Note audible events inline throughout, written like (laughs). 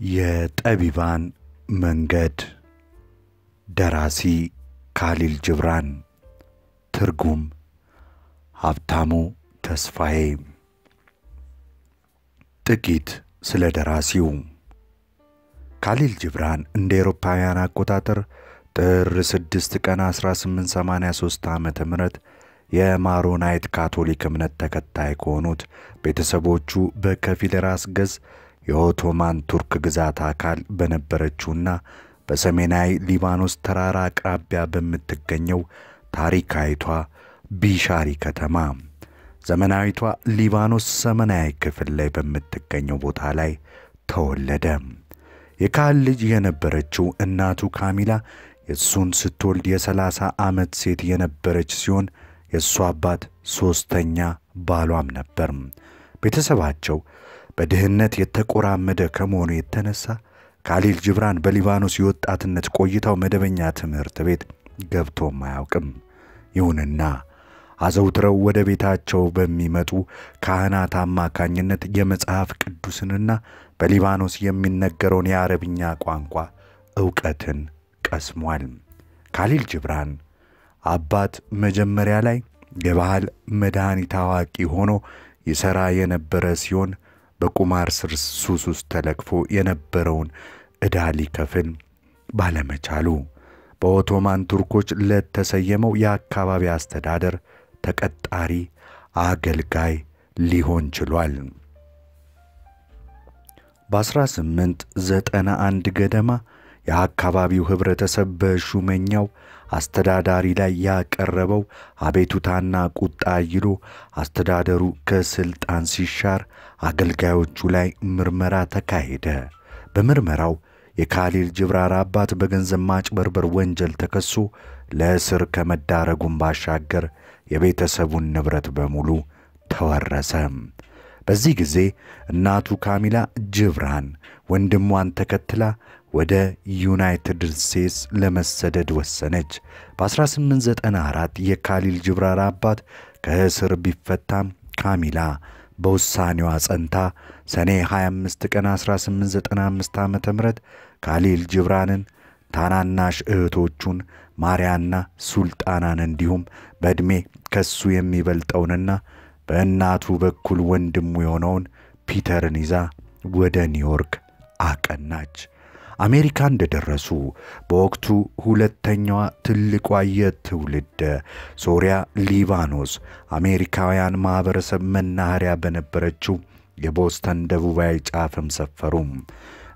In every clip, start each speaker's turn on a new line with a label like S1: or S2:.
S1: የጠቢባን መንገድ። ደራሲ ካሊል ጅብራን። ትርጉም ሀብታሙ ተስፋዬ። ጥቂት ስለ ደራሲው። ካሊል ጅብራን እንደ ኤሮፓውያን አቆጣጠር ጥር 6 ቀን 1883 ዓ ም የማሮናይት ካቶሊክ እምነት ተከታይ ከሆኑት ቤተሰቦቹ በከፊል ራስ ገዝ የኦቶማን ቱርክ ግዛት አካል በነበረችውና በሰሜናዊ ሊባኖስ ተራራ አቅራቢያ በምትገኘው ታሪካዊቷ ቢሻሪ ከተማ ዘመናዊቷ ሊባኖስ ሰሜናዊ ክፍል ላይ በምትገኘው ቦታ ላይ ተወለደ። የካህን ልጅ የነበረችው እናቱ ካሚላ የእሱን ስትወልድ የሰላሳ ዓመት ሴት የነበረች ሲሆን የእሱ አባት ሦስተኛ ባሏም ነበር። ቤተሰባቸው በድህነት የተቆራመደ ከመሆኑ የተነሳ ካሊል ጅብራን በሊባኖስ የወጣትነት ቆይታው መደበኛ ትምህርት ቤት ገብቶም አያውቅም። ይሁንና አዘውትረው ወደ ቤታቸው በሚመጡ ካህናት አማካኝነት የመጽሐፍ ቅዱስንና በሊባኖስ የሚነገረውን የአረብኛ ቋንቋ ዕውቀትን ቀስሟል። ካሊል ጅብራን አባት መጀመሪያ ላይ የባህል መድኃኒት አዋቂ ሆኖ ይሠራ የነበረ ሲሆን በቁማር ስር ሱስ ውስጥ ተለክፎ የነበረውን ዕዳ ሊከፍል ባለመቻሉ በኦቶማን ቱርኮች ለተሰየመው የአካባቢ አስተዳደር ተቀጣሪ አገልጋይ ሊሆን ችሏል። በ1891 ገደማ የአካባቢው ኅብረተሰብ በሹመኛው አስተዳዳሪ ላይ ያቀረበው አቤቱታና ቁጣ አይሎ አስተዳደሩ ከሥልጣን ሲሻር አገልጋዮቹ ላይ ምርመራ ተካሄደ። በምርመራው የካሊል ጅብራን አባት በገንዘብ ማጭበርበር ወንጀል ተከሶ ለእስር ከመዳረጉም ባሻገር የቤተሰቡን ንብረት በሙሉ ተወረሰ። በዚህ ጊዜ እናቱ ካሚላ ጅብራን ወንድሟን ተከትላ ወደ ዩናይትድ ስቴትስ ለመሰደድ ወሰነች። በ1894 የካሊል ጅብራን አባት ከእስር ቢፈታም ካሚላ በውሳኔዋ ጸንታ ሰኔ 25 ቀን 1895 ዓ ም ካሊል ጅብራንን ታናናሽ እህቶቹን ማርያና ሱልጣናን እንዲሁም በዕድሜ ከሱ የሚበልጠውንና በእናቱ በኩል ወንድሙ የሆነውን ፒተርን ይዛ ወደ ኒውዮርክ አቀናች። አሜሪካ እንደደረሱ በወቅቱ ሁለተኛዋ ትልቋ የትውልድ ሶሪያ ሊባኖስ አሜሪካውያን ማኅበረሰብ መናኸሪያ በነበረችው የቦስተን ደቡባዊ ጫፍም ሰፈሩ።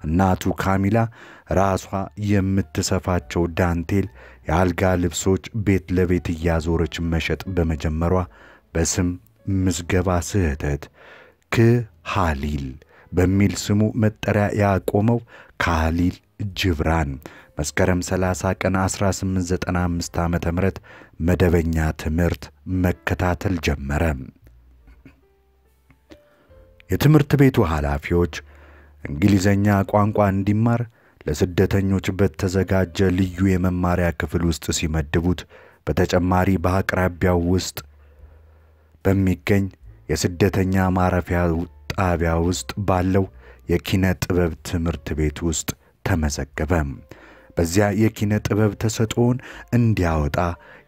S1: እናቱ ካሚላ ራሷ የምትሰፋቸው ዳንቴል የአልጋ ልብሶች ቤት ለቤት እያዞረች መሸጥ በመጀመሯ በስም ምዝገባ ስህተት ክሃሊል በሚል ስሙ መጠሪያ ያቆመው ካሊል ጅብራን መስከረም 30 ቀን 1895 ዓ ም መደበኛ ትምህርት መከታተል ጀመረ። የትምህርት ቤቱ ኃላፊዎች እንግሊዘኛ ቋንቋ እንዲማር ለስደተኞች በተዘጋጀ ልዩ የመማሪያ ክፍል ውስጥ ሲመድቡት፣ በተጨማሪ በአቅራቢያው ውስጥ በሚገኝ የስደተኛ ማረፊያ ጣቢያ ውስጥ ባለው የኪነ ጥበብ ትምህርት ቤት ውስጥ ተመዘገበ። በዚያ የኪነ ጥበብ ተሰጥኦውን እንዲያወጣ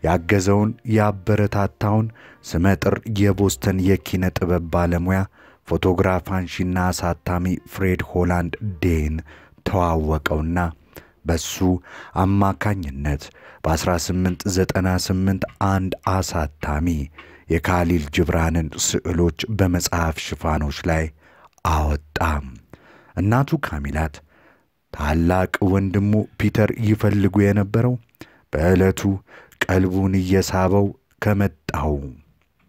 S1: ያገዘውን ያበረታታውን ስመጥር የቦስተን የኪነ ጥበብ ባለሙያ ፎቶግራፍ አንሺና አሳታሚ ፍሬድ ሆላንድ ዴን ተዋወቀውና በሱ አማካኝነት በ1898 አንድ አሳታሚ የካሊል ጅብራንን ስዕሎች በመጽሐፍ ሽፋኖች ላይ አወጣ። እናቱ ካሚላት ታላቅ ወንድሙ ፒተር ይፈልጉ የነበረው በዕለቱ ቀልቡን እየሳበው ከመጣው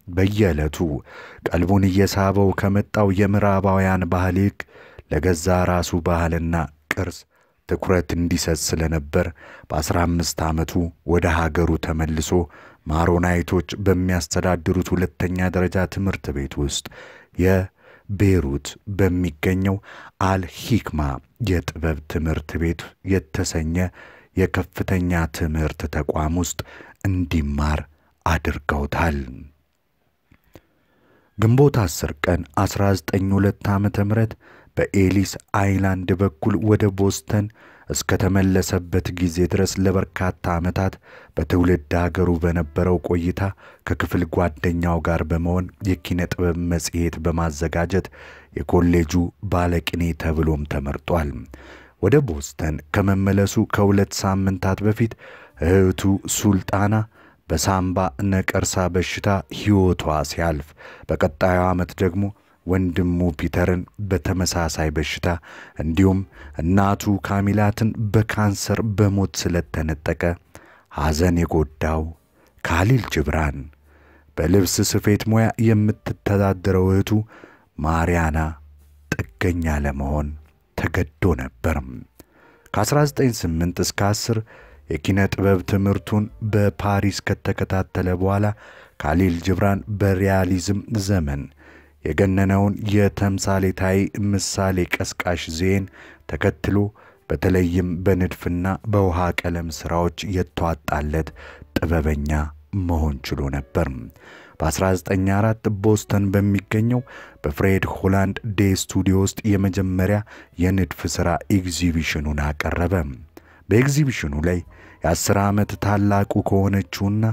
S1: በየዕለቱ ቀልቡን እየሳበው ከመጣው የምዕራባውያን ባህል ይልቅ ለገዛ ራሱ ባህልና ቅርስ ትኩረት እንዲሰጥ ስለነበር በአስራ አምስት ዓመቱ ወደ ሀገሩ ተመልሶ ማሮናይቶች በሚያስተዳድሩት ሁለተኛ ደረጃ ትምህርት ቤት ውስጥ የቤሩት በሚገኘው አልሂክማ የጥበብ ትምህርት ቤት የተሰኘ የከፍተኛ ትምህርት ተቋም ውስጥ እንዲማር አድርገውታል። ግንቦት 10 ቀን 1902 ዓመተ ምህረት በኤሊስ አይላንድ በኩል ወደ ቦስተን እስከተመለሰበት ጊዜ ድረስ ለበርካታ ዓመታት በትውልድ አገሩ በነበረው ቆይታ ከክፍል ጓደኛው ጋር በመሆን የኪነ ጥበብ መጽሔት በማዘጋጀት የኮሌጁ ባለቅኔ ተብሎም ተመርጧል። ወደ ቦስተን ከመመለሱ ከሁለት ሳምንታት በፊት እህቱ ሱልጣና በሳምባ ነቀርሳ በሽታ ሕይወቷ ሲያልፍ በቀጣዩ ዓመት ደግሞ ወንድሙ ፒተርን በተመሳሳይ በሽታ እንዲሁም እናቱ ካሚላትን በካንሰር በሞት ስለተነጠቀ ሐዘን የጎዳው ካሊል ጅብራን በልብስ ስፌት ሙያ የምትተዳደረው እህቱ ማርያና ጥገኛ ለመሆን ተገዶ ነበር። ከ198 እስከ 10 የኪነ ጥበብ ትምህርቱን በፓሪስ ከተከታተለ በኋላ ካሊል ጅብራን በሪያሊዝም ዘመን የገነነውን የተምሳሌታዊ ምሳሌ ቀስቃሽ ዜን ተከትሎ በተለይም በንድፍና በውሃ ቀለም ሥራዎች የተዋጣለት ጥበበኛ መሆን ችሎ ነበር። በ1904 ቦስተን በሚገኘው በፍሬድ ሆላንድ ዴ ስቱዲዮ ውስጥ የመጀመሪያ የንድፍ ሥራ ኤግዚቢሽኑን አቀረበ። በኤግዚቢሽኑ ላይ የአስር ዓመት ታላቁ ከሆነችውና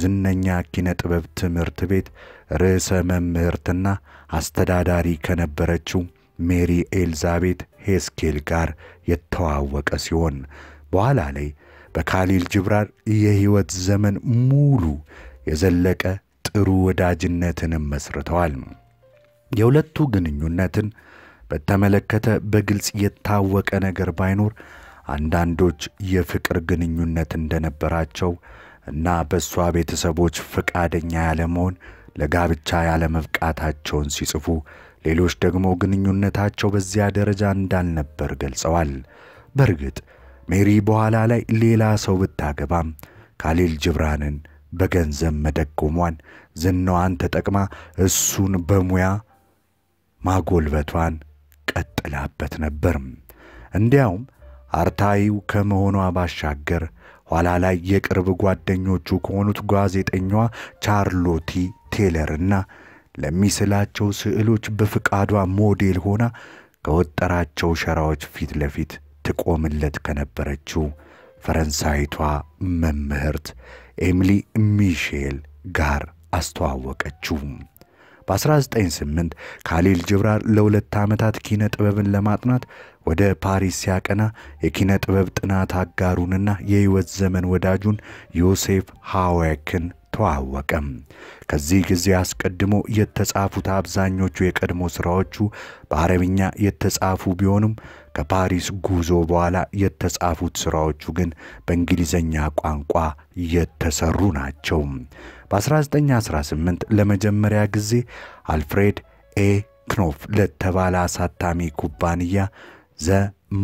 S1: ዝነኛ ኪነ ጥበብ ትምህርት ቤት ርዕሰ መምህርትና አስተዳዳሪ ከነበረችው ሜሪ ኤልዛቤት ሄስኬል ጋር የተዋወቀ ሲሆን በኋላ ላይ በካሊል ጅብራን የሕይወት ዘመን ሙሉ የዘለቀ ጥሩ ወዳጅነትንም መስርተዋል። የሁለቱ ግንኙነትን በተመለከተ በግልጽ የታወቀ ነገር ባይኖር አንዳንዶች የፍቅር ግንኙነት እንደነበራቸው እና በእሷ ቤተሰቦች ፈቃደኛ ያለመሆን ለጋብቻ ያለመብቃታቸውን ሲጽፉ፣ ሌሎች ደግሞ ግንኙነታቸው በዚያ ደረጃ እንዳልነበር ገልጸዋል። በእርግጥ ሜሪ በኋላ ላይ ሌላ ሰው ብታገባም ካሊል ጅብራንን በገንዘብ መደጎሟን ዝናዋን ተጠቅማ እሱን በሙያ ማጎልበቷን ቀጥላበት ነበር። እንዲያውም አርታይው ከመሆኗ ባሻገር ኋላ ላይ የቅርብ ጓደኞቹ ከሆኑት ጋዜጠኛዋ ቻርሎቲ ቴለርና ለሚስላቸው ስዕሎች በፍቃዷ ሞዴል ሆና ከወጠራቸው ሸራዎች ፊት ለፊት ትቆምለት ከነበረችው ፈረንሳይቷ መምህርት ኤሚሊ ሚሼል ጋር አስተዋወቀችው። በ1908 ካሊል ጅብራን ለሁለት ዓመታት ኪነ ጥበብን ለማጥናት ወደ ፓሪስ ሲያቀና የኪነ ጥበብ ጥናት አጋሩንና የሕይወት ዘመን ወዳጁን ዮሴፍ ሃዌክን ተዋወቀም። ከዚህ ጊዜ አስቀድሞ የተጻፉት አብዛኞቹ የቀድሞ ሥራዎቹ በአረብኛ የተጻፉ ቢሆኑም ከፓሪስ ጉዞ በኋላ የተጻፉት ሥራዎቹ ግን በእንግሊዘኛ ቋንቋ የተሰሩ ናቸው። በ1918 ለመጀመሪያ ጊዜ አልፍሬድ ኤ ክኖፍ ለተባለ አሳታሚ ኩባንያ ዘ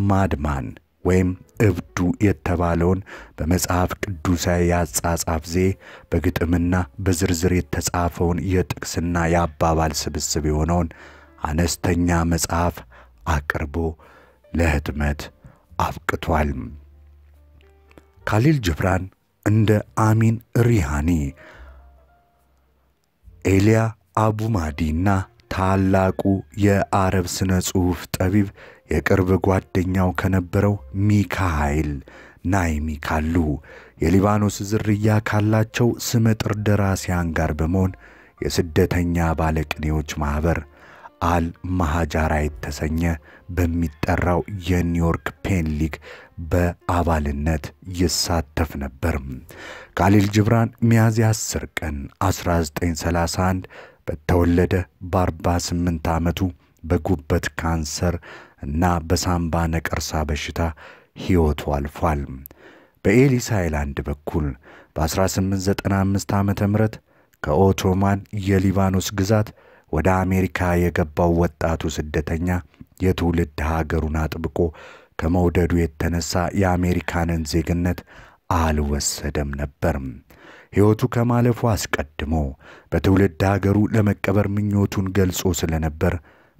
S1: ማድማን ወይም እብዱ የተባለውን በመጽሐፍ ቅዱሳዊ የአጻጻፍ ዜ በግጥምና በዝርዝር የተጻፈውን የጥቅስና የአባባል ስብስብ የሆነውን አነስተኛ መጽሐፍ አቅርቦ ለህትመት አብቅቷል። ካሊል ጅብራን እንደ አሚን ሪሃኒ፣ ኤልያ አቡማዲና ታላቁ የአረብ ሥነ ጽሑፍ ጠቢብ የቅርብ ጓደኛው ከነበረው ሚካኤል ናይሚ ካሉ። የሊባኖስ ዝርያ ካላቸው ስመጥር ደራሲያን ጋር በመሆን የስደተኛ ባለቅኔዎች ማኅበር አል ማሃጃራ የተሰኘ በሚጠራው የኒውዮርክ ፔን ሊግ በአባልነት ይሳተፍ ነበር። ካሊል ጅብራን ሚያዝያ 10 ቀን 1931 በተወለደ በ48 ዓመቱ በጉበት ካንሰር እና በሳምባ ነቀርሳ በሽታ ሕይወቱ አልፏል። በኤሊስ አይላንድ በኩል በ1895 ዓ ም ከኦቶማን የሊባኖስ ግዛት ወደ አሜሪካ የገባው ወጣቱ ስደተኛ የትውልድ ሀገሩን አጥብቆ ከመውደዱ የተነሳ የአሜሪካንን ዜግነት አልወሰደም ነበር። ሕይወቱ ከማለፉ አስቀድሞ በትውልድ ሀገሩ ለመቀበር ምኞቱን ገልጾ ስለነበር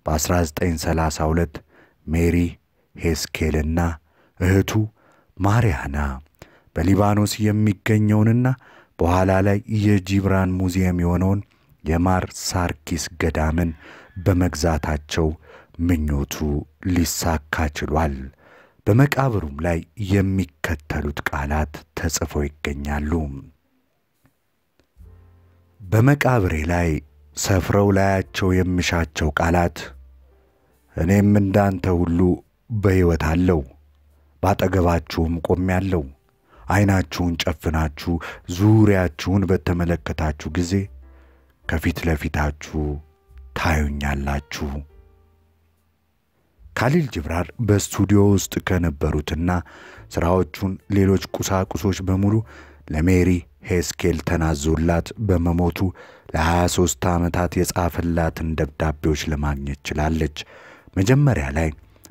S1: በ1932 ሜሪ ሄስኬልና እህቱ ማርያና በሊባኖስ የሚገኘውንና በኋላ ላይ የጂብራን ሙዚየም የሆነውን የማር ሳርኪስ ገዳምን በመግዛታቸው ምኞቱ ሊሳካ ችሏል። በመቃብሩም ላይ የሚከተሉት ቃላት ተጽፈው ይገኛሉ። በመቃብሬ ላይ ሰፍረው ላያቸው የምሻቸው ቃላት እኔም እንዳንተ ሁሉ በሕይወት አለው፣ ባጠገባችሁም ቆሜያለሁ። ዐይናችሁን ጨፍናችሁ ዙሪያችሁን በተመለከታችሁ ጊዜ ከፊት ለፊታችሁ ታዩኛላችሁ። ካሊል ጅብራን በስቱዲዮ ውስጥ ከነበሩትና ሥራዎቹን ሌሎች ቁሳቁሶች በሙሉ ለሜሪ ሄስኬል ተናዞላት በመሞቱ ለ23 ዓመታት የጻፈላትን ደብዳቤዎች ለማግኘት ችላለች። መጀመሪያ ላይ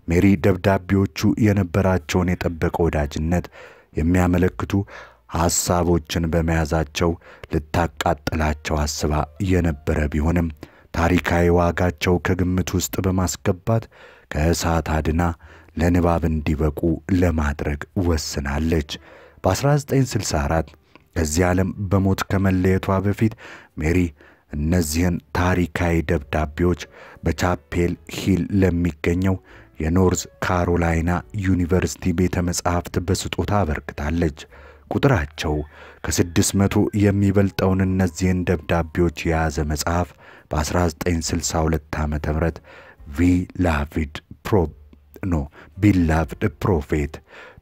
S1: ሜሪ ደብዳቤዎቹ የነበራቸውን የጠበቀ ወዳጅነት የሚያመለክቱ ሐሳቦችን በመያዛቸው ልታቃጥላቸው አስባ የነበረ ቢሆንም ታሪካዊ ዋጋቸው ከግምት ውስጥ በማስገባት ከእሳት አድና ለንባብ እንዲበቁ ለማድረግ ወስናለች። በ1964 ከዚህ ዓለም በሞት ከመለየቷ በፊት ሜሪ እነዚህን ታሪካዊ ደብዳቤዎች በቻፔል ሂል ለሚገኘው የኖርዝ ካሮላይና ዩኒቨርሲቲ ቤተ መጻሕፍት በስጦታ አበርክታለች። ቁጥራቸው ከስድስት መቶ የሚበልጠውን እነዚህን ደብዳቤዎች የያዘ መጽሐፍ በ1962 ዓ ም Beloved Pro no Beloved Prophet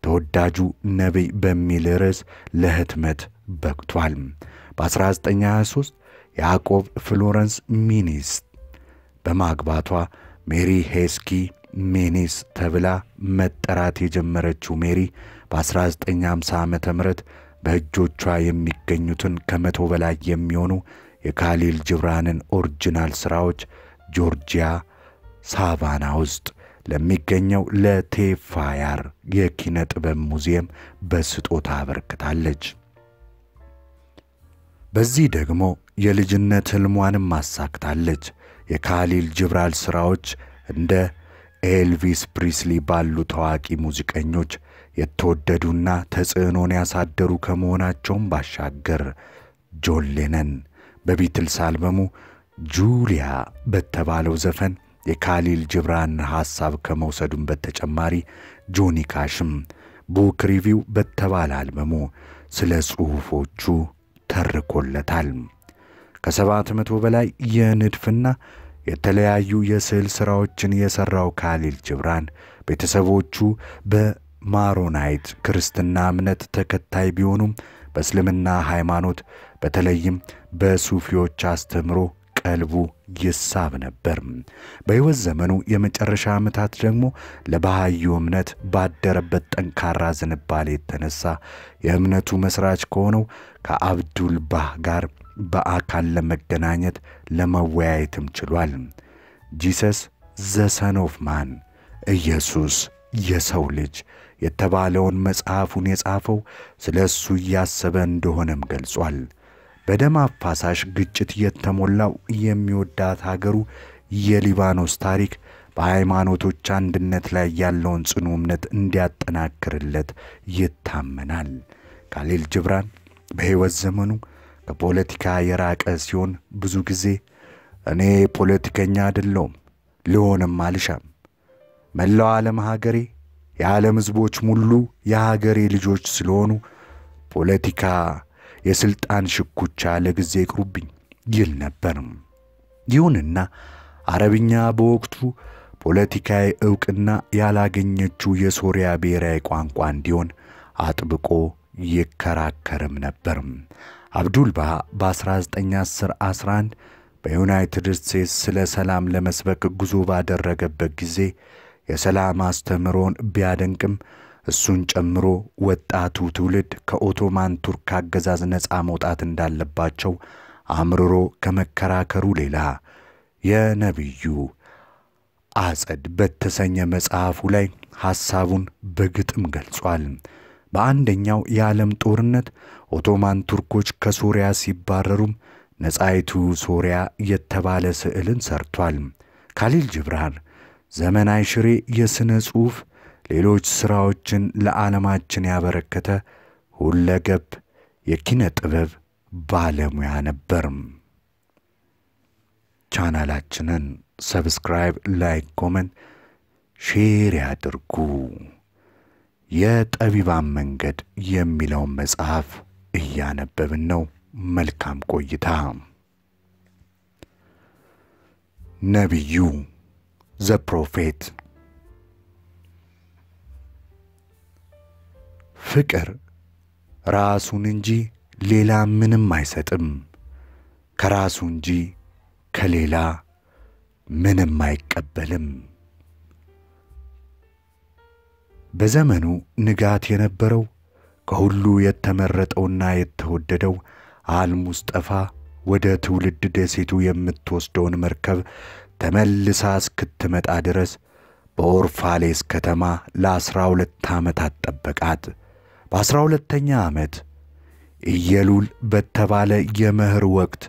S1: ተወዳጁ ነቢይ በሚል ርዕስ ለህትመት በቅቷል። በ1923 ያዕቆብ ፍሎረንስ ሚኒስ በማግባቷ ሜሪ ሄስኪ ሚኒስ ተብላ መጠራት የጀመረችው ሜሪ በ1950 ዓ ም በእጆቿ የሚገኙትን ከመቶ በላይ የሚሆኑ የካሊል ጅብራንን original ሥራዎች ጆርጂያ ሳቫና ውስጥ ለሚገኘው ለቴልፌር የኪነ ጥበብ ሙዚየም በስጦታ አበርክታለች። በዚህ ደግሞ የልጅነት ሕልሟንም አሳክታለች። የካሊል ጅብራን ሥራዎች እንደ ኤልቪስ ፕሪስሊ ባሉ ታዋቂ ሙዚቀኞች የተወደዱና ተጽዕኖን ያሳደሩ ከመሆናቸውም ባሻገር ጆን ሌነን በቢትልስ አልበሙ ጁሊያ በተባለው ዘፈን የካሊል ጅብራን ሐሳብ ከመውሰዱም በተጨማሪ ጆኒ ካሽም Book Review በተባለ አልበሙ ስለ ጽሑፎቹ ተርኮለታል። ከሰባት መቶ በላይ የንድፍና የተለያዩ የስዕል ሥራዎችን የሠራው ካሊል ጅብራን ቤተሰቦቹ በማሮናይት ክርስትና እምነት ተከታይ ቢሆኑም በእስልምና ሃይማኖት በተለይም በሱፊዎች አስተምሮ ቀልቡ ይሳብ ነበር። በሕይወት ዘመኑ የመጨረሻ ዓመታት ደግሞ ለባህዩ እምነት ባደረበት ጠንካራ ዝንባሌ የተነሳ የእምነቱ መሥራች ከሆነው ከአብዱል ባህ ጋር በአካል ለመገናኘት ለመወያየትም ችሏል። Jesus the Son of Man ኢየሱስ የሰው ልጅ የተባለውን መጽሐፉን የጻፈው ስለ እሱ እያሰበ እንደሆነም ገልጿል። በደም አፋሳሽ ግጭት የተሞላው የሚወዳት ሀገሩ የሊባኖስ ታሪክ በሃይማኖቶች አንድነት ላይ ያለውን ጽኑ እምነት እንዲያጠናክርለት ይታመናል። ካሊል ጅብራን በሕይወት ዘመኑ ከፖለቲካ የራቀ ሲሆን ብዙ ጊዜ እኔ ፖለቲከኛ አይደለሁም፣ ልሆንም አልሻም፣ መላው ዓለም ሀገሬ፣ የዓለም ሕዝቦች ሙሉ የሀገሬ ልጆች ስለሆኑ ፖለቲካ የሥልጣን ሽኩቻ ለጊዜ ይቅሩብኝ ይል ነበር። ይሁንና አረብኛ በወቅቱ ፖለቲካዊ ዕውቅና ያላገኘችው የሶሪያ ብሔራዊ ቋንቋ እንዲሆን አጥብቆ ይከራከርም ነበር። አብዱልባህ በ1910 11 በዩናይትድ ስቴትስ ስለ ሰላም ለመስበክ ጉዞ ባደረገበት ጊዜ የሰላም አስተምሮን ቢያደንቅም እሱን ጨምሮ ወጣቱ ትውልድ ከኦቶማን ቱርክ አገዛዝ ነፃ መውጣት እንዳለባቸው አምርሮ ከመከራከሩ ሌላ የነቢዩ አጸድ በተሰኘ መጽሐፉ ላይ ሐሳቡን በግጥም ገልጿል። በአንደኛው የዓለም ጦርነት ኦቶማን ቱርኮች ከሶሪያ ሲባረሩም ነፃይቱ ሶሪያ የተባለ ስዕልን ሰርቷል። ካሊል ጅብራን ዘመናዊ ሽሬ የሥነ ጽሑፍ ሌሎች ሥራዎችን ለዓለማችን ያበረከተ ሁለገብ የኪነ ጥበብ ባለሙያ ነበር። ቻናላችንን subscribe፣ like፣ comment፣ share ያድርጉ። የጠቢባን መንገድ የሚለውን መጽሐፍ እያነበብን ነው። መልካም ቆይታ። ነቢዩ The Prophet ፍቅር ራሱን እንጂ ሌላ ምንም አይሰጥም። ከራሱ እንጂ ከሌላ ምንም አይቀበልም። በዘመኑ ንጋት የነበረው ከሁሉ የተመረጠውና የተወደደው አልሙስጠፋ ወደ ትውልድ ደሴቱ የምትወስደውን መርከብ ተመልሳ እስክትመጣ ድረስ በኦርፋሌስ ከተማ ለአስራ ሁለት ዓመታት ጠበቃት። በአስራ ሁለተኛ ዓመት ኢየሉል በተባለ የመኸር ወቅት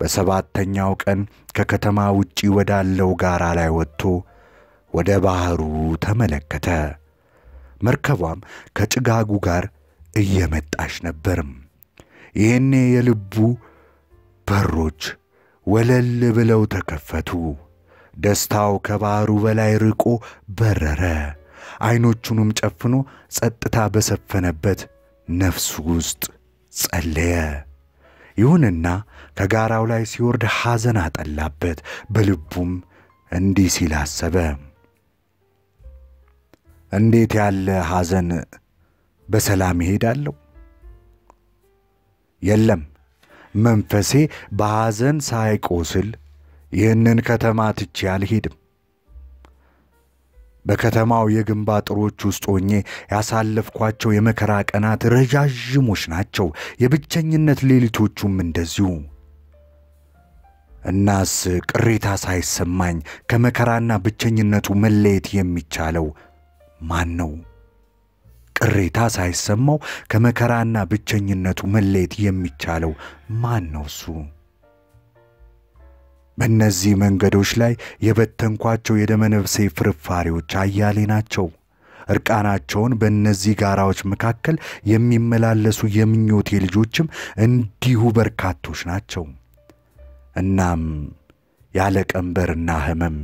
S1: በሰባተኛው ቀን ከከተማ ውጪ ወዳለው ጋራ ላይ ወጥቶ ወደ ባሕሩ ተመለከተ። መርከቧም ከጭጋጉ ጋር እየመጣች ነበርም። ይህኔ የልቡ በሮች ወለል ብለው ተከፈቱ። ደስታው ከባሕሩ በላይ ርቆ በረረ። ዐይኖቹንም ጨፍኖ ጸጥታ በሰፈነበት ነፍሱ ውስጥ ጸለየ። ይሁንና ከጋራው ላይ ሲወርድ ሐዘን አጠላበት። በልቡም እንዲህ ሲል አሰበ፣ እንዴት ያለ ሐዘን በሰላም ይሄዳለሁ? የለም መንፈሴ በሐዘን ሳይቆስል ይህንን ከተማ ትቼ አልሄድም። በከተማው የግንብ አጥሮች ውስጥ ሆኜ ያሳለፍኳቸው የመከራ ቀናት ረዣዥሞች ናቸው፣ የብቸኝነት ሌሊቶቹም እንደዚሁ። እናስ ቅሬታ ሳይሰማኝ ከመከራና ብቸኝነቱ መለየት የሚቻለው ማን ነው? ቅሬታ ሳይሰማው ከመከራና ብቸኝነቱ መለየት የሚቻለው ማን ነው? እሱ በእነዚህ መንገዶች ላይ የበተንኳቸው የደመነፍሴ ፍርፋሪዎች አያሌ ናቸው። እርቃናቸውን በእነዚህ ጋራዎች መካከል የሚመላለሱ የምኞቴ ልጆችም እንዲሁ በርካቶች ናቸው። እናም ያለ ቀንበርና ሕመም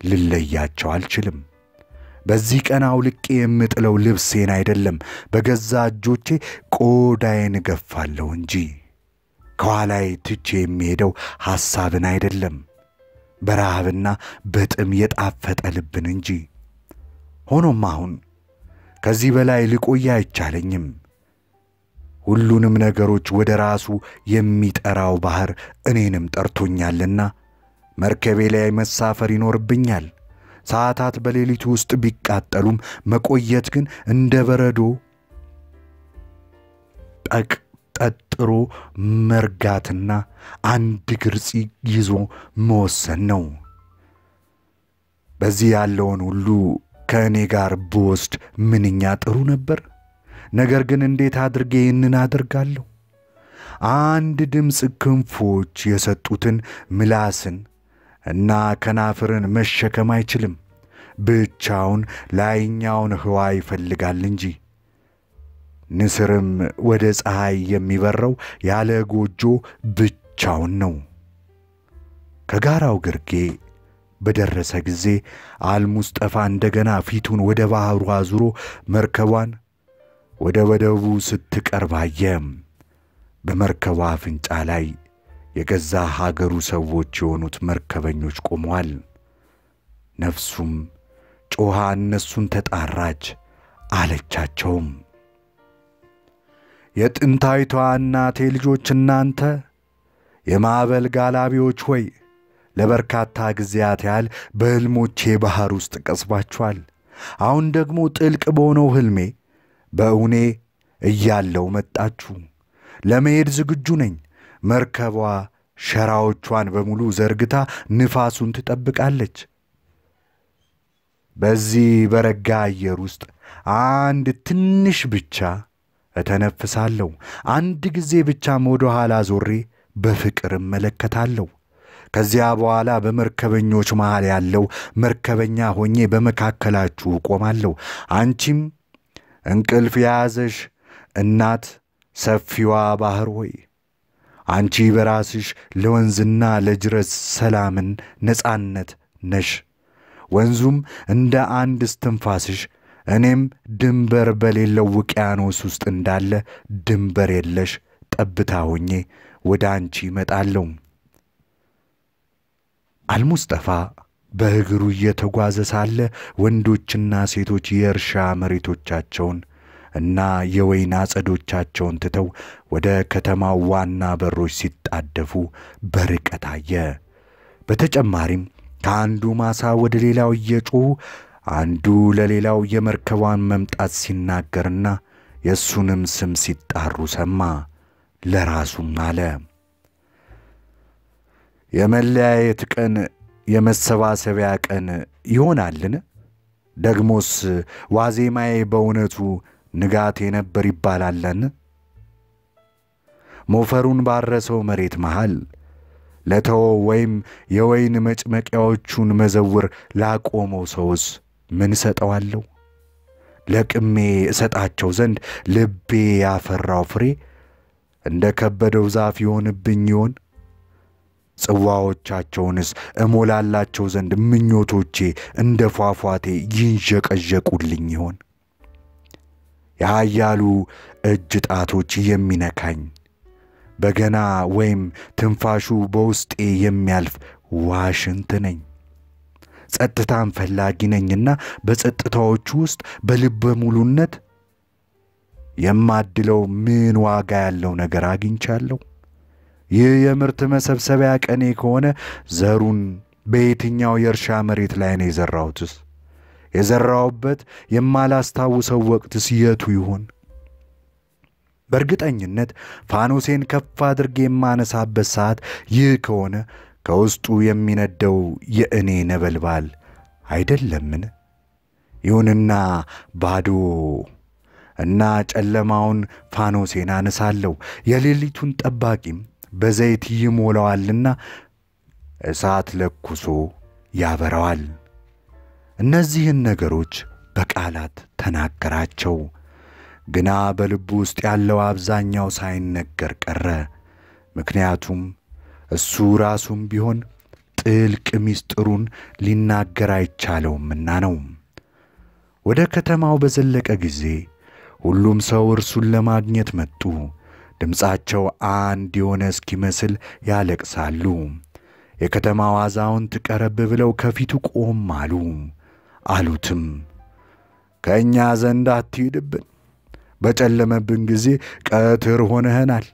S1: ልለያቸው አልችልም። በዚህ ቀን አውልቄ የምጥለው ልብሴን አይደለም፣ በገዛ እጆቼ ቆዳዬን እገፋለሁ እንጂ ከኋላዬ ትቼ የሚሄደው ሐሳብን አይደለም፣ በረሃብና በጥም የጣፈጠ ልብን እንጂ። ሆኖም አሁን ከዚህ በላይ ልቆይ አይቻለኝም። ሁሉንም ነገሮች ወደ ራሱ የሚጠራው ባሕር እኔንም ጠርቶኛልና መርከቤ ላይ መሳፈር ይኖርብኛል። ሰዓታት በሌሊቱ ውስጥ ቢቃጠሉም መቆየት ግን እንደ በረዶ ጠቅ ጠጥሮ መርጋትና አንድ ግርጽ ይዞ መወሰን ነው። በዚህ ያለውን ሁሉ ከእኔ ጋር ብወስድ ምንኛ ጥሩ ነበር። ነገር ግን እንዴት አድርጌ ይህንን አደርጋለሁ? አንድ ድምፅ ክንፎች የሰጡትን ምላስን እና ከናፍርን መሸከም አይችልም። ብቻውን ላይኛውን ህዋ ይፈልጋል እንጂ። ንስርም ወደ ፀሐይ የሚበረው ያለ ጎጆ ብቻውን ነው። ከጋራው ግርጌ በደረሰ ጊዜ አልሙስጠፋ እንደገና ፊቱን ወደ ባሕሩ አዙሮ መርከቧን ወደ ወደቡ ስትቀርብ አየ። በመርከቧ አፍንጫ ላይ የገዛ ሀገሩ ሰዎች የሆኑት መርከበኞች ቆመዋል። ነፍሱም ጮኻ እነሱን ተጣራች፣ አለቻቸውም የጥንታዊቷ እናቴ ልጆች እናንተ የማዕበል ጋላቢዎች ሆይ ለበርካታ ጊዜያት ያህል በሕልሞቼ ባሕር ውስጥ ቀስባችኋል። አሁን ደግሞ ጥልቅ በሆነው ሕልሜ በእውኔ እያለው መጣችሁ። ለመሄድ ዝግጁ ነኝ። መርከቧ ሸራዎቿን በሙሉ ዘርግታ ንፋሱን ትጠብቃለች። በዚህ በረጋ አየር ውስጥ አንድ ትንሽ ብቻ እተነፍሳለሁ። አንድ ጊዜ ብቻም ወደ ኋላ ዞሬ በፍቅር እመለከታለሁ። ከዚያ በኋላ በመርከበኞች መሃል ያለው መርከበኛ ሆኜ በመካከላችሁ እቆማለሁ። አንቺም እንቅልፍ የያዘሽ እናት ሰፊዋ ባሕር ሆይ አንቺ በራስሽ ለወንዝና ለጅረት ሰላምን፣ ነጻነት፣ ነሽ። ወንዙም እንደ አንድ እስትንፋስሽ እኔም ድንበር በሌለው ውቅያኖስ ውስጥ እንዳለ ድንበር የለሽ ጠብታ ሆኜ ወደ አንቺ ይመጣለሁ። አልሙስጠፋ በእግሩ እየተጓዘ ሳለ ወንዶችና ሴቶች የእርሻ መሬቶቻቸውን እና የወይን አጸዶቻቸውን ትተው ወደ ከተማው ዋና በሮች ሲጣደፉ በርቀት አየ። በተጨማሪም ከአንዱ ማሳ ወደ ሌላው እየጮኹ አንዱ ለሌላው የመርከቧን መምጣት ሲናገርና የእሱንም ስም ሲጣሩ ሰማ። ለራሱም አለ፣ የመለያየት ቀን የመሰባሰቢያ ቀን ይሆናልን? ደግሞስ ዋዜማዬ በእውነቱ ንጋቴ ነበር ይባላለን? ሞፈሩን ባረሰው መሬት መሃል ለተወው ወይም የወይን መጭመቂያዎቹን መዘውር ላቆመው ሰውስ ምን እሰጠዋለሁ? ለቅሜ እሰጣቸው ዘንድ ልቤ ያፈራው ፍሬ እንደ ከበደው ዛፍ ይሆንብኝ ይሆን? ጽዋዎቻቸውንስ እሞላላቸው ዘንድ ምኞቶቼ እንደ ፏፏቴ ይንዠቀዠቁልኝ ይሆን? የኃያሉ እጅ ጣቶች የሚነካኝ በገና ወይም ትንፋሹ በውስጤ የሚያልፍ ዋሽንት ነኝ። ጸጥታን ፈላጊ ነኝና በጸጥታዎቹ ውስጥ በልበ ሙሉነት የማድለው ምን ዋጋ ያለው ነገር አግኝቻለሁ? ይህ የምርት መሰብሰቢያ ቀኔ ከሆነ ዘሩን በየትኛው የእርሻ መሬት ላይ ነው የዘራሁትስ? የዘራሁበት የማላስታውሰው ወቅትስ የቱ ይሆን? በእርግጠኝነት ፋኖሴን ከፍ አድርጌ የማነሳበት ሰዓት ይህ ከሆነ ከውስጡ የሚነደው የእኔ ነበልባል አይደለምን? ይሁንና ባዶ እና ጨለማውን ፋኖሴን አነሳለሁ፣ የሌሊቱን ጠባቂም በዘይት ይሞላዋልና እሳት ለኩሶ ያበራዋል። እነዚህን ነገሮች በቃላት ተናገራቸው። ግና በልቡ ውስጥ ያለው አብዛኛው ሳይነገር ቀረ። ምክንያቱም እሱ ራሱም ቢሆን ጥልቅ ምስጢሩን ሊናገር አይቻለውምና ነው። ወደ ከተማው በዘለቀ ጊዜ ሁሉም ሰው እርሱን ለማግኘት መጡ። ድምፃቸው አንድ የሆነ እስኪመስል ያለቅሳሉ። የከተማው አዛውንት ቀረብ ብለው ከፊቱ ቆም አሉ። አሉትም ከእኛ ዘንድ አትሂድብን በጨለመብን ጊዜ ቀትር ሆነህናል።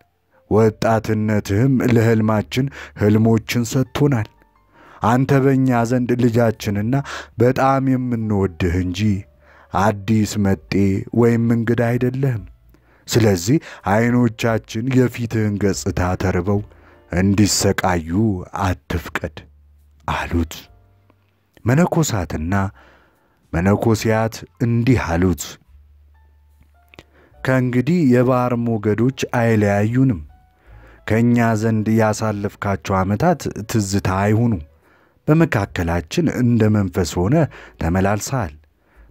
S1: ወጣትነትህም ለሕልማችን ሕልሞችን ሰጥቶናል። አንተ በእኛ ዘንድ ልጃችንና በጣም የምንወድህ እንጂ አዲስ መጤ ወይም እንግዳ አይደለህም። ስለዚህ ዐይኖቻችን የፊትህን ገጽታ ተርበው እንዲሰቃዩ አትፍቀድ አሉት። መነኮሳትና መነኮሲያት እንዲህ አሉት ከእንግዲህ የባሕር ሞገዶች አይለያዩንም። ከእኛ ዘንድ ያሳለፍካቸው ዓመታት ትዝታ አይሁኑ። በመካከላችን እንደ መንፈስ ሆነ ተመላልሰሃል።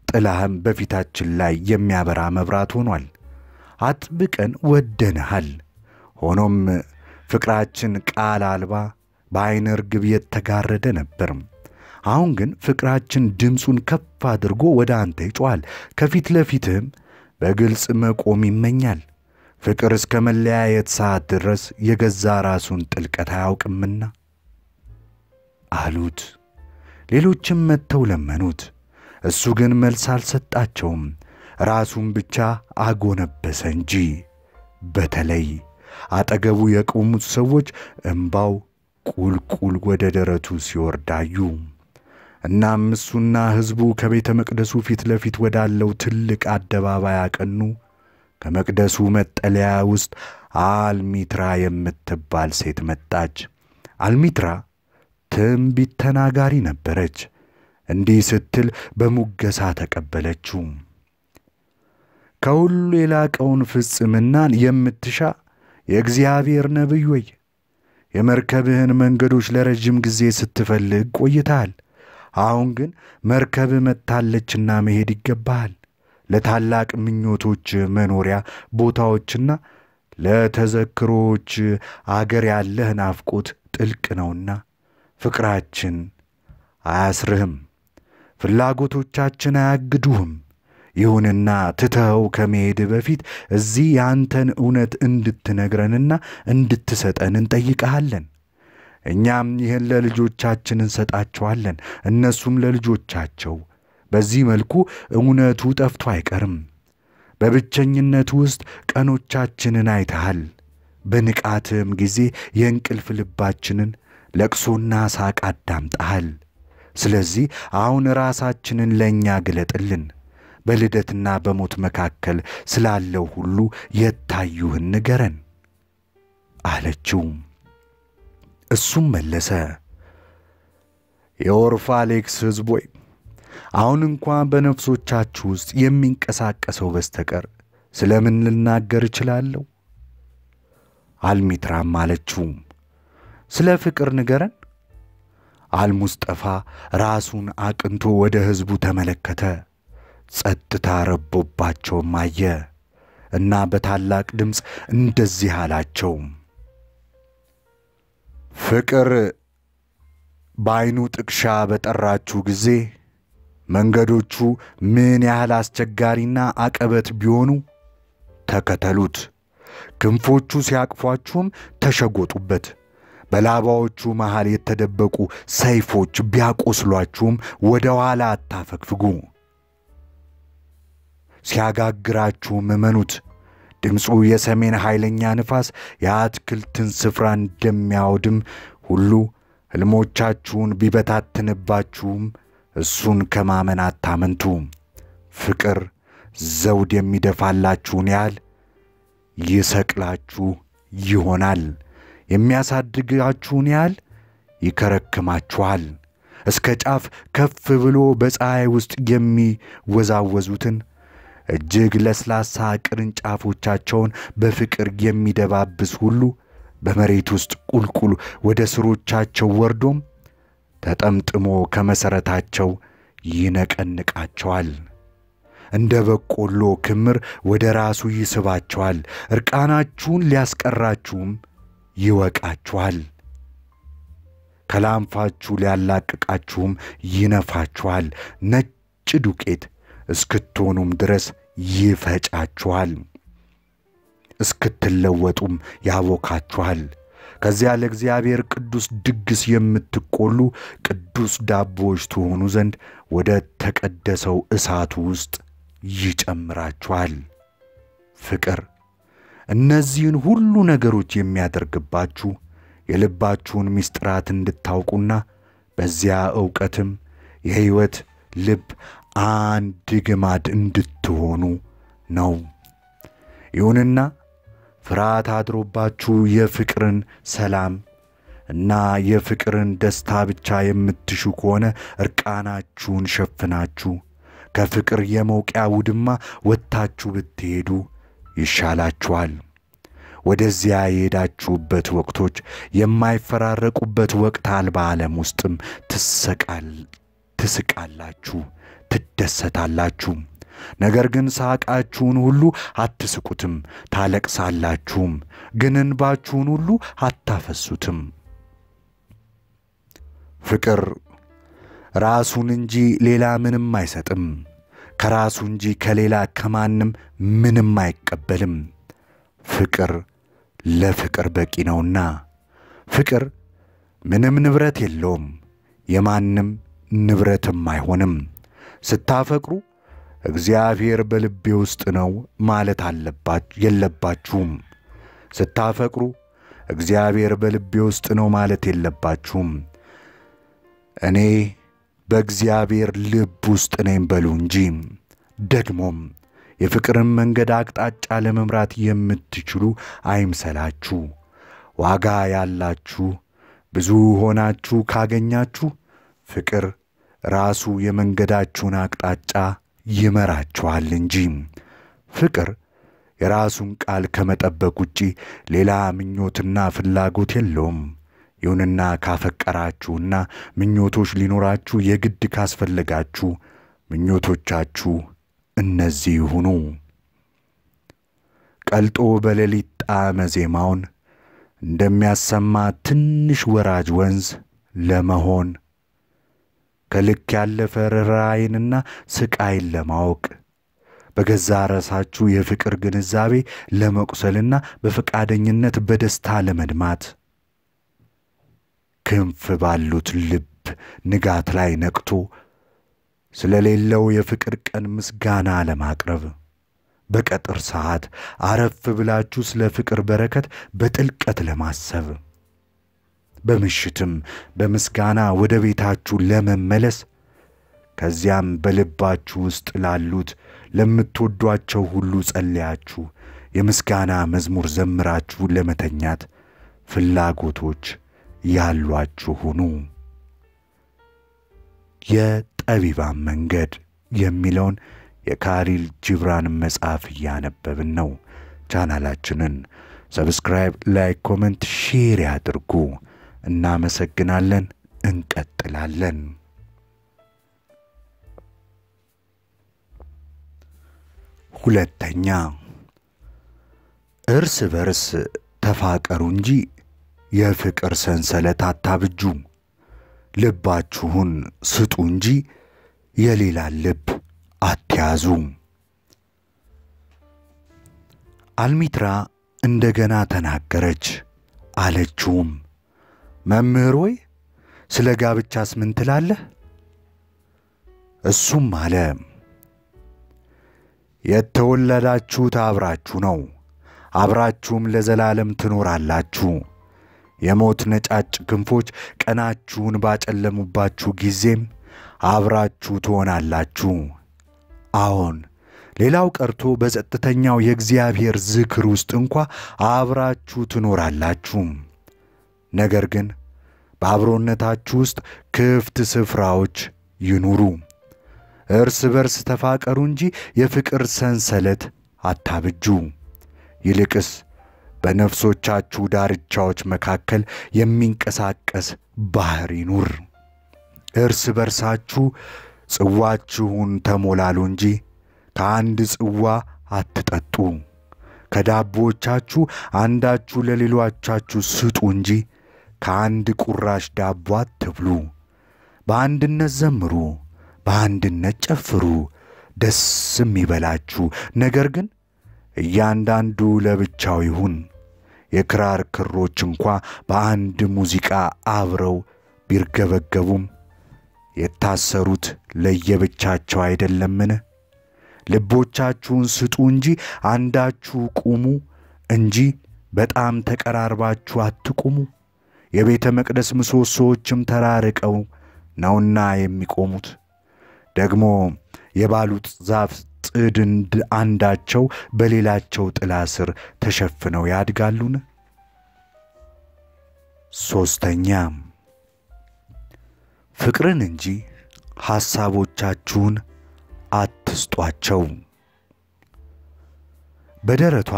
S1: ጥላህም በፊታችን ላይ የሚያበራ መብራት ሆኗል። አጥብቀን ወደንሃል። ሆኖም ፍቅራችን ቃል አልባ በዐይነ ርግብ የተጋረደ ነበር። አሁን ግን ፍቅራችን ድምፁን ከፍ አድርጎ ወደ አንተ ይጮኻል። ከፊት ለፊትህም በግልጽ መቆም ይመኛል። ፍቅር እስከ መለያየት ሰዓት ድረስ የገዛ ራሱን ጥልቀት አያውቅምና አሉት። ሌሎችም መጥተው ለመኑት። እሱ ግን መልስ አልሰጣቸውም። ራሱን ብቻ አጎነበሰ እንጂ። በተለይ አጠገቡ የቆሙት ሰዎች እምባው ቁልቁል ወደ ደረቱ ሲወርዳዩ። እናም እሱና ሕዝቡ ከቤተ መቅደሱ ፊት ለፊት ወዳለው ትልቅ አደባባይ አቀኑ። ከመቅደሱ መጠለያ ውስጥ አልሚትራ የምትባል ሴት መጣች። አልሚትራ ትንቢት ተናጋሪ ነበረች። እንዲህ ስትል በሙገሳ ተቀበለችው። ከሁሉ የላቀውን ፍጽምናን የምትሻ የእግዚአብሔር ነቢይ ወይ የመርከብህን መንገዶች ለረጅም ጊዜ ስትፈልግ ቆይተሃል። አሁን ግን መርከብ መጥታለችና መሄድ ይገባሃል። ለታላቅ ምኞቶች መኖሪያ ቦታዎችና ለተዘክሮች አገር ያለህ ናፍቆት ጥልቅ ነውና ፍቅራችን አያስርህም፣ ፍላጎቶቻችን አያግዱህም። ይሁንና ትተኸው ከመሄድ በፊት እዚህ የአንተን እውነት እንድትነግረንና እንድትሰጠን እንጠይቀሃለን። እኛም ይህን ለልጆቻችን እንሰጣቸዋለን፣ እነሱም ለልጆቻቸው። በዚህ መልኩ እውነቱ ጠፍቶ አይቀርም። በብቸኝነት ውስጥ ቀኖቻችንን አይተሃል። በንቃትም ጊዜ የእንቅልፍ ልባችንን ለቅሶና ሳቅ አዳምጠሃል። ስለዚህ አሁን ራሳችንን ለእኛ ግለጥልን። በልደትና በሞት መካከል ስላለው ሁሉ የታዩህን ንገረን አለችው። እሱም መለሰ፣ የኦርፋሌክስ ሕዝብ አሁን እንኳን በነፍሶቻችሁ ውስጥ የሚንቀሳቀሰው በስተቀር ስለምን ልናገር እችላለሁ? አልሚትራም አለችው፣ ስለ ፍቅር ንገረን። አልሙስጠፋ ራሱን አቅንቶ ወደ ሕዝቡ ተመለከተ። ጸጥታ ረቦባቸውም አየ እና በታላቅ ድምፅ እንደዚህ አላቸው፣ ፍቅር በዐይኑ ጥቅሻ በጠራችሁ ጊዜ መንገዶቹ ምን ያህል አስቸጋሪና አቀበት ቢሆኑ ተከተሉት። ክንፎቹ ሲያቅፏችሁም ተሸጎጡበት። በላባዎቹ መሃል የተደበቁ ሰይፎች ቢያቆስሏችሁም ወደ ኋላ አታፈግፍጉ። ሲያጋግራችሁም እመኑት። ድምፁ የሰሜን ኃይለኛ ንፋስ የአትክልትን ስፍራ እንደሚያወድም ሁሉ ሕልሞቻችሁን ቢበታትንባችሁም እሱን ከማመን አታመንቱ። ፍቅር ዘውድ የሚደፋላችሁን ያህል ይሰቅላችሁ ይሆናል። የሚያሳድጋችሁን ያህል ይከረክማችኋል። እስከ ጫፍ ከፍ ብሎ በፀሐይ ውስጥ የሚወዛወዙትን እጅግ ለስላሳ ቅርንጫፎቻቸውን በፍቅር የሚደባብስ ሁሉ በመሬት ውስጥ ቁልቁል ወደ ስሮቻቸው ወርዶም ተጠምጥሞ ከመሠረታቸው ይነቀንቃቸዋል። እንደ በቆሎ ክምር ወደ ራሱ ይስባቸዋል። ዕርቃናችሁን ሊያስቀራችሁም ይወቃችኋል። ከላንፋችሁ ሊያላቅቃችሁም ይነፋችኋል። ነጭ ዱቄት እስክትሆኑም ድረስ ይፈጫችኋል። እስክትለወጡም ያቦካችኋል። ከዚያ ለእግዚአብሔር ቅዱስ ድግስ የምትቆሉ ቅዱስ ዳቦዎች ትሆኑ ዘንድ ወደ ተቀደሰው እሳቱ ውስጥ ይጨምራችኋል። ፍቅር እነዚህን ሁሉ ነገሮች የሚያደርግባችሁ የልባችሁን ምስጢራት እንድታውቁና በዚያ ዕውቀትም የሕይወት ልብ አንድ ግማድ እንድትሆኑ ነው። ይሁንና ፍርሃት አድሮባችሁ የፍቅርን ሰላም እና የፍቅርን ደስታ ብቻ የምትሹ ከሆነ ዕርቃናችሁን ሸፍናችሁ ከፍቅር የመውቂያ ውድማ ወጥታችሁ ብትሄዱ ይሻላችኋል። ወደዚያ የሄዳችሁበት ወቅቶች የማይፈራረቁበት ወቅት አልባ ዓለም ውስጥም ትስቃላችሁ፣ ትደሰታላችሁ። ነገር ግን ሳቃችሁን ሁሉ አትስቁትም፣ ታለቅሳላችሁም፣ ግን እንባችሁን ሁሉ አታፈሱትም። ፍቅር ራሱን እንጂ ሌላ ምንም አይሰጥም፣ ከራሱ እንጂ ከሌላ ከማንም ምንም አይቀበልም። ፍቅር ለፍቅር በቂ ነውና። ፍቅር ምንም ንብረት የለውም፣ የማንም ንብረትም አይሆንም። ስታፈቅሩ እግዚአብሔር በልቤ ውስጥ ነው ማለት የለባችሁም። ስታፈቅሩ እግዚአብሔር በልቤ ውስጥ ነው ማለት የለባችሁም። እኔ በእግዚአብሔር ልብ ውስጥ ነኝ በሉ እንጂ። ደግሞም የፍቅርን መንገድ አቅጣጫ ለመምራት የምትችሉ አይምሰላችሁ። ዋጋ ያላችሁ ብዙ ሆናችሁ ካገኛችሁ ፍቅር ራሱ የመንገዳችሁን አቅጣጫ ይመራችኋል እንጂ ፍቅር የራሱን ቃል ከመጠበቅ ውጪ ሌላ ምኞትና ፍላጎት የለውም። ይሁንና ካፈቀራችሁና ምኞቶች ሊኖራችሁ የግድ ካስፈለጋችሁ ምኞቶቻችሁ እነዚህ ይሁኑ። ቀልጦ በሌሊት ጣዕመ ዜማውን እንደሚያሰማ ትንሽ ወራጅ ወንዝ ለመሆን ከልክ ያለፈ ርኅራኄንና ስቃይን ለማወቅ በገዛ ራሳችሁ የፍቅር ግንዛቤ ለመቁሰልና በፈቃደኝነት በደስታ ለመድማት። ክንፍ ባሉት ልብ ንጋት ላይ ነቅቶ ስለሌለው የፍቅር ቀን ምስጋና ለማቅረብ በቀጥር ሰዓት አረፍ ብላችሁ ስለ ፍቅር በረከት በጥልቀት ለማሰብ በምሽትም በምስጋና ወደ ቤታችሁ ለመመለስ ከዚያም በልባችሁ ውስጥ ላሉት ለምትወዷቸው ሁሉ ጸለያችሁ የምስጋና መዝሙር ዘምራችሁ ለመተኛት ፍላጎቶች ያሏችሁ ሁኑ። የጠቢባን መንገድ የሚለውን የካሊል ጂብራን መጽሐፍ እያነበብን ነው። ቻናላችንን subscribe፣ like፣ comment፣ share ያድርጉ። እናመሰግናለን። እንቀጥላለን። ሁለተኛ እርስ በርስ ተፋቀሩ እንጂ የፍቅር ሰንሰለት አታብጁ። ልባችሁን ስጡ እንጂ የሌላን ልብ አትያዙ። አልሚትራ እንደገና ተናገረች። አለችውም መምህር ሆይ ስለ ጋብቻስ ምን ትላለህ? እሱም አለ የተወለዳችሁት አብራችሁ ነው፣ አብራችሁም ለዘላለም ትኖራላችሁ። የሞት ነጫጭ ክንፎች ቀናችሁን ባጨለሙባችሁ ጊዜም አብራችሁ ትሆናላችሁ። አዎን ሌላው ቀርቶ በጸጥተኛው የእግዚአብሔር ዝክር ውስጥ እንኳ አብራችሁ ትኖራላችሁ። ነገር ግን በአብሮነታችሁ ውስጥ ክፍት ስፍራዎች ይኑሩ። እርስ በርስ ተፋቀሩ እንጂ የፍቅር ሰንሰለት አታብጁ። ይልቅስ በነፍሶቻችሁ ዳርቻዎች መካከል የሚንቀሳቀስ ባሕር ይኑር። እርስ በርሳችሁ ጽዋችሁን ተሞላሉ እንጂ ከአንድ ጽዋ አትጠጡ። ከዳቦዎቻችሁ አንዳችሁ ለሌሎቻችሁ ስጡ እንጂ ከአንድ ቁራሽ ዳቦ አትብሉ። በአንድነት ዘምሩ፣ በአንድነት ጨፍሩ፣ ደስም ይበላችሁ። ነገር ግን እያንዳንዱ ለብቻው ይሁን። የክራር ክሮች እንኳ በአንድ ሙዚቃ አብረው ቢርገበገቡም የታሰሩት ለየብቻቸው አይደለምን? ልቦቻችሁን ስጡ እንጂ አንዳችሁ ቁሙ እንጂ በጣም ተቀራርባችሁ አትቁሙ። የቤተ መቅደስ ምሰሶዎችም ተራርቀው ነውና የሚቆሙት። ደግሞ የባሉጥ ዛፍ ጽድ አንዳቸው በሌላቸው ጥላ ስር ተሸፍነው ያድጋሉን? ሦስተኛ ፍቅርን እንጂ ሐሳቦቻችሁን አትስጧቸው። በደረቷ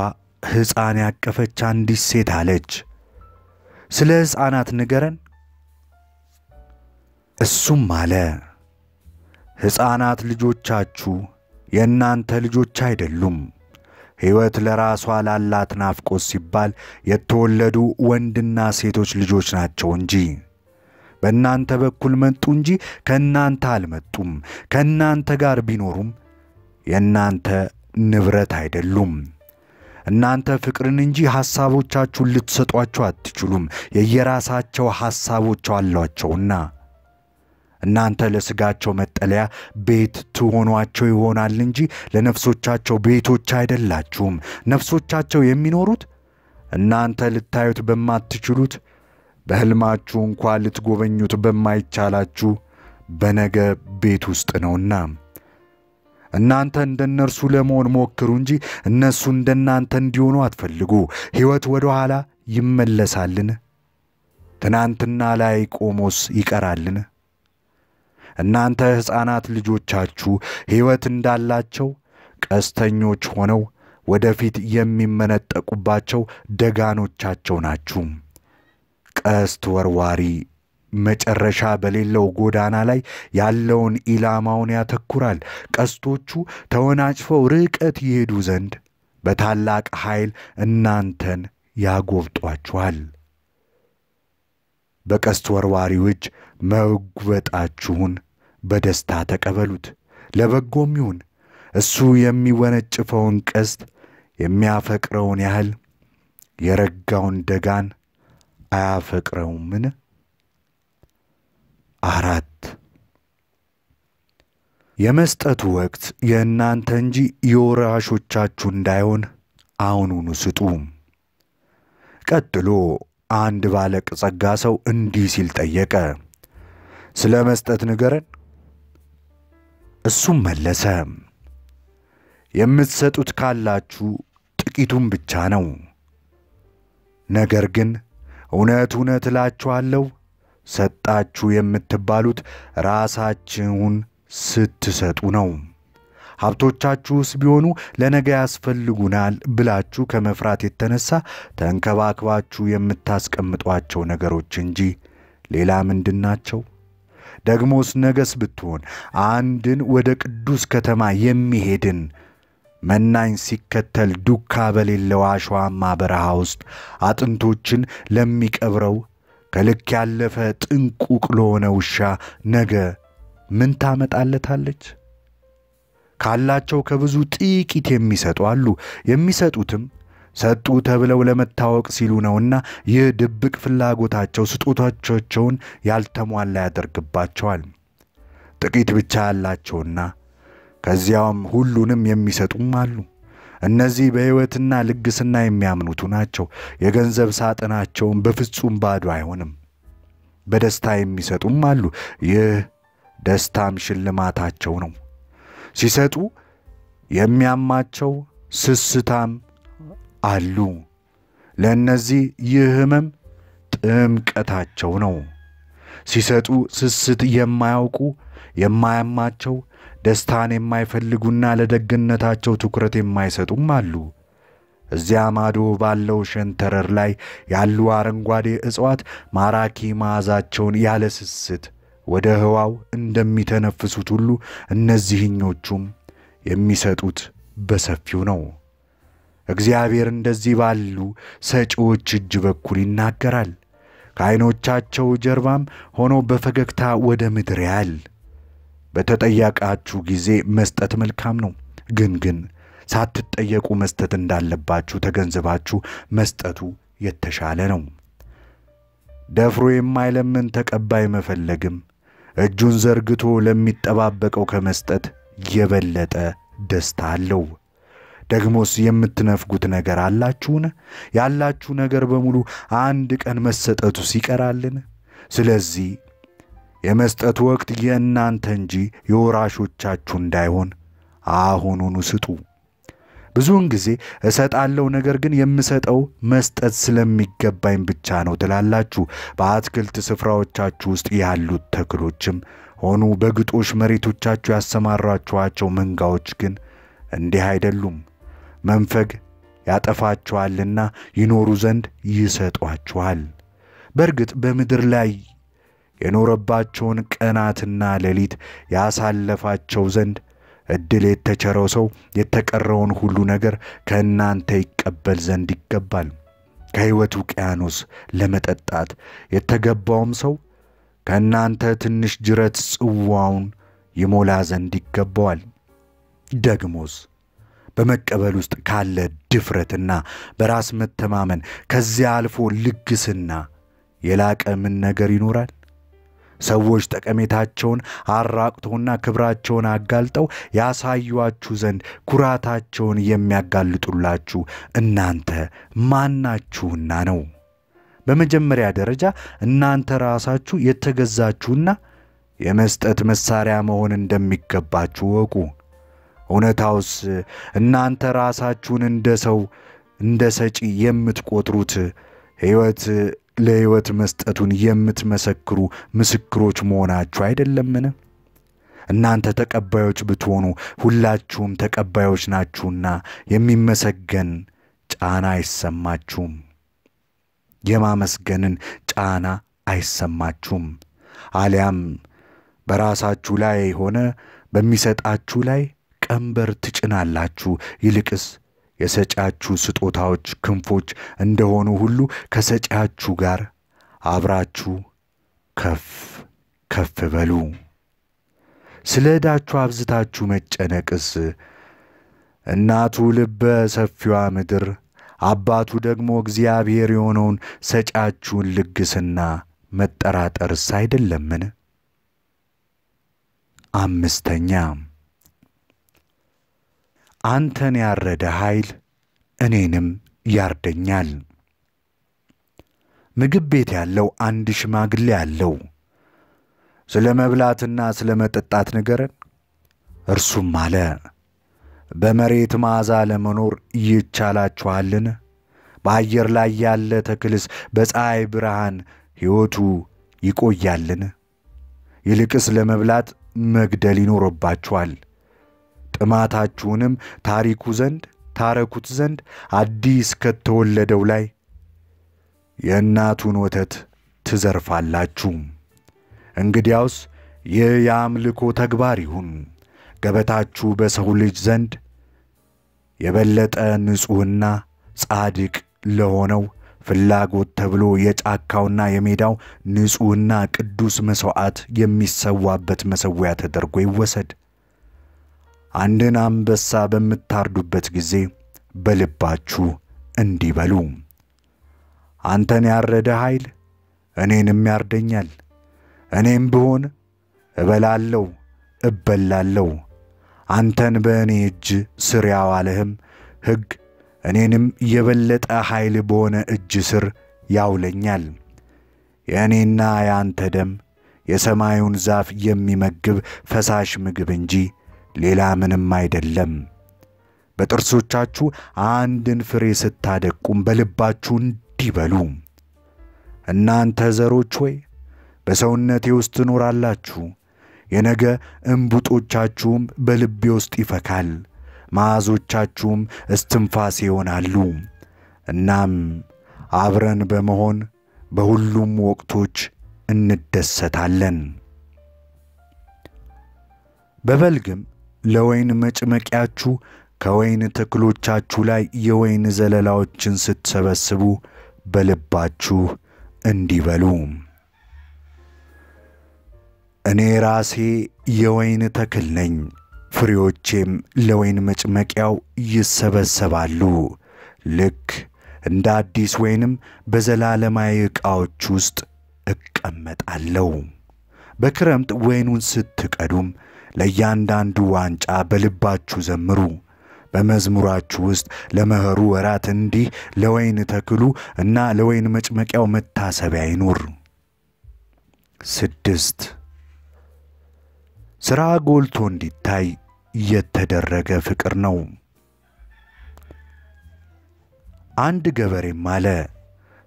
S1: ሕፃን ያቀፈች አንዲት ሴት አለች፣ ስለ ሕፃናት ንገረን። እሱም አለ፣ ሕፃናት ልጆቻችሁ የእናንተ ልጆች አይደሉም። ሕይወት ለራሷ ላላት ናፍቆት ሲባል የተወለዱ ወንድና ሴቶች ልጆች ናቸው እንጂ በእናንተ በኩል መጡ እንጂ ከእናንተ አልመጡም። ከእናንተ ጋር ቢኖሩም የእናንተ ንብረት አይደሉም። እናንተ ፍቅርን እንጂ ሐሳቦቻችሁን ልትሰጧቸው አትችሉም፣ የየራሳቸው ሐሳቦች አሏቸውና። እናንተ ለሥጋቸው መጠለያ ቤት ትሆኗቸው ይሆናል እንጂ ለነፍሶቻቸው ቤቶች አይደላችሁም። ነፍሶቻቸው የሚኖሩት እናንተ ልታዩት በማትችሉት በሕልማችሁ እንኳ ልትጎበኙት በማይቻላችሁ በነገ ቤት ውስጥ ነውና እናንተ እንደ እነርሱ ለመሆን ሞክሩ እንጂ እነሱ እንደ እናንተ እንዲሆኑ አትፈልጉ። ሕይወት ወደ ኋላ ይመለሳልን? ትናንትና ላይ ቆሞስ ይቀራልን? እናንተ ሕፃናት ልጆቻችሁ ሕይወት እንዳላቸው ቀስተኞች ሆነው ወደፊት የሚመነጠቁባቸው ደጋኖቻቸው ናችሁ። ቀስት ወርዋሪ መጨረሻ በሌለው ጎዳና ላይ ያለውን ኢላማውን ያተኩራል። ቀስቶቹ ተወናጭፈው ርቀት ይሄዱ ዘንድ በታላቅ ኃይል እናንተን ያጎብጧችኋል። በቀስት ወርዋሪው እጅ መጉበጣችሁን በደስታ ተቀበሉት። ለበጎም ይሁን። እሱ የሚወነጭፈውን ቀስት የሚያፈቅረውን ያህል የረጋውን ደጋን አያፈቅረውምን? አራት የመስጠቱ ወቅት የእናንተ እንጂ የወራሾቻችሁ እንዳይሆን አሁኑኑ ስጡ። ቀጥሎ አንድ ባለጸጋ ሰው እንዲህ ሲል ጠየቀ፣ ስለ መስጠት ንገረን። እሱም መለሰ፣ የምትሰጡት ካላችሁ ጥቂቱን ብቻ ነው። ነገር ግን እውነት እውነት እላችኋለሁ ሰጣችሁ የምትባሉት ራሳችሁን ስትሰጡ ነው። ሀብቶቻችሁስ ቢሆኑ ለነገ ያስፈልጉናል ብላችሁ ከመፍራት የተነሳ ተንከባክባችሁ የምታስቀምጧቸው ነገሮች እንጂ ሌላ ምንድን ናቸው? ደግሞስ ነገስ ብትሆን አንድን ወደ ቅዱስ ከተማ የሚሄድን መናኝ ሲከተል ዱካ በሌለው አሸዋማ በረሃ ውስጥ አጥንቶችን ለሚቀብረው ከልክ ያለፈ ጥንቁቅ ለሆነ ውሻ ነገ ምን ታመጣለታለች? ካላቸው ከብዙ ጥቂት የሚሰጡ አሉ። የሚሰጡትም ሰጡ ተብለው ለመታወቅ ሲሉ ነውና ይህ ድብቅ ፍላጎታቸው ስጦታቸውን ያልተሟላ ያደርግባቸዋል። ጥቂት ብቻ ያላቸውና ከዚያውም ሁሉንም የሚሰጡም አሉ። እነዚህ በሕይወትና ልግስና የሚያምኑቱ ናቸው። የገንዘብ ሳጥናቸውን በፍጹም ባዶ አይሆንም። በደስታ የሚሰጡም አሉ። ይህ ደስታም ሽልማታቸው ነው። ሲሰጡ የሚያማቸው ስስታም አሉ። ለእነዚህ ይህ ሕመም ጥምቀታቸው ነው። ሲሰጡ ስስት የማያውቁ የማያማቸው ደስታን የማይፈልጉና ለደግነታቸው ትኩረት የማይሰጡም አሉ። እዚያ ማዶ ባለው ሸንተረር ላይ ያሉ አረንጓዴ እጽዋት ማራኪ መዓዛቸውን ያለ ስስት ወደ ህዋው እንደሚተነፍሱት ሁሉ እነዚህኞቹም የሚሰጡት በሰፊው ነው። እግዚአብሔር እንደዚህ ባሉ ሰጪዎች እጅ በኩል ይናገራል። ከዐይኖቻቸው ጀርባም ሆኖ በፈገግታ ወደ ምድር ያያል። በተጠየቃችሁ ጊዜ መስጠት መልካም ነው። ግን ግን ሳትጠየቁ መስጠት እንዳለባችሁ ተገንዝባችሁ መስጠቱ የተሻለ ነው። ደፍሮ የማይለምን ተቀባይ መፈለግም እጁን ዘርግቶ ለሚጠባበቀው ከመስጠት የበለጠ ደስታ አለው። ደግሞስ የምትነፍጉት ነገር አላችሁን? ያላችሁ ነገር በሙሉ አንድ ቀን መሰጠቱ ሲቀራልን? ስለዚህ የመስጠቱ ወቅት የእናንተ እንጂ የወራሾቻችሁ እንዳይሆን አሁኑኑ ስጡ። ብዙውን ጊዜ እሰጣለሁ፣ ነገር ግን የምሰጠው መስጠት ስለሚገባኝ ብቻ ነው ትላላችሁ። በአትክልት ስፍራዎቻችሁ ውስጥ ያሉት ተክሎችም ሆኑ በግጦሽ መሬቶቻችሁ ያሰማራችኋቸው መንጋዎች ግን እንዲህ አይደሉም። መንፈግ ያጠፋችኋልና ይኖሩ ዘንድ ይሰጧችኋል። በእርግጥ በምድር ላይ የኖረባቸውን ቀናትና ሌሊት ያሳለፋቸው ዘንድ ዕድል የተቸረው ሰው የተቀረውን ሁሉ ነገር ከእናንተ ይቀበል ዘንድ ይገባል። ከሕይወት ውቅያኖስ ለመጠጣት የተገባውም ሰው ከእናንተ ትንሽ ጅረት ጽዋውን ይሞላ ዘንድ ይገባዋል። ደግሞስ በመቀበል ውስጥ ካለ ድፍረትና በራስ መተማመን ከዚያ አልፎ ልግስና የላቀ ምን ነገር ይኖራል? ሰዎች ጠቀሜታቸውን አራቅተውና ክብራቸውን አጋልጠው ያሳዩአችሁ ዘንድ ኩራታቸውን የሚያጋልጡላችሁ እናንተ ማናችሁና ነው? በመጀመሪያ ደረጃ እናንተ ራሳችሁ የተገዛችሁና የመስጠት መሳሪያ መሆን እንደሚገባችሁ ወቁ። እውነታውስ እናንተ ራሳችሁን እንደ ሰው እንደ ሰጪ የምትቆጥሩት ሕይወት ለሕይወት መስጠቱን የምትመሰክሩ ምስክሮች መሆናችሁ አይደለምን? እናንተ ተቀባዮች ብትሆኑ ሁላችሁም ተቀባዮች ናችሁና የሚመሰገን ጫና አይሰማችሁም። የማመስገንን ጫና አይሰማችሁም። አሊያም በራሳችሁ ላይ ሆነ በሚሰጣችሁ ላይ ቀንበር ትጭናላችሁ። ይልቅስ የሰጫችሁ ስጦታዎች ክንፎች እንደሆኑ ሁሉ ከሰጪያችሁ ጋር አብራችሁ ከፍ ከፍ በሉ። ስለ ዕዳችሁ አብዝታችሁ መጨነቅስ እናቱ ልበ ሰፊዋ ምድር አባቱ ደግሞ እግዚአብሔር የሆነውን ሰጫችሁን ልግስና መጠራጠርስ አይደለምን? አምስተኛ አንተን ያረደ ኃይል እኔንም ያርደኛል። ምግብ ቤት ያለው አንድ ሽማግሌ አለው። ስለ መብላትና ስለ መጠጣት ንገረን። እርሱም አለ በመሬት መዓዛ ለመኖር ይቻላችኋልን? በአየር ላይ ያለ ተክልስ በፀሐይ ብርሃን ሕይወቱ ይቆያልን? ይልቅስ ለመብላት መግደል ይኖርባችኋል። ጥማታችሁንም ታሪኩ ዘንድ ታረኩት ዘንድ አዲስ ከተወለደው ላይ የእናቱን ወተት ትዘርፋላችሁ። እንግዲያውስ ይህ የአምልኮ ተግባር ይሁን። ገበታችሁ በሰው ልጅ ዘንድ የበለጠ ንጹሕና ጻድቅ ለሆነው ፍላጎት ተብሎ የጫካውና የሜዳው ንጹሕና ቅዱስ መሥዋዕት የሚሰዋበት መሠዊያ ተደርጎ ይወሰድ። አንድን አንበሳ በምታርዱበት ጊዜ በልባችሁ እንዲህ በሉ፣ አንተን ያረደ ኃይል እኔንም ያርደኛል። እኔም ብሆን እበላለሁ እበላለሁ። አንተን በእኔ እጅ ስር ያዋለህም ሕግ እኔንም የበለጠ ኃይል በሆነ እጅ ስር ያውለኛል። የእኔና የአንተ ደም የሰማዩን ዛፍ የሚመግብ ፈሳሽ ምግብ እንጂ ሌላ ምንም አይደለም። በጥርሶቻችሁ አንድን ፍሬ ስታደቁም በልባችሁ እንዲህ በሉ፣ እናንተ ዘሮች ሆይ በሰውነቴ ውስጥ ትኖራላችሁ። የነገ እምቡጦቻችሁም በልቤ ውስጥ ይፈካል፣ መዓዞቻችሁም እስትንፋሴ ይሆናሉ። እናም አብረን በመሆን በሁሉም ወቅቶች እንደሰታለን። በበልግም ለወይን መጭመቂያችሁ ከወይን ተክሎቻችሁ ላይ የወይን ዘለላዎችን ስትሰበስቡ በልባችሁ እንዲህ በሉ እኔ ራሴ የወይን ተክል ነኝ፣ ፍሬዎቼም ለወይን መጭመቂያው ይሰበሰባሉ። ልክ እንደ አዲስ ወይንም በዘላለማዊ ዕቃዎች ውስጥ እቀመጣለሁ። በክረምት ወይኑን ስትቀዱም ለእያንዳንዱ ዋንጫ በልባችሁ ዘምሩ። በመዝሙራችሁ ውስጥ ለመኸሩ ወራት እንዲህ ለወይን ተክሉ እና ለወይን መጭመቂያው መታሰቢያ ይኑር። ስድስት ሥራ ጎልቶ እንዲታይ የተደረገ ፍቅር ነው። አንድ ገበሬም አለ፣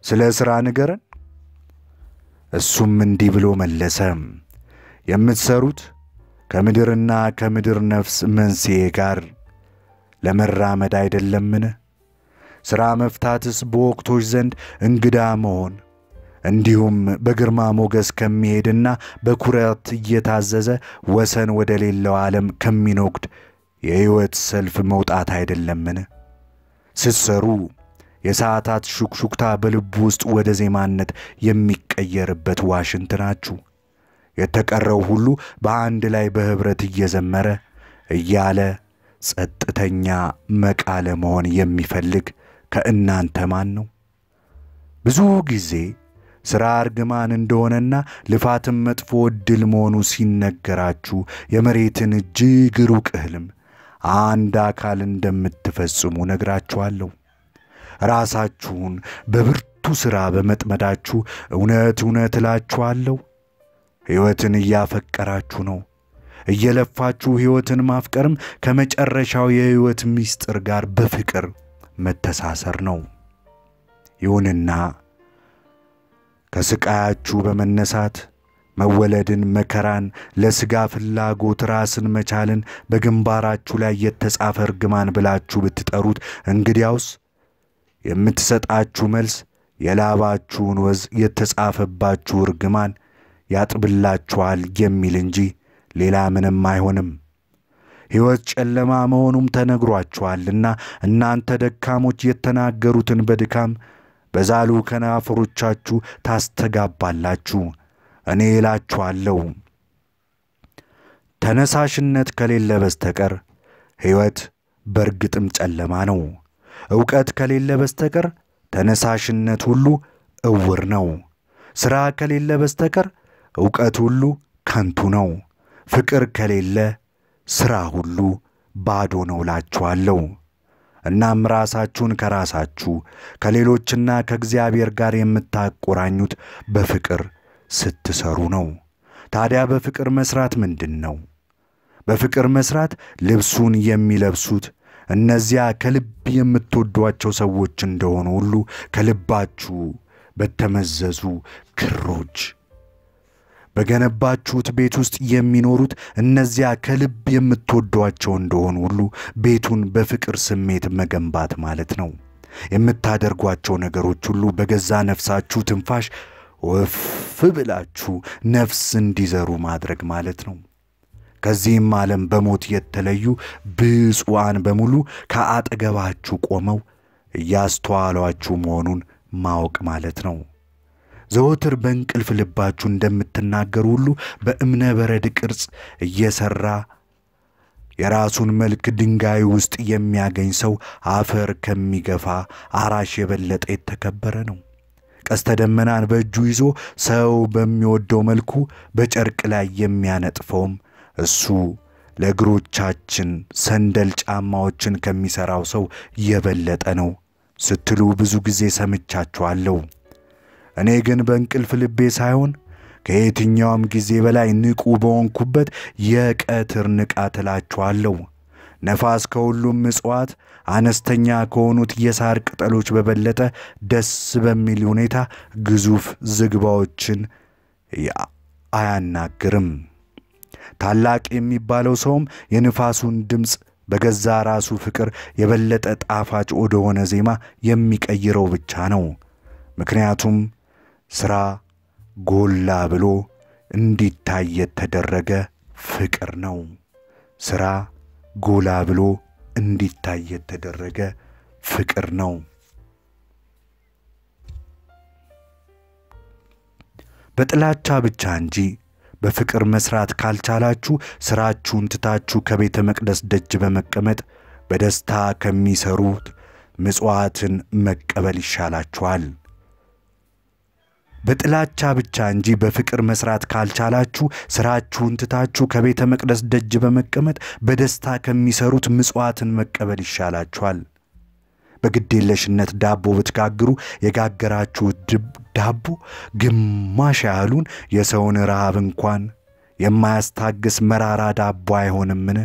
S1: ስለ ሥራ ንገረን። እሱም እንዲህ ብሎ መለሰ፣ የምትሠሩት ከምድርና ከምድር ነፍስ መንስኤ ጋር ለመራመድ አይደለምን? ሥራ መፍታትስ በወቅቶች ዘንድ እንግዳ መሆን እንዲሁም በግርማ ሞገስ ከሚሄድና በኩራት እየታዘዘ ወሰን ወደ ሌለው ዓለም ከሚኖግድ የሕይወት ሰልፍ መውጣት አይደለምን? ስትሰሩ የሰዓታት ሹክሹክታ በልቡ ውስጥ ወደ ዜማነት የሚቀየርበት ዋሽንት ናችሁ። የተቀረው ሁሉ በአንድ ላይ በኅብረት እየዘመረ እያለ ጸጥተኛ መቃ ለመሆን የሚፈልግ ከእናንተ ማን ነው? ብዙ ጊዜ ሥራ እርግማን እንደሆነና ልፋትም መጥፎ ዕድል መሆኑ ሲነገራችሁ የመሬትን እጅግ ሩቅ ሕልም አንድ አካል እንደምትፈጽሙ ነግራችኋለሁ። ራሳችሁን በብርቱ ሥራ በመጥመዳችሁ እውነት እውነት እላችኋለሁ ሕይወትን እያፈቀራችሁ ነው። እየለፋችሁ ሕይወትን ማፍቀርም ከመጨረሻው የሕይወት ምስጢር ጋር በፍቅር መተሳሰር ነው። ይሁንና ከስቃያችሁ በመነሳት መወለድን፣ መከራን፣ ለሥጋ ፍላጎት ራስን መቻልን በግንባራችሁ ላይ የተጻፈ እርግማን ብላችሁ ብትጠሩት እንግዲያውስ የምትሰጣችሁ መልስ የላባችሁን ወዝ የተጻፈባችሁ እርግማን ያጥብላችኋል የሚል እንጂ ሌላ ምንም አይሆንም። ሕይወት ጨለማ መሆኑም ተነግሯችኋልና እናንተ ደካሞች የተናገሩትን በድካም በዛሉ ከናፈሮቻችሁ ታስተጋባላችሁ። እኔ እላችኋለሁ ተነሳሽነት ከሌለ በስተቀር ሕይወት በርግጥም ጨለማ ነው። ዕውቀት ከሌለ በስተቀር ተነሳሽነት ሁሉ እውር ነው። ሥራ ከሌለ በስተቀር ዕውቀት ሁሉ ከንቱ ነው። ፍቅር ከሌለ ሥራ ሁሉ ባዶ ነው እላችኋለሁ። እናም ራሳችሁን ከራሳችሁ ከሌሎችና ከእግዚአብሔር ጋር የምታቆራኙት በፍቅር ስትሰሩ ነው። ታዲያ በፍቅር መሥራት ምንድን ነው? በፍቅር መሥራት ልብሱን የሚለብሱት እነዚያ ከልብ የምትወዷቸው ሰዎች እንደሆኑ ሁሉ ከልባችሁ በተመዘዙ ክሮች በገነባችሁት ቤት ውስጥ የሚኖሩት እነዚያ ከልብ የምትወዷቸው እንደሆኑ ሁሉ ቤቱን በፍቅር ስሜት መገንባት ማለት ነው። የምታደርጓቸው ነገሮች ሁሉ በገዛ ነፍሳችሁ ትንፋሽ ወፍ ብላችሁ ነፍስ እንዲዘሩ ማድረግ ማለት ነው። ከዚህም ዓለም በሞት የተለዩ ብፁዓን በሙሉ ከአጠገባችሁ ቆመው እያስተዋሏችሁ መሆኑን ማወቅ ማለት ነው። ዘወትር በእንቅልፍ ልባችሁ እንደምትናገሩ ሁሉ በእብነ በረድ ቅርጽ እየሠራ የራሱን መልክ ድንጋይ ውስጥ የሚያገኝ ሰው አፈር ከሚገፋ አራሽ የበለጠ የተከበረ ነው። ቀስተ ደመናን በእጁ ይዞ ሰው በሚወደው መልኩ በጨርቅ ላይ የሚያነጥፈውም እሱ ለእግሮቻችን ሰንደል ጫማዎችን ከሚሠራው ሰው የበለጠ ነው ስትሉ ብዙ ጊዜ ሰምቻችኋለሁ። እኔ ግን በእንቅልፍ ልቤ ሳይሆን ከየትኛውም ጊዜ በላይ ንቁ በሆንኩበት የቀትር ንቃት እላችኋለሁ። ነፋስ ከሁሉም እጽዋት አነስተኛ ከሆኑት የሳር ቅጠሎች በበለጠ ደስ በሚል ሁኔታ ግዙፍ ዝግባዎችን አያናግርም። ታላቅ የሚባለው ሰውም የንፋሱን ድምፅ በገዛ ራሱ ፍቅር የበለጠ ጣፋጭ ወደሆነ ዜማ የሚቀይረው ብቻ ነው። ምክንያቱም ሥራ ጎላ ብሎ እንዲታይ የተደረገ ፍቅር ነው። ሥራ ጎላ ብሎ እንዲታይ የተደረገ ፍቅር ነው። በጥላቻ ብቻ እንጂ በፍቅር መሥራት ካልቻላችሁ ሥራችሁን ትታችሁ ከቤተ መቅደስ ደጅ በመቀመጥ በደስታ ከሚሠሩት ምጽዋትን መቀበል ይሻላችኋል። በጥላቻ ብቻ እንጂ በፍቅር መሥራት ካልቻላችሁ ሥራችሁን ትታችሁ ከቤተ መቅደስ ደጅ በመቀመጥ በደስታ ከሚሠሩት ምጽዋትን መቀበል ይሻላችኋል። በግዴለሽነት ዳቦ ብትጋግሩ የጋገራችሁት ዳቦ ግማሽ ያህሉን የሰውን ረሃብ እንኳን የማያስታግስ መራራ ዳቦ አይሆንምን?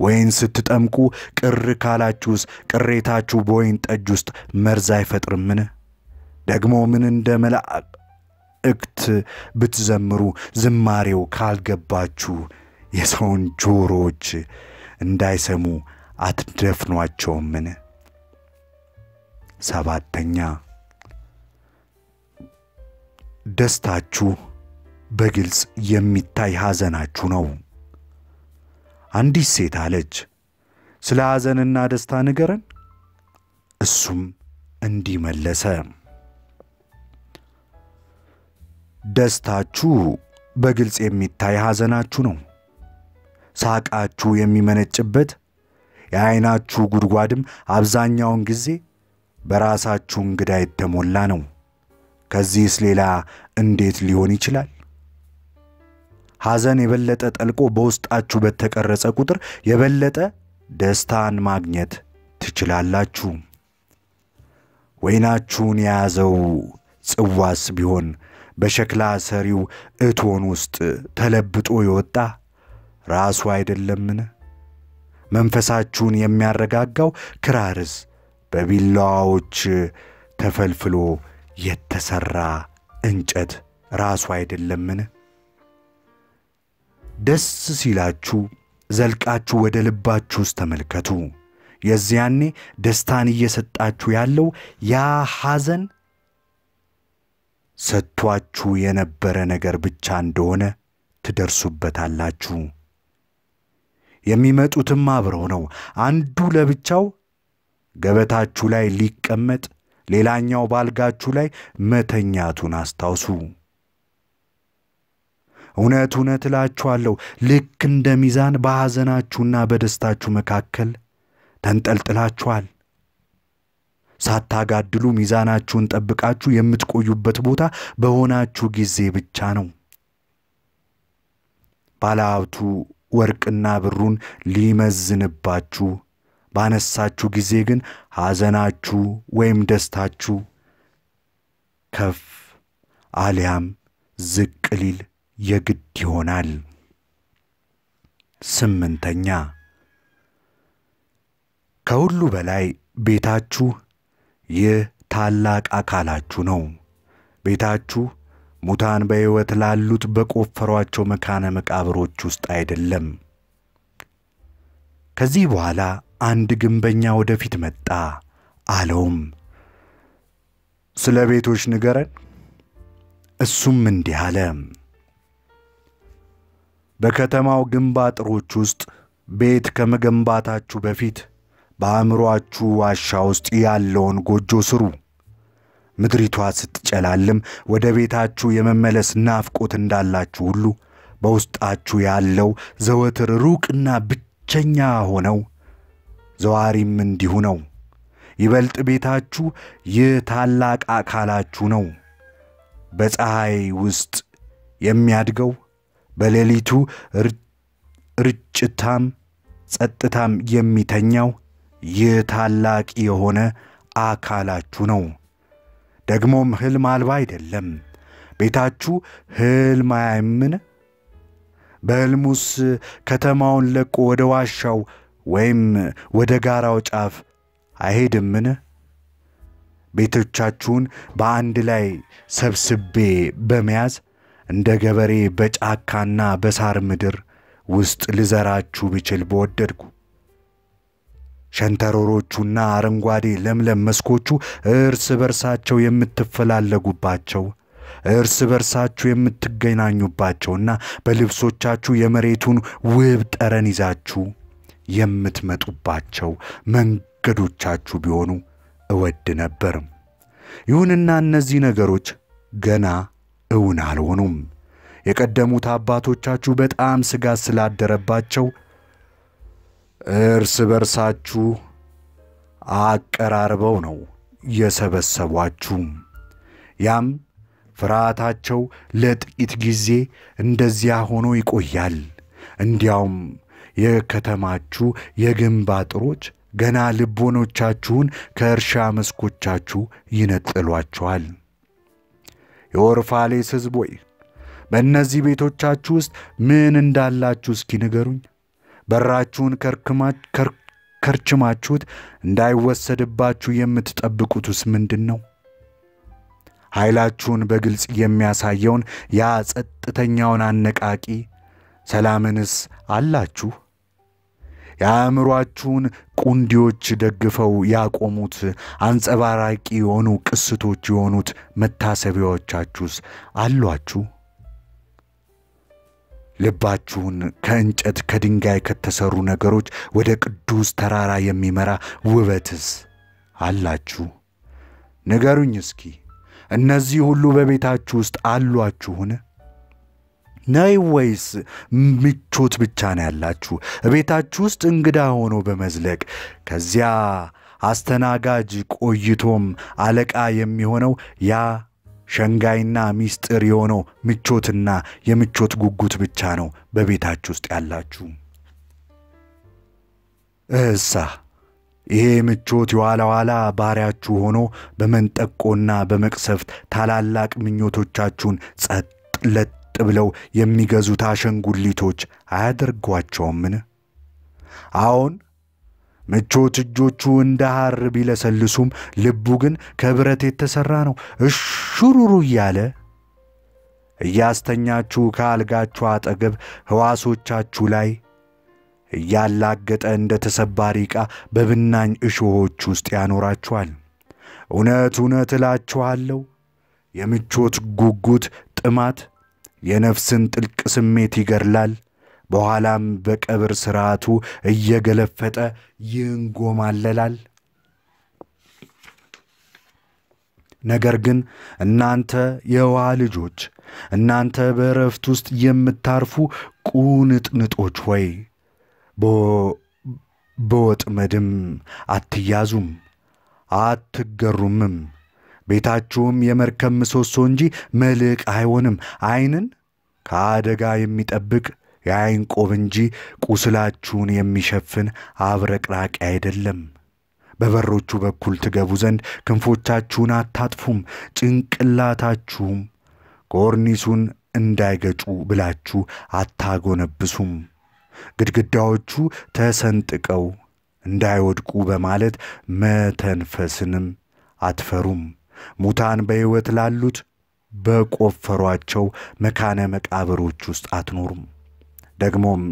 S1: ወይን ስትጠምቁ ቅር ካላችሁስ ቅሬታችሁ በወይን ጠጅ ውስጥ መርዝ አይፈጥርምን? ደግሞ ምን እንደ መላእክት ብትዘምሩ ዝማሬው ካልገባችሁ የሰውን ጆሮዎች እንዳይሰሙ አትደፍኗቸውምን? ሰባተኛ ደስታችሁ በግልጽ የሚታይ ሐዘናችሁ ነው። አንዲት ሴት አለች፣ ስለ ሐዘንና ደስታ ንገረን። እሱም እንዲህ መለሰ፣ ደስታችሁ በግልጽ የሚታይ ሐዘናችሁ ነው። ሳቃችሁ የሚመነጭበት የዐይናችሁ ጉድጓድም አብዛኛውን ጊዜ በራሳችሁ እንግዳ የተሞላ ነው። ከዚህስ ሌላ እንዴት ሊሆን ይችላል? ሐዘን የበለጠ ጠልቆ በውስጣችሁ በተቀረጸ ቁጥር የበለጠ ደስታን ማግኘት ትችላላችሁ። ወይናችሁን የያዘው ጽዋስ ቢሆን በሸክላ ሰሪው እቶን ውስጥ ተለብጦ የወጣ ራሱ አይደለምን? መንፈሳችሁን የሚያረጋጋው ክራርስ በቢላዋዎች ተፈልፍሎ የተሠራ እንጨት ራሱ አይደለምን? ደስ ሲላችሁ ዘልቃችሁ ወደ ልባችሁ ውስጥ ተመልከቱ። የዚያኔ ደስታን እየሰጣችሁ ያለው ያ ሐዘን ሰጥቷችሁ የነበረ ነገር ብቻ እንደሆነ ትደርሱበታላችሁ። የሚመጡትም አብረው ነው። አንዱ ለብቻው ገበታችሁ ላይ ሊቀመጥ፣ ሌላኛው ባልጋችሁ ላይ መተኛቱን አስታውሱ። እውነት እውነት እላችኋለሁ ልክ እንደ ሚዛን በሐዘናችሁና በደስታችሁ መካከል ተንጠልጥላችኋል። ሳታጋድሉ ሚዛናችሁን ጠብቃችሁ የምትቆዩበት ቦታ በሆናችሁ ጊዜ ብቻ ነው። ባለሀብቱ ወርቅና ብሩን ሊመዝንባችሁ ባነሳችሁ ጊዜ ግን ሐዘናችሁ ወይም ደስታችሁ ከፍ አሊያም ዝቅ ሊል የግድ ይሆናል። ስምንተኛ ከሁሉ በላይ ቤታችሁ ይህ ታላቅ አካላችሁ ነው። ቤታችሁ ሙታን በሕይወት ላሉት በቆፈሯቸው መካነ መቃብሮች ውስጥ አይደለም። ከዚህ በኋላ አንድ ግንበኛ ወደፊት መጣ፣ አለውም ስለ ቤቶች ንገረን። እሱም እንዲህ አለ፣ በከተማው ግንብ አጥሮች ውስጥ ቤት ከመገንባታችሁ በፊት በአእምሮአችሁ ዋሻ ውስጥ ያለውን ጎጆ ስሩ። ምድሪቷ ስትጨላልም ወደ ቤታችሁ የመመለስ ናፍቆት እንዳላችሁ ሁሉ በውስጣችሁ ያለው ዘወትር ሩቅና ብቸኛ ሆነው ዘዋሪም እንዲሁ ነው። ይበልጥ ቤታችሁ ይህ ታላቅ አካላችሁ ነው። በፀሐይ ውስጥ የሚያድገው በሌሊቱ ርጭታም ጸጥታም የሚተኛው ይህ ታላቅ የሆነ አካላችሁ ነው። ደግሞም ሕልም አልባ አይደለም። ቤታችሁ ሕልም አያይምን? በሕልሙስ ከተማውን ለቆ ወደ ዋሻው ወይም ወደ ጋራው ጫፍ አይሄድምን? ቤቶቻችሁን በአንድ ላይ ሰብስቤ በመያዝ እንደ ገበሬ በጫካና በሳር ምድር ውስጥ ልዘራችሁ ብችል በወደድኩ። ሸንተረሮቹና አረንጓዴ ለምለም መስኮቹ እርስ በርሳቸው የምትፈላለጉባቸው እርስ በርሳችሁ የምትገናኙባቸውና በልብሶቻችሁ የመሬቱን ውብ ጠረን ይዛችሁ የምትመጡባቸው መንገዶቻችሁ ቢሆኑ እወድ ነበር። ይሁንና እነዚህ ነገሮች ገና እውን አልሆኑም። የቀደሙት አባቶቻችሁ በጣም ስጋት ስላደረባቸው እርስ በርሳችሁ አቀራርበው ነው የሰበሰቧችሁ። ያም ፍርሃታቸው ለጥቂት ጊዜ እንደዚያ ሆኖ ይቆያል። እንዲያውም የከተማችሁ የግንብ አጥሮች ገና ልቦኖቻችሁን ከእርሻ መስኮቻችሁ ይነጥሏቸዋል። የኦርፋሌስ ሕዝብ ሆይ በእነዚህ ቤቶቻችሁ ውስጥ ምን እንዳላችሁ እስኪ ንገሩኝ። በራችሁን ከርችማችሁት እንዳይወሰድባችሁ የምትጠብቁትስ ምንድን ነው? ኃይላችሁን በግልጽ የሚያሳየውን ያ ጸጥተኛውን አነቃቂ ሰላምንስ አላችሁ? የአእምሮአችሁን ቁንዲዎች ደግፈው ያቆሙት አንጸባራቂ የሆኑ ቅስቶች የሆኑት መታሰቢያዎቻችሁስ አሏችሁ? ልባችሁን ከእንጨት ከድንጋይ ከተሠሩ ነገሮች ወደ ቅዱስ ተራራ የሚመራ ውበትስ አላችሁ? ንገሩኝ እስኪ እነዚህ ሁሉ በቤታችሁ ውስጥ አሏችሁን? ነይ ወይስ ምቾት ብቻ ነው ያላችሁ? ቤታችሁ ውስጥ እንግዳ ሆኖ በመዝለቅ ከዚያ አስተናጋጅ ቆይቶም አለቃ የሚሆነው ያ ሸንጋይና ሚስጥር የሆነው ምቾትና የምቾት ጉጉት ብቻ ነው በቤታችሁ ውስጥ ያላችሁ። እሳ ይሄ ምቾት የኋላ ኋላ ባሪያችሁ ሆኖ በመንጠቆና በመቅሰፍት ታላላቅ ምኞቶቻችሁን ጸጥ ለጥ ብለው የሚገዙት አሸንጉሊቶች አያደርጓቸውምን? አዎን ምቾት እጆቹ እንደ ሐር ቢለሰልሱም ልቡ ግን ከብረት የተሠራ ነው። እሹሩሩ እያለ እያስተኛችሁ ከአልጋችሁ አጠገብ ሕዋሶቻችሁ ላይ እያላገጠ እንደ ተሰባሪ ዕቃ በብናኝ እሾሆች ውስጥ ያኖራችኋል። እውነት እውነት እላችኋለሁ የምቾት ጉጉት ጥማት የነፍስን ጥልቅ ስሜት ይገድላል። በኋላም በቀብር ሥርዓቱ እየገለፈጠ ይንጎማለላል። ነገር ግን እናንተ የውሃ ልጆች፣ እናንተ በዕረፍት ውስጥ የምታርፉ ቁንጥንጦች ሆይ በወጥመድም አትያዙም አትገሩምም። ቤታችሁም የመርከብ ምሰሶ እንጂ መልሕቅ አይሆንም። ዓይንን ከአደጋ የሚጠብቅ የዓይን ቆብ እንጂ ቁስላችሁን የሚሸፍን አብረቅራቂ አይደለም። በበሮቹ በኩል ትገቡ ዘንድ ክንፎቻችሁን አታጥፉም፣ ጭንቅላታችሁም ኮርኒሱን እንዳይገጩ ብላችሁ አታጎነብሱም። ግድግዳዎቹ ተሰንጥቀው እንዳይወድቁ በማለት መተንፈስንም አትፈሩም። ሙታን በሕይወት ላሉት በቆፈሯቸው መካነ መቃብሮች ውስጥ አትኖሩም። ደግሞም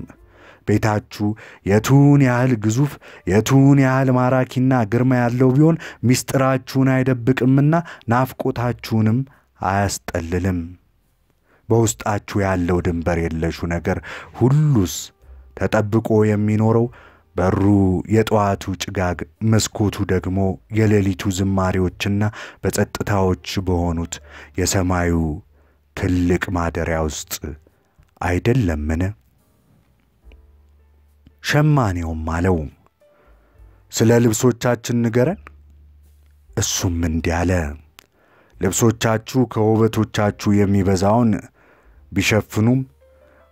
S1: ቤታችሁ የቱን ያህል ግዙፍ የቱን ያህል ማራኪና ግርማ ያለው ቢሆን ምስጢራችሁን አይደብቅምና ናፍቆታችሁንም አያስጠልልም። በውስጣችሁ ያለው ድንበር የለሹ ነገር ሁሉስ ተጠብቆ የሚኖረው በሩ የጠዋቱ ጭጋግ፣ መስኮቱ ደግሞ የሌሊቱ ዝማሬዎችና በጸጥታዎች በሆኑት የሰማዩ ትልቅ ማደሪያ ውስጥ አይደለምን? ሸማኔውም አለው፣ ስለ ልብሶቻችን ንገረን። እሱም እንዲህ አለ፣ ልብሶቻችሁ ከውበቶቻችሁ የሚበዛውን ቢሸፍኑም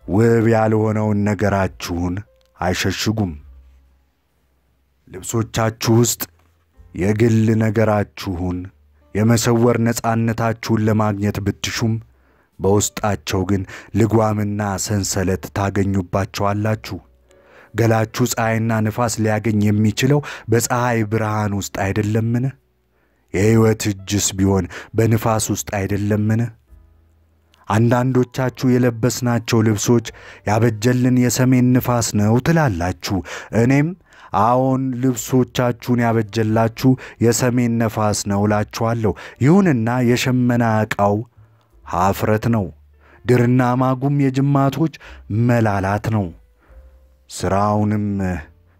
S1: ውብ ያልሆነውን ነገራችሁን አይሸሽጉም። ልብሶቻችሁ ውስጥ የግል ነገራችሁን የመሰወር ነፃነታችሁን ለማግኘት ብትሹም በውስጣቸው ግን ልጓምና ሰንሰለት ታገኙባቸዋላችሁ። ገላችሁ ፀሐይና ንፋስ ሊያገኝ የሚችለው በፀሐይ ብርሃን ውስጥ አይደለምን? የሕይወት እጅስ ቢሆን በንፋስ ውስጥ አይደለምን? አንዳንዶቻችሁ የለበስናቸው ልብሶች ያበጀልን የሰሜን ንፋስ ነው ትላላችሁ። እኔም አዎን ልብሶቻችሁን ያበጀላችሁ የሰሜን ነፋስ ነው እላችኋለሁ። ይሁንና የሸመና ዕቃው ኀፍረት ነው፣ ድርና ማጉም የጅማቶች መላላት ነው። ሥራውንም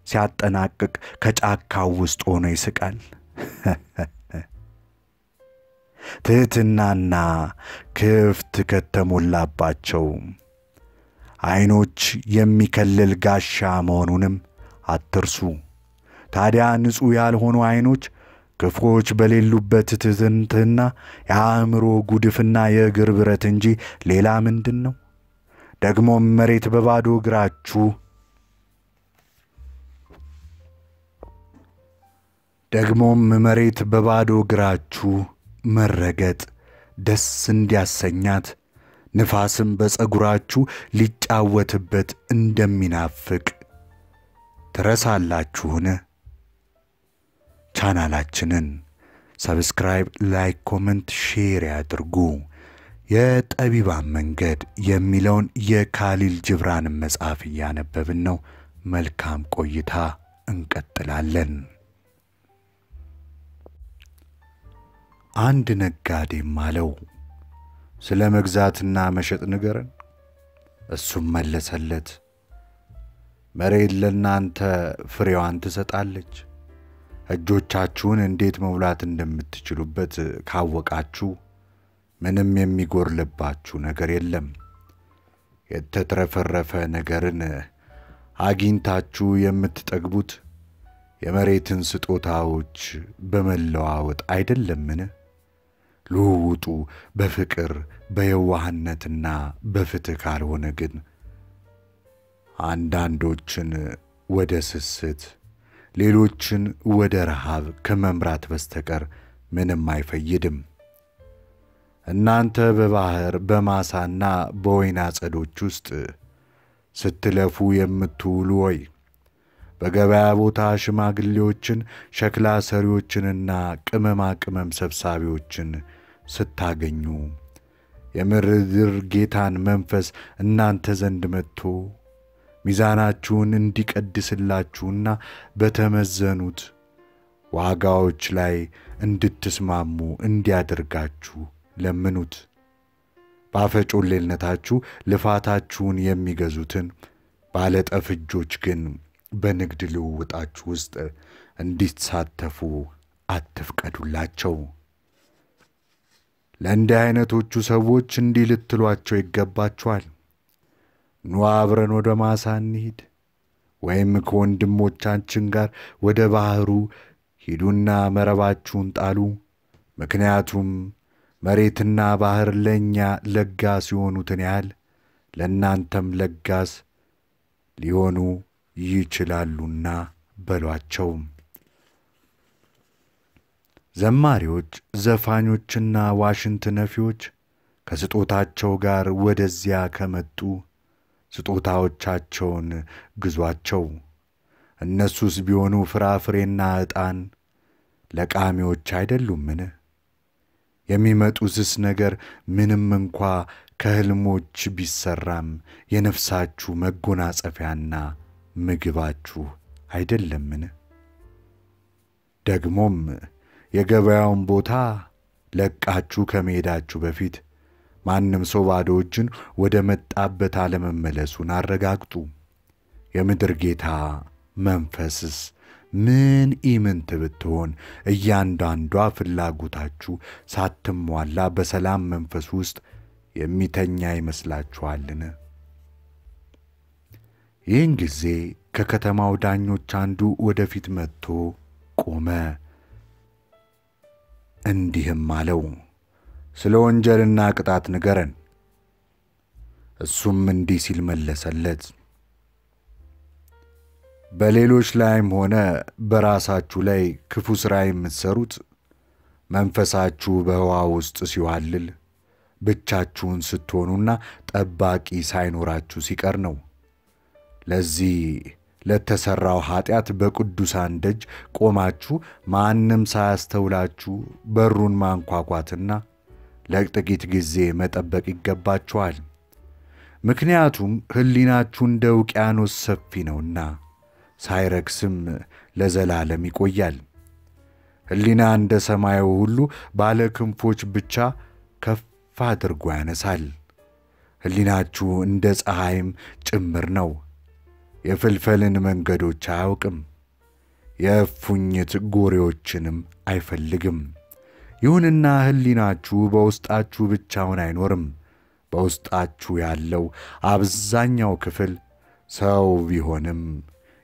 S1: ሲያጠናቅቅ ከጫካው ውስጥ ሆኖ ይስቃል። (laughs) ትሕትናና ክፍት ከተሞላባቸው ዐይኖች የሚከልል ጋሻ መሆኑንም አትርሱ። ታዲያ ንጹሕ ያልሆኑ ዐይኖች ክፉዎች በሌሉበት ትሕትና የአእምሮ ጉድፍና የእግር ብረት እንጂ ሌላ ምንድን ነው? ደግሞም መሬት በባዶ እግራችሁ ደግሞም መሬት በባዶ እግራችሁ መረገጥ ደስ እንዲያሰኛት ንፋስም በፀጉራችሁ ሊጫወትበት እንደሚናፍቅ ትረሳላችሁን? ቻናላችንን subscribe፣ like፣ comment፣ share ያድርጉ። የጠቢባን መንገድ የሚለውን የካሊል ጅብራንን መጽሐፍ እያነበብን ነው። መልካም ቆይታ። እንቀጥላለን። አንድ ነጋዴም አለው ስለ መግዛትና መሸጥ ንገረን። እሱም መለሰለት መሬት ለእናንተ ፍሬዋን ትሰጣለች። እጆቻችሁን እንዴት መሙላት እንደምትችሉበት ካወቃችሁ ምንም የሚጎርልባችሁ ነገር የለም። የተትረፈረፈ ነገርን አግኝታችሁ የምትጠግቡት የመሬትን ስጦታዎች በመለዋወጥ አይደለምን? ልውውጡ በፍቅር በየዋህነትና በፍትሕ ካልሆነ ግን አንዳንዶችን ወደ ስስት ሌሎችን ወደ ረሃብ ከመምራት በስተቀር ምንም አይፈይድም። እናንተ በባሕር በማሳና በወይን አጸዶች ውስጥ ስትለፉ የምትውሉ ሆይ በገበያ ቦታ ሽማግሌዎችን፣ ሸክላ ሰሪዎችንና ቅመማ ቅመም ሰብሳቢዎችን ስታገኙ የምድር ጌታን መንፈስ እናንተ ዘንድ መጥቶ ሚዛናችሁን እንዲቀድስላችሁና በተመዘኑት ዋጋዎች ላይ እንድትስማሙ እንዲያደርጋችሁ ለምኑት። በአፈጮሌነታችሁ ልፋታችሁን የሚገዙትን ባለጠፍ እጆች ግን በንግድ ልውውጣችሁ ውስጥ እንዲሳተፉ አትፍቀዱላቸው። ለእንዲህ ዐይነቶቹ ሰዎች እንዲህ ልትሏቸው ይገባችኋል። ኑ አብረን ወደ ማሳ እንሂድ፣ ወይም ከወንድሞቻችን ጋር ወደ ባሕሩ ሂዱና መረባችሁን ጣሉ። ምክንያቱም መሬትና ባሕር ለእኛ ለጋስ የሆኑትን ያህል ለእናንተም ለጋስ ሊሆኑ ይችላሉና በሏቸው። ዘማሪዎች፣ ዘፋኞችና ዋሽንት ነፊዎች ከስጦታቸው ጋር ወደዚያ ከመጡ ስጦታዎቻቸውን ግዟቸው። እነሱስ ቢሆኑ ፍራፍሬና ዕጣን ለቃሚዎች አይደሉምን? የሚመጡትስ ነገር ምንም እንኳ ከሕልሞች ቢሠራም የነፍሳችሁ መጎናጸፊያና ምግባችሁ አይደለምን? ደግሞም የገበያውን ቦታ ለቃችሁ ከመሄዳችሁ በፊት ማንም ሰው ባዶ እጁን ወደ መጣበት አለመመለሱን አረጋግጡ። የምድር ጌታ መንፈስስ ምን ኢምንት ብትሆን እያንዳንዷ ፍላጎታችሁ ሳትሟላ በሰላም መንፈስ ውስጥ የሚተኛ ይመስላችኋልን? ይህን ጊዜ ከከተማው ዳኞች አንዱ ወደፊት መጥቶ ቆመ። እንዲህም አለው፣ ስለ ወንጀልና ቅጣት ንገረን። እሱም እንዲህ ሲል መለሰለት፣ በሌሎች ላይም ሆነ በራሳችሁ ላይ ክፉ ሥራ የምትሠሩት መንፈሳችሁ በሕዋ ውስጥ ሲዋልል ብቻችሁን ስትሆኑና ጠባቂ ሳይኖራችሁ ሲቀር ነው። ለዚህ ለተሠራው ኀጢአት በቅዱሳን ደጅ ቆማችሁ ማንም ሳያስተውላችሁ በሩን ማንኳኳትና ለጥቂት ጊዜ መጠበቅ ይገባችኋል። ምክንያቱም ሕሊናችሁ እንደ ውቅያኖስ ሰፊ ነውና ሳይረክስም ለዘላለም ይቆያል። ሕሊና እንደ ሰማዩ ሁሉ ባለ ክንፎች ብቻ ከፍ አድርጎ ያነሳል። ሕሊናችሁ እንደ ፀሐይም ጭምር ነው። የፍልፈልን መንገዶች አያውቅም፣ የእፉኝት ጎሬዎችንም አይፈልግም። ይሁንና ሕሊናችሁ በውስጣችሁ ብቻውን አይኖርም። በውስጣችሁ ያለው አብዛኛው ክፍል ሰው ቢሆንም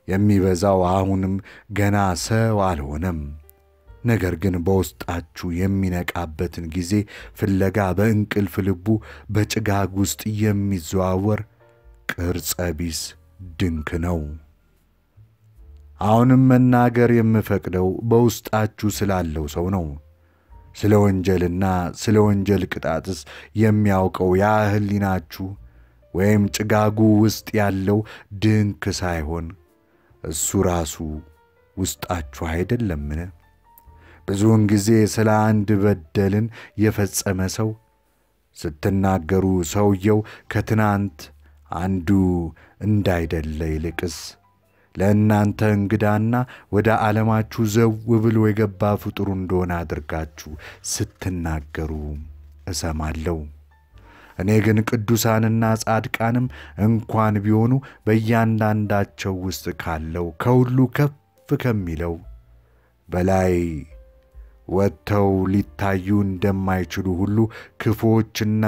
S1: የሚበዛው አሁንም ገና ሰው አልሆነም። ነገር ግን በውስጣችሁ የሚነቃበትን ጊዜ ፍለጋ በእንቅልፍ ልቡ በጭጋግ ውስጥ የሚዘዋወር ቅርጸ ቢስ ድንክ ነው። አሁንም መናገር የምፈቅደው በውስጣችሁ ስላለው ሰው ነው። ስለ ወንጀልና ስለ ወንጀል ቅጣትስ የሚያውቀው ያ ሕሊናችሁ ወይም ጭጋጉ ውስጥ ያለው ድንክ ሳይሆን እሱ ራሱ ውስጣችሁ አይደለምን? ብዙውን ጊዜ ስለ አንድ በደልን የፈጸመ ሰው ስትናገሩ ሰውየው ከትናንት አንዱ እንዳይደለ ይልቅስ ለእናንተ እንግዳና ወደ ዓለማችሁ ዘው ብሎ የገባ ፍጡር እንደሆነ አድርጋችሁ ስትናገሩ እሰማለሁ። እኔ ግን ቅዱሳንና ጻድቃንም እንኳን ቢሆኑ በእያንዳንዳቸው ውስጥ ካለው ከሁሉ ከፍ ከሚለው በላይ ወጥተው ሊታዩ እንደማይችሉ ሁሉ ክፉዎችና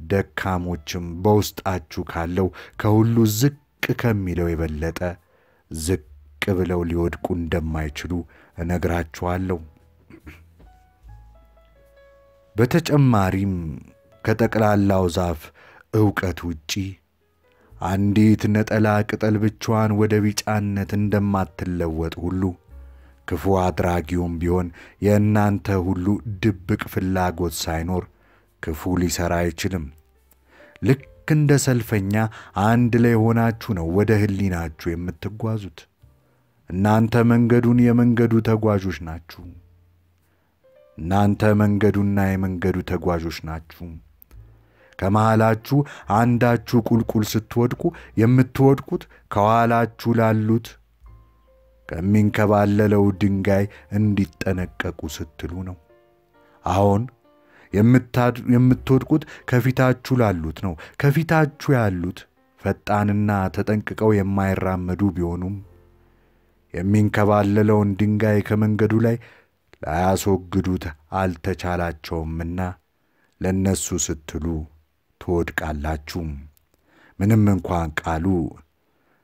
S1: ደካሞችም በውስጣችሁ ካለው ከሁሉ ዝቅ ከሚለው የበለጠ ዝቅ ብለው ሊወድቁ እንደማይችሉ እነግራችኋለሁ። በተጨማሪም ከጠቅላላው ዛፍ ዕውቀት ውጪ አንዲት ነጠላ ቅጠል ብቻዋን ወደ ቢጫነት እንደማትለወጥ ሁሉ ክፉ አድራጊውም ቢሆን የእናንተ ሁሉ ድብቅ ፍላጎት ሳይኖር ክፉ ሊሠራ አይችልም። ልክ እንደ ሰልፈኛ አንድ ላይ ሆናችሁ ነው ወደ ሕሊናችሁ የምትጓዙት። እናንተ መንገዱን የመንገዱ ተጓዦች ናችሁ። እናንተ መንገዱና የመንገዱ ተጓዦች ናችሁ። ከመሃላችሁ አንዳችሁ ቁልቁል ስትወድቁ የምትወድቁት ከኋላችሁ ላሉት ከሚንከባለለው ድንጋይ እንዲጠነቀቁ ስትሉ ነው። አሁን የምትወድቁት ከፊታችሁ ላሉት ነው። ከፊታችሁ ያሉት ፈጣንና ተጠንቅቀው የማይራመዱ ቢሆኑም የሚንከባለለውን ድንጋይ ከመንገዱ ላይ ላያስወግዱት አልተቻላቸውምና ለእነሱ ስትሉ ትወድቃላችሁ። ምንም እንኳን ቃሉ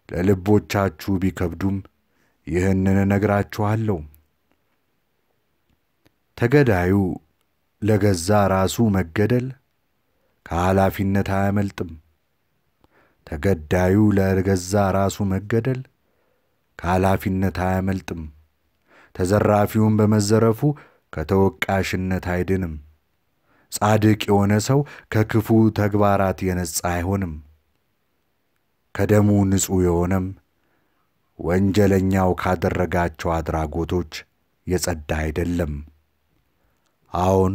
S1: ለልቦቻችሁ ቢከብዱም ይህንን እነግራችኋለሁ። ተገዳዩ ለገዛ ራሱ መገደል ከኃላፊነት አያመልጥም። ተገዳዩ ለገዛ ራሱ መገደል ከኃላፊነት አያመልጥም። ተዘራፊውን በመዘረፉ ከተወቃሽነት አይድንም። ጻድቅ የሆነ ሰው ከክፉ ተግባራት የነጻ አይሆንም። ከደሙ ንጹሕ የሆነም ወንጀለኛው ካደረጋቸው አድራጎቶች የጸዳ አይደለም። አዎን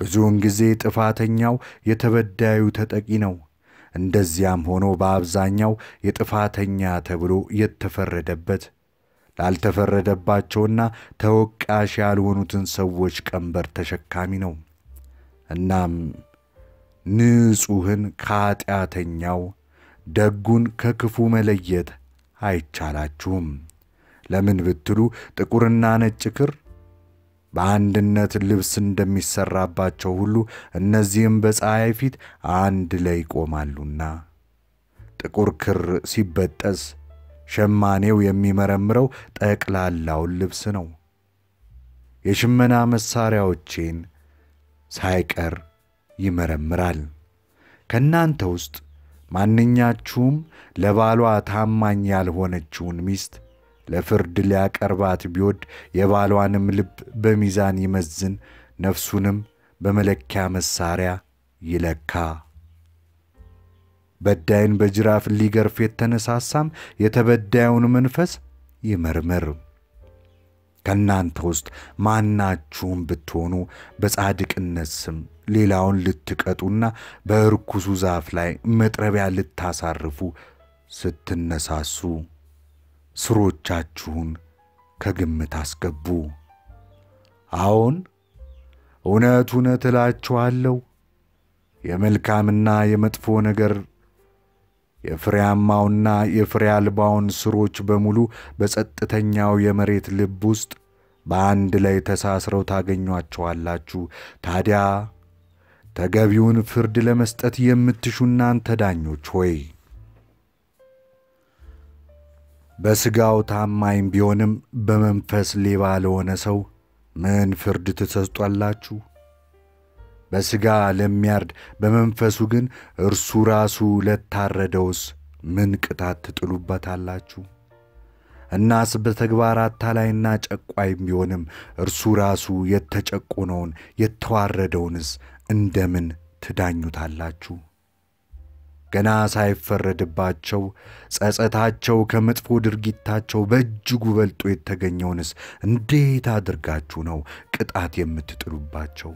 S1: ብዙውን ጊዜ ጥፋተኛው የተበዳዩ ተጠቂ ነው። እንደዚያም ሆኖ በአብዛኛው የጥፋተኛ ተብሎ የተፈረደበት ላልተፈረደባቸውና ተወቃሽ ያልሆኑትን ሰዎች ቀንበር ተሸካሚ ነው። እናም ንጹሕን ከኀጢአተኛው ደጉን ከክፉ መለየት አይቻላችሁም። ለምን ብትሉ ጥቁርና ነጭ ክር በአንድነት ልብስ እንደሚሠራባቸው ሁሉ እነዚህም በፀሐይ ፊት አንድ ላይ ይቆማሉና። ጥቁር ክር ሲበጠስ ሸማኔው የሚመረምረው ጠቅላላውን ልብስ ነው። የሽመና መሣሪያዎቼን ሳይቀር ይመረምራል። ከእናንተ ውስጥ ማንኛችሁም ለባሏ ታማኝ ያልሆነችውን ሚስት ለፍርድ ሊያቀርባት ቢወድ የባሏንም ልብ በሚዛን ይመዝን፣ ነፍሱንም በመለኪያ መሣሪያ ይለካ። በዳይን በጅራፍ ሊገርፍ የተነሳሳም የተበዳዩን መንፈስ ይመርምር። ከእናንተ ውስጥ ማናችሁም ብትሆኑ በጻድቅነት ስም ሌላውን ልትቀጡና በርኩሱ ዛፍ ላይ መጥረቢያ ልታሳርፉ ስትነሳሱ ስሮቻችሁን ከግምት አስገቡ። አዎን እውነት እውነት እላችኋለሁ የመልካምና የመጥፎ ነገር የፍሬያማውና የፍሬ አልባውን ስሮች በሙሉ በጸጥተኛው የመሬት ልብ ውስጥ በአንድ ላይ ተሳስረው ታገኟቸዋላችሁ። ታዲያ ተገቢውን ፍርድ ለመስጠት የምትሹ እናንተ ዳኞች ሆይ በሥጋው ታማኝ ቢሆንም በመንፈስ ሌባ ለሆነ ሰው ምን ፍርድ ትሰጧላችሁ? በሥጋ ለሚያርድ በመንፈሱ ግን እርሱ ራሱ ለታረደውስ ምን ቅጣት ትጥሉበታላችሁ? እናስ በተግባር አታላይና ጨቋይ ቢሆንም እርሱ ራሱ የተጨቆነውን የተዋረደውንስ እንደምን ትዳኙታላችሁ? ገና ሳይፈረድባቸው ጸጸታቸው ከመጥፎ ድርጊታቸው በእጅጉ በልጦ የተገኘውንስ እንዴት አድርጋችሁ ነው ቅጣት የምትጥሉባቸው?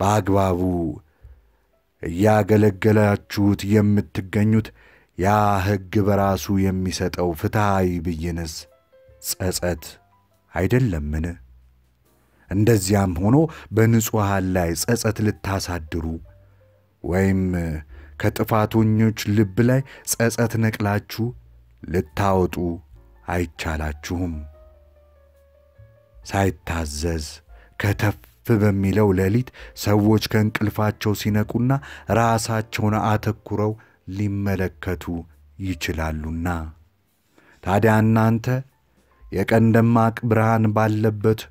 S1: በአግባቡ እያገለገላችሁት የምትገኙት ያ ሕግ በራሱ የሚሰጠው ፍትሐዊ ብይንስ ጸጸት አይደለምን? እንደዚያም ሆኖ በንጹሐን ላይ ጸጸት ልታሳድሩ ወይም ከጥፋተኞች ልብ ላይ ጸጸት ነቅላችሁ ልታወጡ አይቻላችሁም። ሳይታዘዝ ከተፍ በሚለው ሌሊት ሰዎች ከእንቅልፋቸው ሲነቁና ራሳቸውን አተኩረው ሊመለከቱ ይችላሉና። ታዲያ እናንተ የቀን ደማቅ ብርሃን ባለበት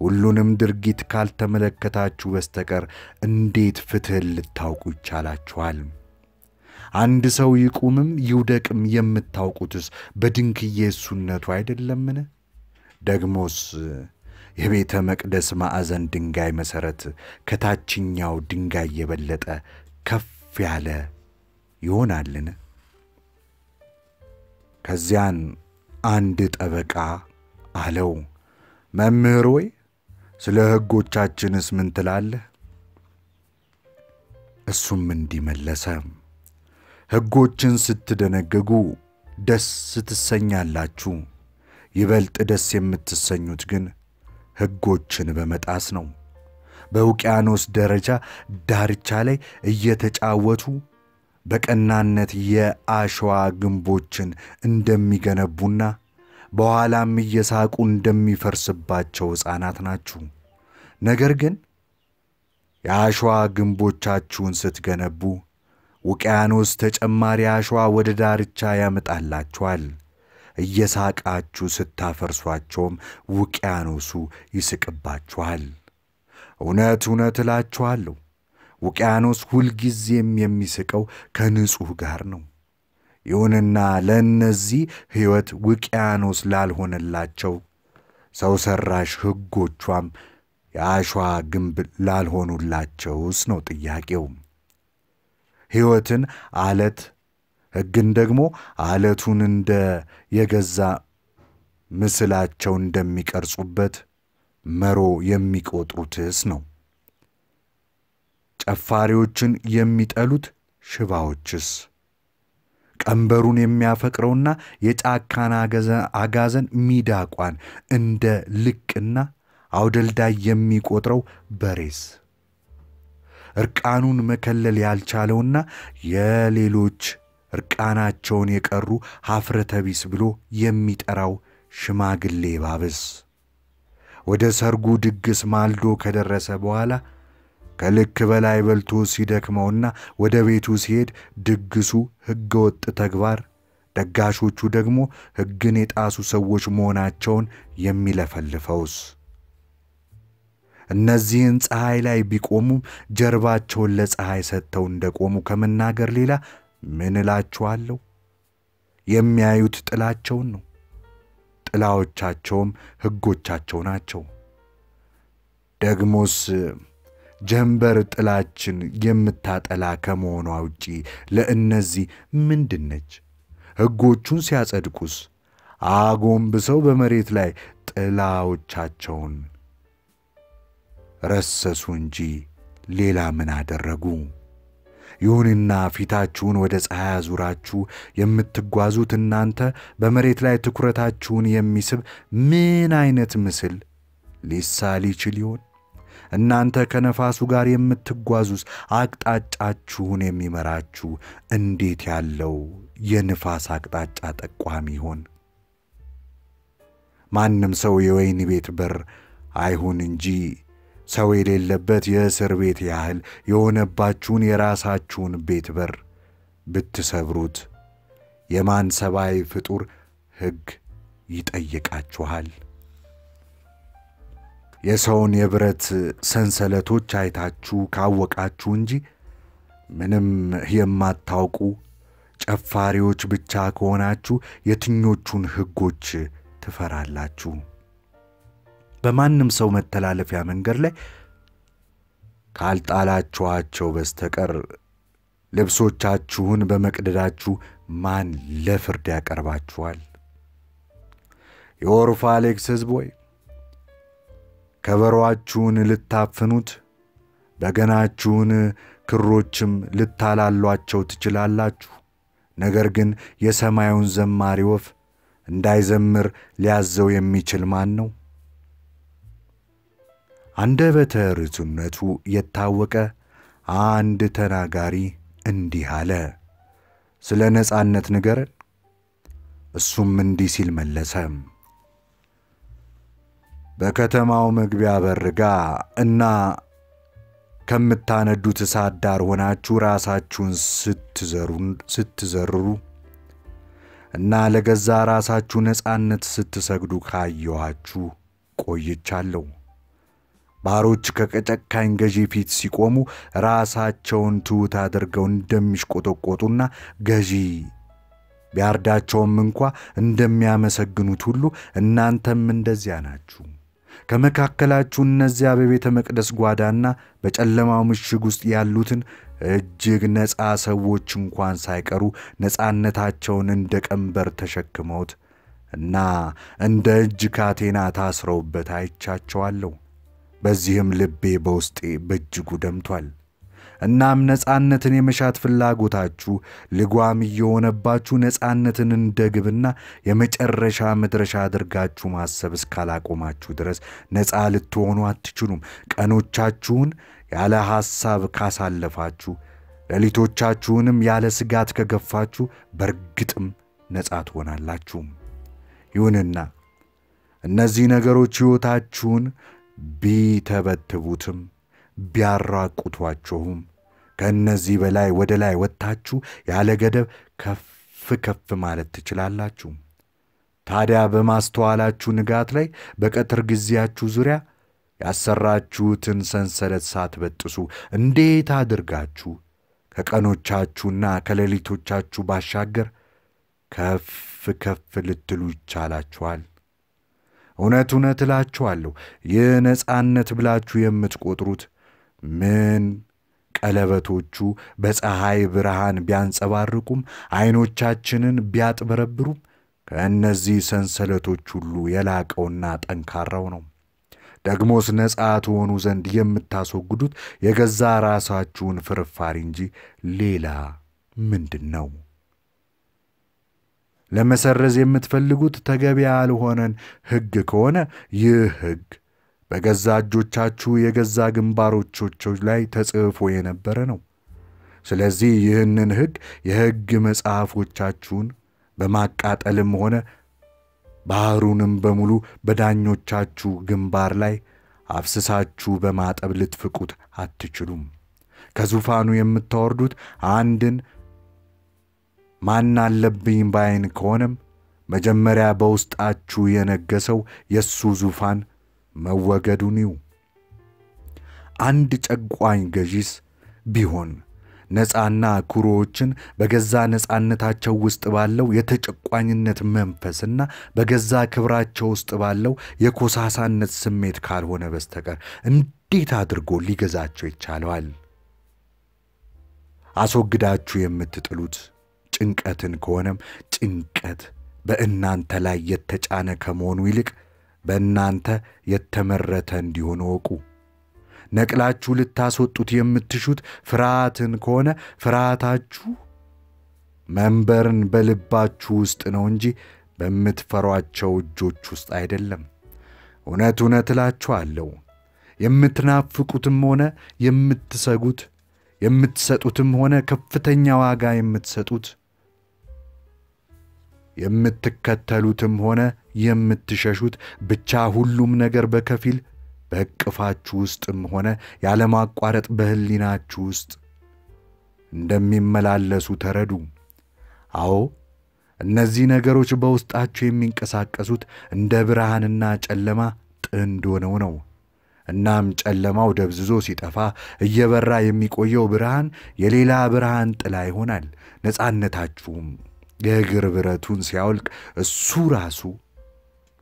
S1: ሁሉንም ድርጊት ካልተመለከታችሁ በስተቀር እንዴት ፍትሕን ልታውቁ ይቻላችኋል? አንድ ሰው ይቁምም ይውደቅም የምታውቁትስ በድንክዬ እሱነቱ አይደለምን? ደግሞስ የቤተ መቅደስ ማዕዘን ድንጋይ መሠረት ከታችኛው ድንጋይ የበለጠ ከፍ ያለ ይሆናልን? ከዚያን አንድ ጠበቃ አለው፣ መምህር ሆይ ስለ ሕጎቻችንስ ምን ትላለህ? እሱም እንዲህ መለሰ፣ ሕጎችን ስትደነግጉ ደስ ትሰኛላችሁ። ይበልጥ ደስ የምትሰኙት ግን ሕጎችን በመጣስ ነው። በውቅያኖስ ደረጃ ዳርቻ ላይ እየተጫወቱ በቀናነት የአሸዋ ግንቦችን እንደሚገነቡና በኋላም እየሳቁ እንደሚፈርስባቸው ሕፃናት ናችሁ። ነገር ግን የአሸዋ ግንቦቻችሁን ስትገነቡ ውቅያኖስ ተጨማሪ አሸዋ ወደ ዳርቻ ያመጣላችኋል። እየሳቃችሁ ስታፈርሷቸውም ውቅያኖሱ ይስቅባችኋል። እውነት እውነት እላችኋለሁ ውቅያኖስ ሁልጊዜም የሚስቀው ከንጹሕ ጋር ነው። ይሁንና ለእነዚህ ሕይወት ውቅያኖስ ላልሆነላቸው ሰው ሠራሽ ሕጎቿም የአሸዋ ግንብ ላልሆኑላቸውስ ነው ጥያቄው። ሕይወትን አለት ሕግን ደግሞ አለቱን እንደ የገዛ ምስላቸው እንደሚቀርጹበት መሮ የሚቆጥሩትስ ነው። ጨፋሪዎችን የሚጠሉት ሽባዎችስ? ቀንበሩን የሚያፈቅረውና የጫካን አጋዘን ሚዳቋን እንደ ልቅና አውደልዳይ የሚቆጥረው በሬስ? እርቃኑን መከለል ያልቻለውና የሌሎች እርቃናቸውን የቀሩ ኀፍረተ ቢስ ብሎ የሚጠራው ሽማግሌ ባብስ? ወደ ሰርጉ ድግስ ማልዶ ከደረሰ በኋላ ከልክ በላይ በልቶ ሲደክመውና ወደ ቤቱ ሲሄድ ድግሱ ሕገ ወጥ ተግባር፣ ደጋሾቹ ደግሞ ሕግን የጣሱ ሰዎች መሆናቸውን የሚለፈልፈውስ? እነዚህን ፀሐይ ላይ ቢቆሙም ጀርባቸውን ለፀሐይ ሰጥተው እንደቆሙ ከመናገር ሌላ ምን እላችኋለሁ? የሚያዩት ጥላቸውን ነው። ጥላዎቻቸውም ሕጎቻቸው ናቸው። ደግሞስ ጀንበር ጥላችን የምታጠላ ከመሆኗ ውጪ ለእነዚህ ምንድን ነች? ሕጎቹን ሲያጸድቁስ አጎንብሰው በመሬት ላይ ጥላዎቻቸውን ረሰሱ እንጂ ሌላ ምን አደረጉ? ይሁንና ፊታችሁን ወደ ፀሐይ አዙራችሁ የምትጓዙት እናንተ በመሬት ላይ ትኩረታችሁን የሚስብ ምን አይነት ምስል ሊሳል ይችል ይሆን? እናንተ ከነፋሱ ጋር የምትጓዙስ አቅጣጫችሁን የሚመራችሁ እንዴት ያለው የንፋስ አቅጣጫ ጠቋሚ ይሆን? ማንም ሰው የወይን ቤት በር አይሁን እንጂ ሰው የሌለበት የእስር ቤት ያህል የሆነባችሁን የራሳችሁን ቤት በር ብትሰብሩት የማን ሰብአዊ ፍጡር ሕግ ይጠይቃችኋል? የሰውን የብረት ሰንሰለቶች አይታችሁ ካወቃችሁ እንጂ ምንም የማታውቁ ጨፋሪዎች ብቻ ከሆናችሁ የትኞቹን ሕጎች ትፈራላችሁ? በማንም ሰው መተላለፊያ መንገድ ላይ ካልጣላችኋቸው በስተቀር ልብሶቻችሁን በመቅደዳችሁ ማን ለፍርድ ያቀርባችኋል? የኦርፋሌክስ ሕዝብ ሆይ ከበሮአችሁን ልታፍኑት በገናችሁን ክሮችም ልታላሏቸው ትችላላችሁ። ነገር ግን የሰማዩን ዘማሪ ወፍ እንዳይዘምር ሊያዘው የሚችል ማን ነው? አንደበተ ርቱዕነቱ የታወቀ አንድ ተናጋሪ እንዲህ አለ፣ ስለ ነጻነት ንገረን። እሱም እንዲህ ሲል መለሰ፣ በከተማው መግቢያ በርጋ እና ከምታነዱት እሳት ዳር ሆናችሁ ራሳችሁን ስትዘርሩ እና ለገዛ ራሳችሁ ነጻነት ስትሰግዱ ካየኋችሁ ቆይቻለሁ። ባሮች ከጨካኝ ገዢ ፊት ሲቆሙ ራሳቸውን ትሑት አድርገው እንደሚሽቆጠቆጡና ገዢ ቢያርዳቸውም እንኳ እንደሚያመሰግኑት ሁሉ እናንተም እንደዚያ ናችሁ። ከመካከላችሁ እነዚያ በቤተ መቅደስ ጓዳና በጨለማው ምሽግ ውስጥ ያሉትን እጅግ ነፃ ሰዎች እንኳን ሳይቀሩ ነፃነታቸውን እንደ ቀንበር ተሸክመውት እና እንደ እጅ ካቴና ታስረውበት አይቻቸዋለሁ። በዚህም ልቤ በውስጤ በእጅጉ ደምቷል። እናም ነፃነትን የመሻት ፍላጎታችሁ ልጓም እየሆነባችሁ ነፃነትን እንደ ግብና የመጨረሻ መድረሻ አድርጋችሁ ማሰብ እስካላቆማችሁ ድረስ ነፃ ልትሆኑ አትችሉም። ቀኖቻችሁን ያለ ሐሳብ ካሳለፋችሁ፣ ሌሊቶቻችሁንም ያለ ስጋት ከገፋችሁ በርግጥም ነፃ ትሆናላችሁ። ይሁንና እነዚህ ነገሮች ሕይወታችሁን ቢተበትቡትም ቢያራቁቷችሁም ከእነዚህ በላይ ወደ ላይ ወጥታችሁ ያለ ገደብ ከፍ ከፍ ማለት ትችላላችሁ። ታዲያ በማስተዋላችሁ ንጋት ላይ በቀትር ጊዜያችሁ ዙሪያ ያሰራችሁትን ሰንሰለት ሳትበጥሱ እንዴት አድርጋችሁ ከቀኖቻችሁና ከሌሊቶቻችሁ ባሻገር ከፍ ከፍ ልትሉ ይቻላችኋል? እውነት እውነት እላችኋለሁ ይህ ነፃነት ብላችሁ የምትቆጥሩት ምን ቀለበቶቹ በፀሐይ ብርሃን ቢያንጸባርቁም ዐይኖቻችንን ቢያጥበረብሩም ከእነዚህ ሰንሰለቶች ሁሉ የላቀውና ጠንካራው ነው። ደግሞስ ነፃ ትሆኑ ዘንድ የምታስወግዱት የገዛ ራሳችሁን ፍርፋሪ እንጂ ሌላ ምንድን ነው? ለመሰረዝ የምትፈልጉት ተገቢ ያልሆነን ሕግ ከሆነ ይህ ሕግ በገዛ እጆቻችሁ የገዛ ግንባሮቻችሁ ላይ ተጽፎ የነበረ ነው። ስለዚህ ይህንን ሕግ የሕግ መጽሐፎቻችሁን በማቃጠልም ሆነ ባሕሩንም በሙሉ በዳኞቻችሁ ግንባር ላይ አፍስሳችሁ በማጠብ ልትፍቁት አትችሉም። ከዙፋኑ የምታወርዱት አንድን ማን አለብኝ ባይን ከሆነም መጀመሪያ በውስጣችሁ የነገሰው የእሱ ዙፋን መወገዱን ይው። አንድ ጨቋኝ ገዢስ ቢሆን ነፃና ኩሮዎችን በገዛ ነፃነታቸው ውስጥ ባለው የተጨቋኝነት መንፈስና በገዛ ክብራቸው ውስጥ ባለው የኮሳሳነት ስሜት ካልሆነ በስተቀር እንዴት አድርጎ ሊገዛቸው ይቻለዋል? አስወግዳችሁ የምትጥሉት ጭንቀትን ከሆነም ጭንቀት በእናንተ ላይ የተጫነ ከመሆኑ ይልቅ በእናንተ የተመረተ እንዲሆን እወቁ። ነቅላችሁ ልታስወጡት የምትሹት ፍርሃትን ከሆነ ፍርሃታችሁ መንበርን በልባችሁ ውስጥ ነው እንጂ በምትፈሯቸው እጆች ውስጥ አይደለም። እውነት እውነት እላችኋለሁ የምትናፍቁትም ሆነ የምትሰጉት የምትሰጡትም ሆነ ከፍተኛ ዋጋ የምትሰጡት የምትከተሉትም ሆነ የምትሸሹት ብቻ ሁሉም ነገር በከፊል በእቅፋችሁ ውስጥም ሆነ ያለማቋረጥ በሕሊናችሁ ውስጥ እንደሚመላለሱ ተረዱ። አዎ እነዚህ ነገሮች በውስጣችሁ የሚንቀሳቀሱት እንደ ብርሃንና ጨለማ ጥንድ ሆነው ነው። እናም ጨለማው ደብዝዞ ሲጠፋ እየበራ የሚቆየው ብርሃን የሌላ ብርሃን ጥላ ይሆናል። ነፃነታችሁም የእግር ብረቱን ሲያወልቅ እሱ ራሱ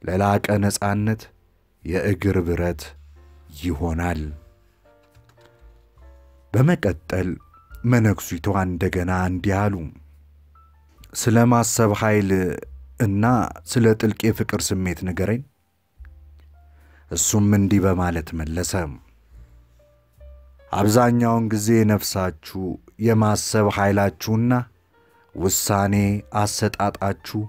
S1: ለላቀ ነፃነት የእግር ብረት ይሆናል። በመቀጠል መነኩሲቷ እንደገና እንዲህ አሉ። ስለ ማሰብ ኃይል እና ስለ ጥልቅ የፍቅር ስሜት ንገረኝ። እሱም እንዲህ በማለት መለሰ። አብዛኛውን ጊዜ ነፍሳችሁ የማሰብ ኃይላችሁና ውሳኔ አሰጣጣችሁ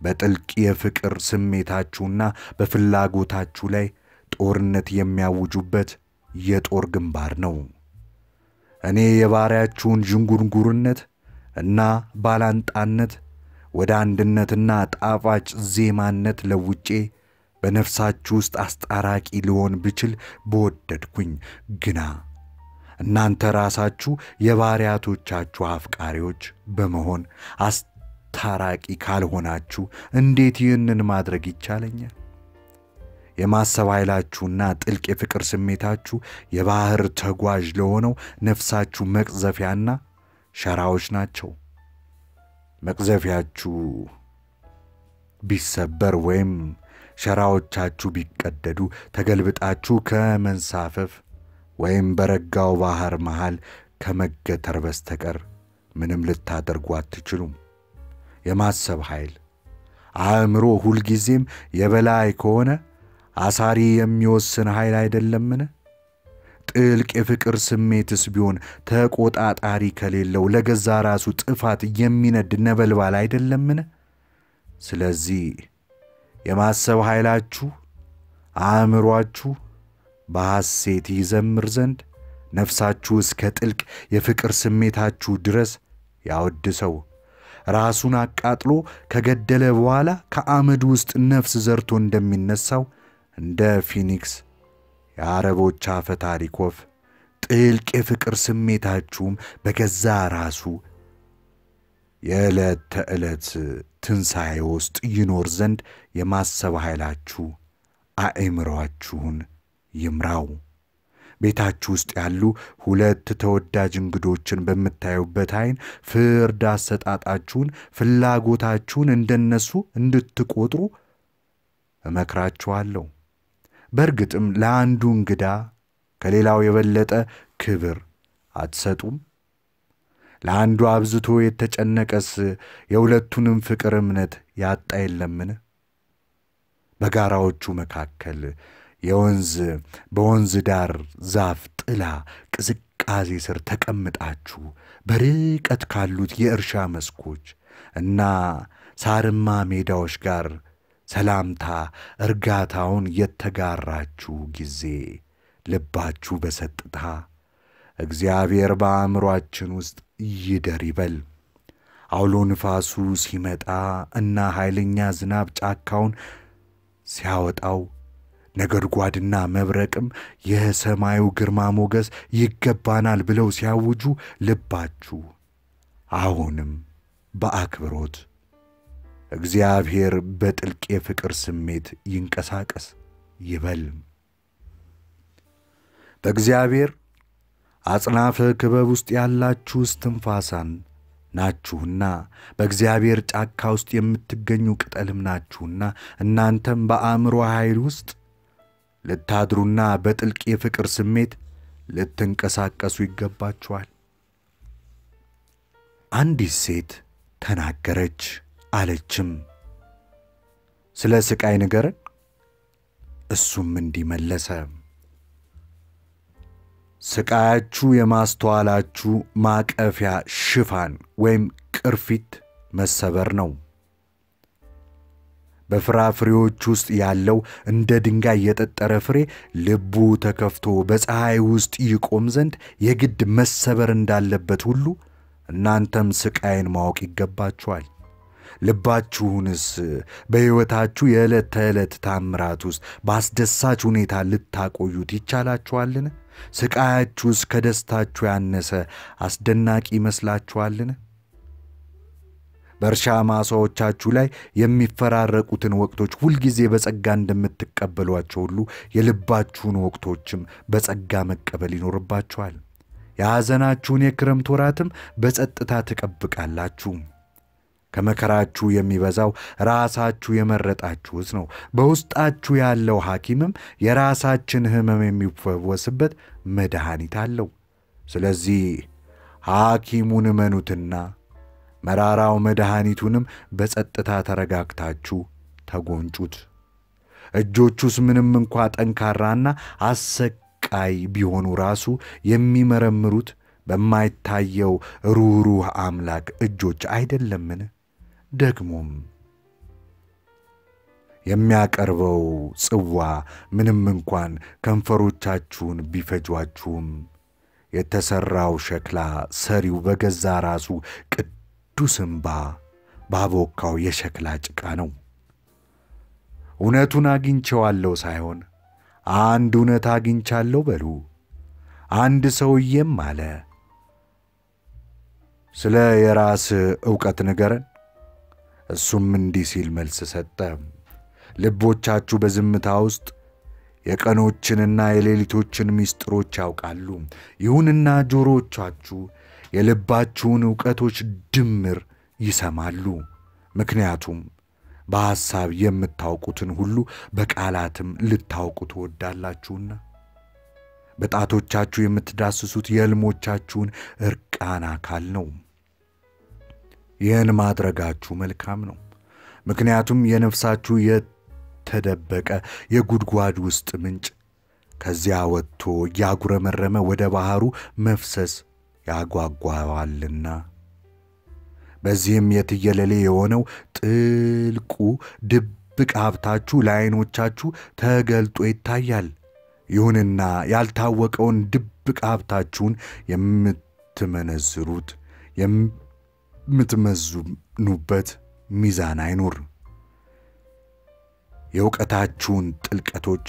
S1: በጥልቅ የፍቅር ስሜታችሁና በፍላጎታችሁ ላይ ጦርነት የሚያውጁበት የጦር ግንባር ነው። እኔ የባሪያችሁን ዥንጉርጉርነት እና ባላንጣነት ወደ አንድነትና ጣፋጭ ዜማነት ለውጬ በነፍሳችሁ ውስጥ አስጣራቂ ልሆን ብችል በወደድኩኝ ግና እናንተ ራሳችሁ የባሪያቶቻችሁ አፍቃሪዎች በመሆን አስታራቂ ካልሆናችሁ እንዴት ይህንን ማድረግ ይቻለኛል? የማሰብ ኃይላችሁና ጥልቅ የፍቅር ስሜታችሁ የባሕር ተጓዥ ለሆነው ነፍሳችሁ መቅዘፊያና ሸራዎች ናቸው። መቅዘፊያችሁ ቢሰበር ወይም ሸራዎቻችሁ ቢቀደዱ ተገልብጣችሁ ከመንሳፈፍ ወይም በረጋው ባሕር መሃል ከመገተር በስተቀር ምንም ልታደርጉ አትችሉም። የማሰብ ኃይል አእምሮ ሁልጊዜም የበላይ ከሆነ አሳሪ የሚወስን ኃይል አይደለምን? ጥልቅ የፍቅር ስሜትስ ቢሆን ተቆጣጣሪ ከሌለው ለገዛ ራሱ ጥፋት የሚነድ ነበልባል አይደለምን? ስለዚህ የማሰብ ኃይላችሁ አእምሮአችሁ በሐሴት ይዘምር ዘንድ ነፍሳችሁ እስከ ጥልቅ የፍቅር ስሜታችሁ ድረስ ያወድሰው። ራሱን አቃጥሎ ከገደለ በኋላ ከአመድ ውስጥ ነፍስ ዘርቶ እንደሚነሳው እንደ ፊኒክስ የአረቦች አፈ ታሪክ ወፍ ጥልቅ የፍቅር ስሜታችሁም በገዛ ራሱ የዕለት ተዕለት ትንሣኤ ውስጥ ይኖር ዘንድ የማሰብ ኃይላችሁ አእምሮአችሁን ይምራው። ቤታችሁ ውስጥ ያሉ ሁለት ተወዳጅ እንግዶችን በምታዩበት ዐይን ፍርድ አሰጣጣችሁን፣ ፍላጎታችሁን እንደነሱ እንድትቆጥሩ እመክራችኋለሁ። በእርግጥም ለአንዱ እንግዳ ከሌላው የበለጠ ክብር አትሰጡም? ለአንዱ አብዝቶ የተጨነቀስ የሁለቱንም ፍቅር እምነት ያጣ የለምን? በጋራዎቹ መካከል የወንዝ በወንዝ ዳር ዛፍ ጥላ ቅዝቃዜ ስር ተቀምጣችሁ በርቀት ካሉት የእርሻ መስኮች እና ሳርማ ሜዳዎች ጋር ሰላምታ እርጋታውን የተጋራችሁ ጊዜ ልባችሁ በሰጥታ እግዚአብሔር በአእምሮአችን ውስጥ ይደር ይበል። አውሎ ንፋሱ ሲመጣ እና ኃይለኛ ዝናብ ጫካውን ሲያወጣው ነጎድጓድና መብረቅም የሰማዩ ግርማ ሞገስ ይገባናል ብለው ሲያውጁ ልባችሁ አሁንም በአክብሮት እግዚአብሔር በጥልቅ የፍቅር ስሜት ይንቀሳቀስ ይበል። በእግዚአብሔር አጽናፈ ክበብ ውስጥ ያላችሁ እስትንፋሳን ናችሁና በእግዚአብሔር ጫካ ውስጥ የምትገኙ ቅጠልም ናችሁና እናንተም በአእምሮ ኃይል ውስጥ ልታድሩና በጥልቅ የፍቅር ስሜት ልትንቀሳቀሱ ይገባችኋል። አንዲት ሴት ተናገረች አለችም፣ ስለ ሥቃይ ንገረን። እሱም እንዲህ መለሰ፣ ሥቃያችሁ የማስተዋላችሁ ማቀፊያ ሽፋን ወይም ቅርፊት መሰበር ነው። በፍራፍሬዎች ውስጥ ያለው እንደ ድንጋይ የጠጠረ ፍሬ ልቡ ተከፍቶ በፀሐይ ውስጥ ይቆም ዘንድ የግድ መሰበር እንዳለበት ሁሉ እናንተም ሥቃይን ማወቅ ይገባችኋል። ልባችሁንስ በሕይወታችሁ የዕለት ተዕለት ታምራት ውስጥ በአስደሳች ሁኔታ ልታቆዩት ይቻላችኋልን? ሥቃያችሁስ ከደስታችሁ ያነሰ አስደናቂ ይመስላችኋልን? በእርሻ ማሳዎቻችሁ ላይ የሚፈራረቁትን ወቅቶች ሁልጊዜ በጸጋ እንደምትቀበሏቸው ሁሉ የልባችሁን ወቅቶችም በጸጋ መቀበል ይኖርባችኋል። የሐዘናችሁን የክረምት ወራትም በጸጥታ ትጠብቃላችሁ። ከመከራችሁ የሚበዛው ራሳችሁ የመረጣችሁት ነው። በውስጣችሁ ያለው ሐኪምም የራሳችን ሕመም የሚፈወስበት መድኃኒት አለው። ስለዚህ ሐኪሙን እመኑትና መራራው መድኃኒቱንም በጸጥታ ተረጋግታችሁ ተጎንጩት። እጆቹስ ምንም እንኳ ጠንካራና አሰቃይ ቢሆኑ ራሱ የሚመረምሩት በማይታየው ሩኅሩህ አምላክ እጆች አይደለምን? ደግሞም የሚያቀርበው ጽዋ ምንም እንኳን ከንፈሮቻችሁን ቢፈጇችሁም የተሠራው ሸክላ ሰሪው በገዛ ራሱ ቅዱስ እምባ ባቦካው የሸክላ ጭቃ ነው። እውነቱን አግኝቼዋለሁ ሳይሆን አንድ እውነት አግኝቻለሁ በሉ። አንድ ሰውዬም አለ፣ ስለ የራስ ዕውቀት ንገረን። እሱም እንዲህ ሲል መልስ ሰጠ፣ ልቦቻችሁ በዝምታ ውስጥ የቀኖችንና የሌሊቶችን ምስጢሮች ያውቃሉ። ይሁንና ጆሮዎቻችሁ የልባችሁን ዕውቀቶች ድምር ይሰማሉ። ምክንያቱም በሐሳብ የምታውቁትን ሁሉ በቃላትም ልታውቁ ትወዳላችሁና። በጣቶቻችሁ የምትዳስሱት የሕልሞቻችሁን ዕርቃን አካል ነው። ይህን ማድረጋችሁ መልካም ነው። ምክንያቱም የነፍሳችሁ የተደበቀ የጉድጓድ ውስጥ ምንጭ ከዚያ ወጥቶ እያጉረመረመ ወደ ባሕሩ መፍሰስ ያጓጓዋልና። በዚህም የትየለሌ የሆነው ጥልቁ ድብቅ ሀብታችሁ ለዐይኖቻችሁ ተገልጦ ይታያል። ይሁንና ያልታወቀውን ድብቅ ሀብታችሁን የምትመነዝሩት የምትመዝኑበት ሚዛን አይኑር። የእውቀታችሁን ጥልቀቶች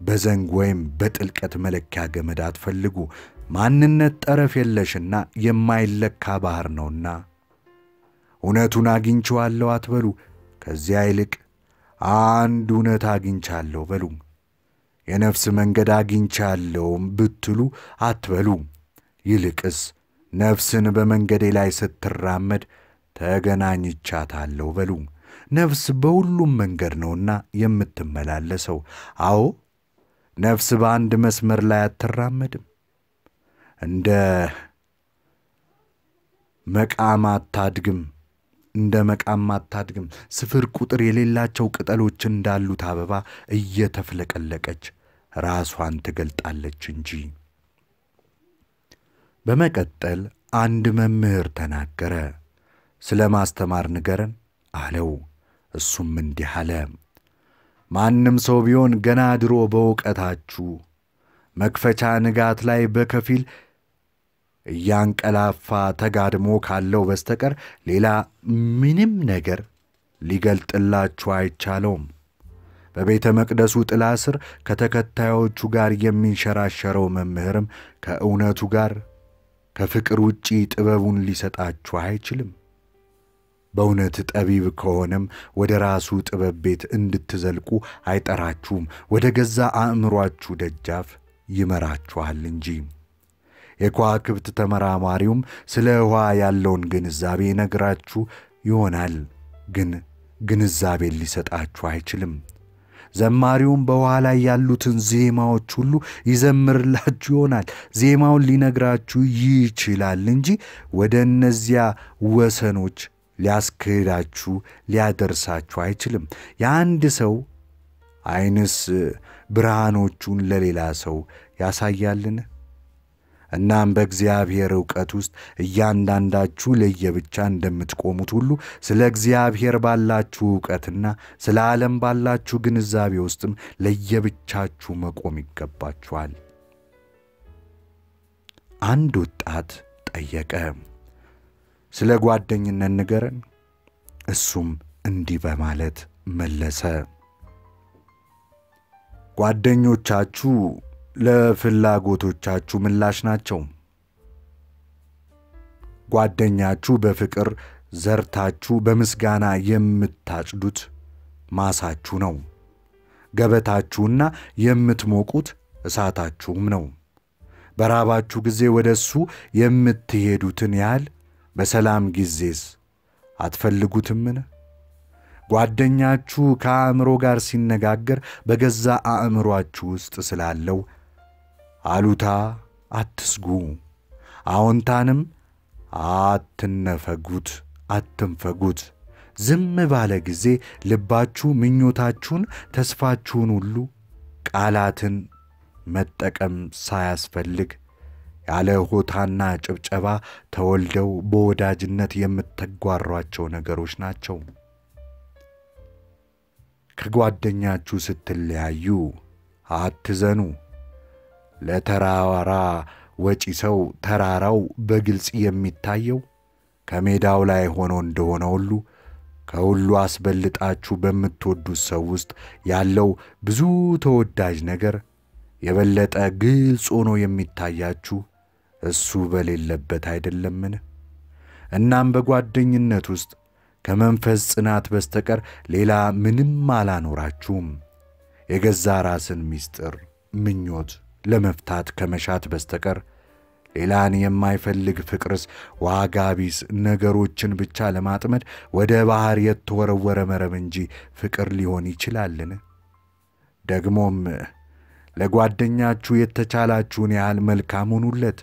S1: በዘንግ ወይም በጥልቀት መለኪያ ገመድ አትፈልጉ። ማንነት ጠረፍ የለሽና የማይለካ ባሕር ነውና እውነቱን አግኝቼዋለሁ አትበሉ። ከዚያ ይልቅ አንድ እውነት አግኝቻለሁ በሉ። የነፍስ መንገድ አግኝቻለሁም ብትሉ አትበሉ። ይልቅስ ነፍስን በመንገዴ ላይ ስትራመድ ተገናኝቻታለሁ በሉ። ነፍስ በሁሉም መንገድ ነውና የምትመላለሰው። አዎ ነፍስ በአንድ መስመር ላይ አትራመድም። እንደ መቃም አታድግም እንደ መቃም አታድግም። ስፍር ቁጥር የሌላቸው ቅጠሎች እንዳሉት አበባ እየተፍለቀለቀች ራሷን ትገልጣለች እንጂ። በመቀጠል አንድ መምህር ተናገረ። ስለ ማስተማር ንገረን አለው። እሱም እንዲህ አለ። ማንም ሰው ቢሆን ገና ድሮ በእውቀታችሁ መክፈቻ ንጋት ላይ በከፊል እያንቀላፋ ተጋድሞ ካለው በስተቀር ሌላ ምንም ነገር ሊገልጥላችሁ አይቻለውም። በቤተ መቅደሱ ጥላ ስር ከተከታዮቹ ጋር የሚንሸራሸረው መምህርም ከእውነቱ ጋር ከፍቅር ውጪ ጥበቡን ሊሰጣችሁ አይችልም። በእውነት ጠቢብ ከሆነም ወደ ራሱ ጥበብ ቤት እንድትዘልቁ አይጠራችሁም፣ ወደ ገዛ አእምሮአችሁ ደጃፍ ይመራችኋል እንጂ። የከዋክብት ተመራማሪውም ስለ ውኃ ያለውን ግንዛቤ ነግራችሁ ይሆናል፣ ግን ግንዛቤን ሊሰጣችሁ አይችልም። ዘማሪውም በውኃ ላይ ያሉትን ዜማዎች ሁሉ ይዘምርላችሁ ይሆናል፣ ዜማውን ሊነግራችሁ ይችላል እንጂ ወደ እነዚያ ወሰኖች ሊያስክዳችሁ ሊያደርሳችሁ አይችልም። የአንድ ሰው ዓይንስ ብርሃኖቹን ለሌላ ሰው ያሳያልን? እናም በእግዚአብሔር ዕውቀት ውስጥ እያንዳንዳችሁ ለየብቻ እንደምትቆሙት ሁሉ ስለ እግዚአብሔር ባላችሁ ዕውቀትና ስለ ዓለም ባላችሁ ግንዛቤ ውስጥም ለየብቻችሁ መቆም ይገባችኋል። አንድ ወጣት ጠየቀ፣ ስለ ጓደኝነት ንገረን። እሱም እንዲህ በማለት መለሰ፣ ጓደኞቻችሁ ለፍላጎቶቻችሁ ምላሽ ናቸው። ጓደኛችሁ በፍቅር ዘርታችሁ በምስጋና የምታጭዱት ማሳችሁ ነው። ገበታችሁና የምትሞቁት እሳታችሁም ነው። በራባችሁ ጊዜ ወደ እሱ የምትሄዱትን ያህል በሰላም ጊዜስ አትፈልጉትምን? ጓደኛችሁ ከአእምሮ ጋር ሲነጋገር በገዛ አእምሮአችሁ ውስጥ ስላለው አሉታ አትስጉ፣ አዎንታንም አትነፈጉት፣ አትንፈጉት። ዝም ባለ ጊዜ ልባችሁ ምኞታችሁን፣ ተስፋችሁን ሁሉ ቃላትን መጠቀም ሳያስፈልግ ያለ ሆታና ጭብጨባ ተወልደው በወዳጅነት የምትጓሯቸው ነገሮች ናቸው። ከጓደኛችሁ ስትለያዩ አትዘኑ። ለተራራ ወጪ ሰው ተራራው በግልጽ የሚታየው ከሜዳው ላይ ሆኖ እንደሆነ ሁሉ ከሁሉ አስበልጣችሁ በምትወዱት ሰው ውስጥ ያለው ብዙ ተወዳጅ ነገር የበለጠ ግልጽ ሆኖ የሚታያችሁ እሱ በሌለበት አይደለምን? እናም በጓደኝነት ውስጥ ከመንፈስ ጽናት በስተቀር ሌላ ምንም አላኖራችሁም። የገዛ ራስን ምስጢር ምኞት ለመፍታት ከመሻት በስተቀር ሌላን የማይፈልግ ፍቅርስ ዋጋ ቢስ ነገሮችን ብቻ ለማጥመድ ወደ ባሕር የተወረወረ መረብ እንጂ ፍቅር ሊሆን ይችላልን? ደግሞም ለጓደኛችሁ የተቻላችሁን ያህል መልካም ሁኑለት።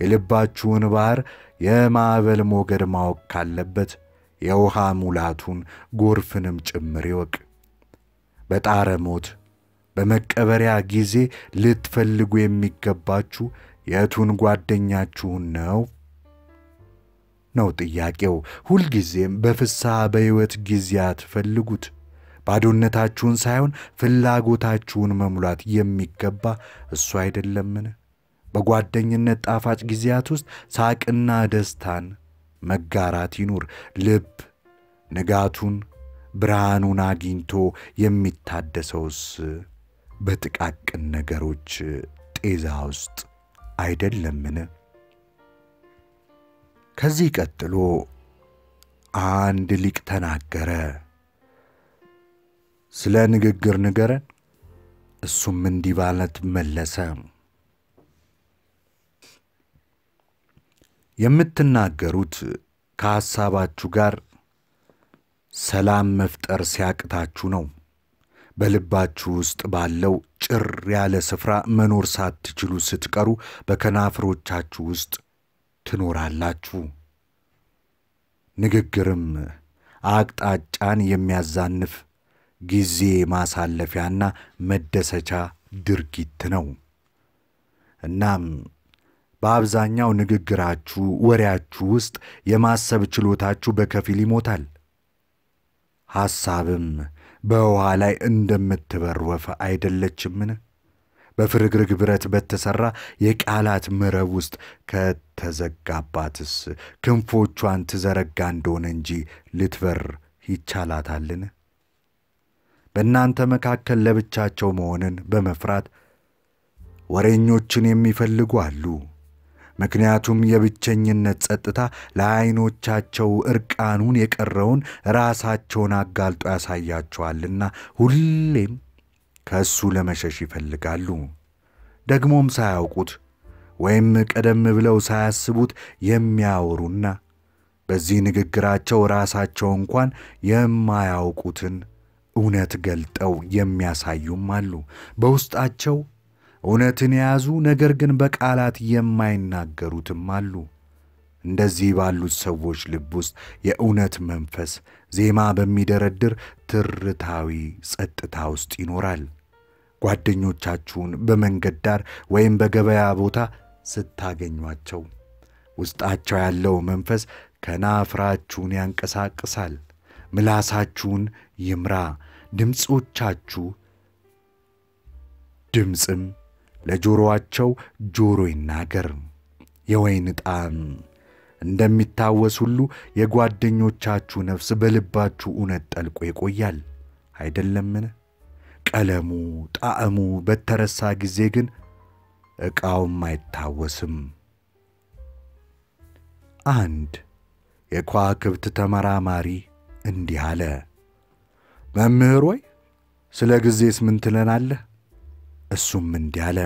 S1: የልባችሁን ባሕር የማዕበል ሞገድ ማወቅ ካለበት የውሃ ሙላቱን ጎርፍንም ጭምር ይወቅ። በጣረ ሞት በመቀበሪያ ጊዜ ልትፈልጉ የሚገባችሁ የቱን ጓደኛችሁን ነው ነው ጥያቄው። ሁልጊዜም በፍስሐ በሕይወት ጊዜያት ፈልጉት። ባዶነታችሁን ሳይሆን ፍላጎታችሁን መሙላት የሚገባ እሱ አይደለምን? በጓደኝነት ጣፋጭ ጊዜያት ውስጥ ሳቅና ደስታን መጋራት ይኑር። ልብ ንጋቱን ብርሃኑን አግኝቶ የሚታደሰውስ በጥቃቅን ነገሮች ጤዛ ውስጥ አይደለምን? ከዚህ ቀጥሎ አንድ ሊቅ ተናገረ። ስለ ንግግር ንገረን። እሱም እንዲህ ባለት መለሰ። የምትናገሩት ከሐሳባችሁ ጋር ሰላም መፍጠር ሲያቅታችሁ ነው። በልባችሁ ውስጥ ባለው ጭር ያለ ስፍራ መኖር ሳትችሉ ስትቀሩ በከናፍሮቻችሁ ውስጥ ትኖራላችሁ። ንግግርም አቅጣጫን የሚያዛንፍ ጊዜ ማሳለፊያና መደሰቻ ድርጊት ነው። እናም በአብዛኛው ንግግራችሁ፣ ወሬያችሁ ውስጥ የማሰብ ችሎታችሁ በከፊል ይሞታል። ሐሳብም በውኃ ላይ እንደምትበር ወፍ አይደለችምን? በፍርግርግ ብረት በተሠራ የቃላት መረብ ውስጥ ከተዘጋባትስ ክንፎቿን ትዘረጋ እንደሆነ እንጂ ልትበር ይቻላታልን? በእናንተ መካከል ለብቻቸው መሆንን በመፍራት ወሬኞችን የሚፈልጉ አሉ። ምክንያቱም የብቸኝነት ጸጥታ ለዐይኖቻቸው ዕርቃኑን የቀረውን ራሳቸውን አጋልጦ ያሳያቸዋልና ሁሌም ከእሱ ለመሸሽ ይፈልጋሉ። ደግሞም ሳያውቁት ወይም ቀደም ብለው ሳያስቡት የሚያወሩና በዚህ ንግግራቸው ራሳቸው እንኳን የማያውቁትን እውነት ገልጠው የሚያሳዩም አሉ። በውስጣቸው እውነትን የያዙ ነገር ግን በቃላት የማይናገሩትም አሉ። እንደዚህ ባሉት ሰዎች ልብ ውስጥ የእውነት መንፈስ ዜማ በሚደረድር ትርታዊ ጸጥታ ውስጥ ይኖራል። ጓደኞቻችሁን በመንገድ ዳር ወይም በገበያ ቦታ ስታገኟቸው ውስጣቸው ያለው መንፈስ ከናፍራችሁን ያንቀሳቅሳል። ምላሳችሁን ይምራ፣ ድምፆቻችሁ ድምፅም ለጆሮአቸው ጆሮ ይናገር። የወይን ጣዕም እንደሚታወስ ሁሉ የጓደኞቻችሁ ነፍስ በልባችሁ እውነት ጠልቆ ይቆያል አይደለምን? ቀለሙ፣ ጣዕሙ በተረሳ ጊዜ ግን ዕቃውም አይታወስም። አንድ የከዋክብት ተመራማሪ እንዲህ አለ። መምህር ሆይ ስለ ጊዜስ ምን ትለናለህ? እሱም እንዲህ አለ።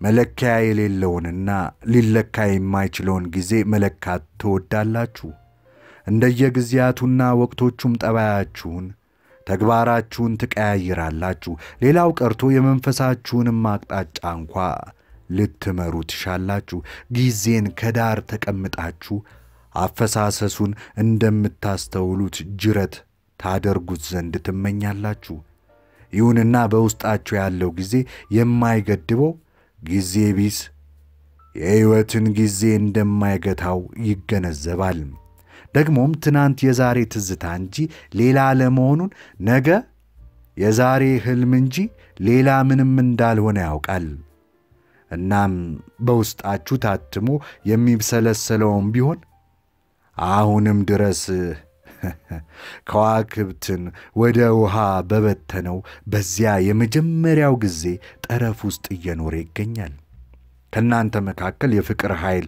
S1: መለኪያ የሌለውንና ሊለካ የማይችለውን ጊዜ መለካት ትወዳላችሁ። እንደየጊዜያቱና ወቅቶቹም ጠባያችሁን፣ ተግባራችሁን ትቀያይራላችሁ። ሌላው ቀርቶ የመንፈሳችሁንም አቅጣጫ እንኳ ልትመሩ ትሻላችሁ። ጊዜን ከዳር ተቀምጣችሁ አፈሳሰሱን እንደምታስተውሉት ጅረት ታደርጉት ዘንድ ትመኛላችሁ። ይሁንና በውስጣችሁ ያለው ጊዜ የማይገድበው ጊዜ ቢስ የሕይወትን ጊዜ እንደማይገታው ይገነዘባል። ደግሞም ትናንት የዛሬ ትዝታ እንጂ ሌላ ለመሆኑን ነገ የዛሬ ሕልም እንጂ ሌላ ምንም እንዳልሆነ ያውቃል። እናም በውስጣችሁ ታትሞ የሚብሰለሰለውም ቢሆን አሁንም ድረስ (laughs) ከዋክብትን ወደ ውሃ በበተነው በዚያ የመጀመሪያው ጊዜ ጠረፍ ውስጥ እየኖረ ይገኛል። ከእናንተ መካከል የፍቅር ኃይል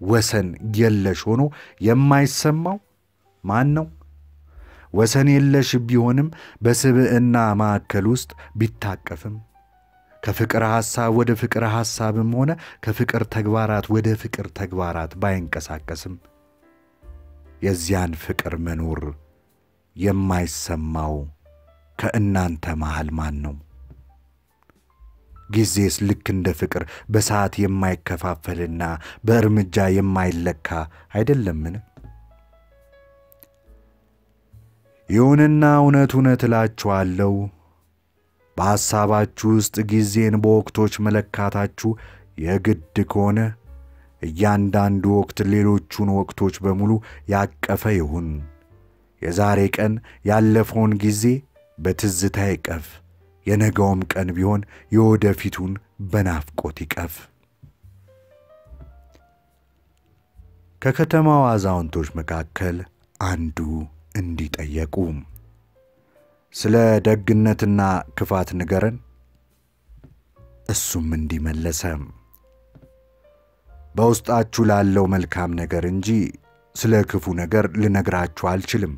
S1: ወሰን የለሽ ሆኖ የማይሰማው ማን ነው? ወሰን የለሽ ቢሆንም በስብዕና ማዕከል ውስጥ ቢታቀፍም ከፍቅር ሐሳብ ወደ ፍቅር ሐሳብም ሆነ ከፍቅር ተግባራት ወደ ፍቅር ተግባራት ባይንቀሳቀስም የዚያን ፍቅር መኖር የማይሰማው ከእናንተ መሃል ማን ነው? ጊዜስ ልክ እንደ ፍቅር በሰዓት የማይከፋፈልና በእርምጃ የማይለካ አይደለምን? ይሁንና እውነት እውነት እላችኋለሁ በሐሳባችሁ ውስጥ ጊዜን በወቅቶች መለካታችሁ የግድ ከሆነ እያንዳንዱ ወቅት ሌሎቹን ወቅቶች በሙሉ ያቀፈ ይሁን። የዛሬ ቀን ያለፈውን ጊዜ በትዝታ ይቀፍ፣ የነገውም ቀን ቢሆን የወደፊቱን በናፍቆት ይቀፍ። ከከተማው አዛውንቶች መካከል አንዱ እንዲጠየቁ ስለ ደግነትና ክፋት ንገረን። እሱም እንዲመለሰ በውስጣችሁ ላለው መልካም ነገር እንጂ ስለ ክፉ ነገር ልነግራችሁ አልችልም።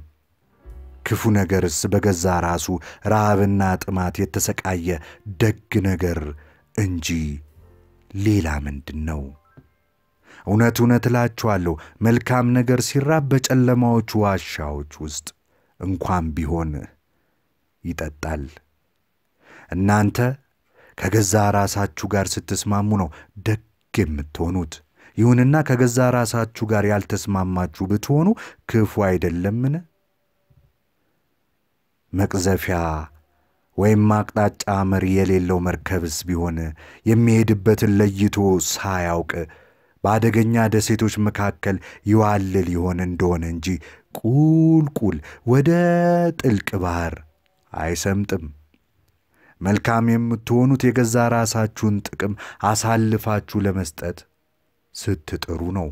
S1: ክፉ ነገርስ በገዛ ራሱ ረሃብና ጥማት የተሰቃየ ደግ ነገር እንጂ ሌላ ምንድን ነው? እውነት እውነት እላችኋለሁ መልካም ነገር ሲራብ በጨለማዎቹ ዋሻዎች ውስጥ እንኳን ቢሆን ይጠጣል። እናንተ ከገዛ ራሳችሁ ጋር ስትስማሙ ነው ደግ የምትሆኑት። ይሁንና ከገዛ ራሳችሁ ጋር ያልተስማማችሁ ብትሆኑ ክፉ አይደለምን? መቅዘፊያ ወይም አቅጣጫ መሪ የሌለው መርከብስ ቢሆን የሚሄድበትን ለይቶ ሳያውቅ በአደገኛ ደሴቶች መካከል ይዋልል ይሆን እንደሆነ እንጂ ቁልቁል ወደ ጥልቅ ባሕር አይሰምጥም። መልካም የምትሆኑት የገዛ ራሳችሁን ጥቅም አሳልፋችሁ ለመስጠት ስትጥሩ ነው።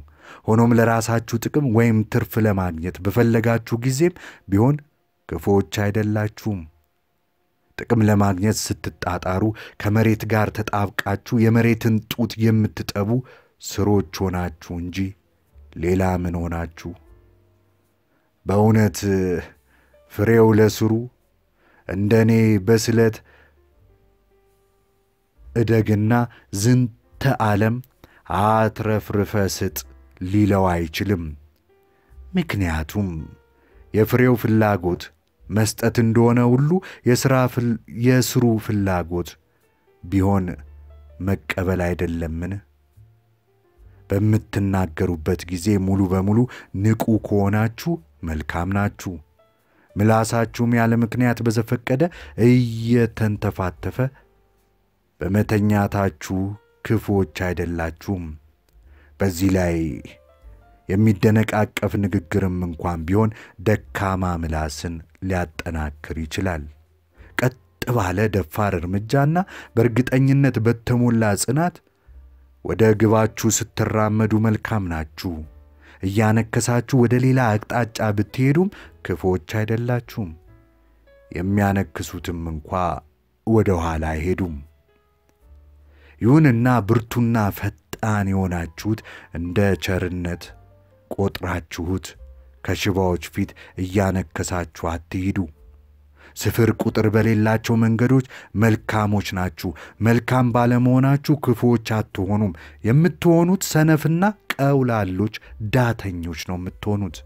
S1: ሆኖም ለራሳችሁ ጥቅም ወይም ትርፍ ለማግኘት በፈለጋችሁ ጊዜም ቢሆን ክፉዎች አይደላችሁም። ጥቅም ለማግኘት ስትጣጣሩ ከመሬት ጋር ተጣብቃችሁ የመሬትን ጡት የምትጠቡ ስሮች ሆናችሁ እንጂ ሌላ ምን ሆናችሁ? በእውነት ፍሬው ለስሩ እንደ እኔ በስለት እደግና ዝንተ ዓለም አትረፍርፈ ስጥ ሊለው አይችልም። ምክንያቱም የፍሬው ፍላጎት መስጠት እንደሆነ ሁሉ የስሩ ፍላጎት ቢሆን መቀበል አይደለምን? በምትናገሩበት ጊዜ ሙሉ በሙሉ ንቁ ከሆናችሁ መልካም ናችሁ። ምላሳችሁም ያለ ምክንያት በዘፈቀደ እየተንተፋተፈ በመተኛታችሁ ክፉዎች አይደላችሁም። በዚህ ላይ የሚደነቃቀፍ ንግግርም እንኳን ቢሆን ደካማ ምላስን ሊያጠናክር ይችላል። ቀጥ ባለ ደፋር እርምጃና በእርግጠኝነት በተሞላ ጽናት ወደ ግባችሁ ስትራመዱ መልካም ናችሁ። እያነከሳችሁ ወደ ሌላ አቅጣጫ ብትሄዱም ክፉዎች አይደላችሁም። የሚያነክሱትም እንኳ ወደ ኋላ አይሄዱም። ይሁንና ብርቱና ፈጣን የሆናችሁት እንደ ቸርነት ቆጥራችሁት ከሽባዎች ፊት እያነከሳችሁ አትሂዱ። ስፍር ቁጥር በሌላቸው መንገዶች መልካሞች ናችሁ። መልካም ባለመሆናችሁ ክፉዎች አትሆኑም። የምትሆኑት ሰነፍና ቀውላሎች ዳተኞች ነው የምትሆኑት።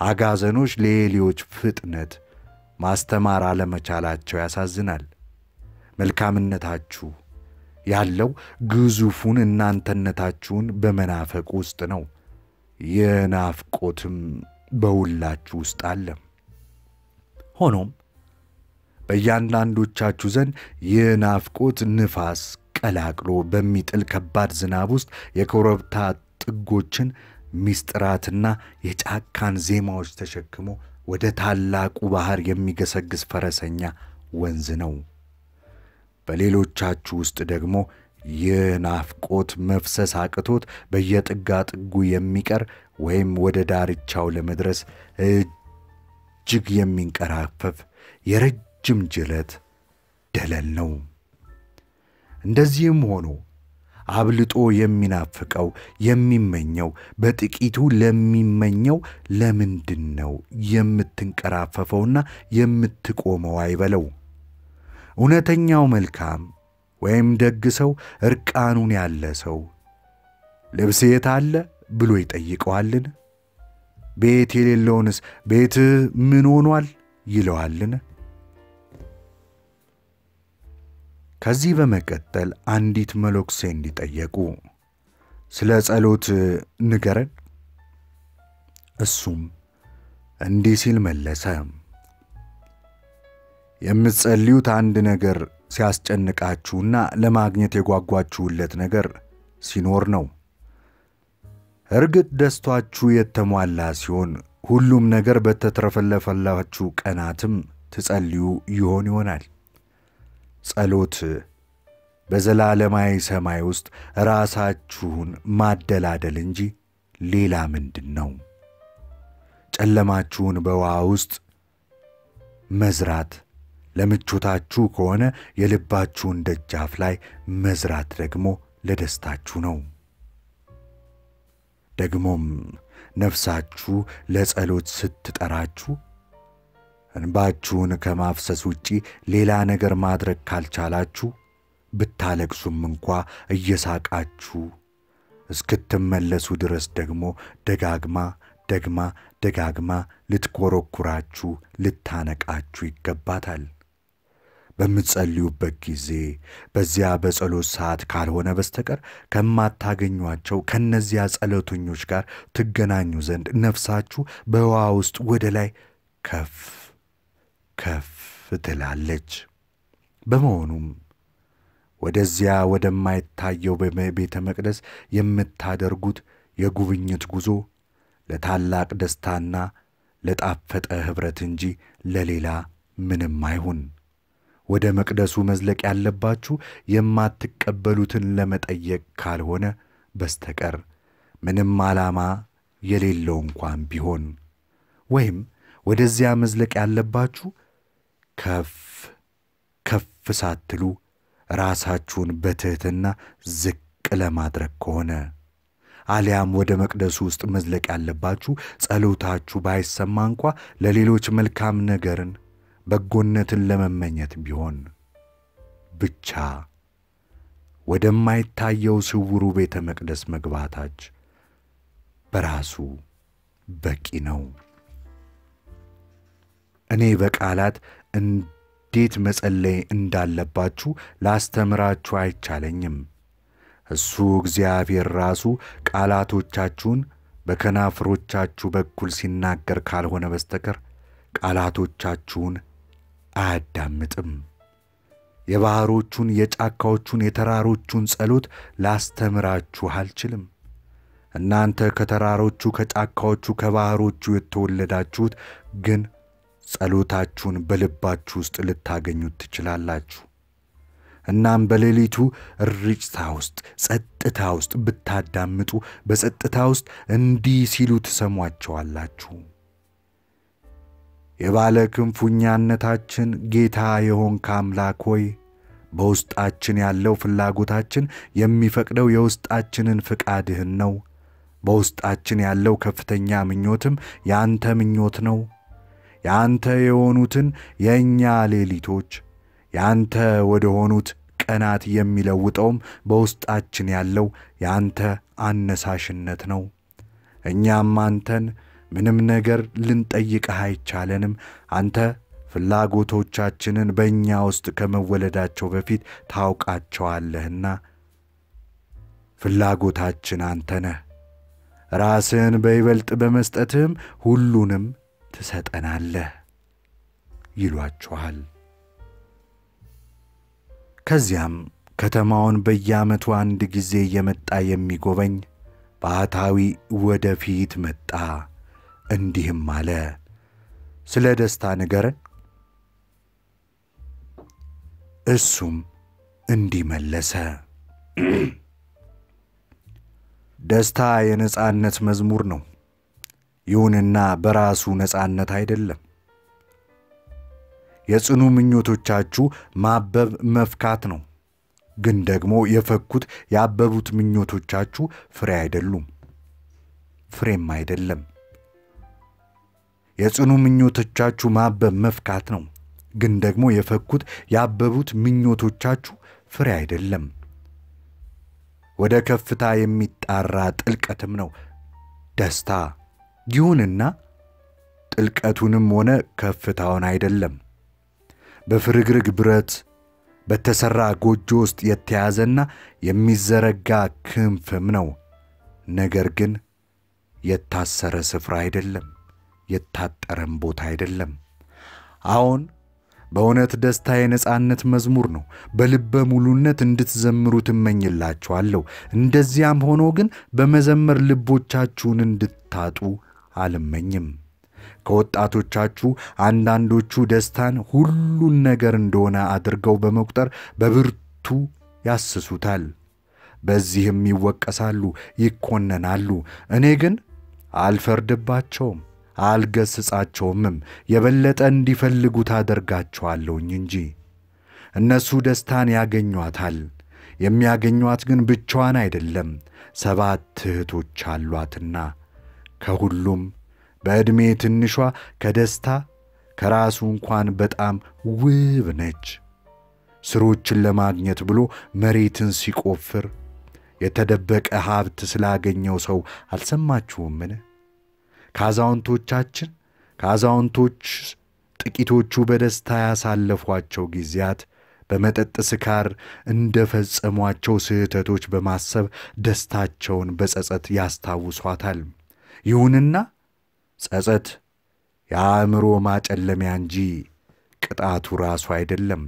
S1: አጋዘኖች ለኤሊዎች ፍጥነት ማስተማር አለመቻላቸው ያሳዝናል። መልካምነታችሁ ያለው ግዙፉን እናንተነታችሁን በመናፈቅ ውስጥ ነው። የናፍቆትም በሁላችሁ ውስጥ አለ። ሆኖም በእያንዳንዶቻችሁ ዘንድ ይህ ናፍቆት ንፋስ ቀላቅሎ በሚጥል ከባድ ዝናብ ውስጥ የኮረብታ ጥጎችን ምስጢራትና የጫካን ዜማዎች ተሸክሞ ወደ ታላቁ ባሕር የሚገሰግስ ፈረሰኛ ወንዝ ነው። በሌሎቻችሁ ውስጥ ደግሞ ይህ ናፍቆት መፍሰስ አቅቶት በየጥጋ ጥጉ የሚቀር ወይም ወደ ዳርቻው ለመድረስ እጅግ የሚንቀራፈፍ የረጅም ጅረት ደለል ነው። እንደዚህም ሆኖ አብልጦ የሚናፍቀው የሚመኘው በጥቂቱ ለሚመኘው ለምንድን ነው የምትንቀራፈፈውና የምትቆመው አይበለው። እውነተኛው መልካም ወይም ደግ ሰው እርቃኑን ያለ ሰው ልብስ የት አለ ብሎ ይጠይቀዋልን? ቤት የሌለውንስ ቤትህ ምን ሆኗል ይለዋልን? ከዚህ በመቀጠል አንዲት መነኩሴ እንዲጠየቁ ስለ ጸሎት ንገረን። እሱም እንዲህ ሲል መለሰ። የምትጸልዩት አንድ ነገር ሲያስጨንቃችሁና ለማግኘት የጓጓችሁለት ነገር ሲኖር ነው። እርግጥ ደስታችሁ የተሟላ ሲሆን ሁሉም ነገር በተትረፈለፈላችሁ ቀናትም ትጸልዩ ይሆን ይሆናል። ጸሎት በዘላለማዊ ሰማይ ውስጥ ራሳችሁን ማደላደል እንጂ ሌላ ምንድን ነው? ጨለማችሁን በውሃ ውስጥ መዝራት ለምቾታችሁ ከሆነ የልባችሁን ደጃፍ ላይ መዝራት ደግሞ ለደስታችሁ ነው። ደግሞም ነፍሳችሁ ለጸሎት ስትጠራችሁ እንባችሁን ከማፍሰስ ውጪ ሌላ ነገር ማድረግ ካልቻላችሁ ብታለቅሱም እንኳ እየሳቃችሁ እስክትመለሱ ድረስ ደግሞ ደጋግማ ደግማ ደጋግማ ልትኮረኩራችሁ ልታነቃችሁ ይገባታል። በምትጸልዩበት ጊዜ በዚያ በጸሎት ሰዓት ካልሆነ በስተቀር ከማታገኟቸው ከእነዚያ ጸሎተኞች ጋር ትገናኙ ዘንድ ነፍሳችሁ በውሃ ውስጥ ወደ ላይ ከፍ ከፍ ትላለች። በመሆኑም ወደዚያ ወደማይታየው ቤተ መቅደስ የምታደርጉት የጉብኝት ጉዞ ለታላቅ ደስታና ለጣፈጠ ኅብረት እንጂ ለሌላ ምንም አይሁን። ወደ መቅደሱ መዝለቅ ያለባችሁ የማትቀበሉትን ለመጠየቅ ካልሆነ በስተቀር ምንም ዓላማ የሌለው እንኳን ቢሆን ወይም ወደዚያ መዝለቅ ያለባችሁ ከፍ ከፍ ሳትሉ ራሳችሁን በትሕትና ዝቅ ለማድረግ ከሆነ አሊያም ወደ መቅደሱ ውስጥ መዝለቅ ያለባችሁ ጸሎታችሁ ባይሰማ እንኳ ለሌሎች መልካም ነገርን በጎነትን ለመመኘት ቢሆን ብቻ ወደማይታየው ስውሩ ቤተ መቅደስ መግባታች በራሱ በቂ ነው። እኔ በቃላት እንዴት መጸለይ እንዳለባችሁ ላስተምራችሁ አይቻለኝም። እሱ እግዚአብሔር ራሱ ቃላቶቻችሁን በከናፍሮቻችሁ በኩል ሲናገር ካልሆነ በስተቀር ቃላቶቻችሁን አያዳምጥም። የባሕሮቹን፣ የጫካዎቹን፣ የተራሮቹን ጸሎት ላስተምራችሁ አልችልም። እናንተ ከተራሮቹ፣ ከጫካዎቹ፣ ከባሕሮቹ የተወለዳችሁት ግን ጸሎታችሁን በልባችሁ ውስጥ ልታገኙት ትችላላችሁ። እናም በሌሊቱ እርጭታ ውስጥ ጸጥታ ውስጥ ብታዳምጡ በጸጥታ ውስጥ እንዲህ ሲሉ ትሰሟቸዋላችሁ። የባለ ክንፉኛነታችን ጌታ የሆንክ አምላክ ሆይ በውስጣችን ያለው ፍላጎታችን የሚፈቅደው የውስጣችንን ፍቃድህን ነው። በውስጣችን ያለው ከፍተኛ ምኞትም የአንተ ምኞት ነው። የአንተ የሆኑትን የእኛ ሌሊቶች የአንተ ወደ ሆኑት ቀናት የሚለውጠውም በውስጣችን ያለው የአንተ አነሳሽነት ነው። እኛም አንተን ምንም ነገር ልንጠይቅህ አይቻለንም። አንተ ፍላጎቶቻችንን በእኛ ውስጥ ከመወለዳቸው በፊት ታውቃቸዋለህና ፍላጎታችን አንተ ነህ። ራስህን በይበልጥ በመስጠትህም ሁሉንም ትሰጠናለህ ይሏችኋል። ከዚያም ከተማውን በየዓመቱ አንድ ጊዜ እየመጣ የሚጎበኝ ባህታዊ ወደ ፊት መጣ። እንዲህም አለ፣ ስለ ደስታ ንገረን። እሱም እንዲህ መለሰ፣ ደስታ የነጻነት መዝሙር ነው። ይሁንና በራሱ ነጻነት አይደለም። የጽኑ ምኞቶቻችሁ ማበብ መፍካት ነው። ግን ደግሞ የፈኩት ያበቡት ምኞቶቻችሁ ፍሬ አይደሉም፣ ፍሬም አይደለም። የጽኑ ምኞቶቻችሁ ማበብ መፍካት ነው። ግን ደግሞ የፈኩት ያበቡት ምኞቶቻችሁ ፍሬ አይደለም። ወደ ከፍታ የሚጣራ ጥልቀትም ነው ደስታ። ይሁንና ጥልቀቱንም ሆነ ከፍታውን አይደለም። በፍርግርግ ብረት በተሠራ ጎጆ ውስጥ የተያዘና የሚዘረጋ ክንፍም ነው። ነገር ግን የታሰረ ስፍራ አይደለም፣ የታጠረም ቦታ አይደለም። አዎን በእውነት ደስታ የነጻነት መዝሙር ነው። በልበ ሙሉነት እንድትዘምሩ ትመኝላችኋለሁ። እንደዚያም ሆኖ ግን በመዘመር ልቦቻችሁን እንድታጡ አልመኝም። ከወጣቶቻችሁ አንዳንዶቹ ደስታን ሁሉን ነገር እንደሆነ አድርገው በመቁጠር በብርቱ ያስሱታል። በዚህም ይወቀሳሉ፣ ይኮነናሉ። እኔ ግን አልፈርድባቸውም፣ አልገስጻቸውምም። የበለጠ እንዲፈልጉት አደርጋቸዋለሁኝ እንጂ እነሱ ደስታን ያገኟታል። የሚያገኟት ግን ብቻዋን አይደለም፣ ሰባት እህቶች አሏትና ከሁሉም በዕድሜ ትንሿ ከደስታ ከራሱ እንኳን በጣም ውብ ነች። ስሮችን ለማግኘት ብሎ መሬትን ሲቆፍር የተደበቀ ሀብት ስላገኘው ሰው አልሰማችሁምን? ከአዛውንቶቻችን ከአዛውንቶች ጥቂቶቹ በደስታ ያሳለፏቸው ጊዜያት በመጠጥ ስካር እንደ ፈጸሟቸው ስህተቶች በማሰብ ደስታቸውን በጸጸት ያስታውሷታል። ይሁንና ጸጸት የአእምሮ ማጨለሚያ እንጂ ቅጣቱ ራሱ አይደለም።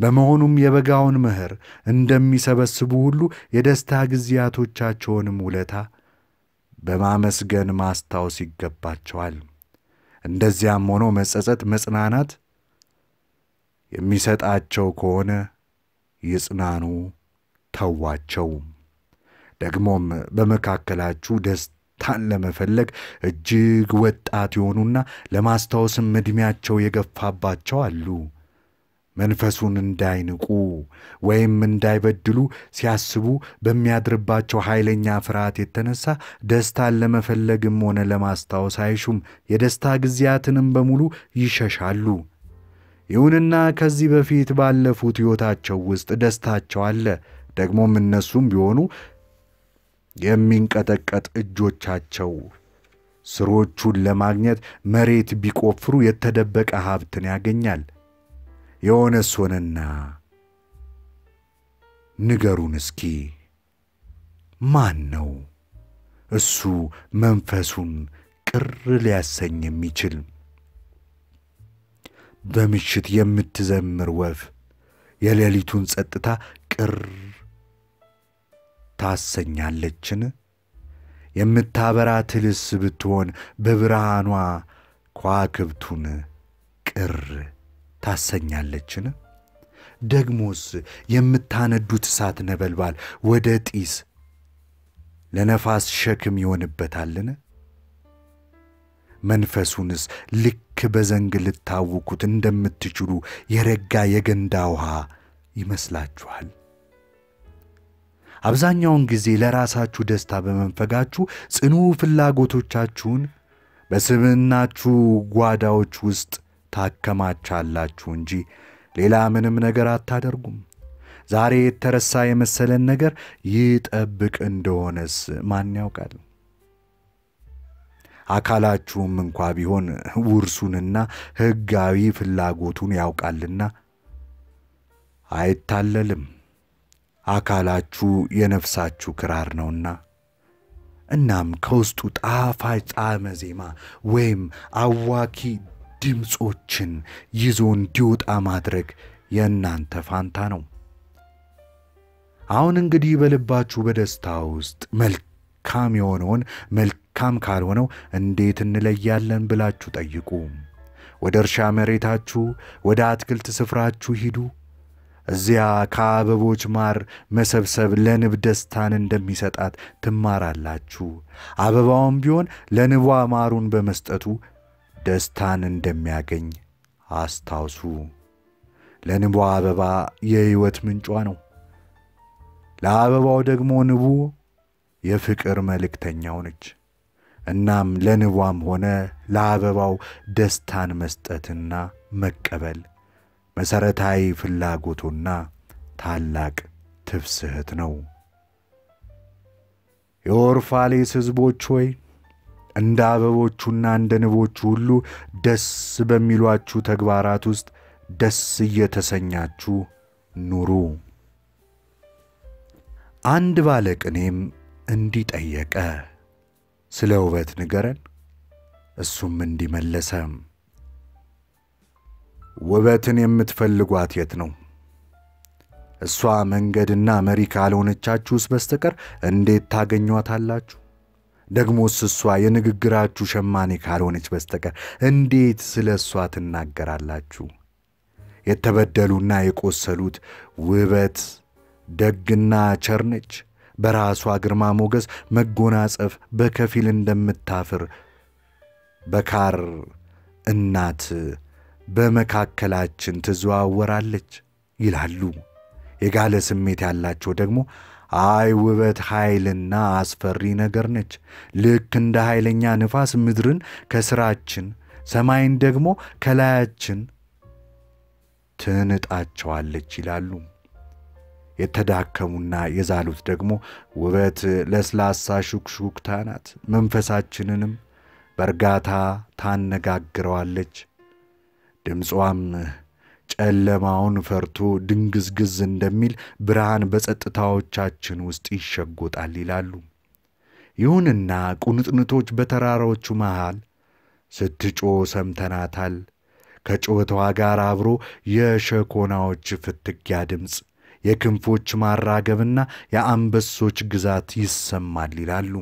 S1: በመሆኑም የበጋውን መኸር እንደሚሰበስቡ ሁሉ የደስታ ጊዜያቶቻቸውንም ውለታ በማመስገን ማስታወስ ይገባቸዋል። እንደዚያም ሆኖ መጸጸት መጽናናት የሚሰጣቸው ከሆነ ይጽናኑ፣ ተዋቸው። ደግሞም በመካከላችሁ ደስታን ለመፈለግ እጅግ ወጣት የሆኑና ለማስታወስም ዕድሜያቸው የገፋባቸው አሉ። መንፈሱን እንዳይንቁ ወይም እንዳይበድሉ ሲያስቡ በሚያድርባቸው ኃይለኛ ፍርሃት የተነሳ ደስታን ለመፈለግም ሆነ ለማስታወስ አይሹም። የደስታ ጊዜያትንም በሙሉ ይሸሻሉ። ይሁንና ከዚህ በፊት ባለፉት ሕይወታቸው ውስጥ ደስታቸው አለ። ደግሞም እነሱም ቢሆኑ የሚንቀጠቀጥ እጆቻቸው ስሮቹን ለማግኘት መሬት ቢቆፍሩ የተደበቀ ሀብትን ያገኛል። የሆነስ ሆነና ንገሩን እስኪ ማን ነው እሱ መንፈሱን ቅር ሊያሰኝ የሚችል? በምሽት የምትዘምር ወፍ የሌሊቱን ጸጥታ ቅር ታሰኛለችን? የምታበራ ትልስ ብትሆን በብርሃኗ ከዋክብቱን ቅር ታሰኛለችን? ደግሞስ የምታነዱት እሳት ነበልባል ወደ ጢስ ለነፋስ ሸክም ይሆንበታልን? መንፈሱንስ ልክ በዘንግ ልታውኩት እንደምትችሉ የረጋ የገንዳ ውሃ ይመስላችኋል? አብዛኛውን ጊዜ ለራሳችሁ ደስታ በመንፈጋችሁ ጽኑ ፍላጎቶቻችሁን በስብዕናችሁ ጓዳዎች ውስጥ ታከማቻላችሁ እንጂ ሌላ ምንም ነገር አታደርጉም። ዛሬ የተረሳ የመሰለን ነገር ይጠብቅ እንደሆነስ ማን ያውቃል? አካላችሁም እንኳ ቢሆን ውርሱንና ሕጋዊ ፍላጎቱን ያውቃልና አይታለልም። አካላችሁ የነፍሳችሁ ክራር ነውና። እናም ከውስጡ ጣፋጭ ጣዕመ ዜማ ወይም አዋኪ ድምፆችን ይዞ እንዲወጣ ማድረግ የእናንተ ፋንታ ነው። አሁን እንግዲህ በልባችሁ በደስታ ውስጥ መልካም የሆነውን መልካም ካልሆነው እንዴት እንለያለን ብላችሁ ጠይቁ። ወደ እርሻ መሬታችሁ፣ ወደ አትክልት ስፍራችሁ ሂዱ። እዚያ ከአበቦች ማር መሰብሰብ ለንብ ደስታን እንደሚሰጣት ትማራላችሁ። አበባውም ቢሆን ለንቧ ማሩን በመስጠቱ ደስታን እንደሚያገኝ አስታውሱ። ለንቧ አበባ የሕይወት ምንጯ ነው። ለአበባው ደግሞ ንቡ የፍቅር መልእክተኛው ነች። እናም ለንቧም ሆነ ለአበባው ደስታን መስጠትና መቀበል መሠረታዊ ፍላጎቱና ታላቅ ትፍስህት ነው። የኦርፋሌስ ሕዝቦች ሆይ እንደ አበቦቹና እንደ ንቦቹ ሁሉ ደስ በሚሏችሁ ተግባራት ውስጥ ደስ እየተሰኛችሁ ኑሩ። አንድ ባለቅኔም እንዲህ ጠየቀ፣ ስለ ውበት ንገረን። እሱም እንዲመለሰ ውበትን የምትፈልጓት የት ነው? እሷ መንገድና መሪ ካልሆነቻችሁስ በስተቀር እንዴት ታገኟታላችሁ? ደግሞስ እሷ የንግግራችሁ ሸማኔ ካልሆነች በስተቀር እንዴት ስለ እሷ ትናገራላችሁ? የተበደሉና የቆሰሉት ውበት ደግና ቸር ነች። በራሷ ግርማ ሞገስ መጎናጸፍ በከፊል እንደምታፍር በካር እናት በመካከላችን ትዘዋወራለች ይላሉ። የጋለ ስሜት ያላቸው ደግሞ አይ ውበት ኃይልና አስፈሪ ነገር ነች። ልክ እንደ ኃይለኛ ንፋስ ምድርን ከስራችን ሰማይን ደግሞ ከላያችን ትንጣቸዋለች ይላሉ። የተዳከሙና የዛሉት ደግሞ ውበት ለስላሳ ሹክሹክታ ናት፣ መንፈሳችንንም በእርጋታ ታነጋግረዋለች። ድምጿም ጨለማውን ፈርቶ ድንግዝግዝ እንደሚል ብርሃን በጸጥታዎቻችን ውስጥ ይሸጎጣል ይላሉ። ይሁንና ቁንጥንቶች በተራሮቹ መሃል ስትጮ ሰምተናታል። ከጩኸቷ ጋር አብሮ የሸኮናዎች ፍትጊያ ድምፅ፣ የክንፎች ማራገብና የአንበሶች ግዛት ይሰማል ይላሉ።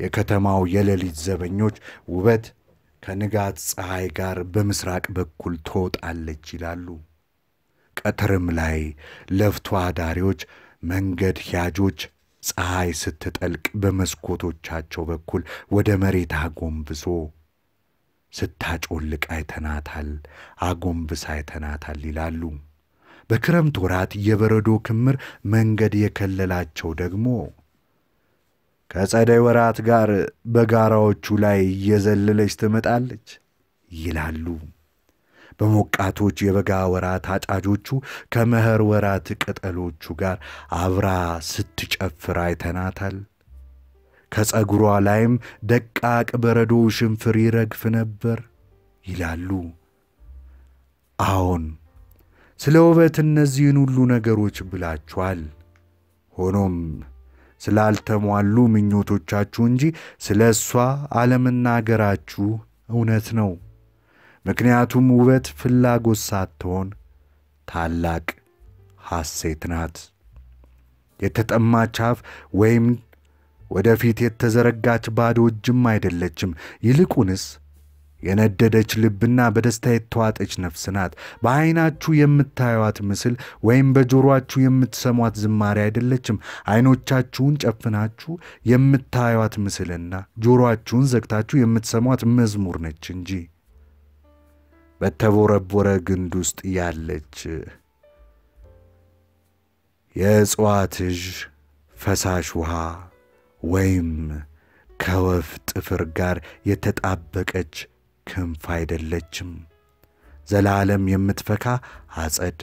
S1: የከተማው የሌሊት ዘበኞች ውበት ከንጋት ፀሐይ ጋር በምስራቅ በኩል ትወጣለች ይላሉ። ቀትርም ላይ ለፍቶ አዳሪዎች መንገድ ሂያጆች ፀሐይ ስትጠልቅ በመስኮቶቻቸው በኩል ወደ መሬት አጎንብሶ ስታጮልቅ አይተናታል፣ አጎንብስ አይተናታል ይላሉ። በክረምት ወራት የበረዶ ክምር መንገድ የከለላቸው ደግሞ ከጸደይ ወራት ጋር በጋራዎቹ ላይ እየዘለለች ትመጣለች ይላሉ። በሞቃቶች የበጋ ወራት አጫጆቹ ከመኸር ወራት ቅጠሎቹ ጋር አብራ ስትጨፍር አይተናታል። ከጸጉሯ ላይም ደቃቅ በረዶ ሽንፍር ይረግፍ ነበር ይላሉ። አዎን ስለ ውበት እነዚህን ሁሉ ነገሮች ብላችኋል። ሆኖም ስላልተሟሉ ምኞቶቻችሁ እንጂ ስለ እሷ አለመናገራችሁ እውነት ነው። ምክንያቱም ውበት ፍላጎት ሳትሆን ታላቅ ሐሴት ናት። የተጠማች አፍ ወይም ወደፊት የተዘረጋች ባዶ እጅም አይደለችም። ይልቁንስ የነደደች ልብና በደስታ የተዋጠች ነፍስ ናት። በዐይናችሁ የምታዩት ምስል ወይም በጆሮአችሁ የምትሰሟት ዝማሬ አይደለችም። ዐይኖቻችሁን ጨፍናችሁ የምታዩት ምስልና ጆሮአችሁን ዘግታችሁ የምትሰሟት መዝሙር ነች እንጂ በተቦረቦረ ግንድ ውስጥ ያለች የእጽዋት ፈሳሽ ውሃ ወይም ከወፍ ጥፍር ጋር የተጣበቀች ክንፍ አይደለችም። ዘላለም የምትፈካ አጸድ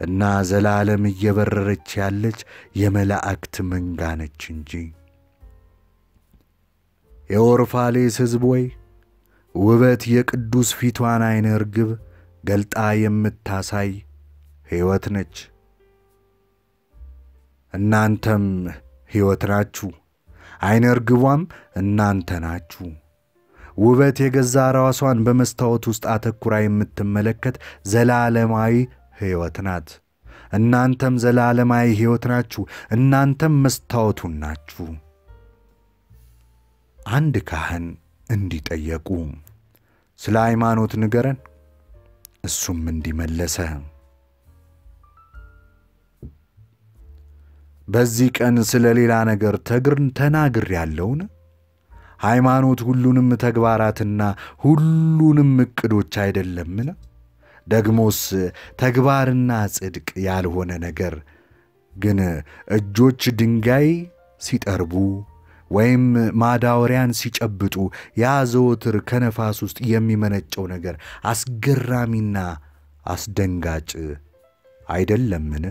S1: እና ዘላለም እየበረረች ያለች የመላእክት መንጋ ነች እንጂ። የኦርፋሌስ ሕዝብ ወይ ውበት የቅዱስ ፊቷን ዐይነ ርግብ ገልጣ የምታሳይ ሕይወት ነች። እናንተም ሕይወት ናችሁ፣ ዐይነ ርግቧም እናንተ ናችሁ። ውበት የገዛ ራሷን በመስታወት ውስጥ አተኩራ የምትመለከት ዘላለማዊ ሕይወት ናት። እናንተም ዘላለማዊ ሕይወት ናችሁ። እናንተም መስታወቱን ናችሁ። አንድ ካህን እንዲጠየቁ ስለ ሃይማኖት ንገረን። እሱም እንዲመለሰ በዚህ ቀን ስለ ሌላ ነገር ተግርን ተናግር ያለውን ሃይማኖት ሁሉንም ተግባራትና ሁሉንም ዕቅዶች አይደለምን? ደግሞስ ተግባርና ጽድቅ ያልሆነ ነገር ግን እጆች ድንጋይ ሲጠርቡ ወይም ማዳወሪያን ሲጨብጡ ያ ዘወትር ከነፋስ ውስጥ የሚመነጨው ነገር አስገራሚና አስደንጋጭ አይደለምን?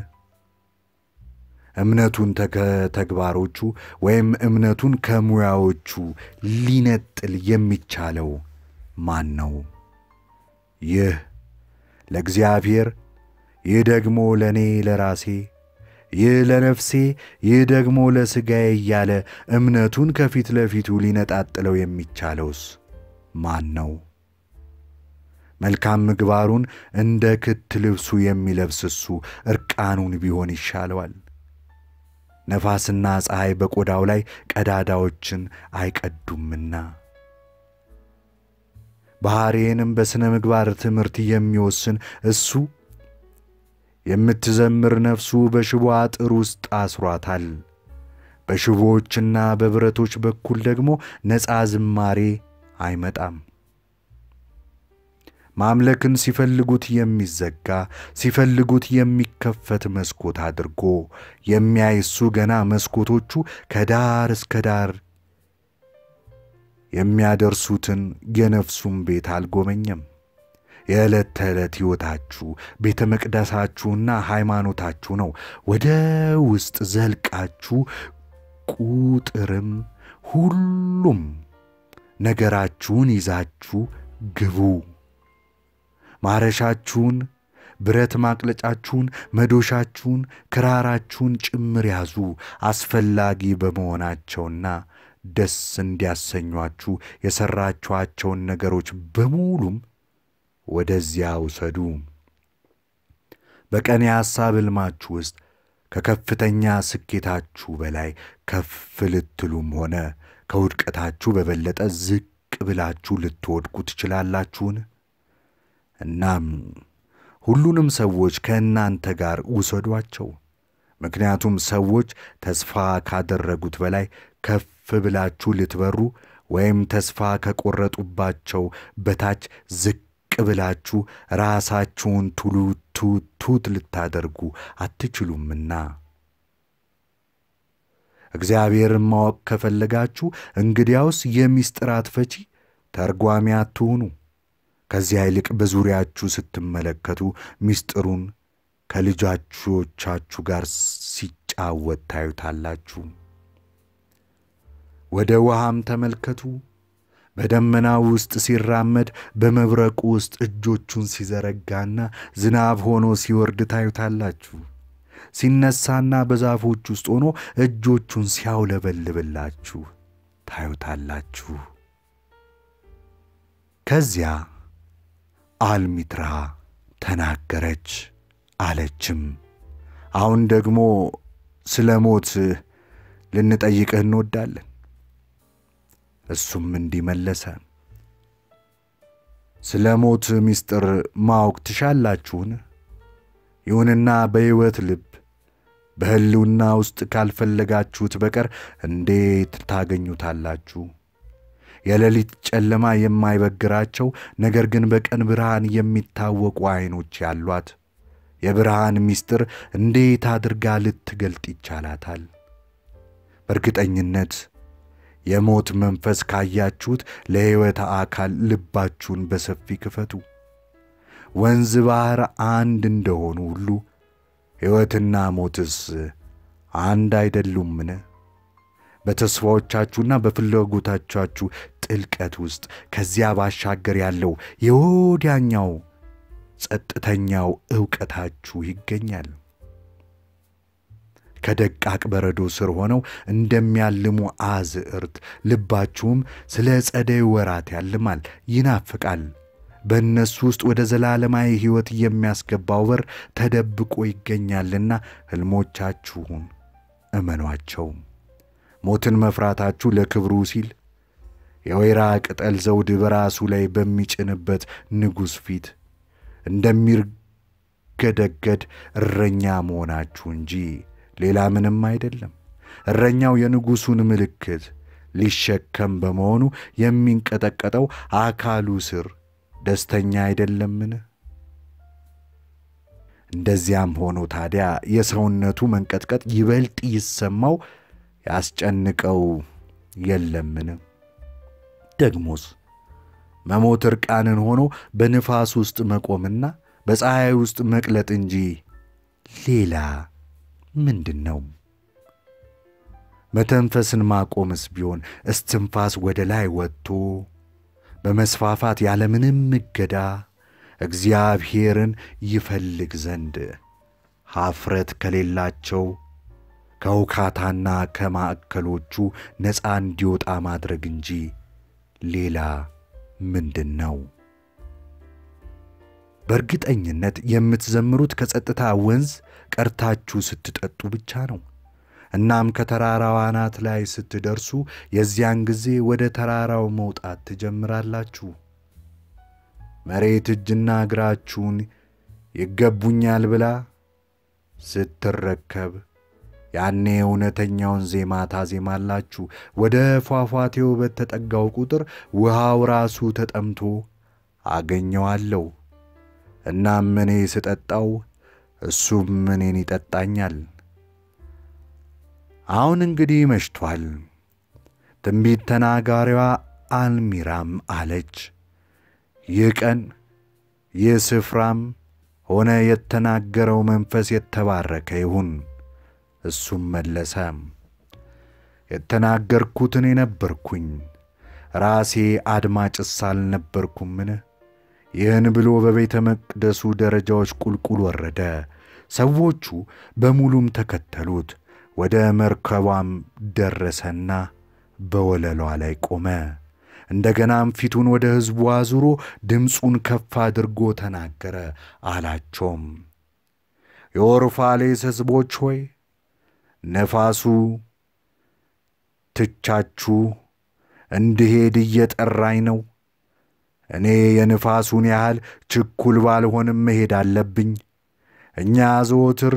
S1: እምነቱን ከተግባሮቹ ወይም እምነቱን ከሙያዎቹ ሊነጥል የሚቻለው ማን ነው? ይህ ለእግዚአብሔር፣ ይህ ደግሞ ለእኔ ለራሴ፣ ይህ ለነፍሴ፣ ይህ ደግሞ ለሥጋዬ እያለ እምነቱን ከፊት ለፊቱ ሊነጣጥለው የሚቻለውስ ማን ነው? መልካም ምግባሩን እንደ ክት ልብሱ የሚለብስ እሱ ዕርቃኑን ቢሆን ይሻለዋል። ነፋስና ፀሐይ በቆዳው ላይ ቀዳዳዎችን አይቀዱምና። ባሕርዬንም በሥነ ምግባር ትምህርት የሚወስን እሱ የምትዘምር ነፍሱ በሽቦ አጥር ውስጥ አስሯታል። በሽቦዎችና በብረቶች በኩል ደግሞ ነፃ ዝማሬ አይመጣም። ማምለክን ሲፈልጉት የሚዘጋ ሲፈልጉት የሚከፈት መስኮት አድርጎ የሚያይ እሱ ገና መስኮቶቹ ከዳር እስከ ዳር የሚያደርሱትን የነፍሱን ቤት አልጎበኘም። የዕለት ተዕለት ሕይወታችሁ ቤተ መቅደሳችሁና ሃይማኖታችሁ ነው። ወደ ውስጥ ዘልቃችሁ ቁጥርም ሁሉም ነገራችሁን ይዛችሁ ግቡ። ማረሻችሁን፣ ብረት ማቅለጫችሁን፣ መዶሻችሁን፣ ክራራችሁን ጭምር ያዙ። አስፈላጊ በመሆናቸውና ደስ እንዲያሰኟችሁ የሠራችኋቸውን ነገሮች በሙሉም ወደዚያ ውሰዱ። በቀን የሐሳብ ሕልማችሁ ውስጥ ከከፍተኛ ስኬታችሁ በላይ ከፍ ልትሉም ሆነ ከውድቀታችሁ በበለጠ ዝቅ ብላችሁ ልትወድቁ ትችላላችሁን? እናም ሁሉንም ሰዎች ከእናንተ ጋር ውሰዷቸው። ምክንያቱም ሰዎች ተስፋ ካደረጉት በላይ ከፍ ብላችሁ ልትበሩ ወይም ተስፋ ከቆረጡባቸው በታች ዝቅ ብላችሁ ራሳችሁን ቱሉ ቱት ልታደርጉ አትችሉምና። እግዚአብሔርን ማወቅ ከፈለጋችሁ እንግዲያውስ የምሥጢራት ፈቺ ተርጓሚ አትሁኑ። ከዚያ ይልቅ በዙሪያችሁ ስትመለከቱ ምስጢሩን ከልጆቻችሁ ጋር ሲጫወት ታዩታላችሁ። ወደ ውሃም ተመልከቱ። በደመና ውስጥ ሲራመድ በመብረቁ ውስጥ እጆቹን ሲዘረጋና ዝናብ ሆኖ ሲወርድ ታዩታላችሁ። ሲነሳና በዛፎች ውስጥ ሆኖ እጆቹን ሲያውለበልብላችሁ ታዩታላችሁ። ከዚያ አልሚትራ ተናገረች አለችም፣ አሁን ደግሞ ስለ ሞት ልንጠይቅህ እንወዳለን። እሱም እንዲመለሰ ስለ ሞት ምስጢር ማወቅ ትሻላችሁን? ይሁንና በሕይወት ልብ በሕልውና ውስጥ ካልፈለጋችሁት በቀር እንዴት ታገኙታላችሁ? የሌሊት ጨለማ የማይበግራቸው ነገር ግን በቀን ብርሃን የሚታወቁ ዐይኖች ያሏት የብርሃን ምስጢር እንዴት አድርጋ ልትገልጥ ይቻላታል? በእርግጠኝነት የሞት መንፈስ ካያችሁት ለሕይወት አካል ልባችሁን በሰፊ ክፈቱ። ወንዝ ባሕር አንድ እንደሆኑ ሁሉ ሕይወትና ሞትስ አንድ አይደሉምን? በተስፋዎቻችሁና በፍላጎቶቻችሁ ጥልቀት ውስጥ ከዚያ ባሻገር ያለው የወዲያኛው ጸጥተኛው ዕውቀታችሁ ይገኛል። ከደቃቅ በረዶ ስር ሆነው እንደሚያልሙ አዝዕርት ልባችሁም ስለ ጸደይ ወራት ያልማል፣ ይናፍቃል። በእነሱ ውስጥ ወደ ዘላለማዊ ሕይወት የሚያስገባው በር ተደብቆ ይገኛልና ሕልሞቻችሁን እመኗቸው። ሞትን መፍራታችሁ ለክብሩ ሲል የወይራ ቅጠል ዘውድ በራሱ ላይ በሚጭንበት ንጉሥ ፊት እንደሚርገደገድ እረኛ መሆናችሁ እንጂ ሌላ ምንም አይደለም። እረኛው የንጉሡን ምልክት ሊሸከም በመሆኑ የሚንቀጠቀጠው አካሉ ስር ደስተኛ አይደለምን? እንደዚያም ሆኖ ታዲያ የሰውነቱ መንቀጥቀጥ ይበልጥ ይሰማው ያስጨንቀው የለምን? ደግሞስ መሞት ዕርቃንን ሆኖ በንፋስ ውስጥ መቆምና በፀሐይ ውስጥ መቅለጥ እንጂ ሌላ ምንድን ነው? መተንፈስን ማቆምስ ቢሆን እስትንፋስ ወደ ላይ ወጥቶ በመስፋፋት ያለምንም እገዳ እግዚአብሔርን ይፈልግ ዘንድ ኀፍረት ከሌላቸው ከውካታና ከማዕከሎቹ ነፃ እንዲወጣ ማድረግ እንጂ ሌላ ምንድን ነው? በእርግጠኝነት የምትዘምሩት ከጸጥታ ወንዝ ቀርታችሁ ስትጠጡ ብቻ ነው። እናም ከተራራው አናት ላይ ስትደርሱ የዚያን ጊዜ ወደ ተራራው መውጣት ትጀምራላችሁ። መሬት እጅና እግራችሁን ይገቡኛል ብላ ስትረከብ ያኔ እውነተኛውን ዜማ ታዜማላችሁ። ወደ ፏፏቴው በተጠጋው ቁጥር ውሃው ራሱ ተጠምቶ አገኘዋለሁ። እናም እኔ ስጠጣው እሱም እኔን ይጠጣኛል። አሁን እንግዲህ መሽቷል። ትንቢት ተናጋሪዋ አልሚራም አለች፣ ይህ ቀን ይህ ስፍራም ሆነ የተናገረው መንፈስ የተባረከ ይሁን። እሱም መለሰ፣ የተናገርኩት እኔ ነበርኩኝ፣ ራሴ አድማጭስ አልነበርኩምን? ይህን ብሎ በቤተ መቅደሱ ደረጃዎች ቁልቁል ወረደ። ሰዎቹ በሙሉም ተከተሉት። ወደ መርከቧም ደረሰና በወለሏ ላይ ቆመ። እንደገናም ፊቱን ወደ ሕዝቡ አዙሮ ድምፁን ከፍ አድርጎ ተናገረ፣ አላቸውም የኦርፋሌስ ሕዝቦች ሆይ ነፋሱ ትቻችሁ እንድሄድ እየጠራኝ ነው። እኔ የንፋሱን ያህል ችኩል ባልሆንም መሄድ አለብኝ። እኛ ዘወትር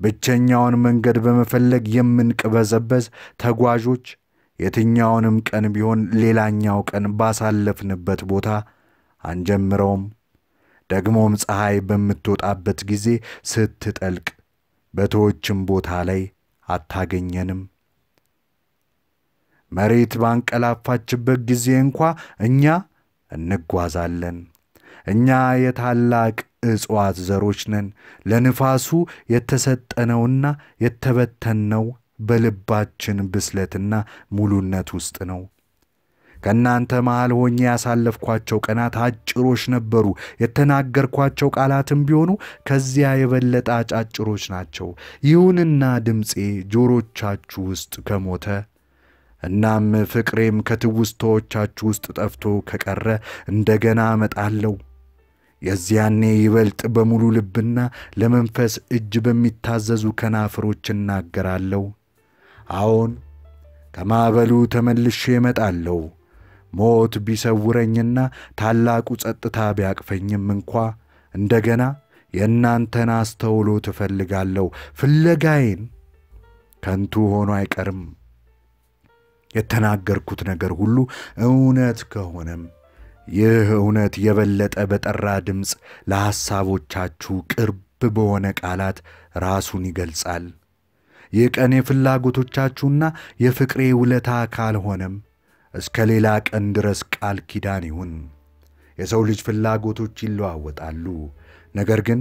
S1: ብቸኛውን መንገድ በመፈለግ የምንቅበዘበዝ ተጓዦች የትኛውንም ቀን ቢሆን ሌላኛው ቀን ባሳለፍንበት ቦታ አንጀምረውም። ደግሞም ፀሐይ በምትወጣበት ጊዜ ስትጠልቅ በተዎችም ቦታ ላይ አታገኘንም። መሬት ባንቀላፋችበት ጊዜ እንኳ እኛ እንጓዛለን። እኛ የታላቅ እጽዋት ዘሮች ነን። ለንፋሱ የተሰጠነውና የተበተንነው በልባችን ብስለትና ሙሉነት ውስጥ ነው። ከእናንተ መሃል ሆኜ ያሳለፍኳቸው ቀናት አጭሮች ነበሩ። የተናገርኳቸው ቃላትም ቢሆኑ ከዚያ የበለጠ አጫጭሮች ናቸው። ይሁንና ድምፄ ጆሮቻችሁ ውስጥ ከሞተ እናም ፍቅሬም ከትውስታዎቻችሁ ውስጥ ጠፍቶ ከቀረ እንደገና እመጣለሁ። የዚያኔ ይበልጥ በሙሉ ልብና ለመንፈስ እጅ በሚታዘዙ ከናፍሮች እናገራለሁ። አዎን ከማዕበሉ ተመልሼ እመጣለሁ። ሞት ቢሰውረኝና ታላቁ ጸጥታ ቢያቅፈኝም እንኳ እንደገና የእናንተን አስተውሎ ትፈልጋለሁ። ፍለጋዬን ከንቱ ሆኖ አይቀርም። የተናገርኩት ነገር ሁሉ እውነት ከሆነም ይህ እውነት የበለጠ በጠራ ድምፅ ለሐሳቦቻችሁ ቅርብ በሆነ ቃላት ራሱን ይገልጻል። ይህ ቀን የፍላጎቶቻችሁና የፍቅሬ ውለታ ካልሆነም እስከ ሌላ ቀን ድረስ ቃል ኪዳን ይሁን። የሰው ልጅ ፍላጎቶች ይለዋወጣሉ፣ ነገር ግን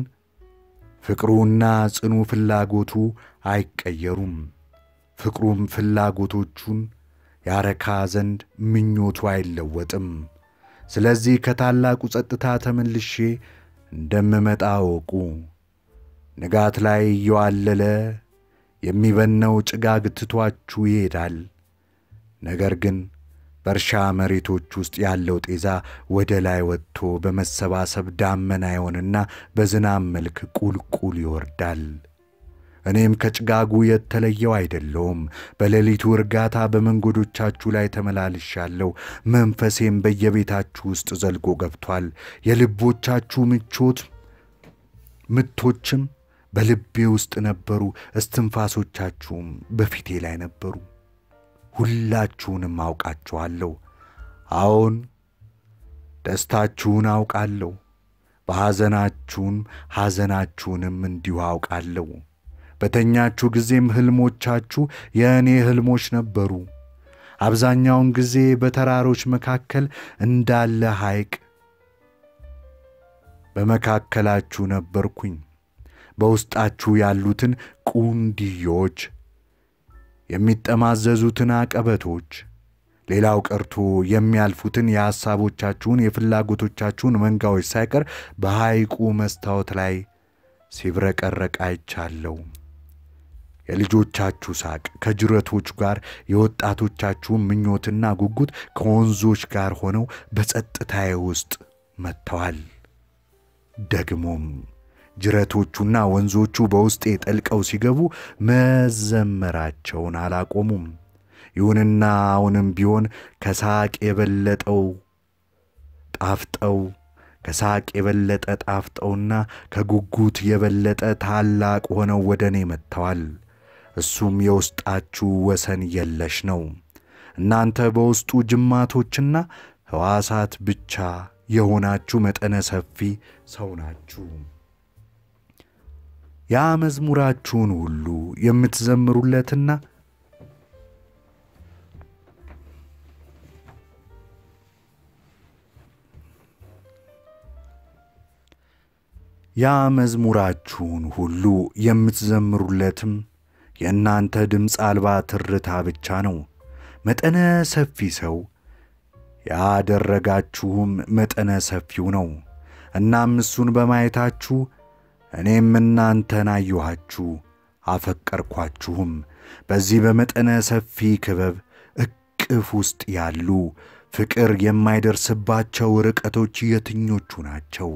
S1: ፍቅሩና ጽኑ ፍላጎቱ አይቀየሩም። ፍቅሩም ፍላጎቶቹን ያረካ ዘንድ ምኞቱ አይለወጥም። ስለዚህ ከታላቁ ጸጥታ ተመልሼ እንደምመጣ አወቁ። ንጋት ላይ እየዋለለ የሚበነው ጭጋግ ትቷችሁ ይሄዳል። ነገር ግን በእርሻ መሬቶች ውስጥ ያለው ጤዛ ወደ ላይ ወጥቶ በመሰባሰብ ዳመና ይሆንና በዝናብ መልክ ቁልቁል ይወርዳል። እኔም ከጭጋጉ የተለየው አይደለውም። በሌሊቱ እርጋታ በመንገዶቻችሁ ላይ ተመላልሻለሁ። መንፈሴም በየቤታችሁ ውስጥ ዘልቆ ገብቷል። የልቦቻችሁ ምቾት ምቶችም በልቤ ውስጥ ነበሩ። እስትንፋሶቻችሁም በፊቴ ላይ ነበሩ። ሁላችሁንም አውቃችኋለሁ። አዎን ደስታችሁን አውቃለሁ፣ በሐዘናችሁን ሐዘናችሁንም እንዲሁ አውቃለሁ። በተኛችሁ ጊዜም ሕልሞቻችሁ የእኔ ሕልሞች ነበሩ። አብዛኛውን ጊዜ በተራሮች መካከል እንዳለ ሐይቅ በመካከላችሁ ነበርኩኝ። በውስጣችሁ ያሉትን ቁንድዮች፣ የሚጠማዘዙትን አቀበቶች፣ ሌላው ቀርቶ የሚያልፉትን የሐሳቦቻችሁን የፍላጎቶቻችሁን መንጋዎች ሳይቀር በሐይቁ መስታወት ላይ ሲብረቀረቅ አይቻለሁ። የልጆቻችሁ ሳቅ ከጅረቶች ጋር የወጣቶቻችሁን ምኞትና ጉጉት ከወንዞች ጋር ሆነው በጸጥታዬ ውስጥ መጥተዋል። ደግሞም ጅረቶቹና ወንዞቹ በውስጤ ጠልቀው ሲገቡ መዘመራቸውን አላቆሙም። ይሁንና አሁንም ቢሆን ከሳቅ የበለጠው ጣፍጠው ከሳቅ የበለጠ ጣፍጠውና ከጉጉት የበለጠ ታላቅ ሆነው ወደ እኔ መጥተዋል። እሱም የውስጣችሁ ወሰን የለሽ ነው። እናንተ በውስጡ ጅማቶችና ሕዋሳት ብቻ የሆናችሁ መጠነ ሰፊ ሰው ናችሁ። ያ መዝሙራችሁን ሁሉ የምትዘምሩለትና ያ መዝሙራችሁን ሁሉ የምትዘምሩለትም የእናንተ ድምፅ አልባ ትርታ ብቻ ነው። መጠነ ሰፊ ሰው ያደረጋችሁም መጠነ ሰፊው ነው። እናም እሱን በማየታችሁ እኔም እናንተን አየኋችሁ፣ አፈቀርኳችሁም። በዚህ በመጠነ ሰፊ ክበብ እቅፍ ውስጥ ያሉ ፍቅር የማይደርስባቸው ርቀቶች የትኞቹ ናቸው?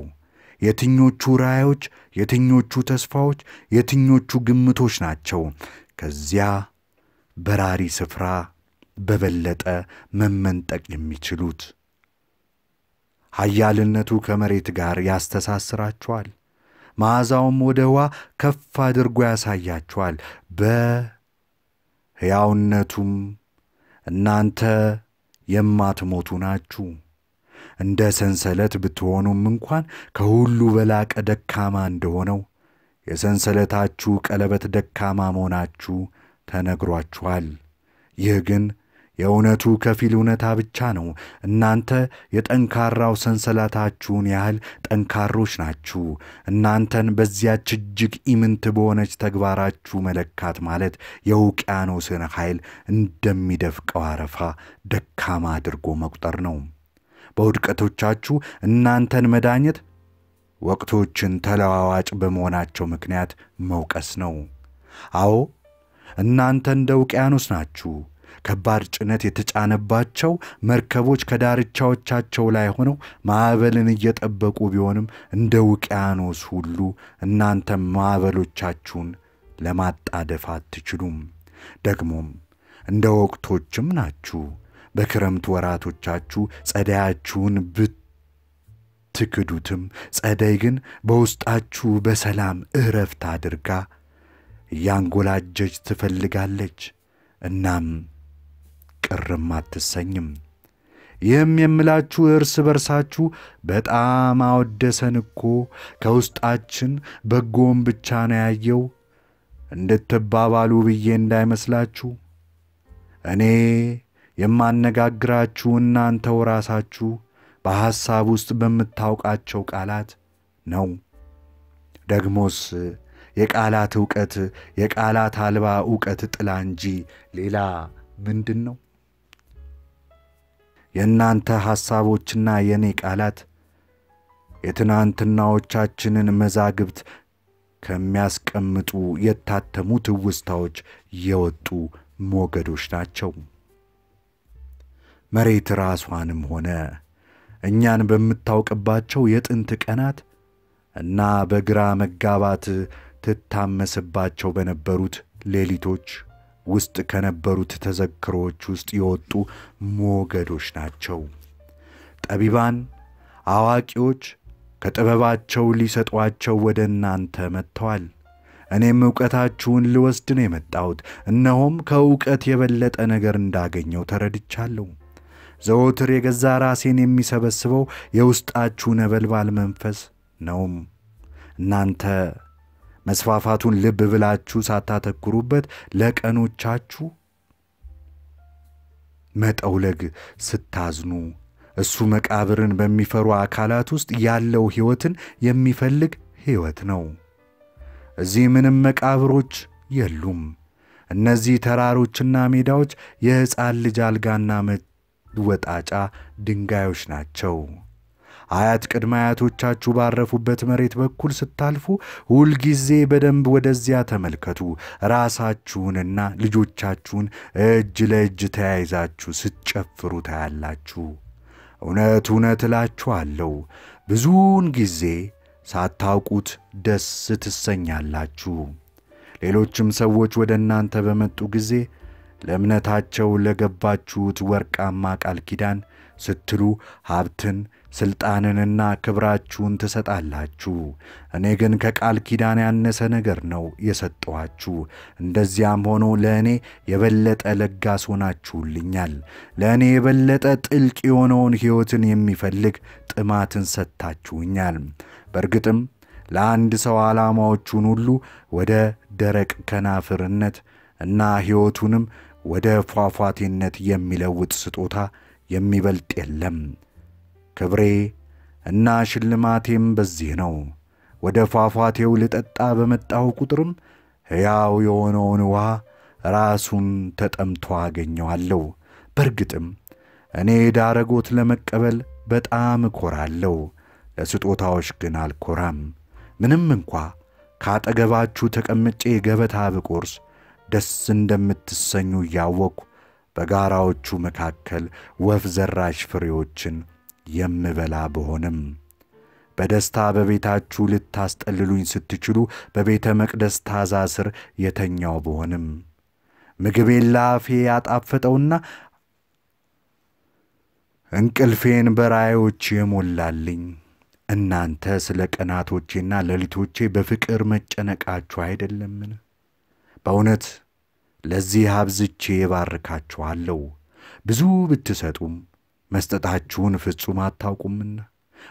S1: የትኞቹ ራእዮች፣ የትኞቹ ተስፋዎች፣ የትኞቹ ግምቶች ናቸው ከዚያ በራሪ ስፍራ በበለጠ መመንጠቅ የሚችሉት? ኃያልነቱ ከመሬት ጋር ያስተሳስራችኋል። መዓዛውም ወደ ህዋ ከፍ አድርጎ ያሳያችኋል። በሕያውነቱም እናንተ የማትሞቱ ናችሁ። እንደ ሰንሰለት ብትሆኑም እንኳን ከሁሉ በላቀ ደካማ እንደሆነው የሰንሰለታችሁ ቀለበት ደካማ መሆናችሁ ተነግሯችኋል። ይህ ግን የእውነቱ ከፊል እውነታ ብቻ ነው። እናንተ የጠንካራው ሰንሰለታችሁን ያህል ጠንካሮች ናችሁ። እናንተን በዚያች እጅግ ኢምንት በሆነች ተግባራችሁ መለካት ማለት የውቅያኖስን ኃይል እንደሚደፍቀው አረፋ ደካማ አድርጎ መቁጠር ነው። በውድቀቶቻችሁ እናንተን መዳኘት ወቅቶችን ተለዋዋጭ በመሆናቸው ምክንያት መውቀስ ነው። አዎ እናንተ እንደ ውቅያኖስ ናችሁ። ከባድ ጭነት የተጫነባቸው መርከቦች ከዳርቻዎቻቸው ላይ ሆነው ማዕበልን እየጠበቁ ቢሆንም እንደ ውቅያኖስ ሁሉ እናንተም ማዕበሎቻችሁን ለማጣደፍ አትችሉም። ደግሞም እንደ ወቅቶችም ናችሁ። በክረምት ወራቶቻችሁ ጸደያችሁን ብትክዱትም ጸደይ ግን በውስጣችሁ በሰላም እረፍት አድርጋ እያንጎላጀች ትፈልጋለች። እናም ቅርም አትሰኝም። ይህም የምላችሁ እርስ በርሳችሁ በጣም አወደሰን እኮ ከውስጣችን በጎም ብቻ ነው ያየው እንድትባባሉ ብዬ እንዳይመስላችሁ። እኔ የማነጋግራችሁ እናንተው ራሳችሁ በሐሳብ ውስጥ በምታውቃቸው ቃላት ነው። ደግሞስ የቃላት ዕውቀት የቃላት አልባ ዕውቀት ጥላ እንጂ ሌላ ምንድን ነው? የእናንተ ሐሳቦችና የእኔ ቃላት የትናንትናዎቻችንን መዛግብት ከሚያስቀምጡ የታተሙ ትውስታዎች የወጡ ሞገዶች ናቸው። መሬት ራሷንም ሆነ እኛን በምታውቅባቸው የጥንት ቀናት እና በግራ መጋባት ትታመስባቸው በነበሩት ሌሊቶች ውስጥ ከነበሩት ተዘክሮዎች ውስጥ የወጡ ሞገዶች ናቸው። ጠቢባን አዋቂዎች ከጥበባቸው ሊሰጧቸው ወደ እናንተ መጥተዋል። እኔም ዕውቀታችሁን ልወስድ ነው የመጣሁት። እነሆም ከእውቀት የበለጠ ነገር እንዳገኘው ተረድቻለሁ። ዘወትር የገዛ ራሴን የሚሰበስበው የውስጣችሁ ነበልባል መንፈስ ነውም። እናንተ መስፋፋቱን ልብ ብላችሁ ሳታተኩሩበት ለቀኖቻችሁ መጠውለግ ስታዝኑ እሱ መቃብርን በሚፈሩ አካላት ውስጥ ያለው ሕይወትን የሚፈልግ ሕይወት ነው። እዚህ ምንም መቃብሮች የሉም። እነዚህ ተራሮችና ሜዳዎች የሕፃን ልጅ አልጋና መወጣጫ ድንጋዮች ናቸው። አያት ቅድመ አያቶቻችሁ ባረፉበት መሬት በኩል ስታልፉ ሁልጊዜ በደንብ ወደዚያ ተመልከቱ። ራሳችሁንና ልጆቻችሁን እጅ ለእጅ ተያይዛችሁ ስትጨፍሩ ታያላችሁ። እውነት እውነት እላችኋለሁ ብዙውን ጊዜ ሳታውቁት ደስ ትሰኛላችሁ። ሌሎችም ሰዎች ወደ እናንተ በመጡ ጊዜ ለእምነታቸው ለገባችሁት ወርቃማ ቃል ኪዳን ስትሉ ሀብትን ሥልጣንንና ክብራችሁን ትሰጣላችሁ። እኔ ግን ከቃል ኪዳን ያነሰ ነገር ነው የሰጠኋችሁ። እንደዚያም ሆኖ ለእኔ የበለጠ ለጋስ ሆናችሁልኛል። ለእኔ የበለጠ ጥልቅ የሆነውን ሕይወትን የሚፈልግ ጥማትን ሰጥታችሁኛል። በእርግጥም ለአንድ ሰው ዓላማዎቹን ሁሉ ወደ ደረቅ ከናፍርነት እና ሕይወቱንም ወደ ፏፏቴነት የሚለውጥ ስጦታ የሚበልጥ የለም። ክብሬ እና ሽልማቴም በዚህ ነው። ወደ ፏፏቴው ልጠጣ በመጣሁ ቁጥርም ሕያው የሆነውን ውሃ ራሱን ተጠምቶ አገኘዋለሁ። በርግጥም እኔ ዳረጎት ለመቀበል በጣም እኮራለሁ፣ ለስጦታዎች ግን አልኮራም። ምንም እንኳ ከአጠገባችሁ ተቀምጬ ገበታ ብቆርስ ደስ እንደምትሰኙ እያወቅሁ በጋራዎቹ መካከል ወፍ ዘራሽ ፍሬዎችን የምበላ ብሆንም በደስታ በቤታችሁ ልታስጠልሉኝ ስትችሉ በቤተ መቅደስ ታዛ ስር የተኛው ብሆንም ምግቤን ለአፌ ያጣፈጠውና እንቅልፌን በራዮች የሞላልኝ እናንተ ስለ ቀናቶቼና ሌሊቶቼ በፍቅር መጨነቃችሁ አይደለምን? በእውነት ለዚህ አብዝቼ እባርካችኋለሁ። ብዙ ብትሰጡም መስጠታችሁን ፍጹም አታውቁምና።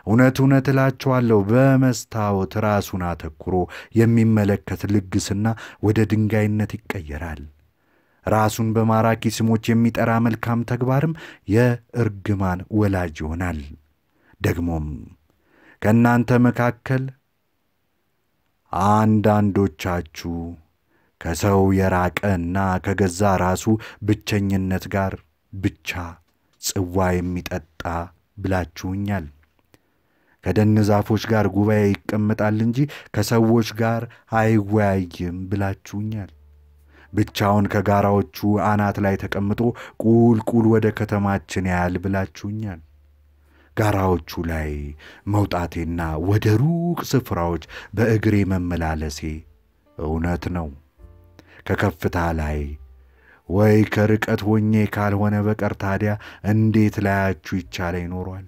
S1: እውነት እውነት እላችኋለሁ በመስታወት ራሱን አተኩሮ የሚመለከት ልግስና ወደ ድንጋይነት ይቀየራል። ራሱን በማራኪ ስሞች የሚጠራ መልካም ተግባርም የእርግማን ወላጅ ይሆናል። ደግሞም ከእናንተ መካከል አንዳንዶቻችሁ ከሰው የራቀና ከገዛ ራሱ ብቸኝነት ጋር ብቻ ጽዋ የሚጠጣ ብላችሁኛል። ከደን ዛፎች ጋር ጉባኤ ይቀመጣል እንጂ ከሰዎች ጋር አይወያይም ብላችሁኛል። ብቻውን ከጋራዎቹ አናት ላይ ተቀምጦ ቁልቁል ወደ ከተማችን ያያል ብላችሁኛል። ጋራዎቹ ላይ መውጣቴና ወደ ሩቅ ስፍራዎች በእግሬ መመላለሴ እውነት ነው። ከከፍታ ላይ ወይ ከርቀት ሆኜ ካልሆነ በቀር ታዲያ እንዴት ላያችሁ ይቻለ ይኖሯል?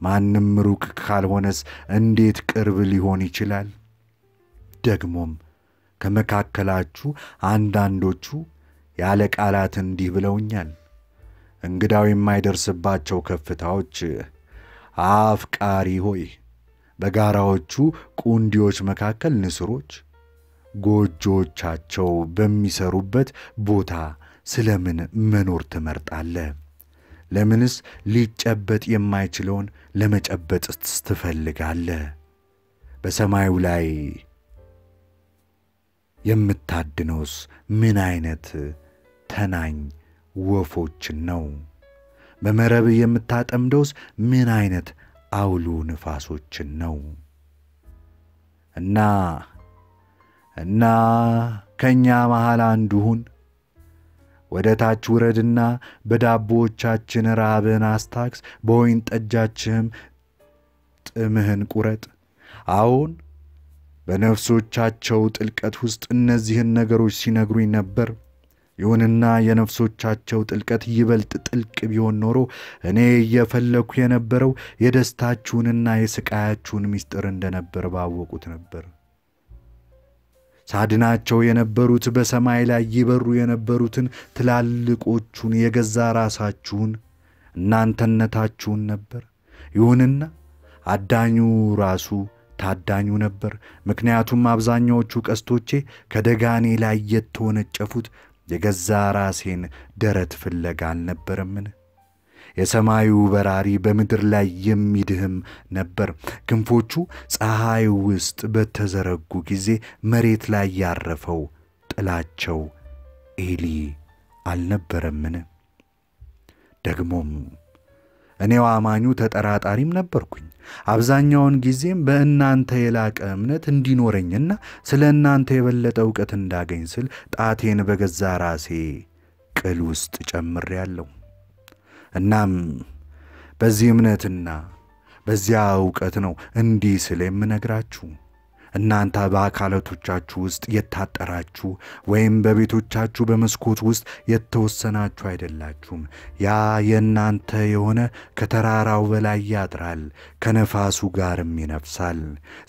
S1: ማንም ሩቅ ካልሆነስ እንዴት ቅርብ ሊሆን ይችላል? ደግሞም ከመካከላችሁ አንዳንዶቹ ያለ ቃላት እንዲህ ብለውኛል። እንግዳው የማይደርስባቸው ከፍታዎች አፍቃሪ ሆይ በጋራዎቹ ቁንዲዎች መካከል ንስሮች ጎጆቻቸው በሚሰሩበት ቦታ ስለምን መኖር ትመርጣለህ? ለምንስ ሊጨበጥ የማይችለውን ለመጨበጥ ትፈልጋለህ? በሰማዩ ላይ የምታድነውስ ምን አይነት ተናኝ ወፎችን ነው? በመረብ የምታጠምደውስ ምን አይነት አውሎ ንፋሶችን ነው? እና እና ከእኛ መሃል አንዱ ሁን። ወደ ታች ውረድና በዳቦዎቻችን ራብህን አስታክስ፣ በወይን ጠጃችህም ጥምህን ቁረጥ። አዎን በነፍሶቻቸው ጥልቀት ውስጥ እነዚህን ነገሮች ሲነግሩኝ ነበር። ይሁንና የነፍሶቻቸው ጥልቀት ይበልጥ ጥልቅ ቢሆን ኖሮ እኔ እየፈለግኩ የነበረው የደስታችሁንና የሥቃያችሁን ምስጢር እንደነበር ባወቁት ነበር። ሳድናቸው የነበሩት በሰማይ ላይ ይበሩ የነበሩትን ትላልቆቹን የገዛ ራሳችሁን እናንተነታችሁን ነበር። ይሁንና አዳኙ ራሱ ታዳኙ ነበር። ምክንያቱም አብዛኛዎቹ ቀስቶቼ ከደጋኔ ላይ የተወነጨፉት የገዛ ራሴን ደረት ፍለጋ አልነበረምን? የሰማዩ በራሪ በምድር ላይ የሚድህም ነበር። ክንፎቹ ፀሐይ ውስጥ በተዘረጉ ጊዜ መሬት ላይ ያረፈው ጥላቸው ኤሊ አልነበረምን? ደግሞም እኔው አማኙ ተጠራጣሪም ነበርኩኝ። አብዛኛውን ጊዜም በእናንተ የላቀ እምነት እንዲኖረኝና ስለ እናንተ የበለጠ እውቀት እንዳገኝ ስል ጣቴን በገዛ ራሴ ቅል ውስጥ ጨምሬአለሁ። እናም በዚህ እምነትና በዚያ እውቀት ነው እንዲህ ስል የምነግራችሁ። እናንተ በአካላቶቻችሁ ውስጥ የታጠራችሁ ወይም በቤቶቻችሁ በመስኮት ውስጥ የተወሰናችሁ አይደላችሁም። ያ የእናንተ የሆነ ከተራራው በላይ ያድራል፣ ከነፋሱ ጋርም ይነፍሳል።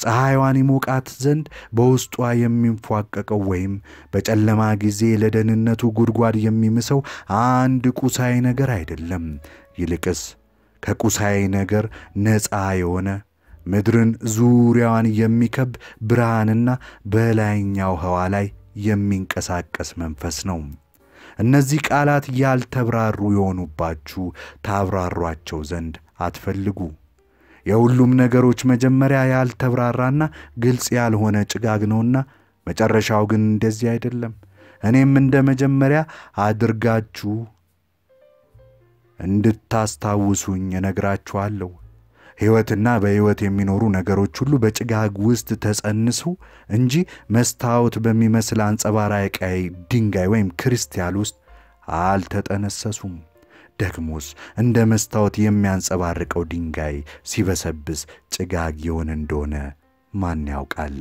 S1: ፀሐይዋን ይሞቃት ዘንድ በውስጧ የሚንፏቀቀው ወይም በጨለማ ጊዜ ለደህንነቱ ጉድጓድ የሚምሰው አንድ ቁሳዊ ነገር አይደለም። ይልቅስ ከቁሳዊ ነገር ነፃ የሆነ ምድርን ዙሪያዋን የሚከብ ብርሃንና በላይኛው ህዋ ላይ የሚንቀሳቀስ መንፈስ ነው። እነዚህ ቃላት ያልተብራሩ የሆኑባችሁ ታብራሯቸው ዘንድ አትፈልጉ። የሁሉም ነገሮች መጀመሪያ ያልተብራራና ግልጽ ያልሆነ ጭጋግ ነውና መጨረሻው ግን እንደዚህ አይደለም። እኔም እንደ መጀመሪያ አድርጋችሁ እንድታስታውሱኝ እነግራችኋለሁ። ሕይወትና በሕይወት የሚኖሩ ነገሮች ሁሉ በጭጋግ ውስጥ ተጸንሱ እንጂ መስታወት በሚመስል አንጸባራቃዊ ድንጋይ ወይም ክርስቲያል ውስጥ አልተጠነሰሱም። ደግሞስ እንደ መስታወት የሚያንጸባርቀው ድንጋይ ሲበሰብስ ጭጋግ የሆነ እንደሆነ ማን ያውቃል?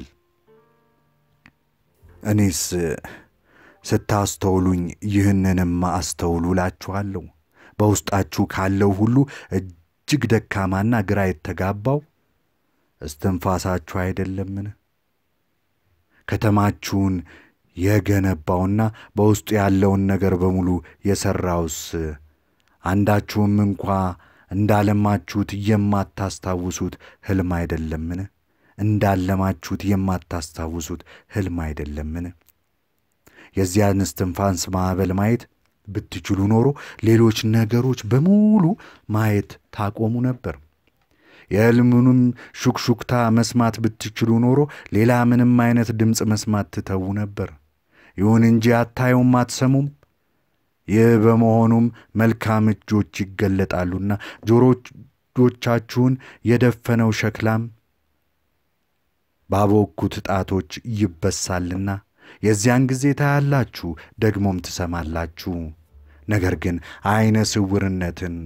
S1: እኔስ ስታስተውሉኝ ይህንንም አስተውሉ እላችኋለሁ። በውስጣችሁ ካለው ሁሉ እጅግ ደካማና ግራ የተጋባው እስትንፋሳችሁ አይደለምን? ከተማችሁን የገነባውና በውስጡ ያለውን ነገር በሙሉ የሠራውስ አንዳችሁም እንኳ እንዳለማችሁት የማታስታውሱት ሕልም አይደለምን? እንዳለማችሁት የማታስታውሱት ሕልም አይደለምን? የዚያን እስትንፋስ ማዕበል ማየት ብትችሉ ኖሮ ሌሎች ነገሮች በሙሉ ማየት ታቆሙ ነበር። የሕልሙንም ሹክሹክታ መስማት ብትችሉ ኖሮ ሌላ ምንም አይነት ድምፅ መስማት ትተዉ ነበር። ይሁን እንጂ አታዩም፣ አትሰሙም። ይህ በመሆኑም መልካም እጆች ይገለጣሉና ጆሮቻችሁን የደፈነው ሸክላም ባቦኩት ጣቶች ይበሳልና የዚያን ጊዜ ታያላችሁ፣ ደግሞም ትሰማላችሁ። ነገር ግን ዐይነ ስውርነትን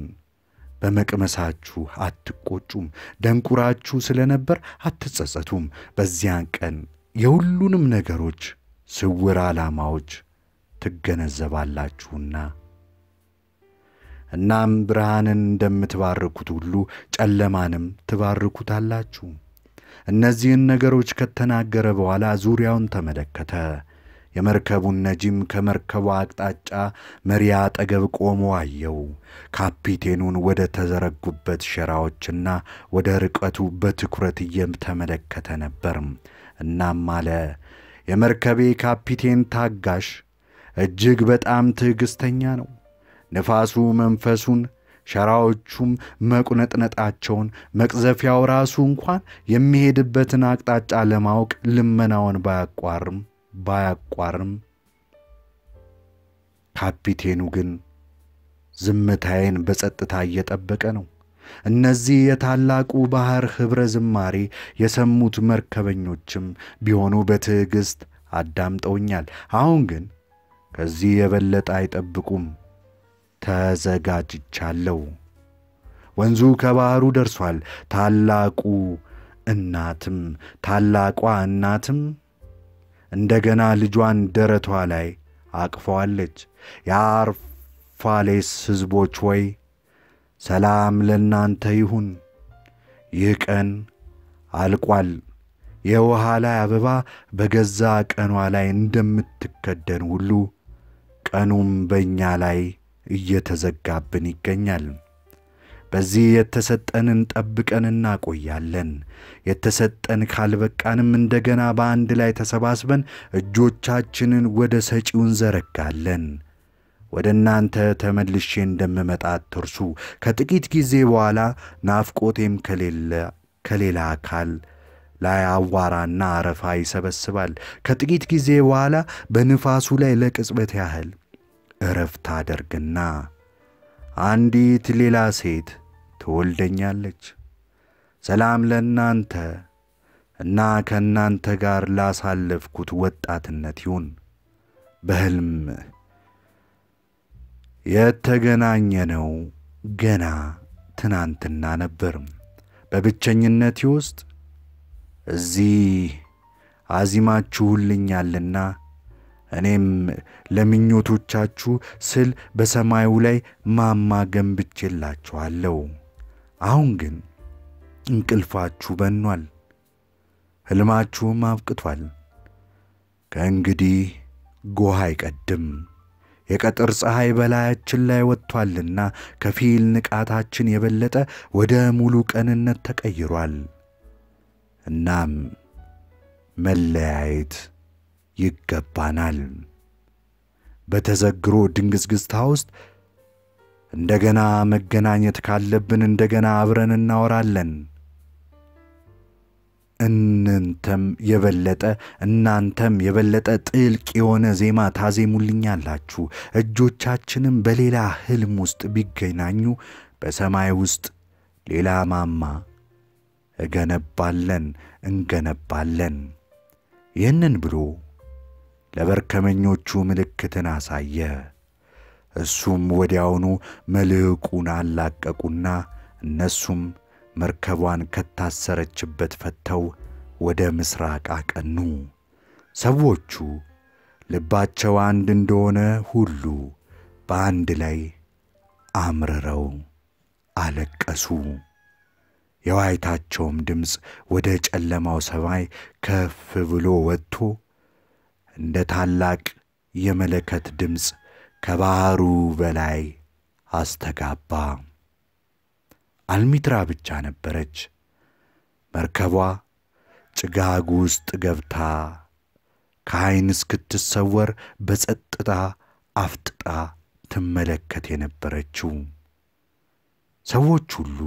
S1: በመቅመሳችሁ አትቆጩም፣ ደንቁራችሁ ስለ ነበር አትጸጸቱም። በዚያን ቀን የሁሉንም ነገሮች ስውር ዓላማዎች ትገነዘባላችሁና። እናም ብርሃንን እንደምትባርኩት ሁሉ ጨለማንም ትባርኩታላችሁ። እነዚህን ነገሮች ከተናገረ በኋላ ዙሪያውን ተመለከተ። የመርከቡን ነጂም ከመርከቧ አቅጣጫ መሪ አጠገብ ቆሞ አየው። ካፒቴኑን ወደ ተዘረጉበት ሸራዎችና ወደ ርቀቱ በትኩረት እየተመለከተ ነበር። እናም አለ፣ የመርከቤ ካፒቴን ታጋሽ፣ እጅግ በጣም ትዕግሥተኛ ነው። ንፋሱ መንፈሱን ሸራዎቹም መቁነጥነጣቸውን መቅዘፊያው ራሱ እንኳን የሚሄድበትን አቅጣጫ ለማወቅ ልመናውን ባያቋርም ባያቋርም ካፒቴኑ ግን ዝምታዬን በጸጥታ እየጠበቀ ነው። እነዚህ የታላቁ ባሕር ኅብረ ዝማሬ የሰሙት መርከበኞችም ቢሆኑ በትዕግሥት አዳምጠውኛል። አሁን ግን ከዚህ የበለጠ አይጠብቁም። ተዘጋጅቻለሁ። ወንዙ ከባሕሩ ደርሷል። ታላቁ እናትም ታላቋ እናትም እንደገና ልጇን ደረቷ ላይ አቅፈዋለች። የአርፋሌስ ሕዝቦች ሆይ ሰላም ለእናንተ ይሁን። ይህ ቀን አልቋል። የውሃ ላይ አበባ በገዛ ቀኗ ላይ እንደምትከደን ሁሉ ቀኑም በእኛ ላይ እየተዘጋብን ይገኛል። በዚህ የተሰጠንን ጠብቀን እናቆያለን። የተሰጠን ካልበቃንም እንደገና በአንድ ላይ ተሰባስበን እጆቻችንን ወደ ሰጪው እንዘረጋለን። ወደ እናንተ ተመልሼ እንደምመጣ አትርሱ። ከጥቂት ጊዜ በኋላ ናፍቆቴም ከሌላ አካል ላይ አዋራና አረፋ ይሰበስባል። ከጥቂት ጊዜ በኋላ በንፋሱ ላይ ለቅጽበት ያህል እረፍት አደርግና አንዲት ሌላ ሴት ትወልደኛለች። ሰላም ለእናንተ እና ከእናንተ ጋር ላሳለፍኩት ወጣትነት ይሁን። በሕልም የተገናኘነው ገና ትናንትና ነበር። በብቸኝነቴ ውስጥ እዚህ አዚማችሁልኛልና እኔም ለምኞቶቻችሁ ስል በሰማዩ ላይ ማማ ገንብቼላችኋለሁ። አሁን ግን እንቅልፋችሁ በኗል፣ ሕልማችሁም አብቅቷል። ከእንግዲህ ጎህ አይቀድም። የቀጥር ፀሐይ በላያችን ላይ ወጥቷልና ከፊል ንቃታችን የበለጠ ወደ ሙሉ ቀንነት ተቀይሯል። እናም መለያየት ይገባናል። በተዘግሮ ድንግዝግዝታ ውስጥ እንደገና መገናኘት ካለብን እንደገና አብረን እናወራለን። እንንተም የበለጠ እናንተም የበለጠ ጥልቅ የሆነ ዜማ ታዜሙልኛላችሁ። እጆቻችንም በሌላ ሕልም ውስጥ ቢገናኙ በሰማይ ውስጥ ሌላ ማማ እገነባለን እንገነባለን። ይህንን ብሎ ለበርከመኞቹ ምልክትን አሳየ። እሱም ወዲያውኑ መልሕቁን አላቀቁና እነሱም መርከቧን ከታሰረችበት ፈተው ወደ ምሥራቅ አቀኑ። ሰዎቹ ልባቸው አንድ እንደሆነ ሁሉ በአንድ ላይ አምርረው አለቀሱ። የዋይታቸውም ድምፅ ወደ ጨለማው ሰማይ ከፍ ብሎ ወጥቶ እንደ ታላቅ የመለከት ድምፅ ከባሕሩ በላይ አስተጋባ። አልሚትራ ብቻ ነበረች። መርከቧ ጭጋግ ውስጥ ገብታ ከዐይን እስክትሰወር በጸጥታ አፍጥጣ ትመለከት የነበረችው። ሰዎች ሁሉ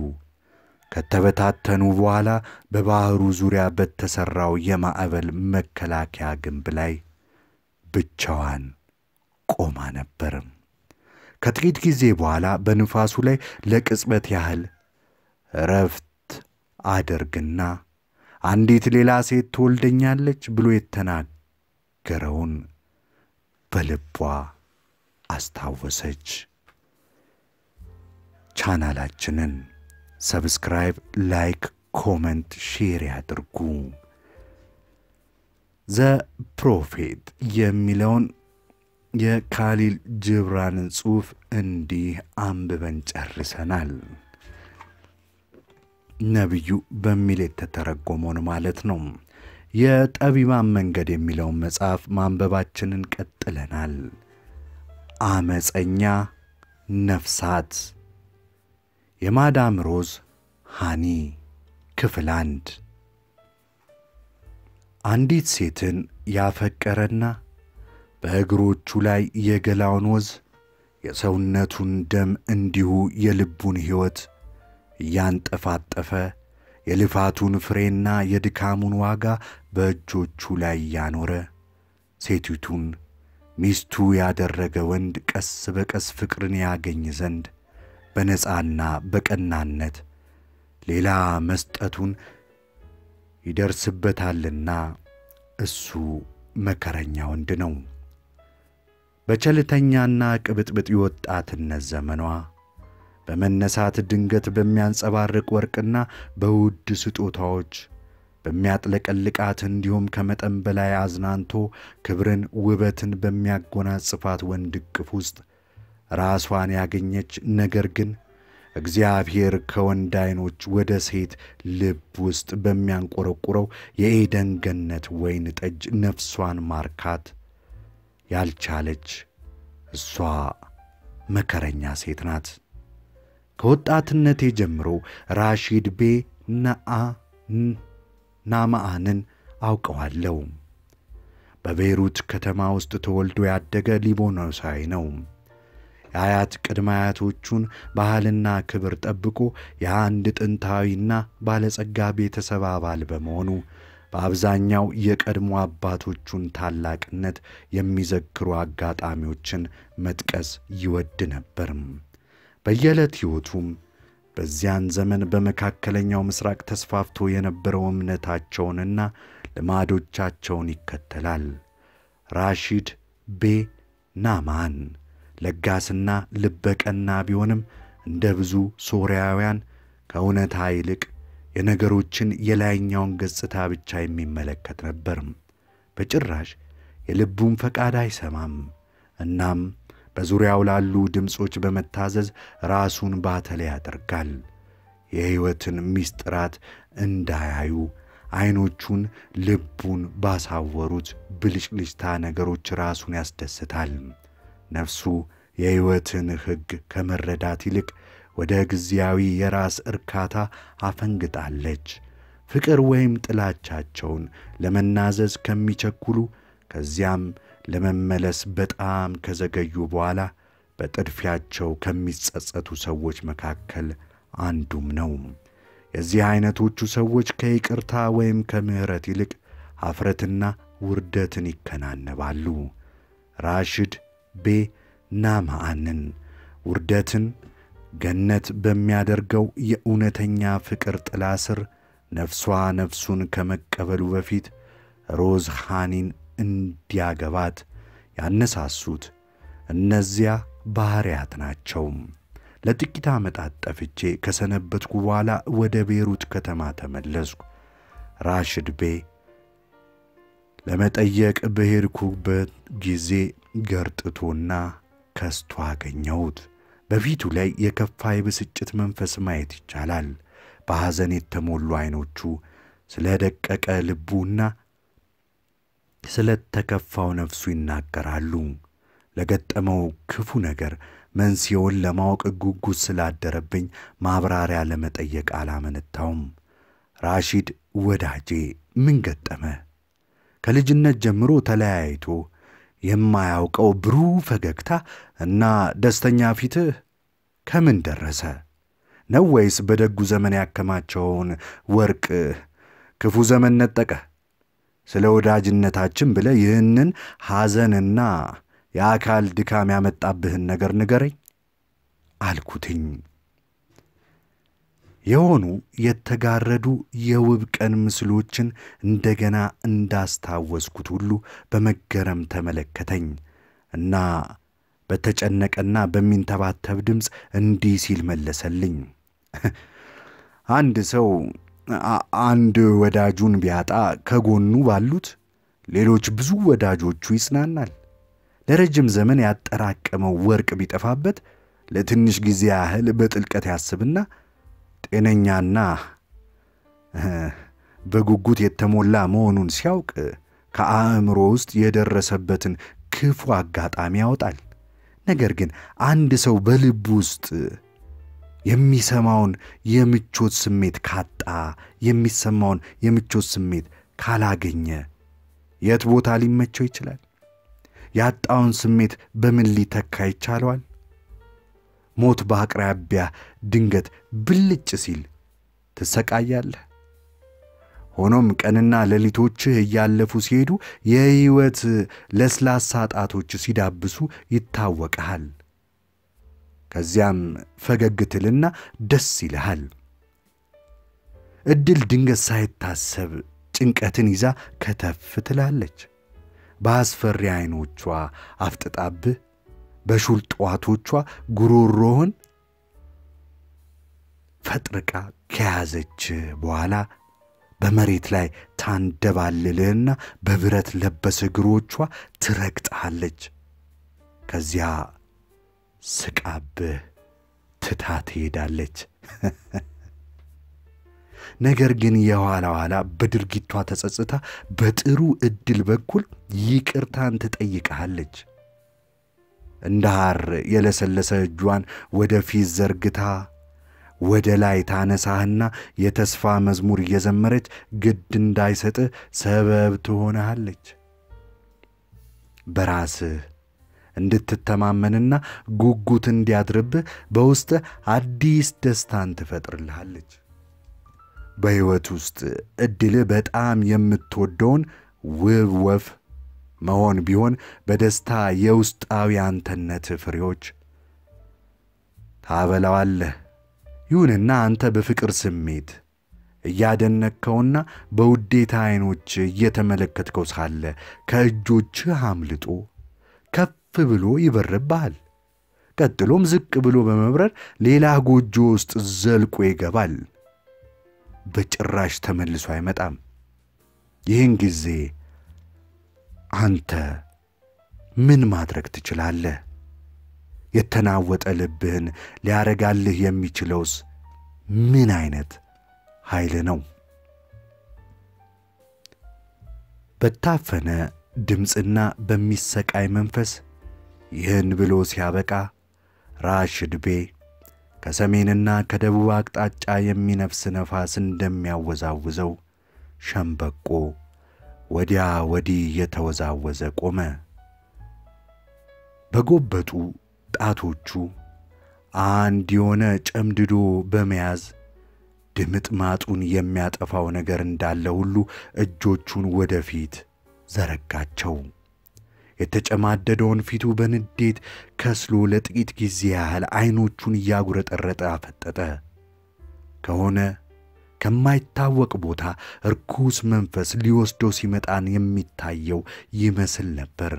S1: ከተበታተኑ በኋላ በባሕሩ ዙሪያ በተሠራው የማዕበል መከላከያ ግንብ ላይ ብቻዋን ቆማ ነበር። ከጥቂት ጊዜ በኋላ በንፋሱ ላይ ለቅጽበት ያህል እረፍት አደርግና አንዲት ሌላ ሴት ትወልደኛለች ብሎ የተናገረውን በልቧ አስታወሰች። ቻናላችንን subscribe፣ like፣ comment፣ share ያድርጉ። The Prophet የሚለውን የካሊል ጅብራንን ጽሑፍ እንዲህ አንብበን ጨርሰናል። ነቢዩ በሚል የተተረጎመውን ማለት ነው። የጠቢባን መንገድ የሚለውን መጽሐፍ ማንበባችንን ቀጥለናል። አመፀኛ ነፍሳት የማዳም ሮዝ ሃኒ ክፍል አንድ አንዲት ሴትን ያፈቀረና በእግሮቹ ላይ የገላውን ወዝ የሰውነቱን ደም እንዲሁ የልቡን ሕይወት እያንጠፋጠፈ የልፋቱን ፍሬና የድካሙን ዋጋ በእጆቹ ላይ እያኖረ ሴቲቱን ሚስቱ ያደረገ ወንድ ቀስ በቀስ ፍቅርን ያገኝ ዘንድ በነጻና በቀናነት ሌላ መስጠቱን ይደርስበታልና እሱ መከረኛ ወንድ ነው። በቸልተኛና ቅብጥብጥ የወጣትነት ዘመኗ በመነሳት ድንገት በሚያንጸባርቅ ወርቅና በውድ ስጦታዎች በሚያጥለቀልቃት እንዲሁም ከመጠን በላይ አዝናንቶ ክብርን፣ ውበትን በሚያጎናጽፋት ወንድ እቅፍ ውስጥ ራሷን ያገኘች ነገር ግን እግዚአብሔር ከወንድ ዐይኖች ወደ ሴት ልብ ውስጥ በሚያንቆረቁረው የኤደን ገነት ወይን ጠጅ ነፍሷን ማርካት ያልቻለች እሷ መከረኛ ሴት ናት። ከወጣትነቴ ጀምሮ ራሺድ ቤ ነአ ናማአንን አውቀዋለሁ። በቤይሩት ከተማ ውስጥ ተወልዶ ያደገ ሊባኖሳዊ ነው። የአያት ቅድመ አያቶቹን ባህልና ክብር ጠብቆ የአንድ ጥንታዊና ባለጸጋ ቤተሰብ አባል በመሆኑ በአብዛኛው የቀድሞ አባቶቹን ታላቅነት የሚዘክሩ አጋጣሚዎችን መጥቀስ ይወድ ነበር። በየዕለት ሕይወቱም በዚያን ዘመን በመካከለኛው ምስራቅ ተስፋፍቶ የነበረው እምነታቸውንና ልማዶቻቸውን ይከተላል። ራሺድ ቤ ናማን ለጋስና ልበቀና ቢሆንም እንደ ብዙ ሶርያውያን ከእውነታ ይልቅ የነገሮችን የላይኛውን ገጽታ ብቻ የሚመለከት ነበር። በጭራሽ የልቡን ፈቃድ አይሰማም። እናም በዙሪያው ላሉ ድምፆች በመታዘዝ ራሱን ባተላ ያደርጋል። የሕይወትን ምስጢራት እንዳያዩ ዐይኖቹን ልቡን ባሳወሩት ብልጭልጭታ ነገሮች ራሱን ያስደስታል። ነፍሱ የሕይወትን ሕግ ከመረዳት ይልቅ ወደ ጊዜያዊ የራስ እርካታ አፈንግጣለች። ፍቅር ወይም ጥላቻቸውን ለመናዘዝ ከሚቸኩሉ ከዚያም ለመመለስ በጣም ከዘገዩ በኋላ በጥድፊያቸው ከሚጸጸቱ ሰዎች መካከል አንዱም ነው። የዚህ ዐይነቶቹ ሰዎች ከይቅርታ ወይም ከምሕረት ይልቅ ኀፍረትና ውርደትን ይከናነባሉ። ራሽድ ቤ ናማአንን ውርደትን ገነት በሚያደርገው የእውነተኛ ፍቅር ጥላ ስር ነፍሷ ነፍሱን ከመቀበሉ በፊት ሮዝ ሃኒን እንዲያገባት ያነሳሱት እነዚያ ባሕርያት ናቸው። ለጥቂት ዓመታት ጠፍቼ ከሰነበትኩ በኋላ ወደ ቤሩት ከተማ ተመለስኩ። ራሽድ ቤ ለመጠየቅ በሄድኩበት ጊዜ ገርጥቶና ከስቶ አገኘሁት። በፊቱ ላይ የከፋ የብስጭት መንፈስ ማየት ይቻላል። በሐዘን የተሞሉ ዐይኖቹ ስለ ደቀቀ ልቡና ስለ ተከፋው ነፍሱ ይናገራሉ። ለገጠመው ክፉ ነገር መንስኤውን ለማወቅ ጉጉት ስላደረብኝ ማብራሪያ ለመጠየቅ አላመነታውም። ራሺድ ወዳጄ ምን ገጠመ? ከልጅነት ጀምሮ ተለያይቶ የማያውቀው ብሩህ ፈገግታ እና ደስተኛ ፊትህ ከምን ደረሰ? ነው ወይስ በደጉ ዘመን ያከማቸውን ወርቅ ክፉ ዘመን ነጠቀ? ስለ ወዳጅነታችን ብለህ ይህንን ሐዘንና የአካል ድካም ያመጣብህን ነገር ንገረኝ አልኩትኝ። የሆኑ የተጋረዱ የውብ ቀን ምስሎችን እንደገና እንዳስታወስኩት ሁሉ በመገረም ተመለከተኝ እና በተጨነቀና በሚንተባተብ ድምፅ እንዲህ ሲል መለሰልኝ። (laughs) አንድ ሰው አንድ ወዳጁን ቢያጣ ከጎኑ ባሉት ሌሎች ብዙ ወዳጆቹ ይጽናናል። ለረጅም ዘመን ያጠራቀመው ወርቅ ቢጠፋበት ለትንሽ ጊዜ ያህል በጥልቀት ያስብና ጤነኛና በጉጉት የተሞላ መሆኑን ሲያውቅ ከአእምሮ ውስጥ የደረሰበትን ክፉ አጋጣሚ ያወጣል። ነገር ግን አንድ ሰው በልቡ ውስጥ የሚሰማውን የምቾት ስሜት ካጣ፣ የሚሰማውን የምቾት ስሜት ካላገኘ የት ቦታ ሊመቸው ይችላል? ያጣውን ስሜት በምን ሊተካ ይቻለዋል? ሞት በአቅራቢያ ድንገት ብልጭ ሲል ትሰቃያለህ። ሆኖም ቀንና ሌሊቶችህ እያለፉ ሲሄዱ የሕይወት ለስላሳ ጣቶች ሲዳብሱ ይታወቀሃል። ከዚያም ፈገግ ትልና ደስ ይልሃል። ዕድል ድንገት ሳይታሰብ ጭንቀትን ይዛ ከተፍ ትላለች። በአስፈሪ ዐይኖቿ አፍጥጣብህ በሹል ጠዋቶቿ ጉሮሮህን ፈጥርቃ ከያዘች በኋላ በመሬት ላይ ታንደባልልህና በብረት ለበስ እግሮቿ ትረግጥሃለች። ከዚያ ስቃብህ ትታ ትሄዳለች። (laughs) ነገር ግን የኋላ ኋላ በድርጊቷ ተጸጽታ በጥሩ ዕድል በኩል ይቅርታን ትጠይቅሃለች። እንደ ሐር የለሰለሰ እጇን ወደ ፊት ዘርግታ ወደ ላይ ታነሳህና የተስፋ መዝሙር እየዘመረች ግድ እንዳይሰጥህ ሰበብ ትሆንሃለች። በራስህ እንድትተማመንና ጉጉት እንዲያድርብህ በውስጥህ አዲስ ደስታን ትፈጥርልሃለች። በሕይወት ውስጥ ዕድልህ በጣም የምትወደውን ውብ ወፍ መሆን ቢሆን በደስታ የውስጣዊ አንተነት ፍሬዎች ታበላዋለህ። ይሁንና አንተ በፍቅር ስሜት እያደነቅከውና በውዴታ ዐይኖች እየተመለከትከው ሳለ ከእጆችህ አምልጦ ከፍ ብሎ ይበርብሃል። ቀጥሎም ዝቅ ብሎ በመብረር ሌላ ጎጆ ውስጥ ዘልቆ ይገባል። በጭራሽ ተመልሶ አይመጣም። ይህን ጊዜ አንተ ምን ማድረግ ትችላለህ? የተናወጠ ልብህን ሊያረጋልህ የሚችለውስ ምን አይነት ኃይል ነው? በታፈነ ድምፅና በሚሰቃይ መንፈስ ይህን ብሎ ሲያበቃ ራሽድቤ ከሰሜንና ከደቡብ አቅጣጫ የሚነፍስ ነፋስ እንደሚያወዛውዘው ሸምበቆ ወዲያ ወዲህ እየተወዛወዘ ቆመ። በጎበጡ ጣቶቹ አንድ የሆነ ጨምድዶ በመያዝ ድምጥ ማጡን የሚያጠፋው ነገር እንዳለ ሁሉ እጆቹን ወደፊት ዘረጋቸው። የተጨማደደውን ፊቱ በንዴት ከስሎ ለጥቂት ጊዜ ያህል ዐይኖቹን እያጉረጠረጠ አፈጠጠ። ከሆነ ከማይታወቅ ቦታ እርኩስ መንፈስ ሊወስደው ሲመጣን የሚታየው ይመስል ነበር።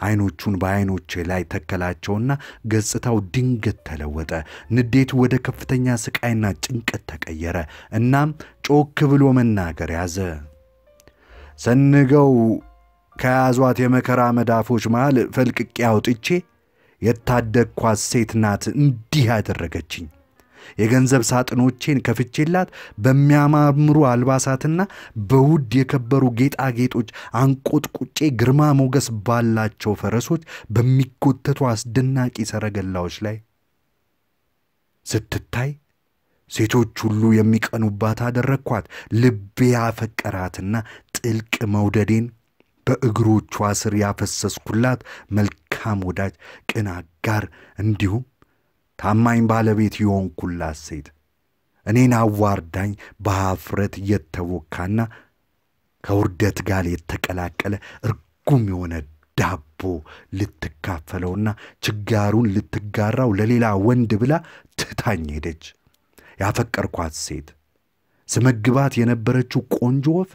S1: ዐይኖቹን በዐይኖቼ ላይ ተከላቸውና ገጽታው ድንገት ተለወጠ። ንዴቱ ወደ ከፍተኛ ሥቃይና ጭንቀት ተቀየረ። እናም ጮክ ብሎ መናገር ያዘ። ሰንገው ከያዟት የመከራ መዳፎች መሃል ፈልቅቄ አውጥቼ የታደግኳት ሴት ናት እንዲህ ያደረገችኝ። የገንዘብ ሳጥኖቼን ከፍቼላት በሚያማምሩ አልባሳትና በውድ የከበሩ ጌጣጌጦች አንቆጥቁጬ ግርማ ሞገስ ባላቸው ፈረሶች በሚጎተቱ አስደናቂ ሰረገላዎች ላይ ስትታይ ሴቶች ሁሉ የሚቀኑባት አደረግኳት። ልቤ ያፈቀራትና ጥልቅ መውደዴን በእግሮቿ ስር ያፈሰስኩላት መልካም ወዳጅ፣ ቅን አጋር እንዲሁም ታማኝ ባለቤት የሆንኩላት ሴት እኔን አዋርዳኝ በኀፍረት የተቦካና ከውርደት ጋር የተቀላቀለ እርጉም የሆነ ዳቦ ልትካፈለውና ችጋሩን ልትጋራው ለሌላ ወንድ ብላ ትታኝ ሄደች። ያፈቀርኳት ሴት ስመግባት የነበረችው ቆንጆ ወፍ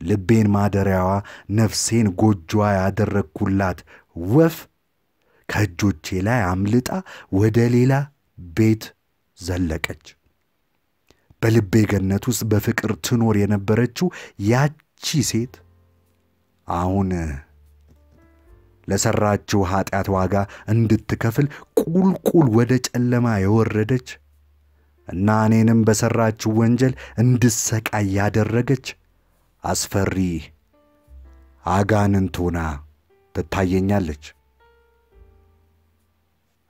S1: ልቤን ማደሪያዋ ነፍሴን ጎጆዋ ያደረግኩላት ወፍ ከእጆቼ ላይ አምልጣ ወደ ሌላ ቤት ዘለቀች። በልቤ ገነት ውስጥ በፍቅር ትኖር የነበረችው ያቺ ሴት አሁን ለሠራችው ኀጢአት ዋጋ እንድትከፍል ቁልቁል ወደ ጨለማ የወረደች እና እኔንም በሠራችው ወንጀል እንድሰቃይ ያደረገች አስፈሪ አጋንንት ሆና ትታየኛለች።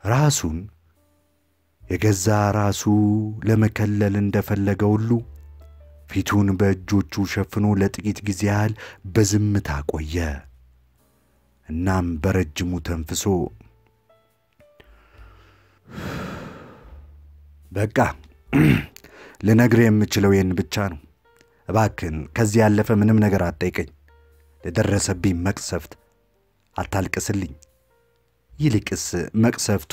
S1: ራሱን የገዛ ራሱ ለመከለል እንደፈለገ ሁሉ ፊቱን በእጆቹ ሸፍኖ ለጥቂት ጊዜ ያህል በዝምታ ቆየ። እናም በረጅሙ ተንፍሶ በቃ (clears throat) ልነግርህ የምችለው ይህን ብቻ ነው። እባክን ከዚህ ያለፈ ምንም ነገር አትጠይቀኝ። ለደረሰብኝ መቅሰፍት አታልቅስልኝ። ይልቅስ መቅሰፍቱ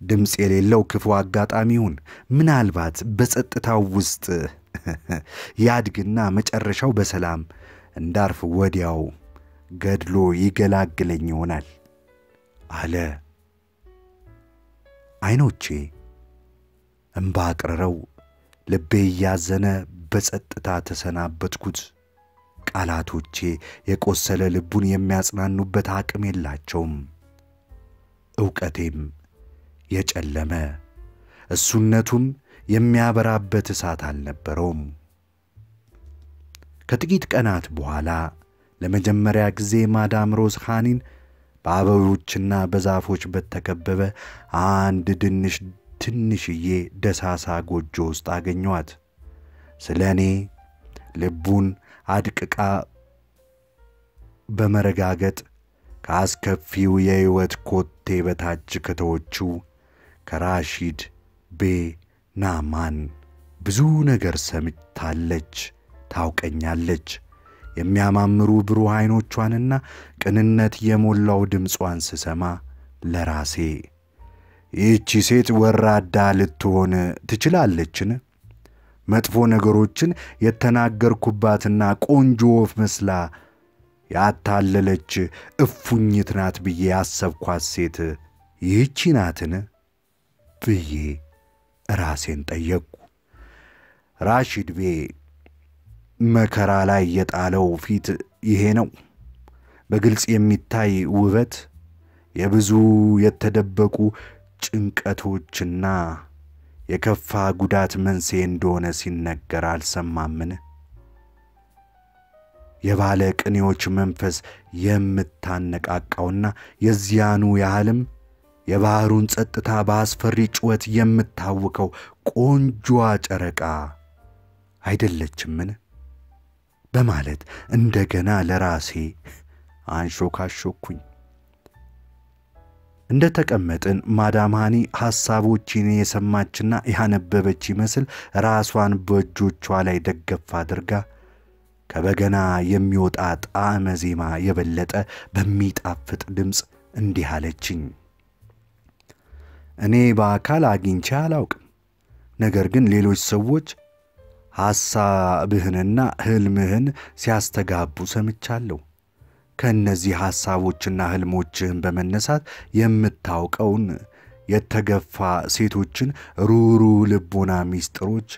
S1: ድምፅ የሌለው ክፉ አጋጣሚ ይሁን። ምናልባት በጸጥታው ውስጥ (laughs) ያድግና መጨረሻው በሰላም እንዳርፍ ወዲያው ገድሎ ይገላግለኝ ይሆናል አለ። ዐይኖቼ እምባ አቅርረው ልቤ እያዘነ በጸጥታ ተሰናበትኩት። ቃላቶቼ የቆሰለ ልቡን የሚያጽናኑበት አቅም የላቸውም። ዕውቀቴም የጨለመ እሱነቱም የሚያበራበት እሳት አልነበረውም። ከጥቂት ቀናት በኋላ ለመጀመሪያ ጊዜ ማዳም ሮዝ ሃኒን በአበቦችና በዛፎች በተከበበ አንድ ድንሽ ትንሽዬ ደሳሳ ጎጆ ውስጥ አገኘኋት። ስለ እኔ ልቡን አድቅቃ በመረጋገጥ ከአስከፊው የሕይወት ኮቴ በታች ከተወችው ከራሺድ ቤ ናማን ብዙ ነገር ሰምታለች፣ ታውቀኛለች። የሚያማምሩ ብሩህ ዐይኖቿንና ቅንነት የሞላው ድምጿን ስሰማ ለራሴ ይህቺ ሴት ወራዳ ልትሆን ትችላለችን? መጥፎ ነገሮችን የተናገርኩባትና ቆንጆ ወፍ መስላ ያታለለች እፉኝት ናት ብዬ ያሰብኳት ሴት ይህቺ ናትን ብዬ ራሴን ጠየቅኩ። ራሺድ ቤ መከራ ላይ የጣለው ፊት ይሄ ነው። በግልጽ የሚታይ ውበት የብዙ የተደበቁ ጭንቀቶችና የከፋ ጉዳት መንስኤ እንደሆነ ሲነገር አልሰማምን? የባለ ቅኔዎች መንፈስ የምታነቃቃውና የዚያኑ ያህልም የባሕሩን ጸጥታ በአስፈሪ ጩኸት የምታውከው ቆንጆዋ ጨረቃ አይደለችምን? በማለት እንደገና ለራሴ አንሾካሾኩኝ። እንደ ተቀመጥን ማዳም ሃኒ ሐሳቦችን የሰማችና ያነበበች ይመስል ራሷን በእጆቿ ላይ ደገፍ አድርጋ ከበገና የሚወጣ ጣዕመ ዜማ የበለጠ በሚጣፍጥ ድምፅ እንዲህ አለችኝ። እኔ በአካል አግኝቼ አላውቅም። ነገር ግን ሌሎች ሰዎች ሐሳብህንና ሕልምህን ሲያስተጋቡ ሰምቻለሁ። ከእነዚህ ሐሳቦችና ሕልሞችህን በመነሳት የምታውቀውን የተገፋ ሴቶችን ሩሩህ ልቦና ሚስጥሮች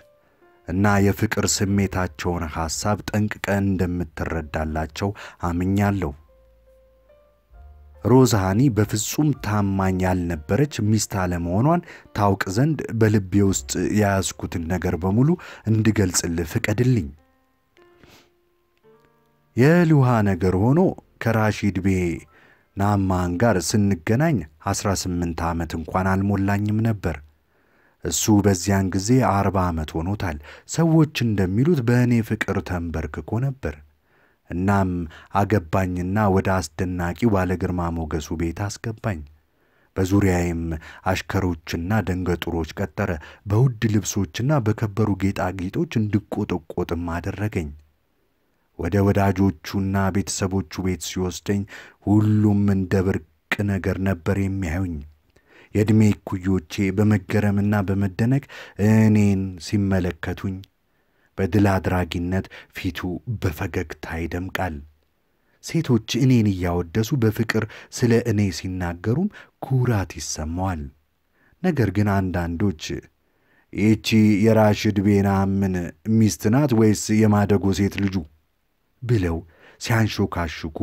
S1: እና የፍቅር ስሜታቸውን ሐሳብ ጠንቅቀ እንደምትረዳላቸው አምኛለሁ። ሮዝሃኒ በፍጹም ታማኝ ያልነበረች ሚስት አለመሆኗን ታውቅ ዘንድ በልቤ ውስጥ የያዝኩትን ነገር በሙሉ እንድገልጽልህ ፍቀድልኝ። የእህል ውሃ ነገር ሆኖ ከራሺድ ቤ ናማን ጋር ስንገናኝ ዐሥራ ስምንት ዓመት እንኳን አልሞላኝም ነበር። እሱ በዚያን ጊዜ አርባ ዓመት ሆኖታል። ሰዎች እንደሚሉት በእኔ ፍቅር ተንበርክኮ ነበር። እናም አገባኝና ወደ አስደናቂው ባለ ግርማ ሞገሱ ቤት አስገባኝ። በዙሪያዬም አሽከሮችና ደንገጡሮች ቀጠረ። በውድ ልብሶችና በከበሩ ጌጣጌጦች እንድቆጠቆጥም አደረገኝ። ወደ ወዳጆቹና ቤተሰቦቹ ቤት ሲወስደኝ ሁሉም እንደ ብርቅ ነገር ነበር የሚያዩኝ። የዕድሜ እኩዮቼ በመገረምና በመደነቅ እኔን ሲመለከቱኝ በድል አድራጊነት ፊቱ በፈገግታ ይደምቃል። ሴቶች እኔን እያወደሱ በፍቅር ስለ እኔ ሲናገሩም ኩራት ይሰማዋል። ነገር ግን አንዳንዶች ይህቺ የራሽድ ቤናምን ሚስት ናት ወይስ የማደጎ ሴት ልጁ ብለው ሲያንሾካሽኩ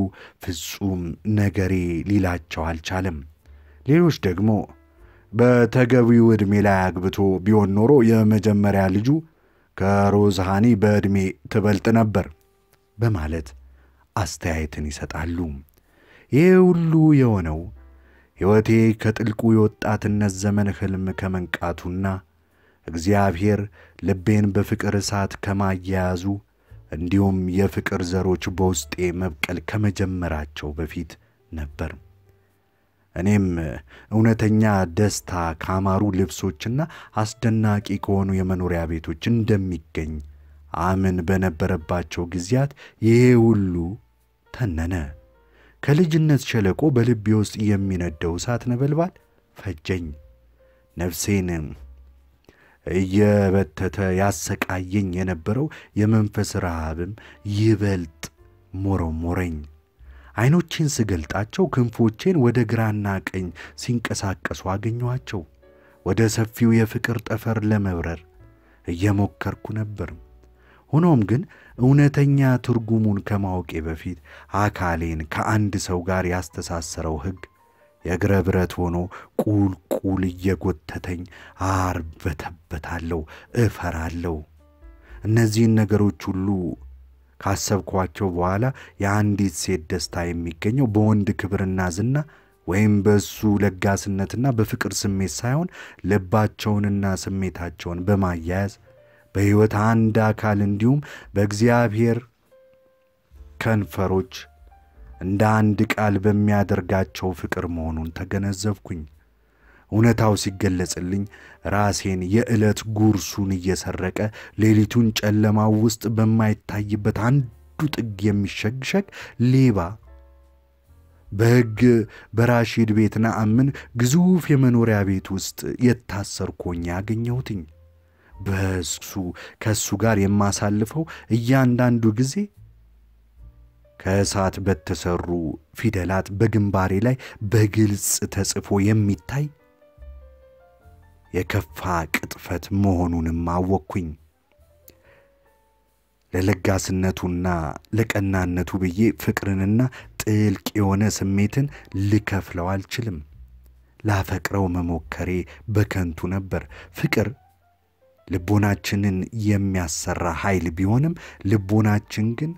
S1: ፍጹም ነገሬ ሊላቸው አልቻለም። ሌሎች ደግሞ በተገቢው ዕድሜ ላይ አግብቶ ቢሆን ኖሮ የመጀመሪያ ልጁ ከሮዝሃኒ በዕድሜ ትበልጥ ነበር በማለት አስተያየትን ይሰጣሉ። ይህ ሁሉ የሆነው ሕይወቴ ከጥልቁ የወጣትነት ዘመን ሕልም ከመንቃቱና እግዚአብሔር ልቤን በፍቅር እሳት ከማያያዙ እንዲሁም የፍቅር ዘሮች በውስጤ መብቀል ከመጀመራቸው በፊት ነበር። እኔም እውነተኛ ደስታ ካማሩ ልብሶችና አስደናቂ ከሆኑ የመኖሪያ ቤቶች እንደሚገኝ አምን በነበረባቸው ጊዜያት ይሄ ሁሉ ተነነ። ከልጅነት ሸለቆ በልቤ ውስጥ የሚነደው እሳት ነበልባል ፈጀኝ። ነፍሴን እየበተተ ያሰቃየኝ የነበረው የመንፈስ ረሃብም ይበልጥ ሞረሞረኝ። ዐይኖቼን ስገልጣቸው ክንፎቼን ወደ ግራና ቀኝ ሲንቀሳቀሱ አገኘኋቸው። ወደ ሰፊው የፍቅር ጠፈር ለመብረር እየሞከርኩ ነበር። ሆኖም ግን እውነተኛ ትርጉሙን ከማወቄ በፊት አካሌን ከአንድ ሰው ጋር ያስተሳሰረው ሕግ የእግረ ብረት ሆኖ ቁልቁል እየጎተተኝ አርበተበታለሁ፣ እፈራለሁ። እነዚህን ነገሮች ሁሉ ካሰብኳቸው በኋላ የአንዲት ሴት ደስታ የሚገኘው በወንድ ክብርና ዝና ወይም በእሱ ለጋስነትና በፍቅር ስሜት ሳይሆን ልባቸውንና ስሜታቸውን በማያያዝ በሕይወት አንድ አካል እንዲሁም በእግዚአብሔር ከንፈሮች እንደ አንድ ቃል በሚያደርጋቸው ፍቅር መሆኑን ተገነዘብኩኝ። እውነታው ሲገለጽልኝ ራሴን የዕለት ጉርሱን እየሰረቀ ሌሊቱን ጨለማው ውስጥ በማይታይበት አንዱ ጥግ የሚሸግሸግ ሌባ በሕግ በራሺድ ቤት ነአምን ግዙፍ የመኖሪያ ቤት ውስጥ የታሰርኮኝ ያገኘሁትኝ። በእሱ ከእሱ ጋር የማሳልፈው እያንዳንዱ ጊዜ ከእሳት በተሠሩ ፊደላት በግንባሬ ላይ በግልጽ ተጽፎ የሚታይ የከፋ ቅጥፈት መሆኑንም አወቅኩኝ። ለለጋስነቱና ለቀናነቱ ብዬ ፍቅርንና ጥልቅ የሆነ ስሜትን ልከፍለው አልችልም። ላፈቅረው መሞከሬ በከንቱ ነበር። ፍቅር ልቦናችንን የሚያሰራ ኃይል ቢሆንም ልቦናችን ግን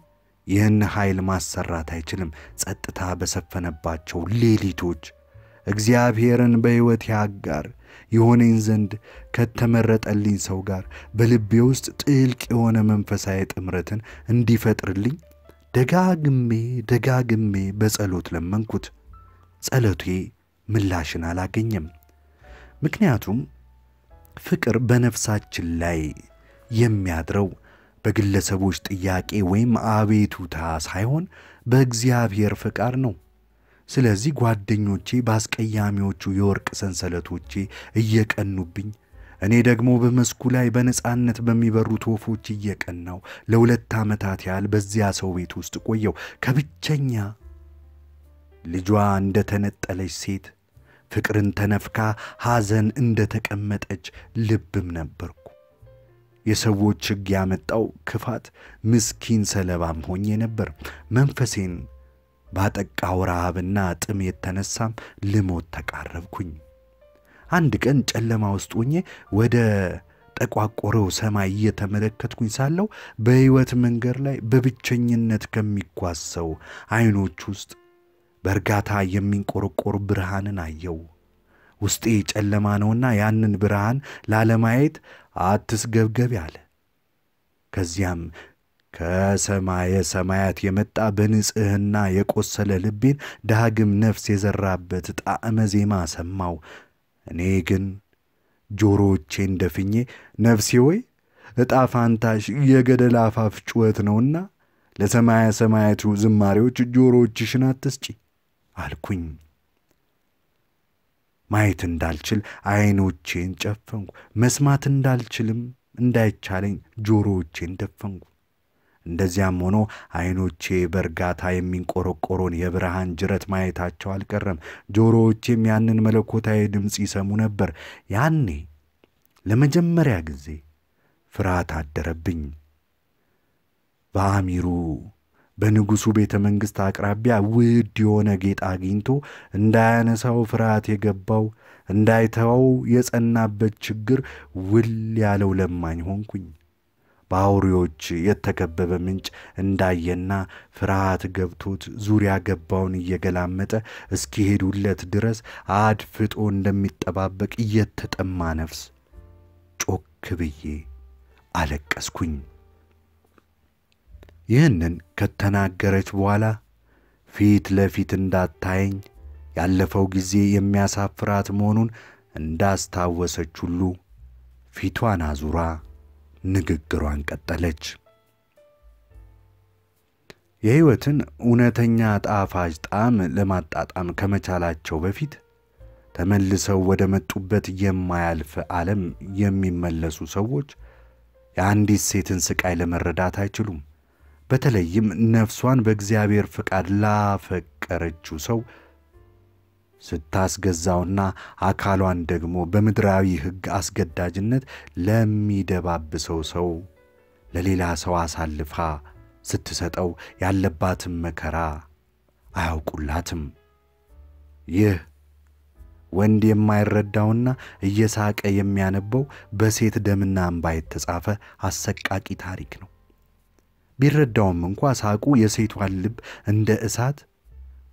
S1: ይህን ኃይል ማሰራት አይችልም። ጸጥታ በሰፈነባቸው ሌሊቶች እግዚአብሔርን በሕይወቴ አጋር የሆነኝ ዘንድ ከተመረጠልኝ ሰው ጋር በልቤ ውስጥ ጥልቅ የሆነ መንፈሳዊ ጥምረትን እንዲፈጥርልኝ ደጋግሜ ደጋግሜ በጸሎት ለመንኩት። ጸሎቴ ምላሽን አላገኘም። ምክንያቱም ፍቅር በነፍሳችን ላይ የሚያድረው በግለሰቦች ጥያቄ ወይም አቤቱታ ሳይሆን በእግዚአብሔር ፍቃድ ነው። ስለዚህ ጓደኞቼ በአስቀያሚዎቹ የወርቅ ሰንሰለቶቼ እየቀኑብኝ፣ እኔ ደግሞ በመስኩ ላይ በነፃነት በሚበሩት ወፎች እየቀናው ለሁለት ዓመታት ያህል በዚያ ሰው ቤት ውስጥ ቆየው። ከብቸኛ ልጇ እንደ ተነጠለች ሴት ፍቅርን ተነፍካ ሐዘን እንደ ተቀመጠች ልብም ነበርኩ። የሰዎች ሕግ ያመጣው ክፋት ምስኪን ሰለባም ሆኜ ነበር። መንፈሴን ባጠቃው ረሃብና ጥም የተነሳም ልሞት ተቃረብኩኝ። አንድ ቀን ጨለማ ውስጥ ሆኜ ወደ ጠቋቆረው ሰማይ እየተመለከትኩኝ ሳለው በሕይወት መንገድ ላይ በብቸኝነት ከሚጓዝ ሰው ዐይኖች ውስጥ በእርጋታ የሚንቆረቆር ብርሃንን አየው። ውስጤ ጨለማ ነውና ያንን ብርሃን ላለማየት አትስገብገብ አለ። ከዚያም ከሰማየ ሰማያት የመጣ በንጽሕና የቆሰለ ልቤን ዳግም ነፍስ የዘራበት ጣዕመ ዜማ ሰማው። እኔ ግን ጆሮቼን ደፍኜ ነፍሴ ሆይ ዕጣ ፋንታሽ የገደል አፋፍ ጩኸት ነውና ለሰማያ ሰማያቱ ዝማሬዎች ጆሮዎችሽን አትስጪ አልኩኝ። ማየት እንዳልችል ዐይኖቼን ጨፈንኩ። መስማት እንዳልችልም እንዳይቻለኝ ጆሮዎቼን ደፈንኩ። እንደዚያም ሆኖ ዐይኖቼ በእርጋታ የሚንቆረቆረውን የብርሃን ጅረት ማየታቸው አልቀረም። ጆሮዎቼም ያንን መለኮታዊ ድምፅ ይሰሙ ነበር። ያኔ ለመጀመሪያ ጊዜ ፍርሃት አደረብኝ። በአሚሩ በንጉሡ ቤተ መንግሥት አቅራቢያ ውድ የሆነ ጌጥ አግኝቶ እንዳያነሳው ፍርሃት የገባው እንዳይተወው የጸናበት ችግር ውል ያለው ለማኝ ሆንኩኝ። በአውሬዎች የተከበበ ምንጭ እንዳየና ፍርሃት ገብቶት ዙሪያ ገባውን እየገላመጠ እስኪሄዱለት ድረስ አድፍጦ እንደሚጠባበቅ እየተጠማ ነፍስ ጮክ ብዬ አለቀስኩኝ። ይህንን ከተናገረች በኋላ ፊት ለፊት እንዳታየኝ ያለፈው ጊዜ የሚያሳፍራት መሆኑን እንዳስታወሰች ሁሉ ፊቷን አዙራ ንግግሯን ቀጠለች። የሕይወትን እውነተኛ ጣፋጭ ጣዕም ለማጣጣም ከመቻላቸው በፊት ተመልሰው ወደ መጡበት የማያልፍ ዓለም የሚመለሱ ሰዎች የአንዲት ሴትን ሥቃይ ለመረዳት አይችሉም። በተለይም ነፍሷን በእግዚአብሔር ፍቃድ ላፈቀረችው ሰው ስታስገዛውና አካሏን ደግሞ በምድራዊ ሕግ አስገዳጅነት ለሚደባብሰው ሰው ለሌላ ሰው አሳልፋ ስትሰጠው ያለባትን መከራ አያውቁላትም። ይህ ወንድ የማይረዳውና እየሳቀ የሚያነበው በሴት ደምና እንባ የተጻፈ አሰቃቂ ታሪክ ነው። ቢረዳውም እንኳ ሳቁ የሴቷን ልብ እንደ እሳት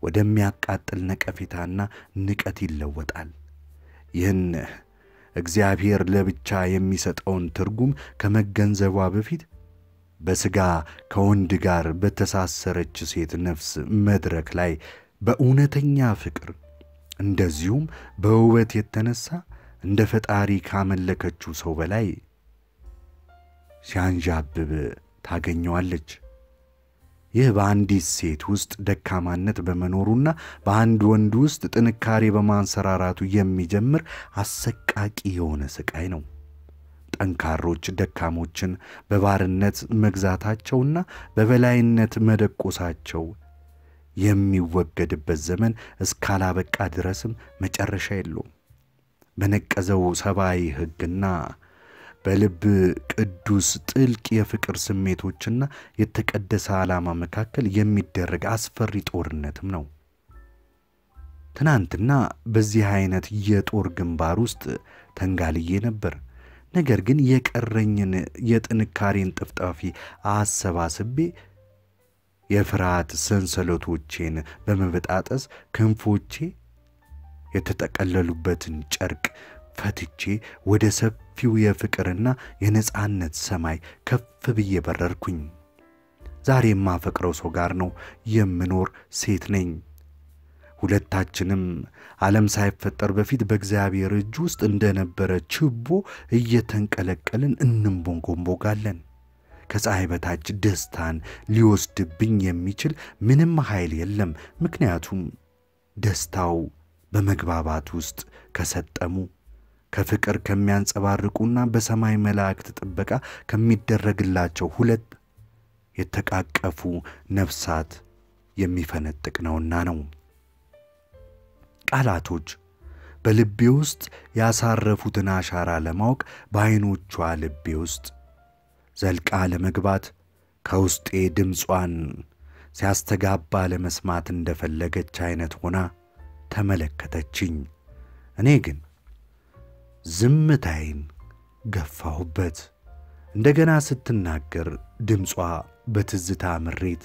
S1: ወደሚያቃጥል ነቀፌታና ንቀት ይለወጣል። ይህን እግዚአብሔር ለብቻ የሚሰጠውን ትርጉም ከመገንዘቧ በፊት በሥጋ ከወንድ ጋር በተሳሰረች ሴት ነፍስ መድረክ ላይ በእውነተኛ ፍቅር እንደዚሁም በውበት የተነሳ እንደ ፈጣሪ ካመለከችው ሰው በላይ ሲያንዣብብ ታገኘዋለች። ይህ በአንዲት ሴት ውስጥ ደካማነት በመኖሩና በአንድ ወንድ ውስጥ ጥንካሬ በማንሰራራቱ የሚጀምር አሰቃቂ የሆነ ስቃይ ነው። ጠንካሮች ደካሞችን በባርነት መግዛታቸውና በበላይነት መደቆሳቸው የሚወገድበት ዘመን እስካላበቃ ድረስም መጨረሻ የለውም። በነቀዘው ሰብአዊ ሕግና በልብ ቅዱስ ጥልቅ የፍቅር ስሜቶችና የተቀደሰ ዓላማ መካከል የሚደረግ አስፈሪ ጦርነትም ነው። ትናንትና በዚህ አይነት የጦር ግንባር ውስጥ ተንጋልዬ ነበር። ነገር ግን የቀረኝን የጥንካሬን ጥፍጣፊ አሰባስቤ የፍርሃት ሰንሰለቶቼን በመበጣጠስ ክንፎቼ የተጠቀለሉበትን ጨርቅ ፈትቼ ወደ ሰፊው የፍቅርና የነጻነት ሰማይ ከፍ ብዬ በረርኩኝ። ዛሬ የማፈቅረው ሰው ጋር ነው የምኖር ሴት ነኝ። ሁለታችንም ዓለም ሳይፈጠር በፊት በእግዚአብሔር እጅ ውስጥ እንደነበረ ችቦ እየተንቀለቀልን እንንቦንጎንቦጋለን። ከፀሐይ በታች ደስታን ሊወስድብኝ የሚችል ምንም ኃይል የለም። ምክንያቱም ደስታው በመግባባት ውስጥ ከሰጠሙ ከፍቅር ከሚያንጸባርቁና በሰማይ መላእክት ጥበቃ ከሚደረግላቸው ሁለት የተቃቀፉ ነፍሳት የሚፈነጥቅ ነውና ነው። ቃላቶች በልቤ ውስጥ ያሳረፉትን አሻራ ለማወቅ በዐይኖቿ ልቤ ውስጥ ዘልቃ ለመግባት ከውስጤ ድምጿን ሲያስተጋባ ለመስማት እንደፈለገች ዐይነት ሆና ተመለከተችኝ። እኔ ግን ዝምታዬን ገፋሁበት። እንደገና ስትናገር ድምጿ በትዝታ ምሬት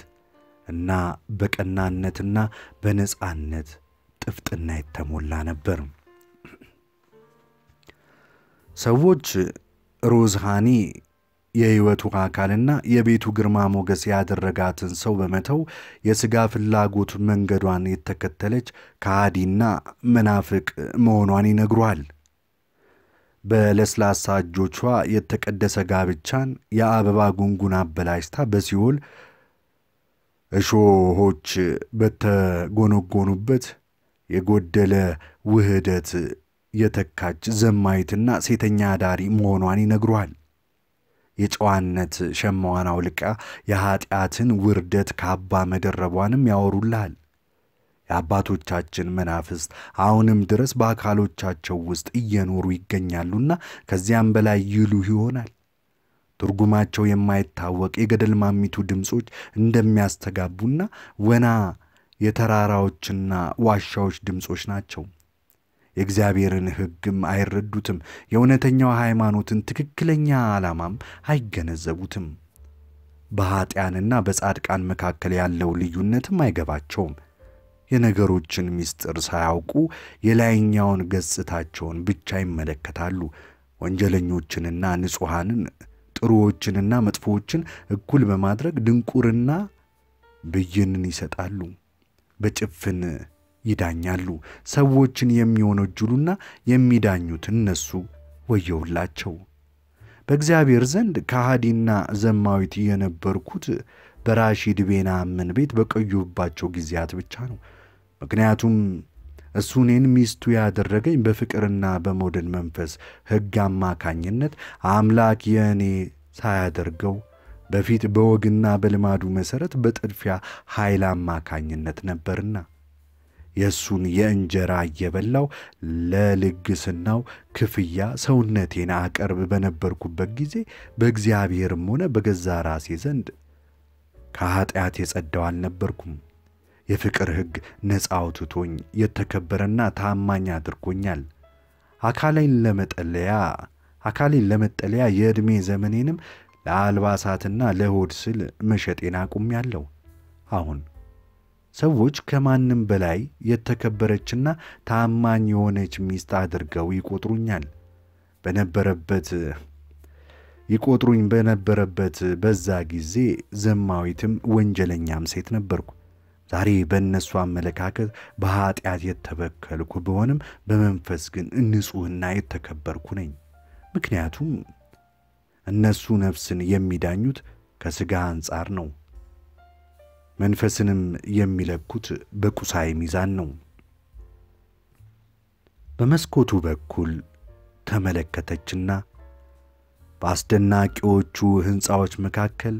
S1: እና በቀናነትና በነጻነት ጥፍጥና የተሞላ ነበር። ሰዎች ሮዝሃኒ የሕይወቱ አካልና የቤቱ ግርማ ሞገስ ያደረጋትን ሰው በመተው የሥጋ ፍላጎት መንገዷን የተከተለች ከሃዲና መናፍቅ መሆኗን ይነግሯል። በለስላሳ እጆቿ የተቀደሰ ጋብቻን የአበባ ጉንጉን አበላሽታ በሲኦል እሾሆች በተጎነጎኑበት የጎደለ ውህደት የተካች ዘማዊትና ሴተኛ አዳሪ መሆኗን ይነግሯል። የጨዋነት ሸማዋን አውልቃ የኀጢአትን ውርደት ካባ መደረቧንም ያወሩልሃል። የአባቶቻችን መናፍስት አሁንም ድረስ በአካሎቻቸው ውስጥ እየኖሩ ይገኛሉና ከዚያም በላይ ይሉህ ይሆናል። ትርጉማቸው የማይታወቅ የገደል ማሚቱ ድምፆች እንደሚያስተጋቡና ወና የተራራዎችና ዋሻዎች ድምፆች ናቸው። የእግዚአብሔርን ሕግም አይረዱትም። የእውነተኛው ሃይማኖትን ትክክለኛ ዓላማም አይገነዘቡትም። በኀጢአንና በጻድቃን መካከል ያለው ልዩነትም አይገባቸውም። የነገሮችን ምስጢር ሳያውቁ የላይኛውን ገጽታቸውን ብቻ ይመለከታሉ። ወንጀለኞችንና ንጹሐንን፣ ጥሩዎችንና መጥፎዎችን እኩል በማድረግ ድንቁርና ብይንን ይሰጣሉ። በጭፍን ይዳኛሉ። ሰዎችን የሚወነጅሉና የሚዳኙት እነሱ ወየውላቸው። በእግዚአብሔር ዘንድ ከሃዲና ዘማዊት የነበርኩት በራሺድ ቤን አምን ቤት በቆዩባቸው ጊዜያት ብቻ ነው። ምክንያቱም እሱ እኔን ሚስቱ ያደረገኝ በፍቅርና በመውደድ መንፈስ ሕግ አማካኝነት አምላክ የእኔ ሳያደርገው በፊት በወግና በልማዱ መሠረት በጥድፊያ ኃይል አማካኝነት ነበርና የእሱን የእንጀራ እየበላው ለልግስናው ክፍያ ሰውነቴን አቀርብ በነበርኩበት ጊዜ በእግዚአብሔርም ሆነ በገዛ ራሴ ዘንድ ከኀጢአት የጸዳው አልነበርኩም። የፍቅር ሕግ ነፃ አውጥቶኝ የተከበረና ታማኝ አድርጎኛል። አካሌን ለመጠለያ አካሌን ለመጠለያ የዕድሜ ዘመኔንም ለአልባሳትና ለሆድ ስል መሸጤን አቁሜያለሁ። አሁን ሰዎች ከማንም በላይ የተከበረችና ታማኝ የሆነች ሚስት አድርገው ይቆጥሩኛል። በነበረበት ይቆጥሩኝ በነበረበት በዛ ጊዜ ዘማዊትም ወንጀለኛም ሴት ነበርኩ። ዛሬ በእነሱ አመለካከት በኀጢአት የተበከልኩ ብሆንም በመንፈስ ግን ንጹሕና የተከበርኩ ነኝ። ምክንያቱም እነሱ ነፍስን የሚዳኙት ከሥጋ አንጻር ነው። መንፈስንም የሚለኩት በቁሳዊ ሚዛን ነው። በመስኮቱ በኩል ተመለከተችና በአስደናቂዎቹ ሕንፃዎች መካከል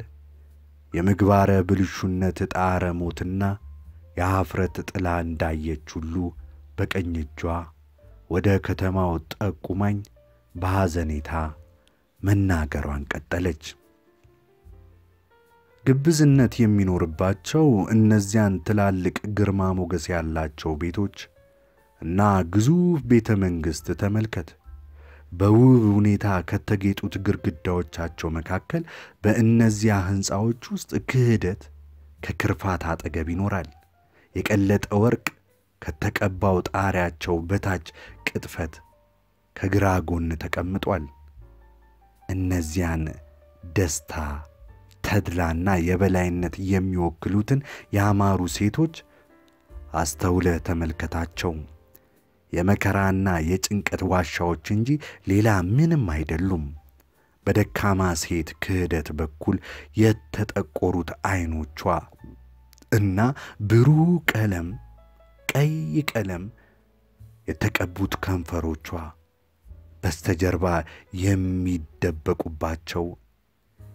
S1: የምግባረ ብልሹነት ጣረ ሞትና የኀፍረት ጥላ እንዳየች ሁሉ በቀኝ እጇ ወደ ከተማው ጠቁማኝ በሐዘኔታ መናገሯን ቀጠለች። ግብዝነት የሚኖርባቸው እነዚያን ትላልቅ ግርማ ሞገስ ያላቸው ቤቶች እና ግዙፍ ቤተ መንግሥት ተመልከት። በውብ ሁኔታ ከተጌጡት ግድግዳዎቻቸው መካከል በእነዚያ ሕንፃዎች ውስጥ ክህደት ከክርፋት አጠገብ ይኖራል። የቀለጠ ወርቅ ከተቀባው ጣሪያቸው በታች ቅጥፈት ከግራ ጎን ተቀምጧል። እነዚያን ደስታ፣ ተድላና የበላይነት የሚወክሉትን ያማሩ ሴቶች አስተውለ ተመልከታቸው። የመከራና የጭንቀት ዋሻዎች እንጂ ሌላ ምንም አይደሉም። በደካማ ሴት ክህደት በኩል የተጠቆሩት ዐይኖቿ እና ብሩህ ቀለም ቀይ ቀለም የተቀቡት ከንፈሮቿ በስተጀርባ የሚደበቁባቸው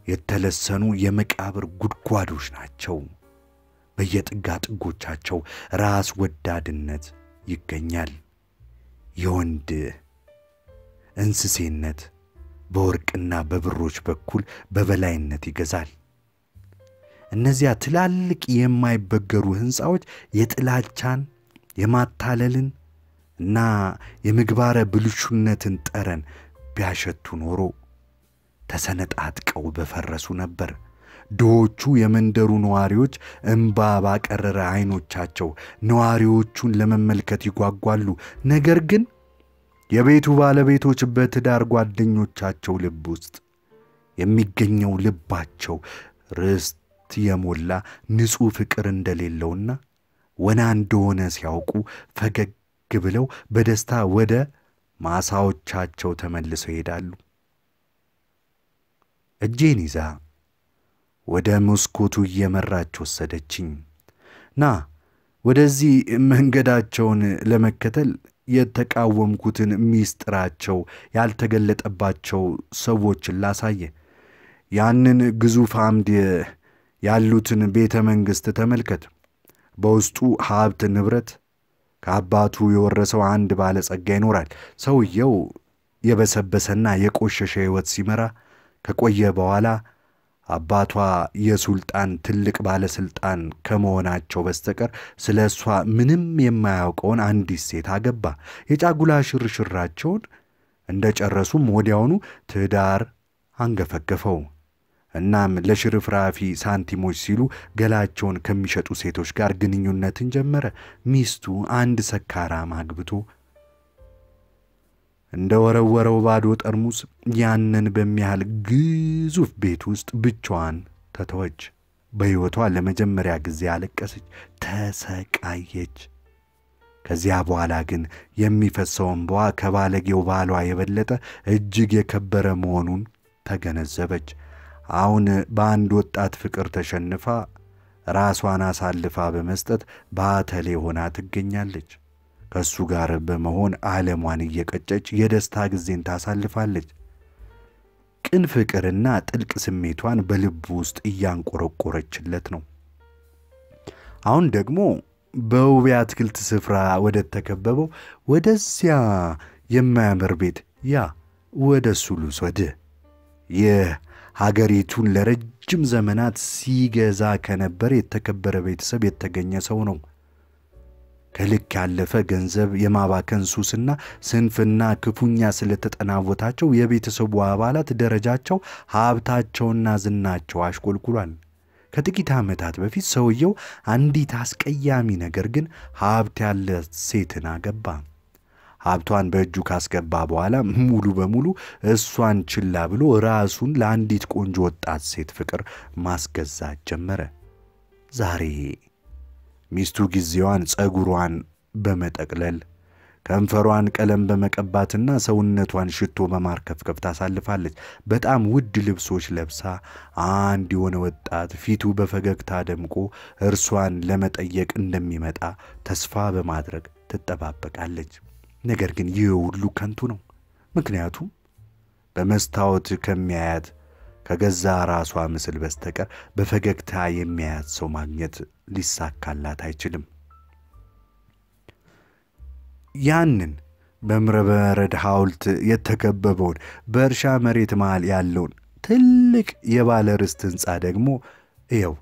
S1: የተለሰኑ የመቃብር ጉድጓዶች ናቸው። በየጥጋ ጥጎቻቸው ራስ ወዳድነት ይገኛል። የወንድ እንስሴነት በወርቅና በብሮች በኩል በበላይነት ይገዛል። እነዚያ ትላልቅ የማይበገሩ ሕንፃዎች የጥላቻን፣ የማታለልን እና የምግባረ ብልሹነትን ጠረን ቢያሸቱ ኖሮ ተሰነጣጥቀው በፈረሱ ነበር። ድሆቹ የመንደሩ ነዋሪዎች እምባ ባቀረረ ዐይኖቻቸው ነዋሪዎቹን ለመመልከት ይጓጓሉ። ነገር ግን የቤቱ ባለቤቶች በትዳር ጓደኞቻቸው ልብ ውስጥ የሚገኘው ልባቸው ርስት የሞላ ንጹሕ ፍቅር እንደሌለውና ወና እንደሆነ ሲያውቁ ፈገግ ብለው በደስታ ወደ ማሳዎቻቸው ተመልሰው ይሄዳሉ። እጄን ይዛ መስኮቱ እየመራች ወሰደችኝ። ና ወደዚህ መንገዳቸውን ለመከተል የተቃወምኩትን ሚስጥራቸው ያልተገለጠባቸው ሰዎችን ላሳየ። ያንን ግዙፍ አምድ ያሉትን ቤተ መንግሥት ተመልከት። በውስጡ ሀብት ንብረት ከአባቱ የወረሰው አንድ ባለጸጋ ይኖራል። ሰውየው የበሰበሰና የቆሸሸ ሕይወት ሲመራ ከቆየ በኋላ አባቷ የሱልጣን ትልቅ ባለሥልጣን ከመሆናቸው በስተቀር ስለ እሷ ምንም የማያውቀውን አንዲት ሴት አገባ። የጫጉላ ሽርሽራቸውን እንደ ጨረሱም ወዲያውኑ ትዳር አንገፈገፈው። እናም ለሽርፍራፊ ሳንቲሞች ሲሉ ገላቸውን ከሚሸጡ ሴቶች ጋር ግንኙነትን ጀመረ። ሚስቱ አንድ ሰካራም አግብቶ እንደ ወረወረው ባዶ ጠርሙስ ያንን በሚያህል ግዙፍ ቤት ውስጥ ብቻዋን ተተወች። በሕይወቷ ለመጀመሪያ ጊዜ አለቀሰች፣ ተሰቃየች። ከዚያ በኋላ ግን የሚፈሰው እንባዋ ከባለጌው ባሏ የበለጠ እጅግ የከበረ መሆኑን ተገነዘበች። አሁን በአንድ ወጣት ፍቅር ተሸንፋ ራሷን አሳልፋ በመስጠት ባተሌ ሆና ትገኛለች። ከእሱ ጋር በመሆን ዓለሟን እየቀጨች የደስታ ጊዜን ታሳልፋለች። ቅን ፍቅርና ጥልቅ ስሜቷን በልቡ ውስጥ እያንቆረቆረችለት ነው። አሁን ደግሞ በውብ የአትክልት ስፍራ ወደ ተከበበው ወደዚያ የማያምር ቤት ያ ወደ እሱ ልውሰድህ። ይህ ሀገሪቱን ለረጅም ዘመናት ሲገዛ ከነበር የተከበረ ቤተሰብ የተገኘ ሰው ነው። ከልክ ያለፈ ገንዘብ የማባከን ሱስና ስንፍና ክፉኛ ስለተጠናወታቸው የቤተሰቡ አባላት ደረጃቸው፣ ሀብታቸውና ዝናቸው አሽቆልቁሏል። ከጥቂት ዓመታት በፊት ሰውየው አንዲት አስቀያሚ ነገር ግን ሀብት ያለ ሴትን አገባ። ሀብቷን በእጁ ካስገባ በኋላ ሙሉ በሙሉ እሷን ችላ ብሎ ራሱን ለአንዲት ቆንጆ ወጣት ሴት ፍቅር ማስገዛት ጀመረ። ዛሬ ሚስቱ ጊዜዋን ጸጉሯን በመጠቅለል ከንፈሯን ቀለም በመቀባትና ሰውነቷን ሽቶ በማርከፍከፍ ታሳልፋለች። በጣም ውድ ልብሶች ለብሳ አንድ የሆነ ወጣት ፊቱ በፈገግታ ደምቆ እርሷን ለመጠየቅ እንደሚመጣ ተስፋ በማድረግ ትጠባበቃለች። ነገር ግን ይህ ሁሉ ከንቱ ነው። ምክንያቱም በመስታወት ከሚያያት ከገዛ ራሷ ምስል በስተቀር በፈገግታ የሚያያት ሰው ማግኘት ሊሳካላት አይችልም። ያንን በእምነበረድ ሐውልት የተከበበውን በእርሻ መሬት መሃል ያለውን ትልቅ የባለ ርስት ሕንፃ ደግሞ እየው።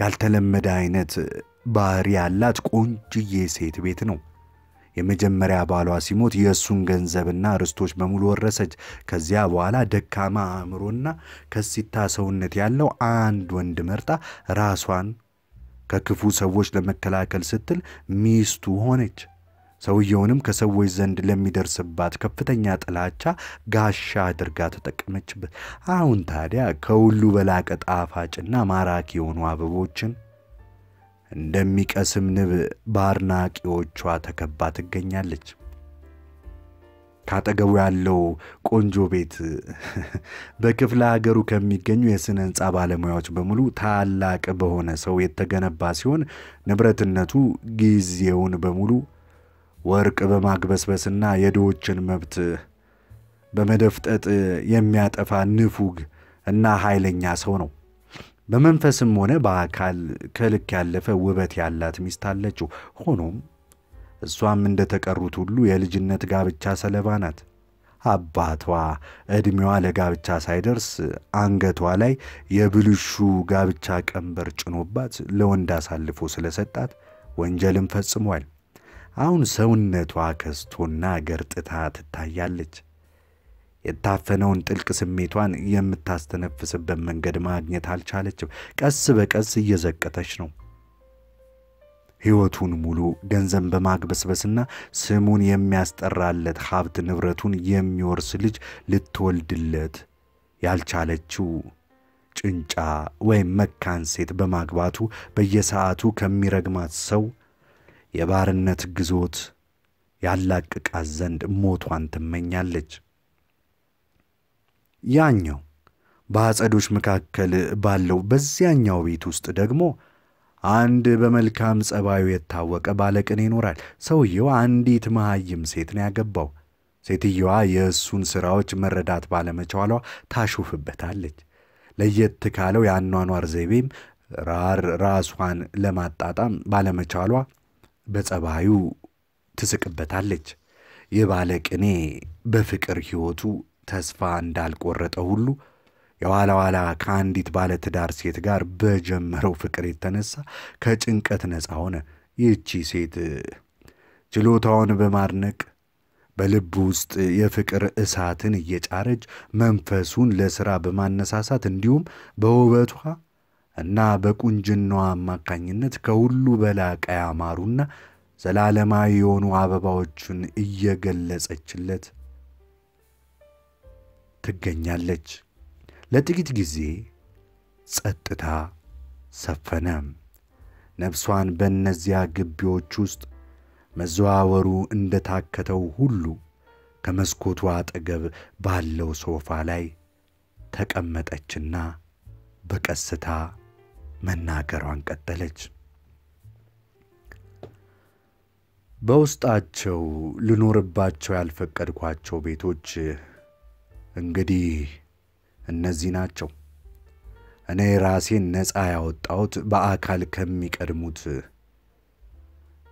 S1: ያልተለመደ አይነት ባህሪ ያላት ቆንጅዬ ሴት ቤት ነው። የመጀመሪያ ባሏ ሲሞት የእሱን ገንዘብና ርስቶች በሙሉ ወረሰች። ከዚያ በኋላ ደካማ አእምሮና ከሲታ ሰውነት ያለው አንድ ወንድ መርጣ ራሷን ከክፉ ሰዎች ለመከላከል ስትል ሚስቱ ሆነች። ሰውየውንም ከሰዎች ዘንድ ለሚደርስባት ከፍተኛ ጥላቻ ጋሻ አድርጋ ተጠቀመችበት። አሁን ታዲያ ከሁሉ በላቀ ጣፋጭና ማራኪ የሆኑ አበቦችን እንደሚቀስም ንብ በአድናቂዎቿ ተከባ ትገኛለች። ካጠገቡ ያለው ቆንጆ ቤት (laughs) በክፍለ ሀገሩ ከሚገኙ የሥነ ሕንፃ ባለሙያዎች በሙሉ ታላቅ በሆነ ሰው የተገነባ ሲሆን ንብረትነቱ ጊዜውን በሙሉ ወርቅ በማግበስበስና የድሆችን መብት በመደፍጠጥ የሚያጠፋ ንፉግ እና ኃይለኛ ሰው ነው። በመንፈስም ሆነ በአካል ከልክ ያለፈ ውበት ያላት ሚስት አለችው። ሆኖም እሷም እንደተቀሩት ሁሉ የልጅነት ጋብቻ ሰለባ ናት። አባቷ ዕድሜዋ ለጋብቻ ሳይደርስ አንገቷ ላይ የብልሹ ጋብቻ ቀንበር ጭኖባት ለወንድ አሳልፎ ስለሰጣት ወንጀልም ፈጽሟል። አሁን ሰውነቷ ከስቶና ገርጥታ ትታያለች። የታፈነውን ጥልቅ ስሜቷን የምታስተነፍስበት መንገድ ማግኘት አልቻለችም። ቀስ በቀስ እየዘቀተች ነው። ሕይወቱን ሙሉ ገንዘብ በማግበስበስና ስሙን የሚያስጠራለት ሀብት ንብረቱን የሚወርስ ልጅ ልትወልድለት ያልቻለችው ጭንጫ ወይም መካን ሴት በማግባቱ በየሰዓቱ ከሚረግማት ሰው የባርነት ግዞት ያላቅቃት ዘንድ ሞቷን ትመኛለች። ያኛው በአጸዶች መካከል ባለው በዚያኛው ቤት ውስጥ ደግሞ አንድ በመልካም ጸባዩ የታወቀ ባለቅኔ ይኖራል። ሰውየው አንዲት መሃይም ሴት ነው ያገባው። ሴትየዋ የእሱን ሥራዎች መረዳት ባለመቻሏ ታሾፍበታለች። ለየት ካለው የአኗኗር ዘይቤም ራር ራሷን ለማጣጣም ባለመቻሏ በጸባዩ ትስቅበታለች። ይህ ባለቅኔ በፍቅር ሕይወቱ ተስፋ እንዳልቆረጠ ሁሉ የኋላ ኋላ ከአንዲት ባለትዳር ሴት ጋር በጀመረው ፍቅር የተነሳ ከጭንቀት ነፃ ሆነ። ይህቺ ሴት ችሎታውን በማድነቅ በልብ ውስጥ የፍቅር እሳትን እየጫረች መንፈሱን ለሥራ በማነሳሳት እንዲሁም በውበቷ እና በቁንጅናዋ አማካኝነት ከሁሉ በላቀ ያማሩና ዘላለማዊ የሆኑ አበባዎቹን እየገለጸችለት ትገኛለች። ለጥቂት ጊዜ ጸጥታ ሰፈነ። ነፍሷን በእነዚያ ግቢዎች ውስጥ መዘዋወሩ እንደታከተው ሁሉ ከመስኮቱ አጠገብ ባለው ሶፋ ላይ ተቀመጠችና በቀስታ መናገሯን ቀጠለች። በውስጣቸው ልኖርባቸው ያልፈቀድኳቸው ቤቶች እንግዲህ እነዚህ ናቸው። እኔ ራሴን ነፃ ያወጣሁት በአካል ከሚቀድሙት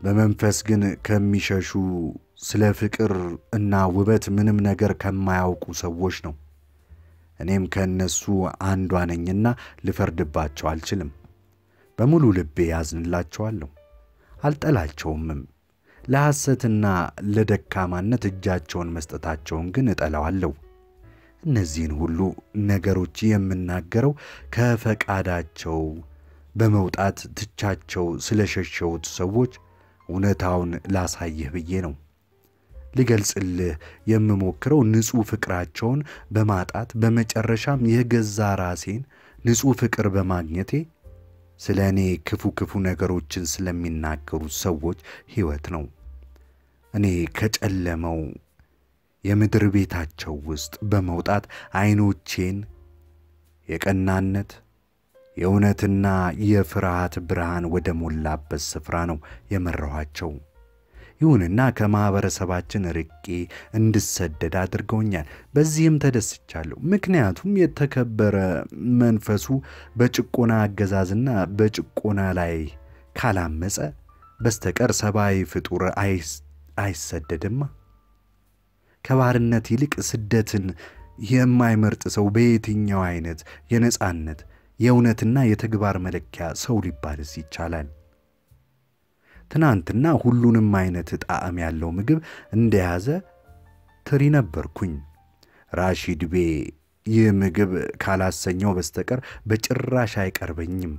S1: በመንፈስ ግን ከሚሸሹ ስለ ፍቅር እና ውበት ምንም ነገር ከማያውቁ ሰዎች ነው። እኔም ከእነሱ አንዷ ነኝና ልፈርድባቸው አልችልም። በሙሉ ልቤ ያዝንላቸዋለሁ፣ አልጠላቸውምም። ለሐሰትና ለደካማነት እጃቸውን መስጠታቸውን ግን እጠላዋለሁ። እነዚህን ሁሉ ነገሮች የምናገረው ከፈቃዳቸው በመውጣት ትቻቸው ስለሸሸሁት ሰዎች እውነታውን ላሳይህ ብዬ ነው። ልገልጽልህ የምሞክረው ንጹሕ ፍቅራቸውን በማጣት በመጨረሻም የገዛ ራሴን ንጹሕ ፍቅር በማግኘቴ ስለ እኔ ክፉ ክፉ ነገሮችን ስለሚናገሩት ሰዎች ሕይወት ነው። እኔ ከጨለመው የምድር ቤታቸው ውስጥ በመውጣት ዐይኖቼን የቀናነት የእውነትና የፍርሃት ብርሃን ወደ ሞላበት ስፍራ ነው የመራኋቸው። ይሁንና ከማኅበረሰባችን ርቄ እንድሰደድ አድርገውኛል። በዚህም ተደስቻለሁ። ምክንያቱም የተከበረ መንፈሱ በጭቆና አገዛዝና በጭቆና ላይ ካላመፀ በስተቀር ሰብአዊ ፍጡር አይሰደድማ። ከባርነት ይልቅ ስደትን የማይመርጥ ሰው በየትኛው አይነት የነጻነት የእውነትና የተግባር መለኪያ ሰው ሊባልስ ይቻላል? ትናንትና ሁሉንም አይነት ጣዕም ያለው ምግብ እንደያዘ ትሪ ነበርኩኝ። ራሺድ ቤ ይህ ምግብ ካላሰኘው በስተቀር በጭራሽ አይቀርበኝም።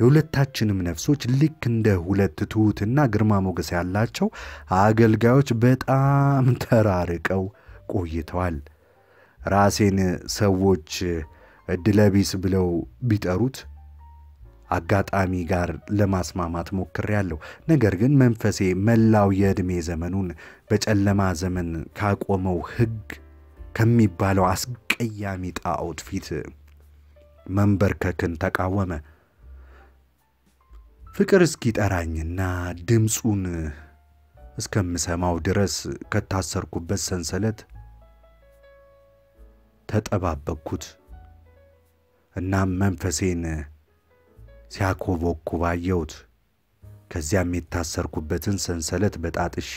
S1: የሁለታችንም ነፍሶች ልክ እንደ ሁለት ትሑትና ግርማ ሞገስ ያላቸው አገልጋዮች በጣም ተራርቀው ቆይተዋል። ራሴን ሰዎች ዕድለቢስ ብለው ቢጠሩት አጋጣሚ ጋር ለማስማማት ሞክሬያለሁ። ነገር ግን መንፈሴ መላው የዕድሜ ዘመኑን በጨለማ ዘመን ካቆመው ሕግ ከሚባለው አስቀያሚ ጣዖት ፊት መንበርከክን ተቃወመ። ፍቅር እስኪጠራኝና ድምፁን እስከምሰማው ድረስ ከታሰርኩበት ሰንሰለት ተጠባበቅኩት። እናም መንፈሴን ሲያኮበኩብ አየሁት። ከዚያም የታሰርኩበትን ሰንሰለት በጣጥሼ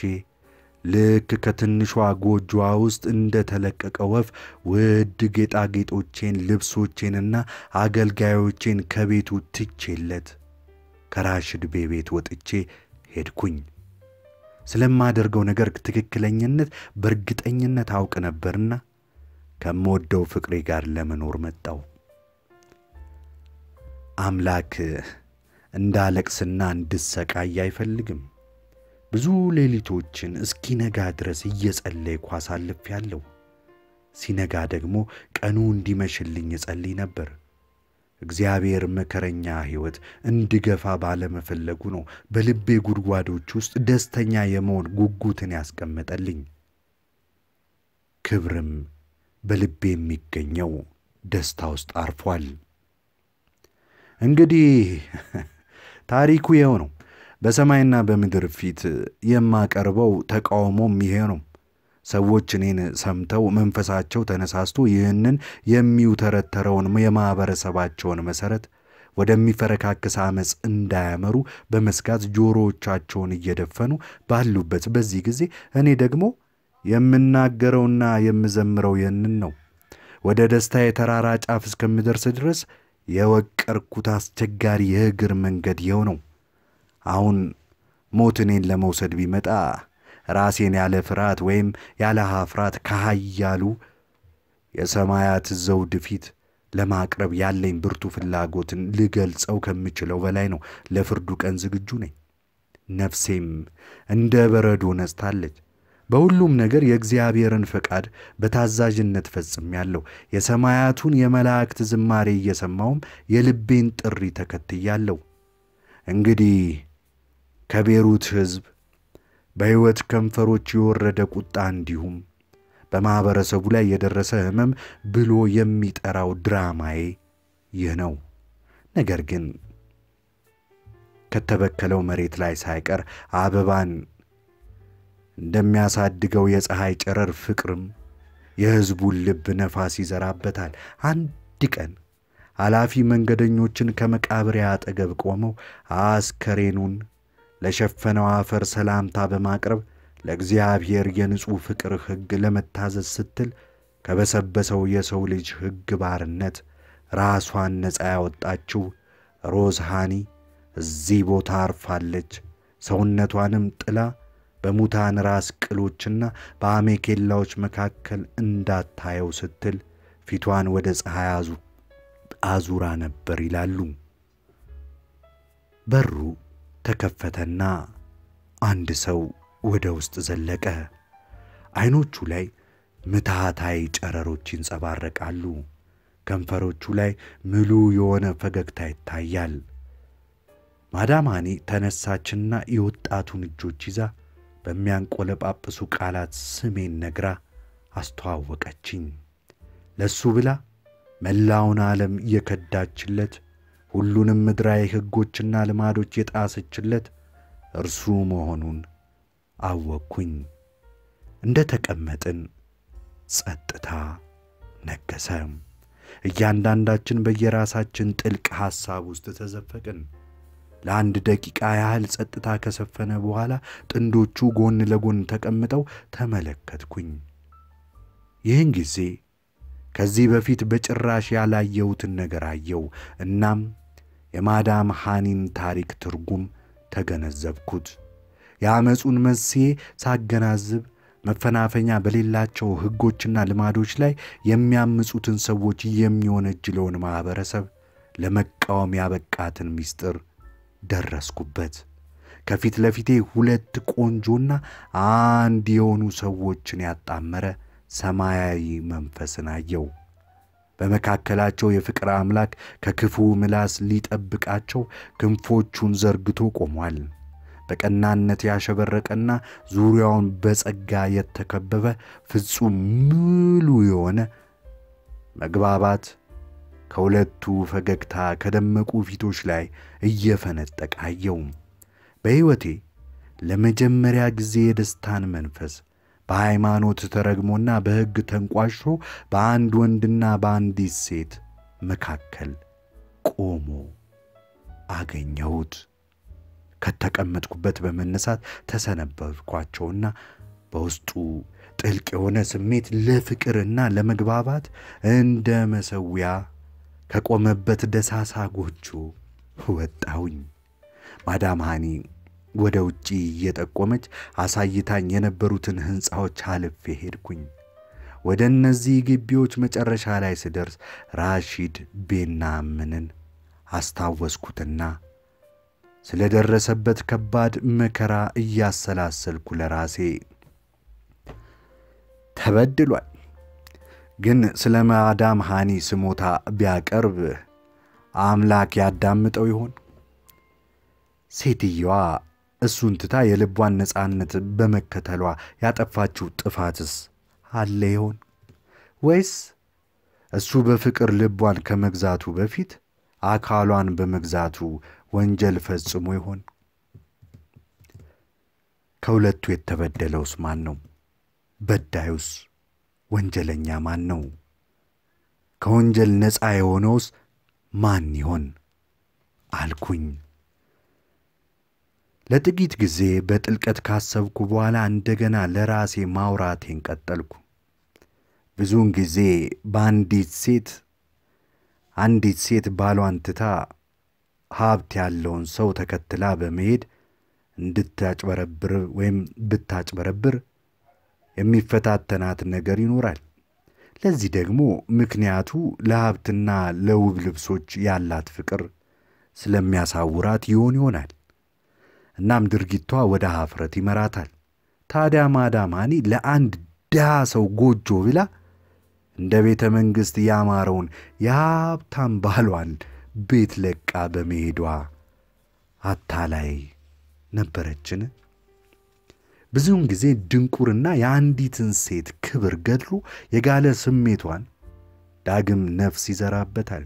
S1: ልክ ከትንሿ ጎጆዋ ውስጥ እንደ ተለቀቀ ወፍ ውድ ጌጣጌጦቼን፣ ልብሶቼንና አገልጋዮቼን ከቤቱ ትቼለት ከራሽድ ቤ ቤት ወጥቼ ሄድኩኝ። ስለማደርገው ነገር ትክክለኝነት በእርግጠኝነት አውቅ ነበርና ከምወደው ፍቅሬ ጋር ለመኖር መጣው። አምላክ እንዳለቅስና እንድሰቃይ አይፈልግም። ብዙ ሌሊቶችን እስኪነጋ ድረስ እየጸለይኩ አሳልፌአለሁ። ሲነጋ ደግሞ ቀኑ እንዲመሽልኝ እጸልይ ነበር። እግዚአብሔር መከረኛ ሕይወት እንድገፋ ባለመፈለጉ ነው በልቤ ጉድጓዶች ውስጥ ደስተኛ የመሆን ጉጉትን ያስቀመጠልኝ። ክብርም በልቤ የሚገኘው ደስታ ውስጥ አርፏል። እንግዲህ ታሪኩ ይኸው ነው። በሰማይና በምድር ፊት የማቀርበው ተቃውሞም ይሄ ነው። ሰዎች እኔን ሰምተው መንፈሳቸው ተነሳስቶ ይህንን የሚውተረተረውን የማኅበረሰባቸውን መሠረት ወደሚፈረካክስ ዓመፅ እንዳያመሩ በመስጋት ጆሮዎቻቸውን እየደፈኑ ባሉበት በዚህ ጊዜ እኔ ደግሞ የምናገረውና የምዘምረው ይህንን ነው። ወደ ደስታ የተራራ ጫፍ እስከምደርስ ድረስ የወቀርኩት አስቸጋሪ የእግር መንገድ ይኸው ነው። አሁን ሞት እኔን ለመውሰድ ቢመጣ ራሴን ያለ ፍርሃት ወይም ያለ ሀፍራት ከኃያሉ የሰማያት ዘውድ ፊት ለማቅረብ ያለኝ ብርቱ ፍላጎትን ልገልጸው ከምችለው በላይ ነው። ለፍርዱ ቀን ዝግጁ ነኝ። ነፍሴም እንደ በረዶ ነጽታለች። በሁሉም ነገር የእግዚአብሔርን ፈቃድ በታዛዥነት ፈጽሜያለሁ። የሰማያቱን የመላእክት ዝማሬ እየሰማውም የልቤን ጥሪ ተከትያለሁ። እንግዲህ ከቤሩት ሕዝብ በሕይወት ከንፈሮች የወረደ ቁጣ እንዲሁም በማኅበረሰቡ ላይ የደረሰ ሕመም ብሎ የሚጠራው ድራማዬ ይህ ነው። ነገር ግን ከተበከለው መሬት ላይ ሳይቀር አበባን እንደሚያሳድገው የፀሐይ ጨረር ፍቅርም የሕዝቡን ልብ ነፋስ ይዘራበታል። አንድ ቀን ኃላፊ መንገደኞችን ከመቃብሬ አጠገብ ቆመው አስከሬኑን ለሸፈነው አፈር ሰላምታ በማቅረብ ለእግዚአብሔር የንጹሕ ፍቅር ሕግ ለመታዘዝ ስትል ከበሰበሰው የሰው ልጅ ሕግ ባርነት ራሷን ነፃ ያወጣችው ሮዝ ሃኒ እዚህ ቦታ አርፋለች። ሰውነቷንም ጥላ በሙታን ራስ ቅሎችና በአሜኬላዎች መካከል እንዳታየው ስትል ፊቷን ወደ ፀሐይ አዙራ ነበር ይላሉ። በሩ ተከፈተና አንድ ሰው ወደ ውስጥ ዘለቀ። ዐይኖቹ ላይ ምትሃታዊ ጨረሮች ይንጸባረቃሉ። ከንፈሮቹ ላይ ምሉ የሆነ ፈገግታ ይታያል። ማዳማኔ ተነሳችና የወጣቱን እጆች ይዛ በሚያንቆለጳጵሱ ቃላት ስሜን ነግራ አስተዋወቀችኝ። ለሱ ብላ መላውን ዓለም የከዳችለት ሁሉንም ምድራዊ ሕጎችና ልማዶች የጣሰችለት እርሱ መሆኑን አወቅኩኝ። እንደ ተቀመጥን ጸጥታ ነገሰ። እያንዳንዳችን በየራሳችን ጥልቅ ሐሳብ ውስጥ ተዘፈቅን። ለአንድ ደቂቃ ያህል ጸጥታ ከሰፈነ በኋላ ጥንዶቹ ጎን ለጎን ተቀምጠው ተመለከትኩኝ። ይህን ጊዜ ከዚህ በፊት በጭራሽ ያላየሁትን ነገር አየው። እናም የማዳም ሃኒን ታሪክ ትርጉም ተገነዘብኩት። የአመፁን መንስኤ ሳገናዝብ መፈናፈኛ በሌላቸው ሕጎችና ልማዶች ላይ የሚያምፁትን ሰዎች የሚወነጅለውን ማኅበረሰብ ለመቃወም ያበቃትን ምስጢር ደረስኩበት። ከፊት ለፊቴ ሁለት ቆንጆና አንድ የሆኑ ሰዎችን ያጣመረ ሰማያዊ መንፈስን አየው። በመካከላቸው የፍቅር አምላክ ከክፉ ምላስ ሊጠብቃቸው ክንፎቹን ዘርግቶ ቆሟል። በቀናነት ያሸበረቀና ዙሪያውን በጸጋ የተከበበ ፍጹም ሙሉ የሆነ መግባባት ከሁለቱ ፈገግታ ከደመቁ ፊቶች ላይ እየፈነጠቀ አየው። በሕይወቴ ለመጀመሪያ ጊዜ የደስታን መንፈስ በሃይማኖት ተረግሞና በሕግ ተንቋሾ በአንድ ወንድና በአንዲት ሴት መካከል ቆሞ አገኘሁት። ከተቀመጥኩበት በመነሳት ተሰነበትኳቸውና በውስጡ ጥልቅ የሆነ ስሜት ለፍቅርና ለመግባባት እንደ መሰዊያ ከቆመበት ደሳሳ ጎጆ ወጣሁኝ። ማዳም ሃኒ ወደ ውጪ እየጠቆመች አሳይታኝ የነበሩትን ሕንፃዎች አልፌ ሄድኩኝ። ወደ እነዚህ ግቢዎች መጨረሻ ላይ ስደርስ ራሺድ ቤናምንን አስታወስኩትና ስለ ደረሰበት ከባድ መከራ እያሰላሰልኩ ለራሴ ተበድሏል፣ ግን ስለ ማዳም ሃኒ ስሞታ ቢያቀርብ አምላክ ያዳምጠው ይሆን? ሴትየዋ እሱን ትታ የልቧን ነፃነት በመከተሏ ያጠፋችው ጥፋትስ አለ ይሆን? ወይስ እሱ በፍቅር ልቧን ከመግዛቱ በፊት አካሏን በመግዛቱ ወንጀል ፈጽሞ ይሆን? ከሁለቱ የተበደለውስ ማን ነው? በዳዩስ ወንጀለኛ ማን ነው? ከወንጀል ነፃ የሆነውስ ማን ይሆን አልኩኝ። ለጥቂት ጊዜ በጥልቀት ካሰብኩ በኋላ እንደገና ለራሴ ማውራቴን ቀጠልኩ። ብዙውን ጊዜ በአንዲት ሴት አንዲት ሴት ባሏን ትታ ሀብት ያለውን ሰው ተከትላ በመሄድ እንድታጭበረብር ወይም ብታጭበረብር የሚፈታተናት ነገር ይኖራል። ለዚህ ደግሞ ምክንያቱ ለሀብትና ለውብ ልብሶች ያላት ፍቅር ስለሚያሳውራት ይሆን ይሆናል። እናም ድርጊቷ ወደ ኀፍረት ይመራታል። ታዲያ ማዳም ሃኒ ለአንድ ድሃ ሰው ጎጆ ብላ እንደ ቤተ መንግሥት ያማረውን የሀብታም ባሏን ቤት ለቃ በመሄዷ አታላይ ነበረችን? ብዙውን ጊዜ ድንቁርና የአንዲትን ሴት ክብር ገድሎ የጋለ ስሜቷን ዳግም ነፍስ ይዘራበታል።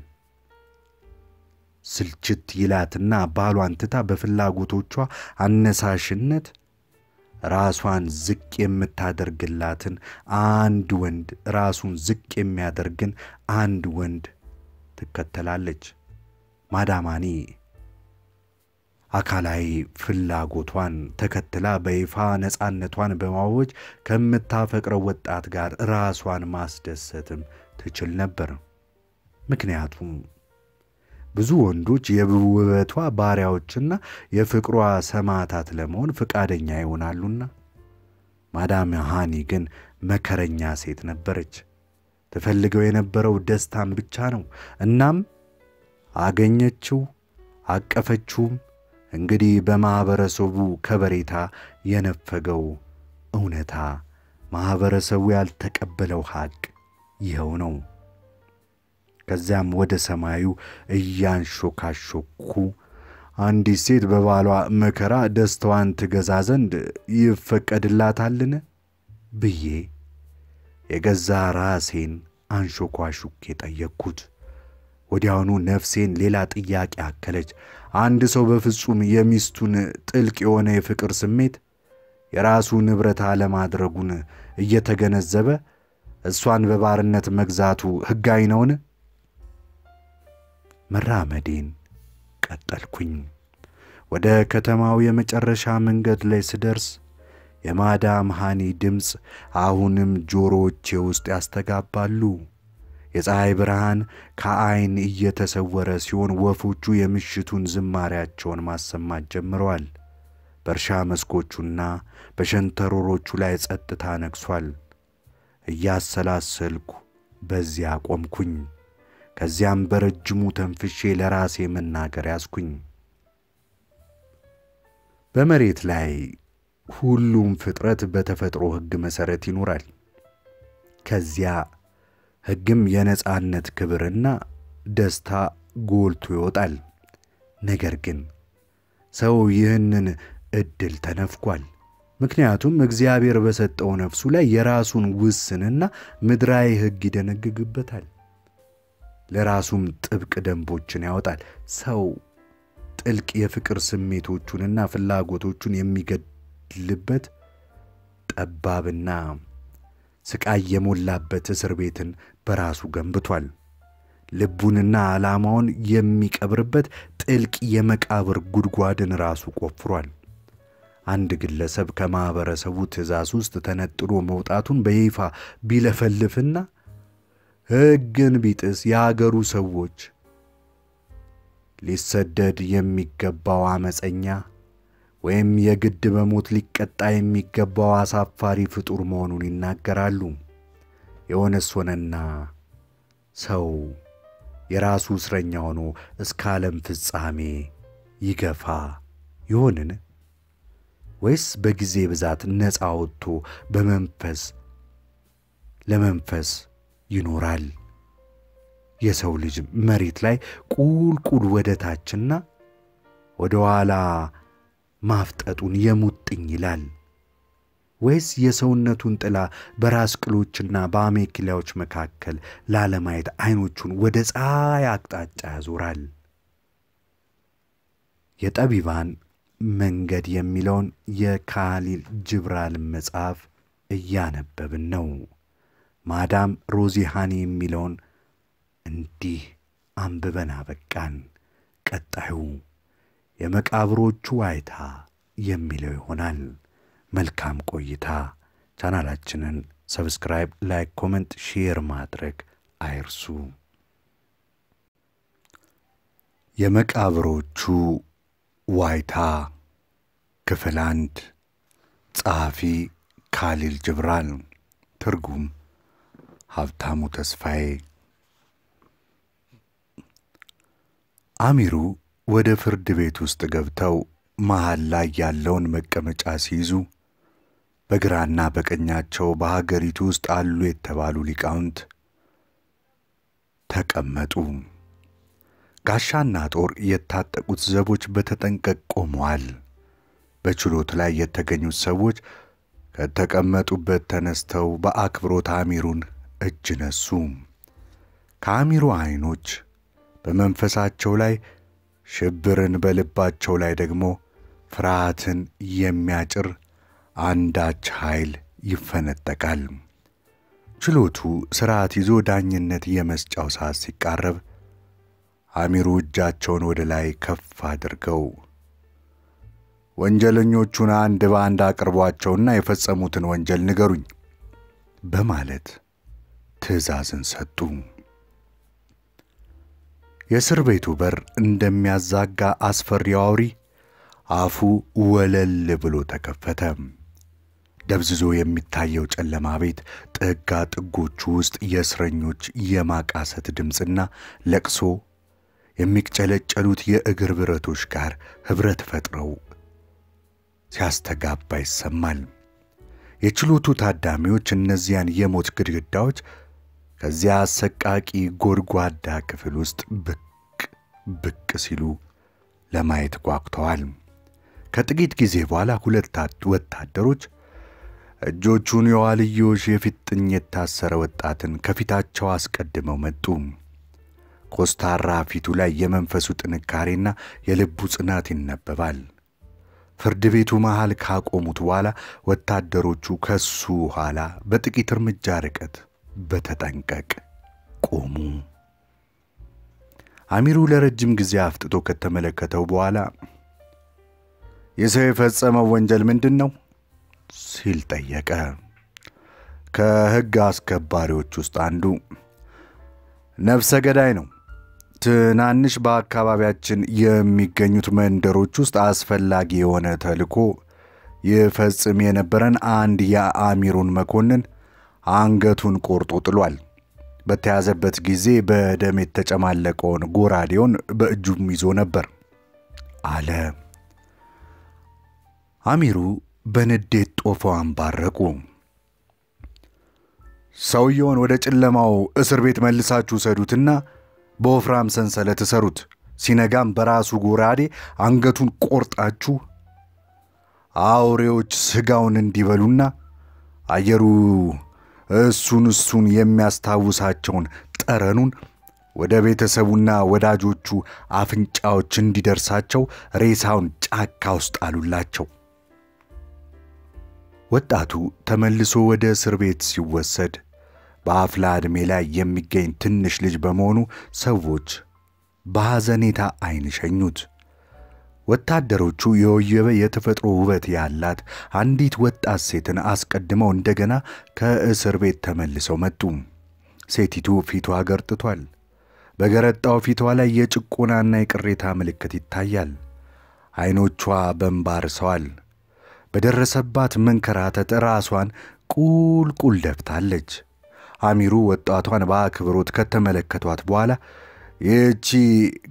S1: ስልችት ይላትና ባሏን ትታ በፍላጎቶቿ አነሳሽነት ራሷን ዝቅ የምታደርግላትን አንድ ወንድ ራሱን ዝቅ የሚያደርግን አንድ ወንድ ትከተላለች። ማዳም ሃኒ አካላዊ ፍላጎቷን ተከትላ በይፋ ነፃነቷን በማወጅ ከምታፈቅረው ወጣት ጋር ራሷን ማስደሰትም ትችል ነበር። ምክንያቱም ብዙ ወንዶች የውበቷ ባሪያዎችና የፍቅሯ ሰማዕታት ለመሆን ፈቃደኛ ይሆናሉና። ማዳም ሃኒ ግን መከረኛ ሴት ነበረች። ትፈልገው የነበረው ደስታን ብቻ ነው። እናም አገኘችው፣ አቀፈችውም። እንግዲህ በማኅበረሰቡ ከበሬታ የነፈገው እውነታ ማኅበረሰቡ ያልተቀበለው ሐቅ ይኸው ነው። ከዚያም ወደ ሰማዩ እያንሾካሾኩ አንዲት ሴት በባሏ መከራ ደስታዋን ትገዛ ዘንድ ይፈቀድላታልን ብዬ የገዛ ራሴን አንሾኳሹኬ ጠየቅኩት። ወዲያውኑ ነፍሴን ሌላ ጥያቄ አከለች። አንድ ሰው በፍጹም የሚስቱን ጥልቅ የሆነ የፍቅር ስሜት የራሱ ንብረት አለማድረጉን እየተገነዘበ እሷን በባርነት መግዛቱ ሕጋዊ ነውን? መራመዴን ቀጠልኩኝ። ወደ ከተማው የመጨረሻ መንገድ ላይ ስደርስ የማዳም ሃኒ ድምፅ አሁንም ጆሮዎቼ ውስጥ ያስተጋባሉ። የፀሐይ ብርሃን ከዐይን እየተሰወረ ሲሆን ወፎቹ የምሽቱን ዝማሪያቸውን ማሰማት ጀምረዋል። በእርሻ መስኮቹና በሸንተረሮቹ ላይ ጸጥታ ነግሷል። እያሰላሰልኩ በዚያ ቆምኩኝ። ከዚያም በረጅሙ ተንፍሼ ለራሴ መናገር ያዝኩኝ። በመሬት ላይ ሁሉም ፍጥረት በተፈጥሮ ሕግ መሠረት ይኖራል። ከዚያ ሕግም የነጻነት ክብርና ደስታ ጎልቶ ይወጣል። ነገር ግን ሰው ይህንን ዕድል ተነፍጓል። ምክንያቱም እግዚአብሔር በሰጠው ነፍሱ ላይ የራሱን ውስንና ምድራዊ ሕግ ይደነግግበታል። ለራሱም ጥብቅ ደንቦችን ያወጣል። ሰው ጥልቅ የፍቅር ስሜቶቹንና ፍላጎቶቹን የሚገድልበት ጠባብና ስቃይ የሞላበት እስር ቤትን በራሱ ገንብቷል። ልቡንና ዓላማውን የሚቀብርበት ጥልቅ የመቃብር ጉድጓድን ራሱ ቆፍሯል። አንድ ግለሰብ ከማኅበረሰቡ ትእዛዝ ውስጥ ተነጥሎ መውጣቱን በይፋ ቢለፈልፍና ሕግን ቢጥስ የአገሩ ሰዎች ሊሰደድ የሚገባው ዓመፀኛ ወይም የግድ በሞት ሊቀጣ የሚገባው አሳፋሪ ፍጡር መሆኑን ይናገራሉ። የሆነስ ሆነና ሰው የራሱ እስረኛ ሆኖ እስከ ዓለም ፍጻሜ ይገፋ ይሆንን? ወይስ በጊዜ ብዛት ነፃ ወጥቶ በመንፈስ ለመንፈስ ይኖራል? የሰው ልጅ መሬት ላይ ቁልቁል ወደ ታችና ወደ ኋላ ማፍጠጡን የሙጥኝ ይላል ወይስ የሰውነቱን ጥላ በራስ ቅሎችና በአሜኪላዎች መካከል ላለማየት ዐይኖቹን ወደ ፀሐይ አቅጣጫ ያዞራል? የጠቢባን መንገድ የሚለውን የካሊል ጅብራንን መጽሐፍ እያነበብን ነው። ማዳም ሮዚሃኒ የሚለውን እንዲህ አንብበን አበቃን። ቀጣዩ የመቃብሮቹ ዋይታ የሚለው ይሆናል። መልካም ቆይታ። ቻናላችንን subscribe፣ like፣ comment፣ share ማድረግ አይርሱ። የመቃብሮቹ ዋይታ ክፍል አንድ ጸሐፊ ካሊል ጅብራል ትርጉም ሀብታሙ ተስፋዬ አሚሩ ወደ ፍርድ ቤት ውስጥ ገብተው መሃል ላይ ያለውን መቀመጫ ሲይዙ በግራና በቀኛቸው በሀገሪቱ ውስጥ አሉ የተባሉ ሊቃውንት ተቀመጡ። ጋሻና ጦር የታጠቁት ዘቦች በተጠንቀቅ ቆመዋል። በችሎት ላይ የተገኙት ሰዎች ከተቀመጡበት ተነስተው በአክብሮት አሚሩን እጅ ነሱ። ከአሚሩ ዐይኖች በመንፈሳቸው ላይ ሽብርን፣ በልባቸው ላይ ደግሞ ፍርሃትን የሚያጭር አንዳች ኃይል ይፈነጠቃል። ችሎቱ ሥርዓት ይዞ ዳኝነት የመስጫው ሰዓት ሲቃረብ አሚሩ እጃቸውን ወደ ላይ ከፍ አድርገው ወንጀለኞቹን አንድ በአንድ አቅርቧቸውና የፈጸሙትን ወንጀል ንገሩኝ በማለት ትዕዛዝን ሰጡ። የእስር ቤቱ በር እንደሚያዛጋ አስፈሪ አውሪ አፉ ወለል ብሎ ተከፈተ። ደብዝዞ የሚታየው ጨለማ ቤት ጥጋ ጥጎቹ ውስጥ የእስረኞች የማቃሰት ድምፅና ለቅሶ የሚቅጨለጨሉት የእግር ብረቶች ጋር ኅብረት ፈጥረው ሲያስተጋባ ይሰማል። የችሎቱ ታዳሚዎች እነዚያን የሞት ግድግዳዎች ከዚያ አሰቃቂ ጎድጓዳ ክፍል ውስጥ ብቅ ብቅ ሲሉ ለማየት ጓጉተዋል። ከጥቂት ጊዜ በኋላ ሁለት ወታደሮች እጆቹን የዋልዮሽ የፊጥኝ የታሰረ ወጣትን ከፊታቸው አስቀድመው መጡ። ኮስታራ ፊቱ ላይ የመንፈሱ ጥንካሬና የልቡ ጽናት ይነበባል። ፍርድ ቤቱ መሃል ካቆሙት በኋላ ወታደሮቹ ከሱ ኋላ በጥቂት እርምጃ ርቀት በተጠንቀቅ ቆሙ። አሚሩ ለረጅም ጊዜ አፍጥጦ ከተመለከተው በኋላ የሰው የፈጸመው ወንጀል ምንድን ነው ሲል ጠየቀ። ከሕግ አስከባሪዎች ውስጥ አንዱ ነፍሰ ገዳይ ነው። ትናንሽ በአካባቢያችን የሚገኙት መንደሮች ውስጥ አስፈላጊ የሆነ ተልዕኮ ይፈጽም የነበረን አንድ የአሚሩን መኮንን አንገቱን ቆርጦ ጥሏል። በተያዘበት ጊዜ በደም የተጨማለቀውን ጎራዴውን በእጁም ይዞ ነበር አለ። አሚሩ በንዴት ጦፈው አንባረቁ። ሰውየውን ወደ ጨለማው እስር ቤት መልሳችሁ ሰዱትና በወፍራም ሰንሰለት እሰሩት። ሲነጋም በራሱ ጎራዴ አንገቱን ቆርጣችሁ አውሬዎች ሥጋውን እንዲበሉና አየሩ እሱን እሱን የሚያስታውሳቸውን ጠረኑን ወደ ቤተሰቡና ወዳጆቹ አፍንጫዎች እንዲደርሳቸው ሬሳውን ጫካ ውስጥ አሉላቸው። ወጣቱ ተመልሶ ወደ እስር ቤት ሲወሰድ በአፍላ ዕድሜ ላይ የሚገኝ ትንሽ ልጅ በመሆኑ ሰዎች በሐዘኔታ ዓይን ሸኙት። ወታደሮቹ የወየበ የተፈጥሮ ውበት ያላት አንዲት ወጣት ሴትን አስቀድመው እንደገና ከእስር ቤት ተመልሰው መጡ። ሴቲቱ ፊቷ ገርጥቷል። በገረጣው ፊቷ ላይ የጭቆናና የቅሬታ ምልክት ይታያል። ዐይኖቿ በእንባ ርሰዋል። በደረሰባት መንከራተት ራሷን ቁልቁል ደፍታለች። አሚሩ ወጣቷን በአክብሮት ከተመለከቷት በኋላ ይህቺ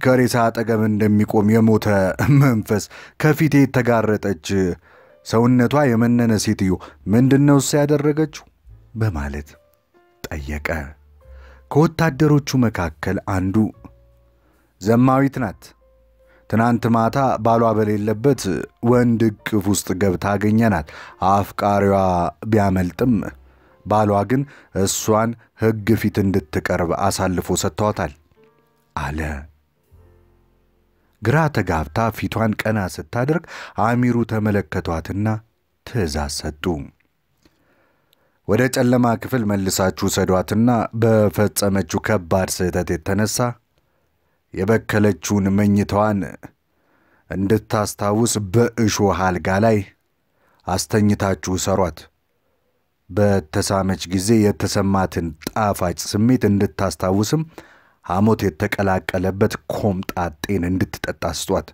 S1: ከሬሳ አጠገብ እንደሚቆም የሞተ መንፈስ ከፊቴ የተጋረጠች ሰውነቷ የመነነ ሴትዮ ምንድን ነው እሷ ያደረገችው? በማለት ጠየቀ። ከወታደሮቹ መካከል አንዱ ዘማዊት ናት። ትናንት ማታ ባሏ በሌለበት ወንድ እቅፍ ውስጥ ገብታ አገኘናት። አፍቃሪዋ ቢያመልጥም ባሏ ግን እሷን ሕግ ፊት እንድትቀርብ አሳልፎ ሰጥቷታል አለ። ግራ ተጋብታ ፊቷን ቀና ስታደርግ አሚሩ ተመለከቷትና ትእዛዝ ሰጡ። ወደ ጨለማ ክፍል መልሳችሁ ሰዷትና በፈጸመችው ከባድ ስህተት የተነሳ የበከለችውን መኝታዋን እንድታስታውስ በእሾህ አልጋ ላይ አስተኝታችሁ ሰሯት። በተሳመች ጊዜ የተሰማትን ጣፋጭ ስሜት እንድታስታውስም ሐሞት የተቀላቀለበት ኮምጣጤን እንድትጠጣ ስጧት።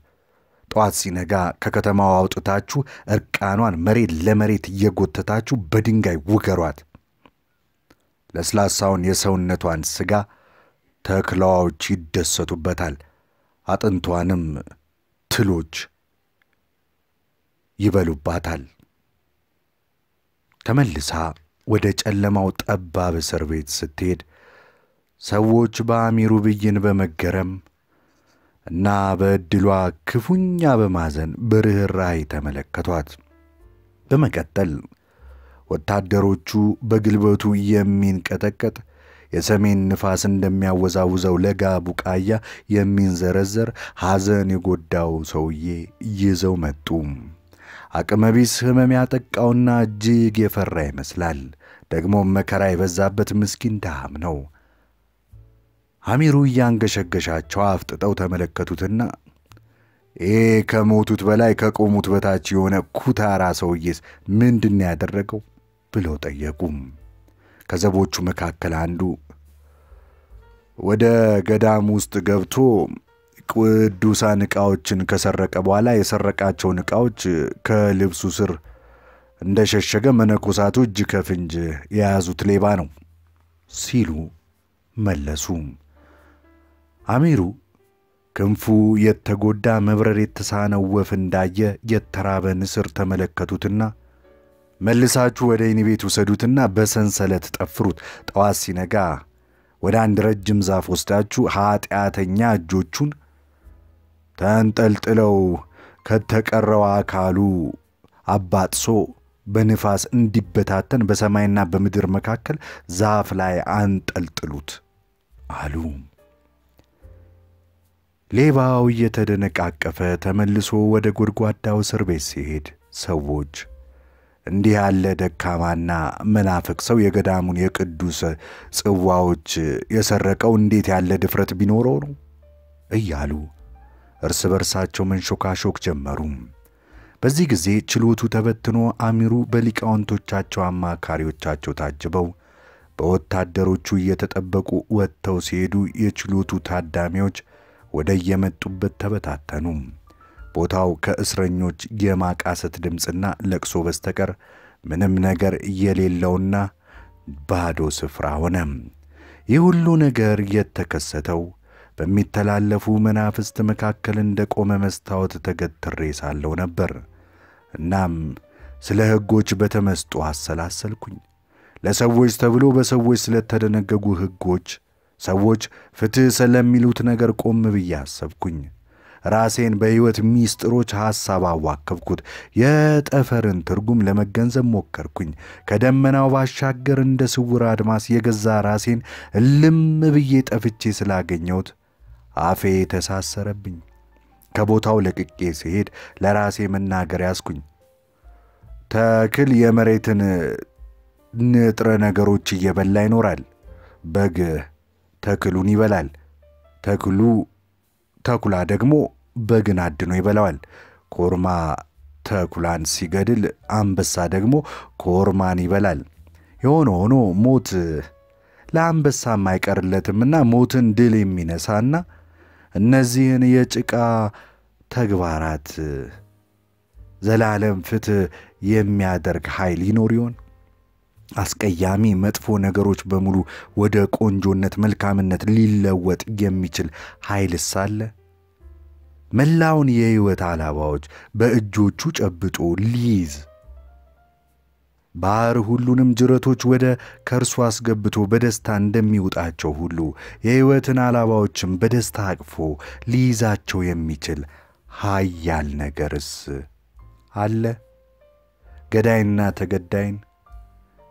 S1: ጠዋት ሲነጋ ከከተማው አውጥታችሁ እርቃኗን መሬት ለመሬት እየጎተታችሁ በድንጋይ ውገሯት። ለስላሳውን የሰውነቷን ሥጋ ተኩላዎች ይደሰቱበታል፣ አጥንቷንም ትሎች ይበሉባታል። ተመልሳ ወደ ጨለማው ጠባብ እስር ቤት ስትሄድ ሰዎች በአሚሩ ብይን በመገረም እና በዕድሏ ክፉኛ በማዘን በርኅራኄ ተመለከቷት። በመቀጠል ወታደሮቹ በግልበቱ የሚንቀጠቀጥ የሰሜን ንፋስ እንደሚያወዛውዘው ለጋ ቡቃያ የሚንዘረዘር ሐዘን የጎዳው ሰውዬ ይዘው መጡ። አቅመቢስ ሕመም ያጠቃውና እጅግ የፈራ ይመስላል። ደግሞም መከራ የበዛበት ምስኪን ድሃም ነው። አሚሩ እያንገሸገሻቸው አፍጥጠው ተመለከቱትና ይሄ ከሞቱት በላይ ከቆሙት በታች የሆነ ኩታራ ሰውዬስ ምንድን ያደረገው ብለው ጠየቁም። ከዘቦቹ መካከል አንዱ ወደ ገዳም ውስጥ ገብቶ ቅዱሳን ዕቃዎችን ከሰረቀ በኋላ የሰረቃቸውን ዕቃዎች ከልብሱ ስር እንደሸሸገ መነኮሳቱ እጅ ከፍንጅ የያዙት ሌባ ነው ሲሉ መለሱ። አሚሩ ክንፉ የተጎዳ መብረር የተሳነው ወፍ እንዳየ የተራበ ንስር ተመለከቱትና መልሳችሁ ወደ ወህኒ ቤት ውሰዱትና በሰንሰለት ጠፍሩት። ጠዋት ሲነጋ ወደ አንድ ረጅም ዛፍ ወስዳችሁ ኀጢአተኛ እጆቹን ተንጠልጥለው ከተቀረው አካሉ አባጥሶ በንፋስ እንዲበታተን በሰማይና በምድር መካከል ዛፍ ላይ አንጠልጥሉት አሉ። ሌባው እየተደነቃቀፈ ተመልሶ ወደ ጎድጓዳው እስር ቤት ሲሄድ ሰዎች እንዲህ ያለ ደካማና መናፍቅ ሰው የገዳሙን የቅዱስ ጽዋዎች የሰረቀው እንዴት ያለ ድፍረት ቢኖረው ነው እያሉ እርስ በርሳቸው መንሾካሾክ ጀመሩ። በዚህ ጊዜ ችሎቱ ተበትኖ አሚሩ በሊቃውንቶቻቸው አማካሪዎቻቸው ታጅበው በወታደሮቹ እየተጠበቁ ወጥተው ሲሄዱ የችሎቱ ታዳሚዎች ወደ የመጡበት ተበታተኑ። ቦታው ከእስረኞች የማቃሰት ድምፅና ለቅሶ በስተቀር ምንም ነገር የሌለውና ባዶ ስፍራ ሆነ። ይህ ሁሉ ነገር የተከሰተው በሚተላለፉ መናፍስት መካከል እንደ ቆመ መስታወት ተገትሬ ሳለው ነበር። እናም ስለ ሕጎች በተመስጦ አሰላሰልኩኝ። ለሰዎች ተብሎ በሰዎች ስለተደነገጉ ሕጎች፣ ሰዎች ፍትሕ ስለሚሉት ነገር ቆም ብዬ አሰብኩኝ። ራሴን በሕይወት ሚስጥሮች ሐሳብ አዋከብኩት። የጠፈርን ትርጉም ለመገንዘብ ሞከርኩኝ። ከደመናው ባሻገር እንደ ስውር አድማስ የገዛ ራሴን እልም ብዬ ጠፍቼ ስላገኘሁት አፌ ተሳሰረብኝ። ከቦታው ለቅቄ ሲሄድ ለራሴ መናገር ያዝኩኝ። ተክል የመሬትን ንጥረ ነገሮች እየበላ ይኖራል። በግ ተክሉን ይበላል። ተክሉ ተኩላ ደግሞ በግን አድኖ ይበላዋል። ኮርማ ተኩላን ሲገድል፣ አንበሳ ደግሞ ኮርማን ይበላል። የሆነ ሆኖ ሞት ለአንበሳም አይቀርለትምና ሞትን ድል የሚነሳና እነዚህን የጭቃ ተግባራት ዘላለም ፍትሕ የሚያደርግ ኃይል ይኖር ይሆን? አስቀያሚ መጥፎ ነገሮች በሙሉ ወደ ቆንጆነት፣ መልካምነት ሊለወጥ የሚችል ኃይልስ አለ? መላውን የሕይወት አላባዎች በእጆቹ ጨብጦ ሊይዝ ባሕር ሁሉንም ጅረቶች ወደ ከእርሱ አስገብቶ በደስታ እንደሚውጣቸው ሁሉ የሕይወትን አላባዎችም በደስታ አቅፎ ሊይዛቸው የሚችል ኃያል ነገርስ አለ? ገዳይና ተገዳይን፣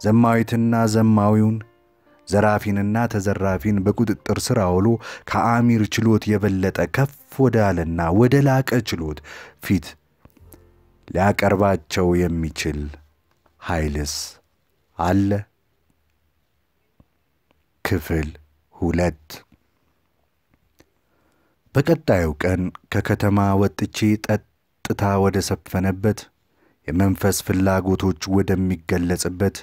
S1: ዘማዊትና ዘማዊውን፣ ዘራፊንና ተዘራፊን በቁጥጥር ሥር አውሎ ከአሚር ችሎት የበለጠ ከፍ ወዳለና ወደ ላቀ ችሎት ፊት ሊያቀርባቸው የሚችል ኃይልስ አለ? ክፍል ሁለት በቀጣዩ ቀን ከከተማ ወጥቼ ጠጥታ ወደ ሰፈነበት የመንፈስ ፍላጎቶች ወደሚገለጽበት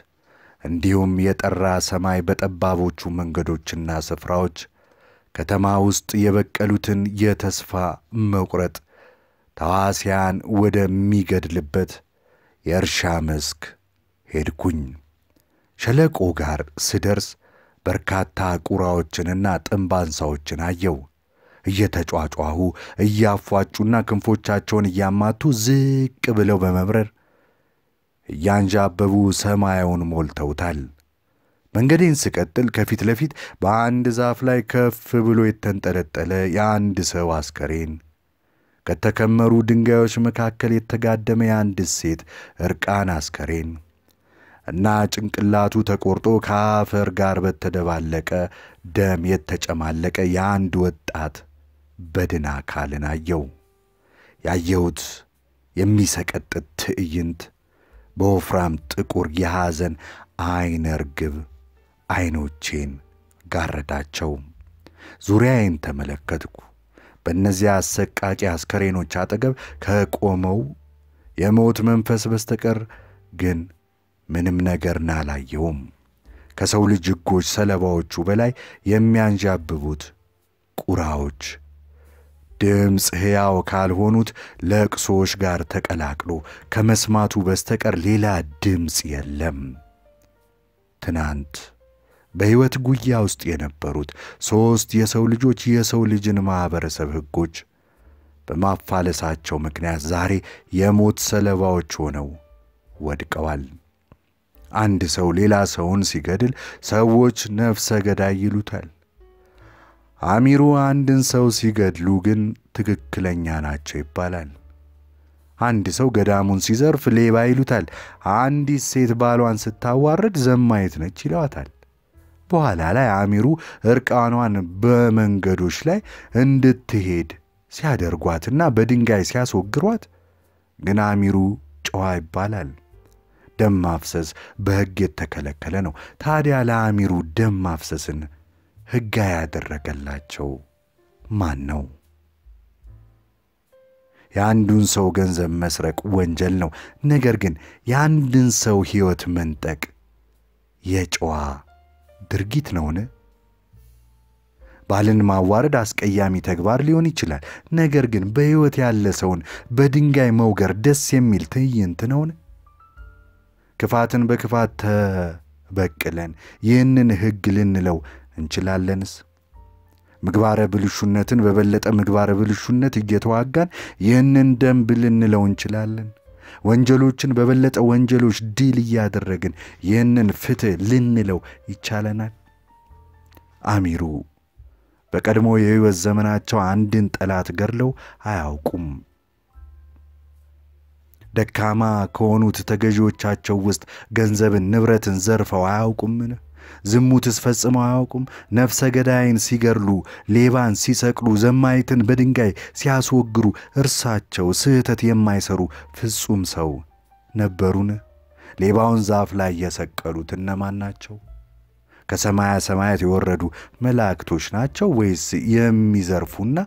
S1: እንዲሁም የጠራ ሰማይ በጠባቦቹ መንገዶችና ስፍራዎች ከተማ ውስጥ የበቀሉትን የተስፋ መቁረጥ ተዋሲያን ወደሚገድልበት የእርሻ መስክ ሄድኩኝ። ሸለቆ ጋር ስደርስ በርካታ ቁራዎችንና ጥንባንሳዎችን አየው። እየተጯጯሁ እያፏጩና ክንፎቻቸውን እያማቱ ዝቅ ብለው በመብረር እያንዣበቡ ሰማያውን ሞልተውታል። መንገዴን ስቀጥል ከፊት ለፊት በአንድ ዛፍ ላይ ከፍ ብሎ የተንጠለጠለ የአንድ ሰው አስከሬን፣ ከተከመሩ ድንጋዮች መካከል የተጋደመ የአንድ ሴት እርቃን አስከሬን እና ጭንቅላቱ ተቆርጦ ከአፈር ጋር በተደባለቀ ደም የተጨማለቀ የአንድ ወጣት በድን አካልን አየው። ያየሁት የሚሰቀጥጥ ትዕይንት በወፍራም ጥቁር የሐዘን ዐይነ ርግብ ዐይኖቼን ጋረዳቸው። ዙሪያዬን ተመለከትኩ። በእነዚያ አሰቃቂ አስከሬኖች አጠገብ ከቆመው የሞት መንፈስ በስተቀር ግን ምንም ነገርን አላየውም። ከሰው ልጅ ሕጎች ሰለባዎቹ በላይ የሚያንዣብቡት ቁራዎች ድምፅ ሕያው ካልሆኑት ለቅሶዎች ጋር ተቀላቅሎ ከመስማቱ በስተቀር ሌላ ድምፅ የለም። ትናንት በሕይወት ጉያ ውስጥ የነበሩት ሦስት የሰው ልጆች የሰው ልጅን ማኅበረሰብ ሕጎች በማፋለሳቸው ምክንያት ዛሬ የሞት ሰለባዎች ሆነው ወድቀዋል። አንድ ሰው ሌላ ሰውን ሲገድል ሰዎች ነፍሰ ገዳይ ይሉታል። አሚሩ አንድን ሰው ሲገድሉ ግን ትክክለኛ ናቸው ይባላል። አንድ ሰው ገዳሙን ሲዘርፍ ሌባ ይሉታል። አንዲት ሴት ባሏን ስታዋርድ ዘማየት ነች ይለዋታል። በኋላ ላይ አሚሩ እርቃኗን በመንገዶች ላይ እንድትሄድ ሲያደርጓትና በድንጋይ ሲያስወግሯት ግን አሚሩ ጨዋ ይባላል። ደም ማፍሰስ በሕግ የተከለከለ ነው። ታዲያ ለአሚሩ ደም ማፍሰስን ሕጋ ያደረገላቸው ማን ነው? የአንዱን ሰው ገንዘብ መስረቅ ወንጀል ነው። ነገር ግን የአንድን ሰው ሕይወት መንጠቅ የጨዋ ድርጊት ነውን? ባልን ማዋረድ አስቀያሚ ተግባር ሊሆን ይችላል። ነገር ግን በሕይወት ያለ ሰውን በድንጋይ መውገር ደስ የሚል ትዕይንት ነውን? ክፋትን በክፋት ተበቅለን ይህንን ሕግ ልንለው እንችላለንስ? ምግባረ ብልሹነትን በበለጠ ምግባረ ብልሹነት እየተዋጋን ይህንን ደንብ ልንለው እንችላለን? ወንጀሎችን በበለጠ ወንጀሎች ድል እያደረግን ይህንን ፍትሕ ልንለው ይቻለናል? አሚሩ በቀድሞ የሕይወት ዘመናቸው አንድን ጠላት ገድለው አያውቁም። ደካማ ከሆኑት ተገዢዎቻቸው ውስጥ ገንዘብን፣ ንብረትን ዘርፈው አያውቁምን? ዝሙትስ ፈጽመው አያውቁም? ነፍሰ ገዳይን ሲገድሉ፣ ሌባን ሲሰቅሉ፣ ዘማይትን በድንጋይ ሲያስወግሩ እርሳቸው ስህተት የማይሰሩ ፍጹም ሰው ነበሩን? ሌባውን ዛፍ ላይ የሰቀሉት እነማን ናቸው? ከሰማያ ሰማያት የወረዱ መላእክቶች ናቸው ወይስ የሚዘርፉና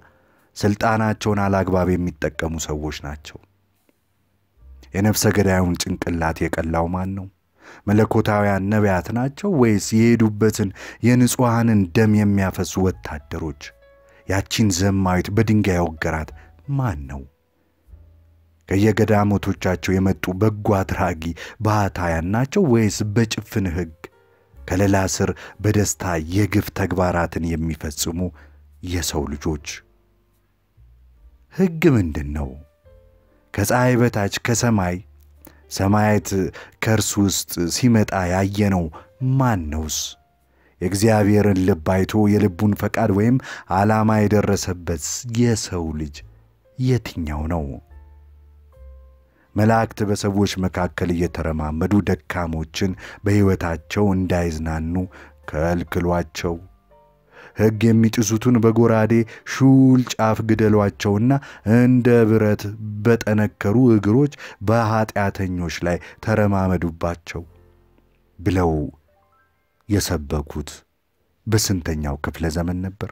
S1: ሥልጣናቸውን አላግባብ የሚጠቀሙ ሰዎች ናቸው? የነፍሰ ገዳዩን ጭንቅላት የቀላው ማን ነው? መለኮታውያን ነቢያት ናቸው ወይስ የሄዱበትን የንጹሐንን ደም የሚያፈሱ ወታደሮች? ያቺን ዘማዊት በድንጋይ ወገራት ማን ነው? ከየገዳሞቶቻቸው የመጡ በጎ አድራጊ ባህታውያን ናቸው ወይስ በጭፍን ሕግ ከሌላ ስር በደስታ የግፍ ተግባራትን የሚፈጽሙ የሰው ልጆች? ሕግ ምንድን ነው? ከፀሐይ በታች ከሰማይ ሰማያት ከእርሱ ውስጥ ሲመጣ ያየነው ማን ነውስ? የእግዚአብሔርን ልብ አይቶ የልቡን ፈቃድ ወይም ዓላማ የደረሰበት የሰው ልጅ የትኛው ነው? መላእክት በሰዎች መካከል እየተረማመዱ ደካሞችን በሕይወታቸው እንዳይዝናኑ ከልክሏቸው። ሕግ የሚጥሱትን በጎራዴ ሹል ጫፍ ግደሏቸውና እንደ ብረት በጠነከሩ እግሮች በኀጢአተኞች ላይ ተረማመዱባቸው ብለው የሰበኩት በስንተኛው ክፍለ ዘመን ነበር?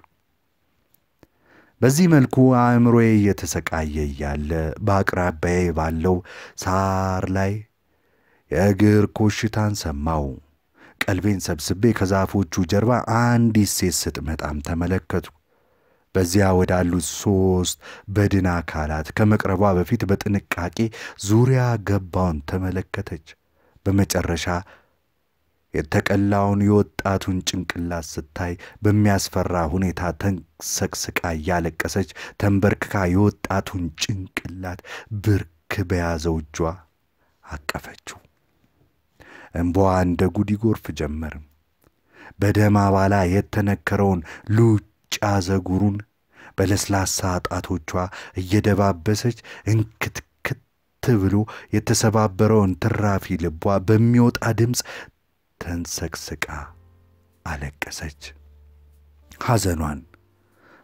S1: በዚህ መልኩ አእምሮዬ እየተሰቃየ እያለ በአቅራቢያዬ ባለው ሳር ላይ የእግር ኮሽታን ሰማው። ቀልቤን ሰብስቤ ከዛፎቹ ጀርባ አንዲት ሴት ስትመጣም ተመለከቱ። በዚያ ወዳሉት ሦስት በድን አካላት ከመቅረቧ በፊት በጥንቃቄ ዙሪያ ገባውን ተመለከተች። በመጨረሻ የተቀላውን የወጣቱን ጭንቅላት ስታይ በሚያስፈራ ሁኔታ ተንሰቅስቃ እያለቀሰች ተንበርክካ የወጣቱን ጭንቅላት ብርክ በያዘው እጇ አቀፈችው። እምባዋ እንደ ጉድ ይጎርፍ ጀመርም። በደም አባላ የተነከረውን ሉጫ ዘጉሩን በለስላሳ ጣቶቿ እየደባበሰች እንክትክት ብሎ የተሰባበረውን ትራፊ ልቧ በሚወጣ ድምፅ ተንሰቅስቃ አለቀሰች። ሐዘኗን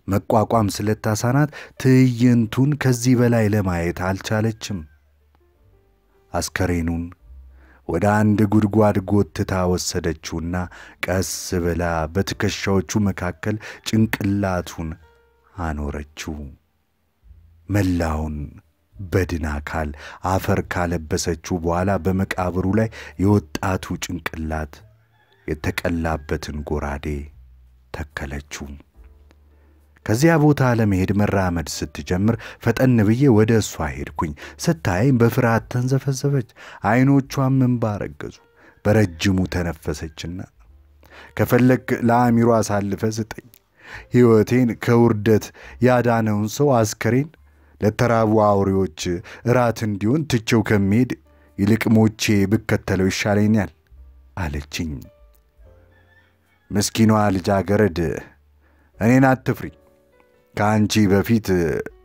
S1: መቋቋም ስለታሳናት ትዕይንቱን ከዚህ በላይ ለማየት አልቻለችም። አስከሬኑን ወደ አንድ ጉድጓድ ጎትታ ወሰደችውና ቀስ ብላ በትከሻዎቹ መካከል ጭንቅላቱን አኖረችው። መላውን በድን አካል አፈር ካለበሰችው በኋላ በመቃብሩ ላይ የወጣቱ ጭንቅላት የተቀላበትን ጎራዴ ተከለችው። ከዚያ ቦታ ለመሄድ መራመድ ስትጀምር ፈጠን ብዬ ወደ እሷ ሄድኩኝ። ስታየኝ በፍርሃት ተንዘፈዘፈች፣ ዐይኖቿም እንባ ረገዙ። በረጅሙ ተነፈሰችና ከፈለግ ለአሚሮ አሳልፈ ስጠኝ፣ ሕይወቴን ከውርደት ያዳነውን ሰው አስከሬን ለተራቡ አውሬዎች እራት እንዲሆን ትቼው ከሚሄድ ይልቅ ሞቼ ብከተለው ይሻለኛል አለችኝ። ምስኪኗ ልጃገረድ እኔን አትፍሪ ከአንቺ በፊት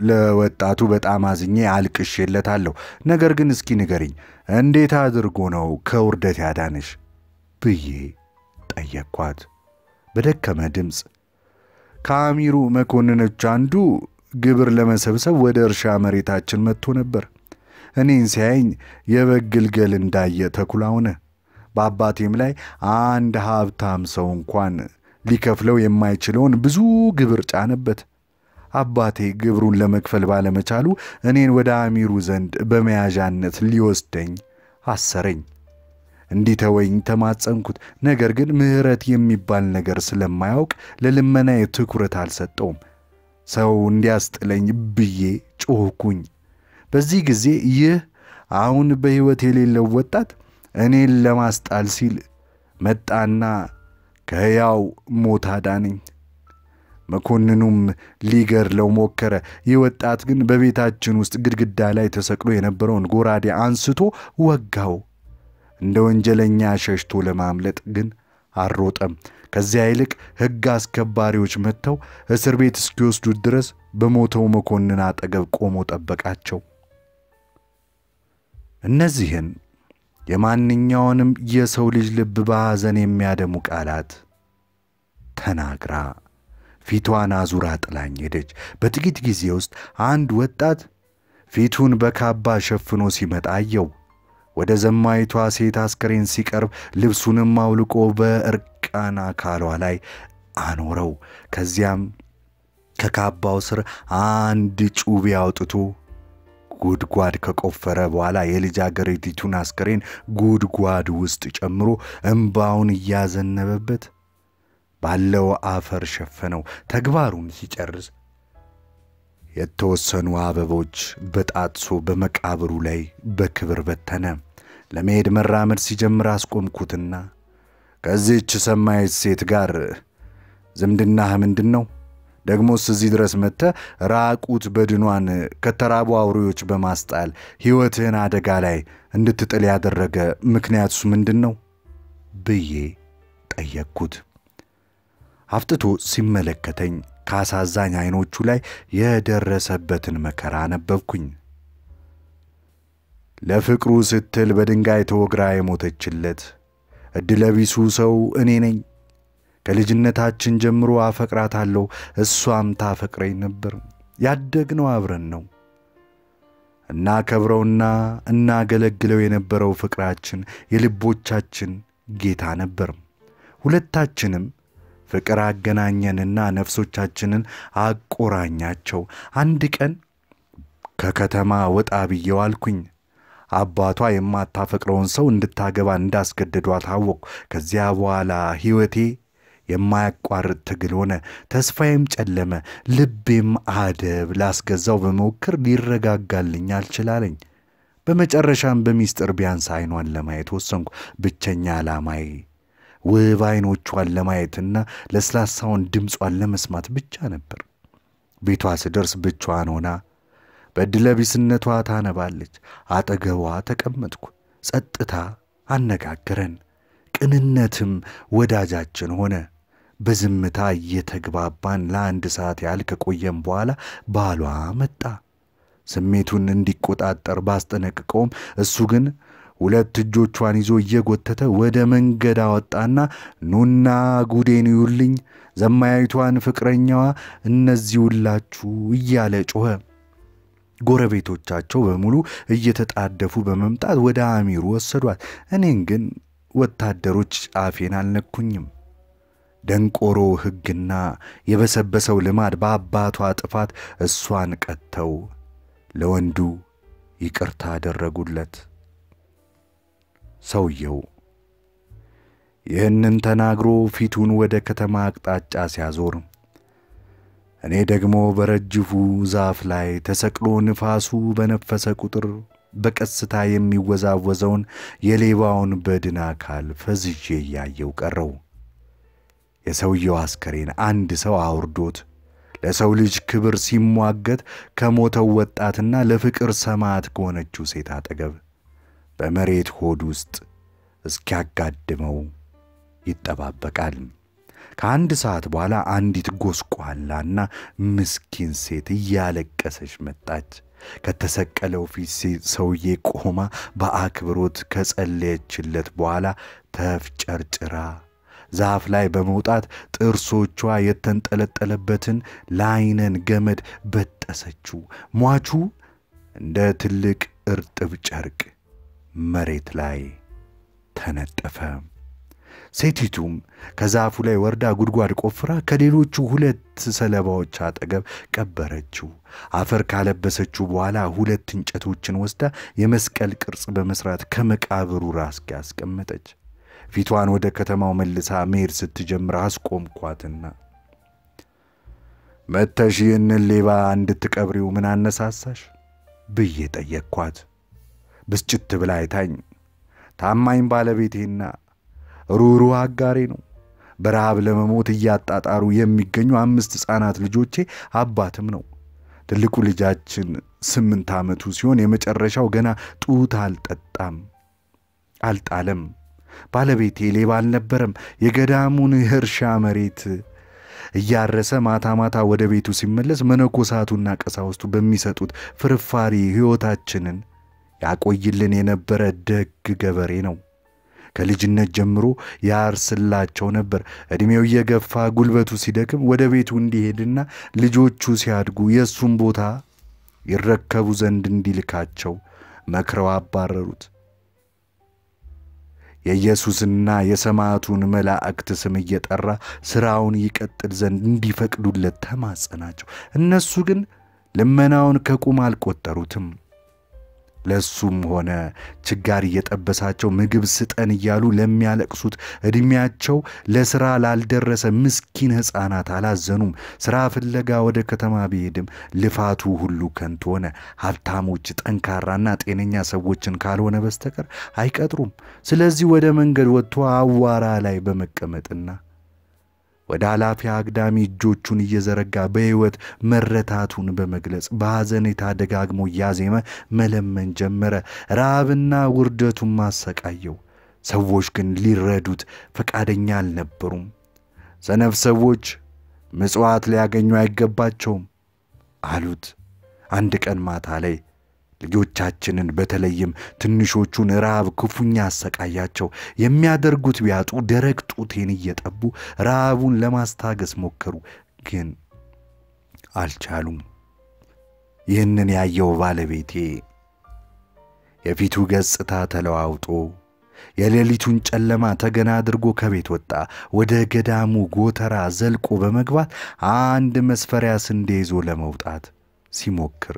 S1: ለወጣቱ በጣም አዝኜ አልቅሼለታለሁ። ነገር ግን እስኪ ንገሪኝ እንዴት አድርጎ ነው ከውርደት ያዳነሽ ብዬ ጠየቅኳት በደከመ ድምፅ። ከአሚሩ መኮንኖች አንዱ ግብር ለመሰብሰብ ወደ እርሻ መሬታችን መጥቶ ነበር። እኔን ሲያየኝ የበግ ግልገል እንዳየ ተኩላ ሆነ። በአባቴም ላይ አንድ ሀብታም ሰው እንኳን ሊከፍለው የማይችለውን ብዙ ግብር ጫነበት። አባቴ ግብሩን ለመክፈል ባለመቻሉ እኔን ወደ አሚሩ ዘንድ በመያዣነት ሊወስደኝ አሰረኝ። እንዲተወኝ ተማጸንኩት። ነገር ግን ምሕረት የሚባል ነገር ስለማያውቅ ለልመናዬ ትኩረት አልሰጠውም። ሰው እንዲያስጥለኝ ብዬ ጮኽኩኝ። በዚህ ጊዜ ይህ አሁን በሕይወት የሌለው ወጣት እኔን ለማስጣል ሲል መጣና ከሕያው ሞት አዳነኝ። መኮንኑም ሊገድለው ሞከረ። ይህ ወጣት ግን በቤታችን ውስጥ ግድግዳ ላይ ተሰቅሎ የነበረውን ጎራዴ አንስቶ ወጋው። እንደ ወንጀለኛ ሸሽቶ ለማምለጥ ግን አልሮጠም። ከዚያ ይልቅ ሕግ አስከባሪዎች መጥተው እስር ቤት እስኪወስዱት ድረስ በሞተው መኮንን አጠገብ ቆሞ ጠበቃቸው። እነዚህን የማንኛውንም የሰው ልጅ ልብ በሐዘን የሚያደሙ ቃላት ተናግራ ፊቷን አዙራ ጥላኝ ሄደች። በጥቂት ጊዜ ውስጥ አንድ ወጣት ፊቱን በካባ ሸፍኖ ሲመጣ አየው። ወደ ዘማይቷ ሴት አስከሬን ሲቀርብ ልብሱንም አውልቆ በእርቃን አካሏ ላይ አኖረው። ከዚያም ከካባው ስር አንድ ጩቤ አውጥቶ ጉድጓድ ከቆፈረ በኋላ የልጃገረዲቱን አስከሬን ጉድጓድ ውስጥ ጨምሮ እምባውን እያዘነበበት ባለው አፈር ሸፈነው። ተግባሩን ሲጨርስ የተወሰኑ አበቦች በጣጥሶ በመቃብሩ ላይ በክብር በተነ። ለመሄድ መራመድ ሲጀምር አስቆምኩትና ከዚህች ሰማያዊት ሴት ጋር ዝምድናህ ምንድን ነው? ደግሞስ እዚህ ድረስ መጥተህ ራቁት በድኗን ከተራቡ አውሬዎች በማስጣል ሕይወትህን አደጋ ላይ እንድትጥል ያደረገ ምክንያቱስ ምንድን ነው ብዬ ጠየቅኩት። አፍጥቶ ሲመለከተኝ ከአሳዛኝ ዐይኖቹ ላይ የደረሰበትን መከራ አነበብኩኝ። ለፍቅሩ ስትል በድንጋይ ተወግራ የሞተችለት ዕድለቢሱ ሰው እኔ ነኝ። ከልጅነታችን ጀምሮ አፈቅራታለሁ፣ እሷም ታፈቅረኝ ነበር። ያደግነው አብረን ነው። እናከብረውና እናገለግለው የነበረው ፍቅራችን የልቦቻችን ጌታ ነበር። ሁለታችንም ፍቅር አገናኘንና ነፍሶቻችንን አቆራኛቸው። አንድ ቀን ከከተማ ወጣ ብዬ ዋልኩኝ። አባቷ የማታፈቅረውን ሰው እንድታገባ እንዳስገደዷት አወቅሁ። ከዚያ በኋላ ሕይወቴ የማያቋርጥ ትግል ሆነ። ተስፋዬም ጨለመ። ልቤም አደብ ላስገዛው በመሞከር ሊረጋጋልኝ አልችላለኝ። በመጨረሻም በሚስጥር ቢያንስ አይኗን ለማየት ወሰንኩ። ብቸኛ ዓላማዬ ውብ አይኖቿን ለማየትና ለስላሳውን ድምጿን ለመስማት ብቻ ነበር። ቤቷ ስደርስ ብቻዋን ሆና በዕድለቢስነቷ ታነባለች። አጠገቧ ተቀመጥኩ። ጸጥታ አነጋገረን። ቅንነትም ወዳጃችን ሆነ። በዝምታ እየተግባባን ለአንድ ሰዓት ያህል ከቆየም በኋላ ባሏ መጣ። ስሜቱን እንዲቆጣጠር ባስጠነቅቀውም እሱ ግን ሁለት እጆቿን ይዞ እየጎተተ ወደ መንገድ አወጣና ኑና ጉዴን ይዩልኝ፣ ዘማያዊቷን ፍቅረኛዋ እነዚህ ሁላችሁ እያለ ጮኸ። ጎረቤቶቻቸው በሙሉ እየተጣደፉ በመምጣት ወደ አሚሩ ወሰዷት። እኔን ግን ወታደሮች ጫፌን አልነኩኝም። ደንቆሮ ሕግና የበሰበሰው ልማድ በአባቷ ጥፋት እሷን ቀጥተው ለወንዱ ይቅርታ አደረጉለት። ሰውየው ይህንን ተናግሮ ፊቱን ወደ ከተማ አቅጣጫ ሲያዞር እኔ ደግሞ በረጅፉ ዛፍ ላይ ተሰቅሎ ንፋሱ በነፈሰ ቁጥር በቀስታ የሚወዛወዘውን የሌባውን በድን አካል ፈዝዤ እያየው ቀረው። የሰውየው አስከሬን አንድ ሰው አውርዶት ለሰው ልጅ ክብር ሲሟገት ከሞተው ወጣትና ለፍቅር ሰማዕት ከሆነችው ሴት አጠገብ በመሬት ሆድ ውስጥ እስኪያጋድመው ይጠባበቃል። ከአንድ ሰዓት በኋላ አንዲት ጎስቋላና ምስኪን ሴት እያለቀሰች መጣች። ከተሰቀለው ፊት ሰውዬ ቆማ በአክብሮት ከጸለየችለት በኋላ ተፍጨርጭራ ዛፍ ላይ በመውጣት ጥርሶቿ የተንጠለጠለበትን ለአይነን ገመድ በጠሰችው። ሟቹ እንደ ትልቅ እርጥብ ጨርቅ መሬት ላይ ተነጠፈ። ሴቲቱም ከዛፉ ላይ ወርዳ ጉድጓድ ቆፍራ ከሌሎቹ ሁለት ሰለባዎች አጠገብ ቀበረችው። አፈር ካለበሰችው በኋላ ሁለት እንጨቶችን ወስዳ የመስቀል ቅርጽ በመስራት ከመቃብሩ ራስጌ አስቀመጠች። ፊቷን ወደ ከተማው መልሳ መሄድ ስትጀምር አስቆምኳትና መተሽ ይህንን ሌባ እንድትቀብሪው ምን አነሳሳሽ ብዬ ጠየቅኳት። ብስጭት ብላ አይታኝ ታማኝ ባለቤቴና ሩህሩህ አጋሬ ነው። በረሃብ ለመሞት እያጣጣሩ የሚገኙ አምስት ሕፃናት ልጆቼ አባትም ነው። ትልቁ ልጃችን ስምንት ዓመቱ ሲሆን የመጨረሻው ገና ጡት አልጠጣም አልጣለም። ባለቤቴ ሌባ አልነበረም። የገዳሙን የእርሻ መሬት እያረሰ ማታ ማታ ወደ ቤቱ ሲመለስ መነኮሳቱና ቀሳውስቱ በሚሰጡት ፍርፋሪ ሕይወታችንን ያቆይልን የነበረ ደግ ገበሬ ነው። ከልጅነት ጀምሮ ያርስላቸው ነበር። ዕድሜው እየገፋ ጉልበቱ ሲደክም ወደ ቤቱ እንዲሄድና ልጆቹ ሲያድጉ የእሱን ቦታ ይረከቡ ዘንድ እንዲልካቸው መክረው አባረሩት። የኢየሱስና የሰማዕቱን መላእክት ስም እየጠራ ሥራውን ይቀጥል ዘንድ እንዲፈቅዱለት ተማጸናቸው። እነሱ ግን ልመናውን ከቁም አልቆጠሩትም። ለእሱም ሆነ ችጋር እየጠበሳቸው ምግብ ስጠን እያሉ ለሚያለቅሱት ዕድሜያቸው ለሥራ ላልደረሰ ምስኪን ሕፃናት አላዘኑም። ሥራ ፍለጋ ወደ ከተማ ቢሄድም ልፋቱ ሁሉ ከንቱ ሆነ። ሀብታሞች ጠንካራና ጤነኛ ሰዎችን ካልሆነ በስተቀር አይቀጥሩም። ስለዚህ ወደ መንገድ ወጥቶ አዋራ ላይ በመቀመጥና ወደ ኃላፊ አግዳሚ እጆቹን እየዘረጋ በሕይወት መረታቱን በመግለጽ በሐዘኔታ ደጋግሞ እያዜመ መለመን ጀመረ። ረሃብና ውርደቱን ማሰቃየው። ሰዎች ግን ሊረዱት ፈቃደኛ አልነበሩም። ሰነፍ ሰዎች ምጽዋት ሊያገኙ አይገባቸውም አሉት። አንድ ቀን ማታ ላይ ልጆቻችንን በተለይም ትንሾቹን ረሃብ ክፉኛ አሰቃያቸው። የሚያደርጉት ቢያጡ ደረቅ ጡቴን እየጠቡ ረሃቡን ለማስታገስ ሞከሩ፣ ግን አልቻሉም። ይህንን ያየው ባለቤቴ የፊቱ ገጽታ ተለዋውጦ የሌሊቱን ጨለማ ተገና አድርጎ ከቤት ወጣ። ወደ ገዳሙ ጎተራ ዘልቆ በመግባት አንድ መስፈሪያ ስንዴ ይዞ ለመውጣት ሲሞክር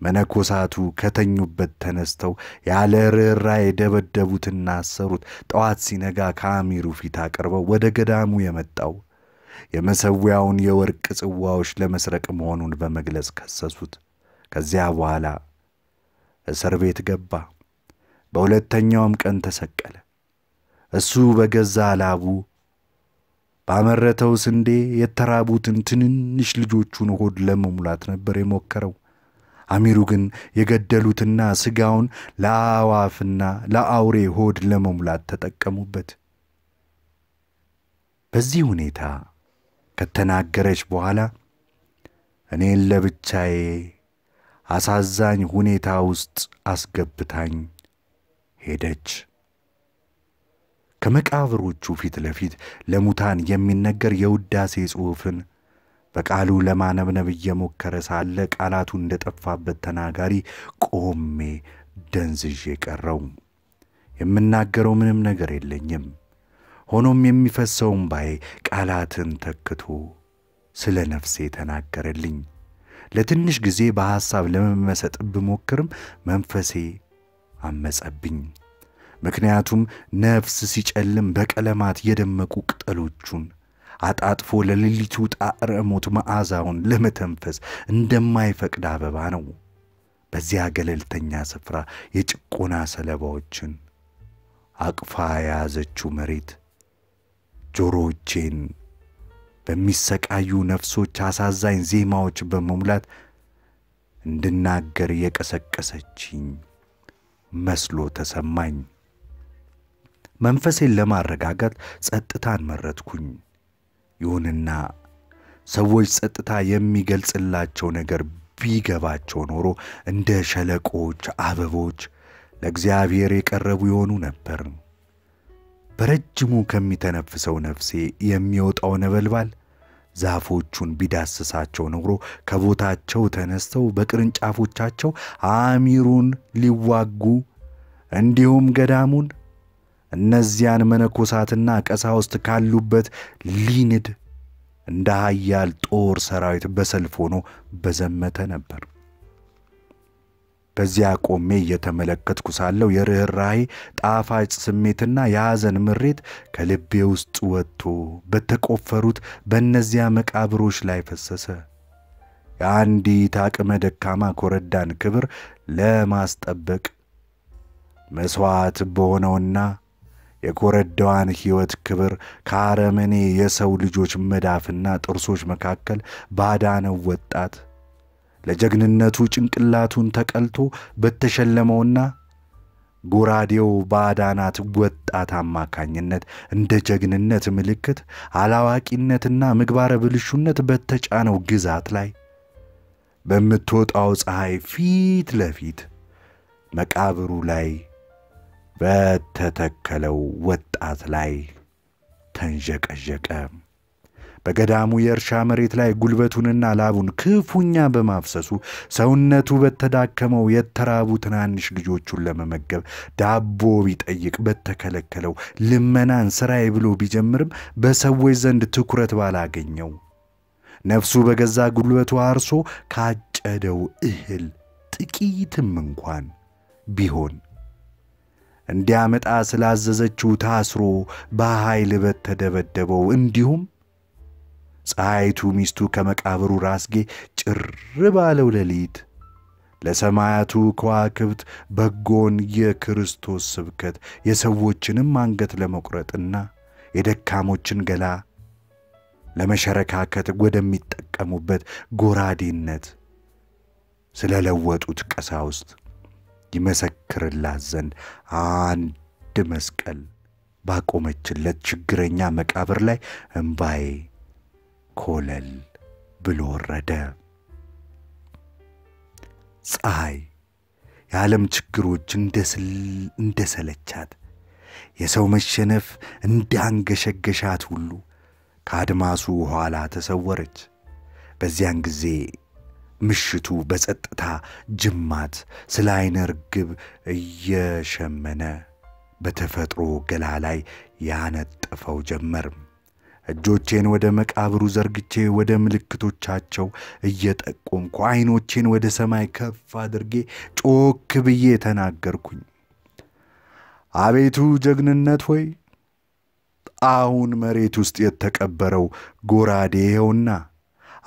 S1: መነኮሳቱ ከተኙበት ተነስተው ያለ ርኅራኄ የደበደቡትና አሰሩት። ጠዋት ሲነጋ ከአሚሩ ፊት አቅርበው ወደ ገዳሙ የመጣው የመሠዊያውን የወርቅ ጽዋዎች ለመስረቅ መሆኑን በመግለጽ ከሰሱት። ከዚያ በኋላ እስር ቤት ገባ። በሁለተኛውም ቀን ተሰቀለ። እሱ በገዛ ላቡ ባመረተው ስንዴ የተራቡትን ትንንሽ ልጆቹን ሆድ ለመሙላት ነበር የሞከረው። አሚሩ ግን የገደሉትና ሥጋውን ለአዕዋፍና ለአውሬ ሆድ ለመሙላት ተጠቀሙበት። በዚህ ሁኔታ ከተናገረች በኋላ እኔን ለብቻዬ አሳዛኝ ሁኔታ ውስጥ አስገብታኝ ሄደች። ከመቃብሮቹ ፊት ለፊት ለሙታን የሚነገር የውዳሴ ጽሑፍን በቃሉ ለማነብነብ እየሞከረ ሳለ ቃላቱ እንደጠፋበት ተናጋሪ ቆሜ ደንዝዤ ቀረው። የምናገረው ምንም ነገር የለኝም። ሆኖም የሚፈሰው እምባዬ ቃላትን ተክቶ ስለ ነፍሴ ተናገረልኝ። ለትንሽ ጊዜ በሐሳብ ለመመሰጥ ብሞክርም መንፈሴ አመጸብኝ። ምክንያቱም ነፍስ ሲጨልም በቀለማት የደመቁ ቅጠሎቹን አጣጥፎ ለሌሊቱ ጣዕረ ሞት መዓዛውን ለመተንፈስ እንደማይፈቅድ አበባ ነው። በዚያ ገለልተኛ ስፍራ የጭቆና ሰለባዎችን አቅፋ የያዘችው መሬት ጆሮዎቼን በሚሰቃዩ ነፍሶች አሳዛኝ ዜማዎች በመሙላት እንድናገር የቀሰቀሰችኝ መስሎ ተሰማኝ። መንፈሴን ለማረጋጋት ጸጥታን መረጥኩኝ። ይሁንና ሰዎች ጸጥታ የሚገልጽላቸው ነገር ቢገባቸው ኖሮ እንደ ሸለቆዎች፣ አበቦች ለእግዚአብሔር የቀረቡ የሆኑ ነበር። በረጅሙ ከሚተነፍሰው ነፍሴ የሚወጣው ነበልባል ዛፎቹን ቢዳስሳቸው ኖሮ ከቦታቸው ተነስተው በቅርንጫፎቻቸው አሚሩን ሊዋጉ እንዲሁም ገዳሙን እነዚያን መነኮሳትና ቀሳውስት ካሉበት ሊንድ እንደ ኃያል ጦር ሰራዊት በሰልፍ ሆኖ በዘመተ ነበር። በዚያ ቆሜ እየተመለከትኩ ሳለው የርኅራኄ ጣፋጭ ስሜትና የሐዘን ምሬት ከልቤ ውስጥ ወጥቶ በተቆፈሩት በእነዚያ መቃብሮች ላይ ፈሰሰ። የአንዲት አቅመ ደካማ ኮረዳን ክብር ለማስጠበቅ መሥዋዕት በሆነውና የኮረዳዋን ሕይወት ክብር ከአረመኔ የሰው ልጆች መዳፍና ጥርሶች መካከል ባዳነው ወጣት ለጀግንነቱ ጭንቅላቱን ተቀልቶ በተሸለመውና ጎራዴው ባዳናት ወጣት አማካኝነት እንደ ጀግንነት ምልክት አላዋቂነትና ምግባረ ብልሹነት በተጫነው ግዛት ላይ በምትወጣው ፀሐይ ፊት ለፊት መቃብሩ ላይ በተተከለው ወጣት ላይ ተንዠቀዠቀ። በገዳሙ የእርሻ መሬት ላይ ጉልበቱንና ላቡን ክፉኛ በማፍሰሱ ሰውነቱ በተዳከመው የተራቡ ትናንሽ ልጆቹን ለመመገብ ዳቦ ቢጠይቅ በተከለከለው ልመናን ሥራዬ ብሎ ቢጀምርም በሰዎች ዘንድ ትኩረት ባላገኘው ነፍሱ በገዛ ጉልበቱ አርሶ ካጨደው እህል ጥቂትም እንኳን ቢሆን እንዲያመጣ ስላዘዘችው ታስሮ በኃይል በተደበደበው እንዲሁም ፀሐይቱ ሚስቱ ከመቃብሩ ራስጌ ጭር ባለው ሌሊት ለሰማያቱ ከዋክብት በጎን የክርስቶስ ስብከት የሰዎችንም አንገት ለመቁረጥና የደካሞችን ገላ ለመሸረካከት ወደሚጠቀሙበት ጎራዴነት ስለለወጡት ቀሳውስት ይመሰክርላት ዘንድ አንድ መስቀል ባቆመችለት ችግረኛ መቃብር ላይ እምባዬ ኮለል ብሎ ወረደ። ፀሐይ የዓለም ችግሮች እንደ ሰለቻት የሰው መሸነፍ እንዳንገሸገሻት ሁሉ ከአድማሱ ኋላ ተሰወረች። በዚያን ጊዜ ምሽቱ በጸጥታ ጅማት ስለ አይነ ርግብ እየሸመነ በተፈጥሮ ገላ ላይ ያነጠፈው ጀመር። እጆቼን ወደ መቃብሩ ዘርግቼ ወደ ምልክቶቻቸው እየጠቆምኩ ዐይኖቼን ወደ ሰማይ ከፍ አድርጌ ጮክ ብዬ ተናገርኩኝ። አቤቱ ጀግንነት ሆይ አሁን መሬት ውስጥ የተቀበረው ጎራዴ ይኸውና።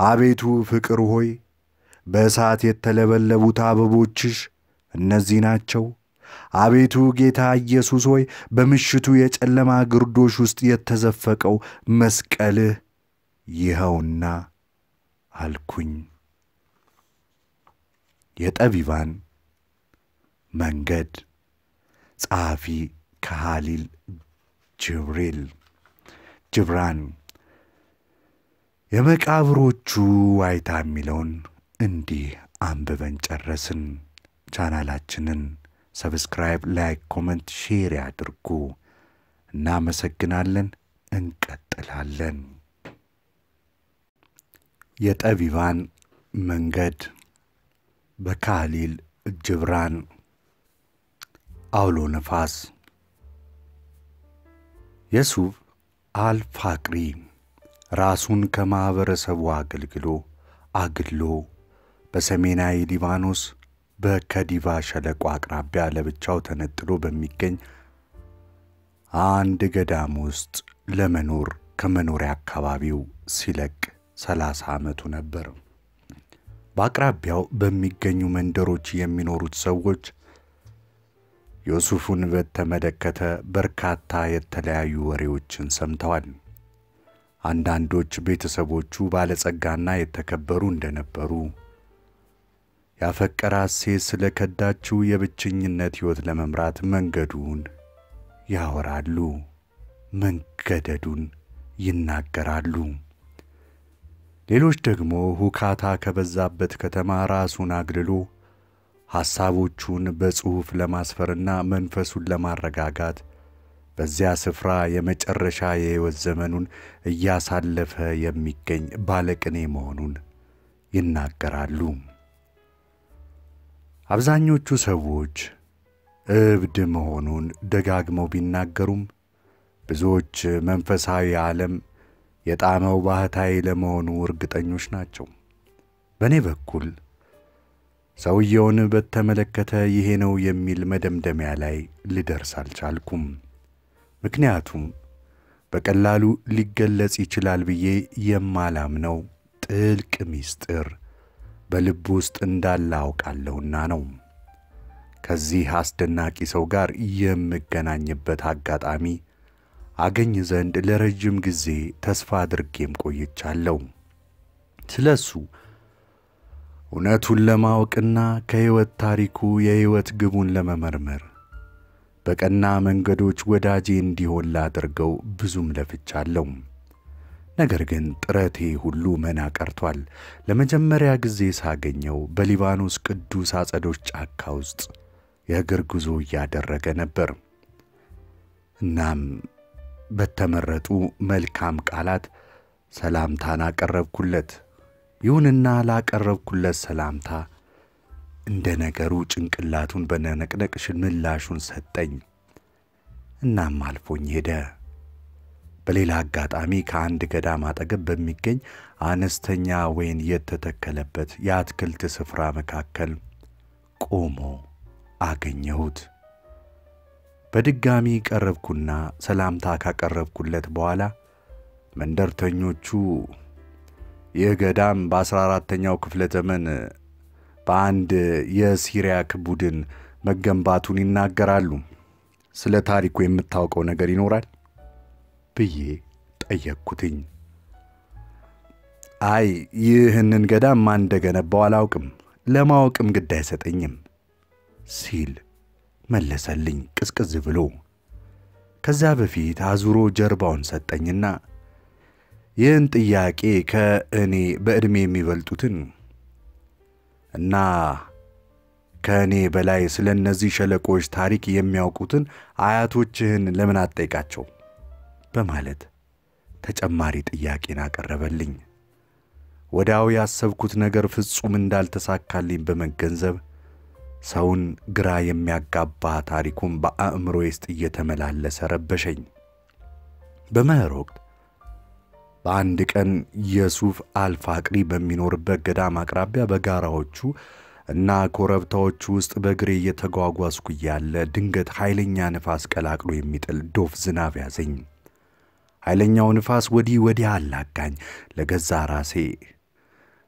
S1: አቤቱ ፍቅር ሆይ በእሳት የተለበለቡት አበቦችሽ እነዚህ ናቸው። አቤቱ ጌታ ኢየሱስ ሆይ በምሽቱ የጨለማ ግርዶሽ ውስጥ የተዘፈቀው መስቀልህ ይኸውና አልኩኝ። የጠቢባን መንገድ ጸሐፊ ከሃሊል ጅብሪል ጅብራን የመቃብሮቹ ዋይታ የሚለውን እንዲህ አንብበን ጨረስን። ቻናላችንን subscribe፣ like፣ comment፣ share ያድርጉ። እናመሰግናለን። እንቀጥላለን። የጠቢባን መንገድ በካሊል ጅብራን አውሎ ነፋስ የሱፍ አልፋቅሪ ራሱን ከማኅበረሰቡ አገልግሎ አግሎ በሰሜናዊ ሊባኖስ በከዲቫ ሸለቆ አቅራቢያ ለብቻው ተነጥሎ በሚገኝ አንድ ገዳም ውስጥ ለመኖር ከመኖሪያ አካባቢው ሲለቅ ሰላሳ ዓመቱ ነበር። በአቅራቢያው በሚገኙ መንደሮች የሚኖሩት ሰዎች ዮሱፍን በተመለከተ በርካታ የተለያዩ ወሬዎችን ሰምተዋል። አንዳንዶች ቤተሰቦቹ ባለጸጋና የተከበሩ እንደነበሩ፣ ያፈቀራት ሴት ስለ ከዳችው የብቸኝነት ሕይወት ለመምራት መንገዱን ያወራሉ፣ መንገደዱን ይናገራሉ። ሌሎች ደግሞ ሁካታ ከበዛበት ከተማ ራሱን አግልሎ ሐሳቦቹን በጽሑፍ ለማስፈርና መንፈሱን ለማረጋጋት በዚያ ስፍራ የመጨረሻ የሕይወት ዘመኑን እያሳለፈ የሚገኝ ባለቅኔ መሆኑን ይናገራሉ። አብዛኞቹ ሰዎች እብድ መሆኑን ደጋግመው ቢናገሩም ብዙዎች መንፈሳዊ ዓለም የጣመው ባህታዊ ለመሆኑ እርግጠኞች ናቸው። በእኔ በኩል ሰውየውን በተመለከተ ይሄ ነው የሚል መደምደሚያ ላይ ልደርስ አልቻልኩም። ምክንያቱም በቀላሉ ሊገለጽ ይችላል ብዬ የማላምነው ጥልቅ ምስጢር በልብ ውስጥ እንዳለ አውቃለሁና ነው። ከዚህ አስደናቂ ሰው ጋር የምገናኝበት አጋጣሚ አገኝ ዘንድ ለረጅም ጊዜ ተስፋ አድርጌም ቆይቻለሁ። ስለ እሱ እውነቱን ለማወቅና ከሕይወት ታሪኩ የሕይወት ግቡን ለመመርመር በቀና መንገዶች ወዳጄ እንዲሆን ላድርገው ብዙም ለፍቻለሁ። ነገር ግን ጥረቴ ሁሉ መና ቀርቷል። ለመጀመሪያ ጊዜ ሳገኘው በሊባኖስ ቅዱስ አጸዶች ጫካ ውስጥ የእግር ጉዞ እያደረገ ነበር። እናም በተመረጡ መልካም ቃላት ሰላምታን አቀረብኩለት። ይሁንና ላቀረብኩለት ሰላምታ እንደ ነገሩ ጭንቅላቱን በነነቅነቅ ምላሹን ሰጠኝ። እናም አልፎኝ ሄደ። በሌላ አጋጣሚ ከአንድ ገዳም አጠገብ በሚገኝ አነስተኛ ወይን የተተከለበት የአትክልት ስፍራ መካከል ቆሞ አገኘሁት። በድጋሚ ቀረብኩና ሰላምታ ካቀረብኩለት በኋላ መንደርተኞቹ ይህ ገዳም በአስራ አራተኛው ክፍለ ዘመን በአንድ የሲሪያክ ቡድን መገንባቱን ይናገራሉ። ስለ ታሪኩ የምታውቀው ነገር ይኖራል ብዬ ጠየቅኩትኝ። አይ ይህንን ገዳም ማን እንደገነባው አላውቅም፣ ለማወቅም ግድ አይሰጠኝም ሲል መለሰልኝ ቅዝቅዝ ብሎ። ከዛ በፊት አዙሮ ጀርባውን ሰጠኝና ይህን ጥያቄ ከእኔ በዕድሜ የሚበልጡትን እና ከእኔ በላይ ስለ እነዚህ ሸለቆዎች ታሪክ የሚያውቁትን አያቶችህን ለምን አትጠይቃቸው? በማለት ተጨማሪ ጥያቄን አቀረበልኝ። ወዲያው ያሰብኩት ነገር ፍጹም እንዳልተሳካልኝ በመገንዘብ ሰውን ግራ የሚያጋባ ታሪኩን በአእምሮ ውስጥ እየተመላለሰ ረበሸኝ። በመኸር ወቅት በአንድ ቀን የሱፍ አልፋቅሪ በሚኖርበት ገዳም አቅራቢያ በጋራዎቹ እና ኮረብታዎቹ ውስጥ በእግሬ እየተጓጓዝኩ እያለ ድንገት ኃይለኛ ንፋስ ቀላቅሎ የሚጥል ዶፍ ዝናብ ያዘኝ። ኃይለኛው ንፋስ ወዲህ ወዲያ አላጋኝ። ለገዛ ራሴ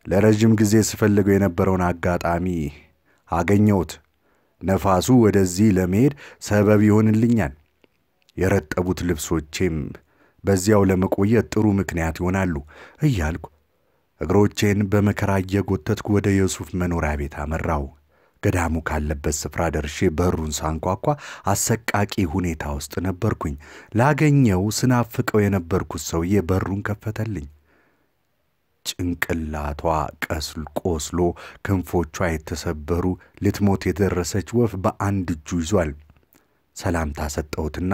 S1: ለረዥም ጊዜ ስፈልገው የነበረውን አጋጣሚ አገኘሁት። ነፋሱ ወደዚህ ለመሄድ ሰበብ ይሆንልኛል። የረጠቡት ልብሶቼም በዚያው ለመቆየት ጥሩ ምክንያት ይሆናሉ እያልኩ እግሮቼን በመከራ እየጎተትኩ ወደ ዮሱፍ መኖሪያ ቤት አመራው። ገዳሙ ካለበት ስፍራ ደርሼ በሩን ሳንኳኳ አሰቃቂ ሁኔታ ውስጥ ነበርኩኝ። ላገኘው ስናፍቀው የነበርኩት ሰውዬ በሩን ከፈተልኝ። ጭንቅላቷ ቀስል ቆስሎ ክንፎቿ የተሰበሩ ልትሞት የደረሰች ወፍ በአንድ እጁ ይዟል። ሰላምታ ሰጠሁትና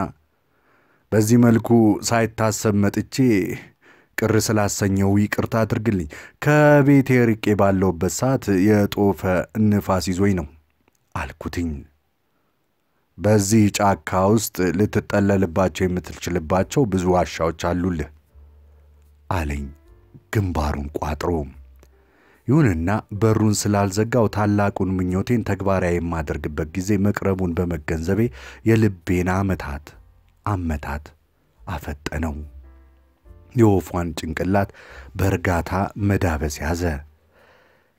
S1: በዚህ መልኩ ሳይታሰብ መጥቼ ቅር ስላሰኘው ይቅርታ አድርግልኝ። ከቤቴ ርቄ ባለውበት ሰዓት የጦፈ ንፋስ ይዞኝ ነው አልኩትኝ። በዚህ ጫካ ውስጥ ልትጠለልባቸው የምትችልባቸው ብዙ ዋሻዎች አሉልህ አለኝ ግንባሩን ቋጥሮ። ይሁንና በሩን ስላልዘጋው ታላቁን ምኞቴን ተግባራዊ የማደርግበት ጊዜ መቅረቡን በመገንዘቤ የልቤን አመታት አመታት አፈጠነው። የወፏን ጭንቅላት በእርጋታ መዳበስ ያዘ።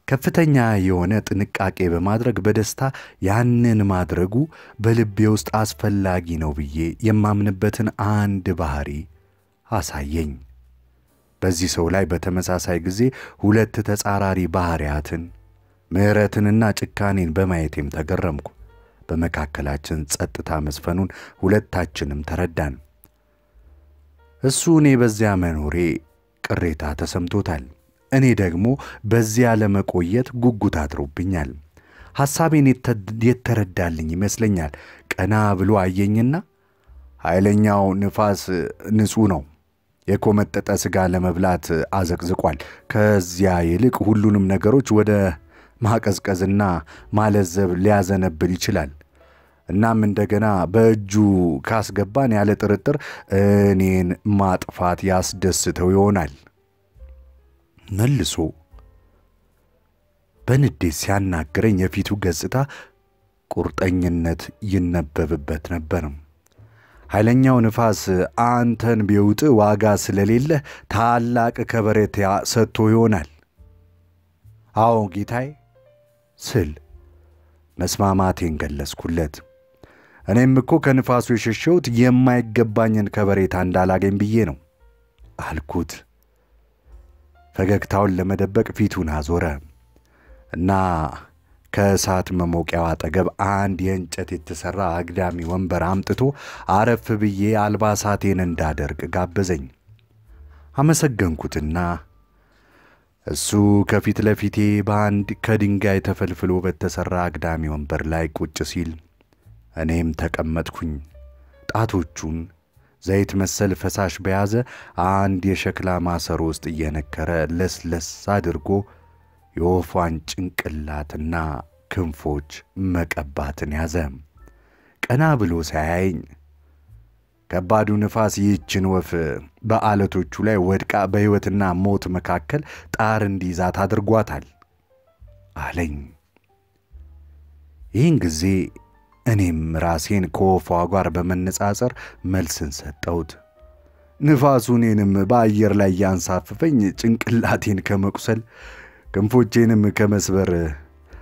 S1: ከፍተኛ የሆነ ጥንቃቄ በማድረግ በደስታ ያንን ማድረጉ በልቤ ውስጥ አስፈላጊ ነው ብዬ የማምንበትን አንድ ባህሪ አሳየኝ። በዚህ ሰው ላይ በተመሳሳይ ጊዜ ሁለት ተጻራሪ ባህሪያትን ምሕረትንና ጭካኔን በማየቴም ተገረምኩ። በመካከላችን ጸጥታ መስፈኑን ሁለታችንም ተረዳን። እሱ እኔ በዚያ መኖሬ ቅሬታ ተሰምቶታል። እኔ ደግሞ በዚያ ለመቆየት ጉጉት አድሮብኛል። ሐሳቤን የተረዳልኝ ይመስለኛል። ቀና ብሎ አየኝና ኃይለኛው ንፋስ ንጹሕ ነው፣ የኮመጠጠ ሥጋ ለመብላት አዘቅዝቋል። ከዚያ ይልቅ ሁሉንም ነገሮች ወደ ማቀዝቀዝና ማለዘብ ሊያዘነብል ይችላል። እናም እንደገና በእጁ ካስገባን ያለ ጥርጥር እኔን ማጥፋት ያስደስተው ይሆናል። መልሶ በንዴት ሲያናግረኝ የፊቱ ገጽታ ቁርጠኝነት ይነበብበት ነበር። ኃይለኛው ንፋስ አንተን ቢውጥ ዋጋ ስለሌለ ታላቅ ከበሬታ ሰጥቶ ይሆናል። አዎ ጌታዬ ስል መስማማቴን ገለጽኩለት። እኔም እኮ ከንፋሱ የሸሸሁት የማይገባኝን ከበሬታ እንዳላገኝ ብዬ ነው አልኩት። ፈገግታውን ለመደበቅ ፊቱን አዞረ እና ከእሳት መሞቂያው አጠገብ አንድ የእንጨት የተሠራ አግዳሚ ወንበር አምጥቶ አረፍ ብዬ አልባሳቴን እንዳደርቅ ጋበዘኝ። አመሰገንኩትና እሱ ከፊት ለፊቴ በአንድ ከድንጋይ ተፈልፍሎ በተሠራ አግዳሚ ወንበር ላይ ቁጭ ሲል እኔም ተቀመጥኩኝ። ጣቶቹን ዘይት መሰል ፈሳሽ በያዘ አንድ የሸክላ ማሰሮ ውስጥ እየነከረ ለስለስ አድርጎ የወፏን ጭንቅላትና ክንፎች መቀባትን ያዘ። ቀና ብሎ ሳያየኝ ከባዱ ንፋስ ይህችን ወፍ በዓለቶቹ ላይ ወድቃ በሕይወትና ሞት መካከል ጣር እንዲይዛት አድርጓታል አለኝ። ይህን ጊዜ እኔም ራሴን ከወፏ ጋር በመነጻጸር መልስን ሰጠሁት። ንፋሱ እኔንም በአየር ላይ ያንሳፍፈኝ ጭንቅላቴን ከመቁሰል ክንፎቼንም ከመስበር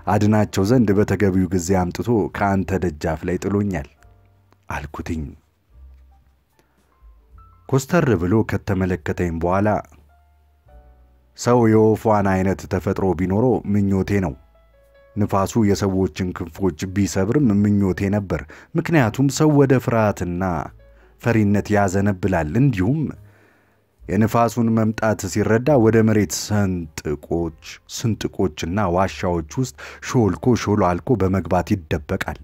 S1: አድናቸው ዘንድ በተገቢው ጊዜ አምጥቶ ከአንተ ደጃፍ ላይ ጥሎኛል አልኩትኝ። ኮስተር ብሎ ከተመለከተኝ በኋላ ሰው የወፏን አይነት ተፈጥሮ ቢኖረው ምኞቴ ነው። ንፋሱ የሰዎችን ክንፎች ቢሰብርም ምኞቴ ነበር። ምክንያቱም ሰው ወደ ፍርሃትና ፈሪነት ያዘነብላል። እንዲሁም የንፋሱን መምጣት ሲረዳ ወደ መሬት ሰንጥቆች ስንጥቆችና ዋሻዎች ውስጥ ሾልኮ ሾሎ አልኮ በመግባት ይደበቃል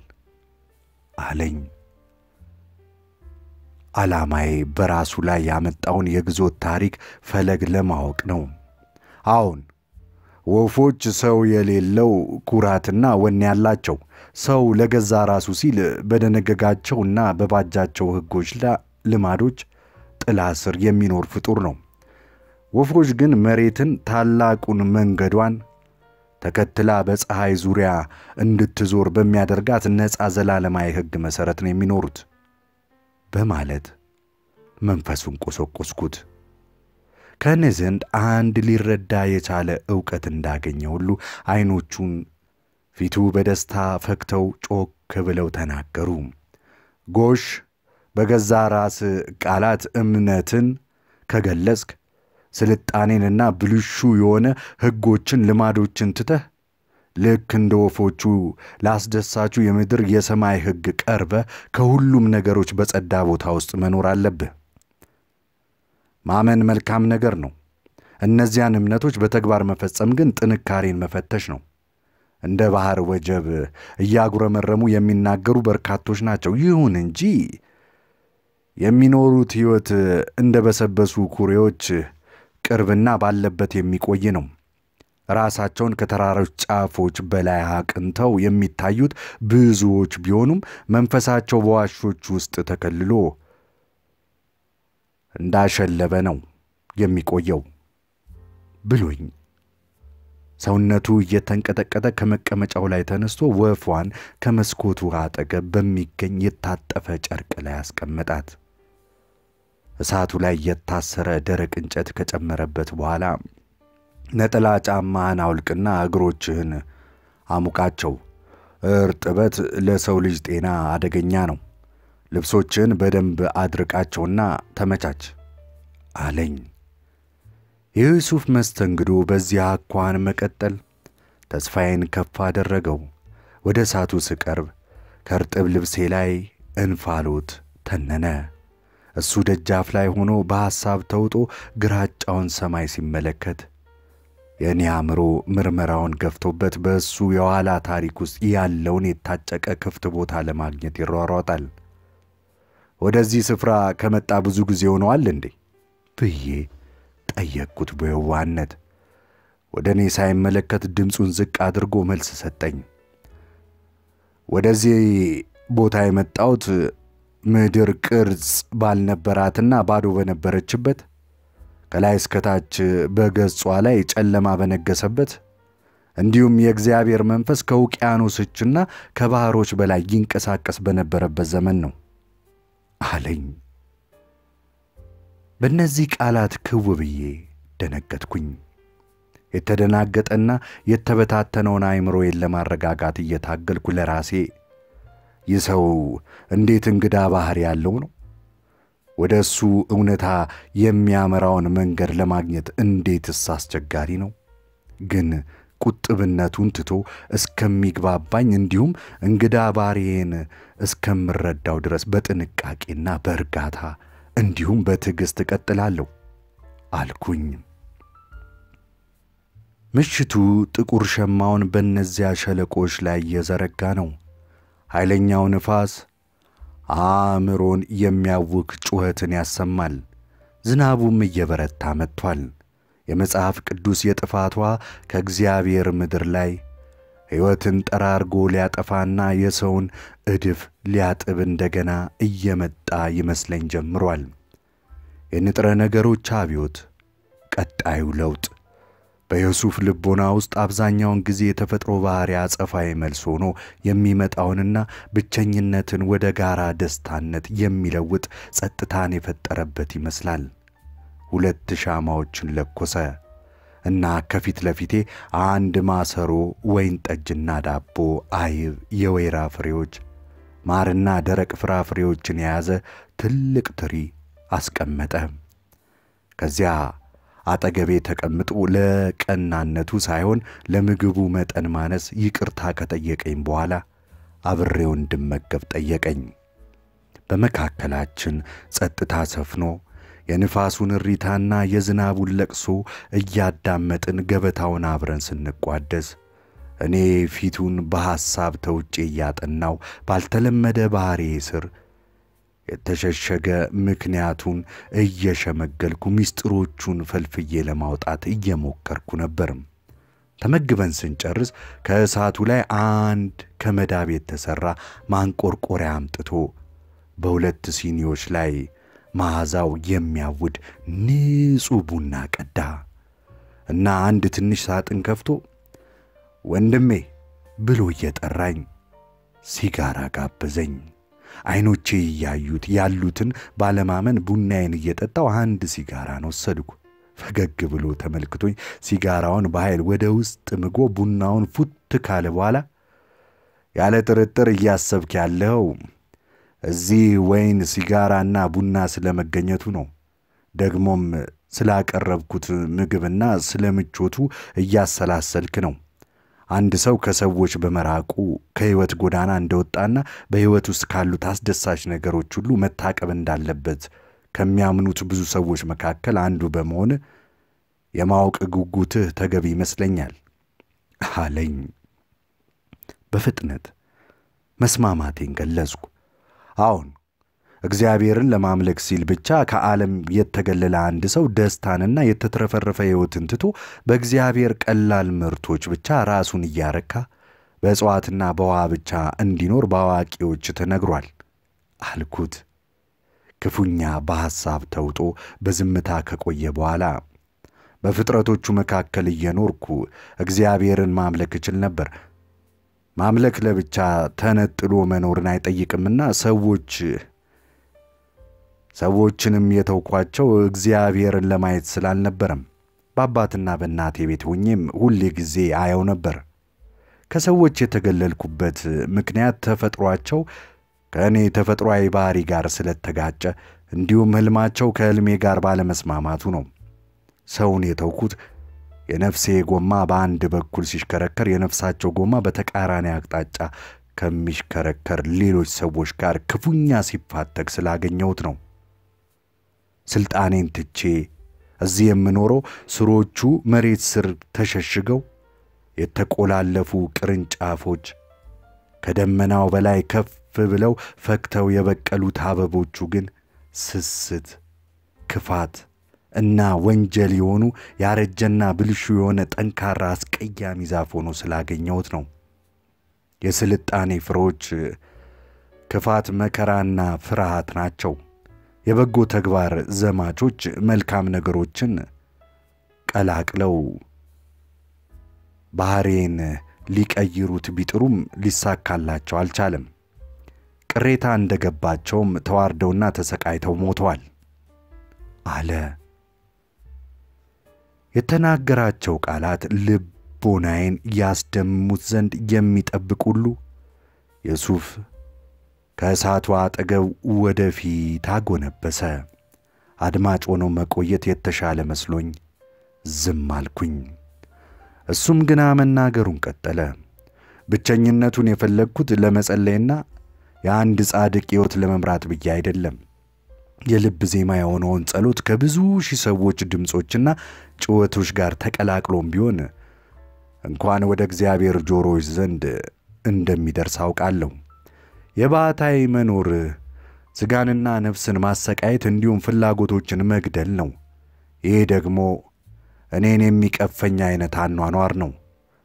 S1: አለኝ። ዓላማዬ በራሱ ላይ ያመጣውን የግዞት ታሪክ ፈለግ ለማወቅ ነው። አዎን ወፎች ሰው የሌለው ኩራትና ወኔ ያላቸው፣ ሰው ለገዛ ራሱ ሲል በደነገጋቸውና በባጃቸው ሕጎች፣ ልማዶች ጥላ ስር የሚኖር ፍጡር ነው። ወፎች ግን መሬትን ታላቁን መንገዷን ተከትላ በፀሐይ ዙሪያ እንድትዞር በሚያደርጋት ነፃ ዘላለማዊ ሕግ መሠረት ነው የሚኖሩት በማለት መንፈሱን ቆሰቆስኩት። ከእኔ ዘንድ አንድ ሊረዳ የቻለ ዕውቀት እንዳገኘ ሁሉ ዐይኖቹን ፊቱ በደስታ ፈክተው ጮክ ብለው ተናገሩ። ጎሽ በገዛ ራስ ቃላት እምነትን ከገለጽክ ስልጣኔንና ብልሹ የሆነ ሕጎችን፣ ልማዶችን ትተህ ልክ እንደ ወፎቹ ላስደሳቹ የምድር የሰማይ ሕግ ቀርበ ከሁሉም ነገሮች በጸዳ ቦታ ውስጥ መኖር አለብህ። ማመን መልካም ነገር ነው። እነዚያን እምነቶች በተግባር መፈጸም ግን ጥንካሬን መፈተሽ ነው። እንደ ባህር ወጀብ እያጉረመረሙ የሚናገሩ በርካቶች ናቸው። ይሁን እንጂ የሚኖሩት ሕይወት እንደ በሰበሱ ኩሬዎች ቅርብና ባለበት የሚቆይ ነው። ራሳቸውን ከተራሮች ጫፎች በላይ አቅንተው የሚታዩት ብዙዎች ቢሆኑም መንፈሳቸው በዋሾች ውስጥ ተከልሎ እንዳሸለበ ነው የሚቆየው ብሎኝ ሰውነቱ እየተንቀጠቀጠ ከመቀመጫው ላይ ተነስቶ ወፏን ከመስኮቱ አጠገብ በሚገኝ የታጠፈ ጨርቅ ላይ አስቀመጣት። እሳቱ ላይ የታሰረ ደረቅ እንጨት ከጨመረበት በኋላ ነጠላ ጫማህን አውልቅና እግሮችህን አሙቃቸው። እርጥበት ለሰው ልጅ ጤና አደገኛ ነው። ልብሶችህን በደንብ አድርቃቸውና ተመቻች አለኝ። የዩሱፍ መስተንግዶ በዚህ አኳኋን መቀጠል ተስፋዬን ከፍ አደረገው። ወደ እሳቱ ስቀርብ ከእርጥብ ልብሴ ላይ እንፋሎት ተነነ። እሱ ደጃፍ ላይ ሆኖ በሐሳብ ተውጦ ግራጫውን ሰማይ ሲመለከት የእኔ አእምሮ ምርመራውን ገፍቶበት በእሱ የኋላ ታሪክ ውስጥ ያለውን የታጨቀ ክፍት ቦታ ለማግኘት ይሯሯጣል። ወደዚህ ስፍራ ከመጣ ብዙ ጊዜ ሆነዋል እንዴ ብዬ ጠየቅኩት በየዋህነት። ወደ እኔ ሳይመለከት ድምፁን ዝቅ አድርጎ መልስ ሰጠኝ። ወደዚህ ቦታ የመጣሁት ምድር ቅርጽ ባልነበራትና ባዶ በነበረችበት ከላይ እስከታች በገጿ ላይ ጨለማ በነገሰበት እንዲሁም የእግዚአብሔር መንፈስ ከውቅያኖሶችና ከባሕሮች በላይ ይንቀሳቀስ በነበረበት ዘመን ነው አለኝ። በእነዚህ ቃላት ክው ብዬ ደነገጥኩኝ። የተደናገጠና የተበታተነውን አእምሮዬን ለማረጋጋት እየታገልኩ ለራሴ ይህ ሰው እንዴት እንግዳ ባሕሪ ያለው ነው? ወደ እሱ እውነታ የሚያመራውን መንገድ ለማግኘት እንዴትስ አስቸጋሪ ነው? ግን ቁጥብነቱን ትቶ እስከሚግባባኝ እንዲሁም እንግዳ ባሕሪዬን እስከምረዳው ድረስ በጥንቃቄና በእርጋታ እንዲሁም በትዕግሥት እቀጥላለሁ አልኩኝ። ምሽቱ ጥቁር ሸማውን በእነዚያ ሸለቆች ላይ እየዘረጋ ነው። ኃይለኛው ንፋስ አእምሮን የሚያውክ ጩኸትን ያሰማል። ዝናቡም እየበረታ መጥቷል። የመጽሐፍ ቅዱስ የጥፋቷ ከእግዚአብሔር ምድር ላይ ሕይወትን ጠራርጎ ሊያጠፋና የሰውን እድፍ ሊያጥብ እንደገና እየመጣ ይመስለኝ ጀምሯል። የንጥረ ነገሮች አብዮት፣ ቀጣዩ ለውጥ በዮሱፍ ልቦና ውስጥ አብዛኛውን ጊዜ የተፈጥሮ ባሕሪ አጸፋዊ መልስ ሆኖ የሚመጣውንና ብቸኝነትን ወደ ጋራ ደስታነት የሚለውጥ ጸጥታን የፈጠረበት ይመስላል። ሁለት ሻማዎችን ለኮሰ እና ከፊት ለፊቴ አንድ ማሰሮ ወይን ጠጅና ዳቦ፣ አይብ፣ የወይራ ፍሬዎች፣ ማርና ደረቅ ፍራፍሬዎችን የያዘ ትልቅ ትሪ አስቀመጠ። ከዚያ አጠገቤ ተቀምጦ ለቀናነቱ ሳይሆን ለምግቡ መጠን ማነስ ይቅርታ ከጠየቀኝ በኋላ አብሬው እንድመገብ ጠየቀኝ። በመካከላችን ጸጥታ ሰፍኖ የንፋሱን እሪታና የዝናቡን ለቅሶ እያዳመጥን ገበታውን አብረን ስንቋደስ እኔ ፊቱን በሐሳብ ተውጬ እያጠናው ባልተለመደ ባሕሬ ስር የተሸሸገ ምክንያቱን እየሸመገልኩ ምስጢሮቹን ፈልፍዬ ለማውጣት እየሞከርኩ ነበርም። ተመግበን ስንጨርስ ከእሳቱ ላይ አንድ ከመዳብ የተሠራ ማንቆርቆሪያ አምጥቶ በሁለት ሲኒዎች ላይ መዓዛው የሚያውድ ንጹሕ ቡና ቀዳ እና አንድ ትንሽ ሳጥን ከፍቶ ወንድሜ ብሎ እየጠራኝ ሲጋራ ጋበዘኝ። ዐይኖቼ እያዩት ያሉትን ባለማመን ቡናዬን እየጠጣው አንድ ሲጋራን ወሰድኩ። ፈገግ ብሎ ተመልክቶኝ ሲጋራውን በኃይል ወደ ውስጥ ምጎ ቡናውን ፉት ካለ በኋላ ያለ ጥርጥር እያሰብክ ያለው እዚህ ወይን ሲጋራና ቡና ስለመገኘቱ ነው። ደግሞም ስላቀረብኩት ምግብና ስለ ምቾቱ እያሰላሰልክ ነው። አንድ ሰው ከሰዎች በመራቁ ከሕይወት ጎዳና እንደወጣና በሕይወት ውስጥ ካሉት አስደሳች ነገሮች ሁሉ መታቀብ እንዳለበት ከሚያምኑት ብዙ ሰዎች መካከል አንዱ በመሆን የማወቅ ጉጉትህ ተገቢ ይመስለኛል አለኝ። በፍጥነት መስማማቴን ገለጽኩ። አሁን እግዚአብሔርን ለማምለክ ሲል ብቻ ከዓለም የተገለለ አንድ ሰው ደስታንና የተትረፈረፈ ሕይወትን ትቶ በእግዚአብሔር ቀላል ምርቶች ብቻ ራሱን እያረካ በእጽዋትና በውሃ ብቻ እንዲኖር በአዋቂዎች ተነግሯል አልኩት። ክፉኛ በሐሳብ ተውጦ በዝምታ ከቆየ በኋላ በፍጥረቶቹ መካከል እየኖርኩ እግዚአብሔርን ማምለክ እችል ነበር። ማምለክ ለብቻ ተነጥሎ መኖርን አይጠይቅምና ሰዎች ሰዎችንም የተውኳቸው እግዚአብሔርን ለማየት ስላልነበረም በአባትና በእናቴ ቤት ሆኜም ሁሌ ጊዜ አየው ነበር። ከሰዎች የተገለልኩበት ምክንያት ተፈጥሯቸው ከእኔ ተፈጥሯዊ ባህሪ ጋር ስለተጋጨ እንዲሁም ሕልማቸው ከሕልሜ ጋር ባለመስማማቱ ነው። ሰውን የተውኩት የነፍሴ ጎማ በአንድ በኩል ሲሽከረከር የነፍሳቸው ጎማ በተቃራኒ አቅጣጫ ከሚሽከረከር ሌሎች ሰዎች ጋር ክፉኛ ሲፋተግ ስላገኘሁት ነው። ስልጣኔን ትቼ እዚህ የምኖረው ስሮቹ መሬት ስር ተሸሽገው የተቆላለፉ ቅርንጫፎች ከደመናው በላይ ከፍ ብለው ፈክተው የበቀሉት አበቦቹ ግን ስስት፣ ክፋት እና ወንጀል የሆኑ ያረጀና ብልሹ የሆነ ጠንካራ አስቀያሚ ዛፍ ሆኖ ስላገኘሁት ነው። የስልጣኔ ፍሬዎች ክፋት፣ መከራና ፍርሃት ናቸው። የበጎ ተግባር ዘማቾች መልካም ነገሮችን ቀላቅለው ባህሬን ሊቀይሩት ቢጥሩም ሊሳካላቸው አልቻለም። ቅሬታ እንደገባቸውም ተዋርደውና ተሰቃይተው ሞተዋል አለ። የተናገራቸው ቃላት ልቦናዬን ያስደምሙት ዘንድ የሚጠብቅ ሁሉ የሱፍ ከእሳቱ አጠገብ ወደፊት አጎነበሰ። አድማጭ ሆኖ መቆየት የተሻለ መስሎኝ ዝም አልኩኝ። እሱም ግና መናገሩን ቀጠለ። ብቸኝነቱን የፈለግኩት ለመጸለይና የአንድ ጻድቅ ሕይወት ለመምራት ብዬ አይደለም። የልብ ዜማ የሆነውን ጸሎት ከብዙ ሺህ ሰዎች ድምፆችና ጩኸቶች ጋር ተቀላቅሎም ቢሆን እንኳን ወደ እግዚአብሔር ጆሮዎች ዘንድ እንደሚደርስ አውቃለሁ። የባሕታዊ መኖር ሥጋንና ነፍስን ማሰቃየት እንዲሁም ፍላጎቶችን መግደል ነው። ይህ ደግሞ እኔን የሚቀፈኝ አይነት አኗኗር ነው።